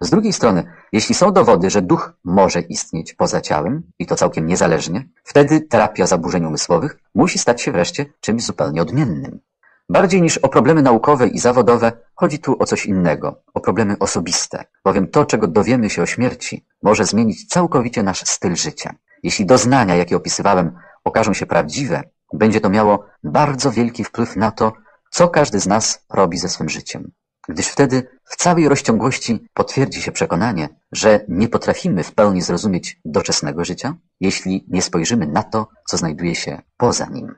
Z drugiej strony, jeśli są dowody, że duch może istnieć poza ciałem, i to całkiem niezależnie, wtedy terapia zaburzeń umysłowych musi stać się wreszcie czymś zupełnie odmiennym. Bardziej niż o problemy naukowe i zawodowe chodzi tu o coś innego, o problemy osobiste, bowiem to, czego dowiemy się o śmierci, może zmienić całkowicie nasz styl życia. Jeśli doznania, jakie opisywałem, okażą się prawdziwe, będzie to miało bardzo wielki wpływ na to, co każdy z nas robi ze swym życiem gdyż wtedy w całej rozciągłości potwierdzi się przekonanie, że nie potrafimy w pełni zrozumieć doczesnego życia, jeśli nie spojrzymy na to, co znajduje się poza nim.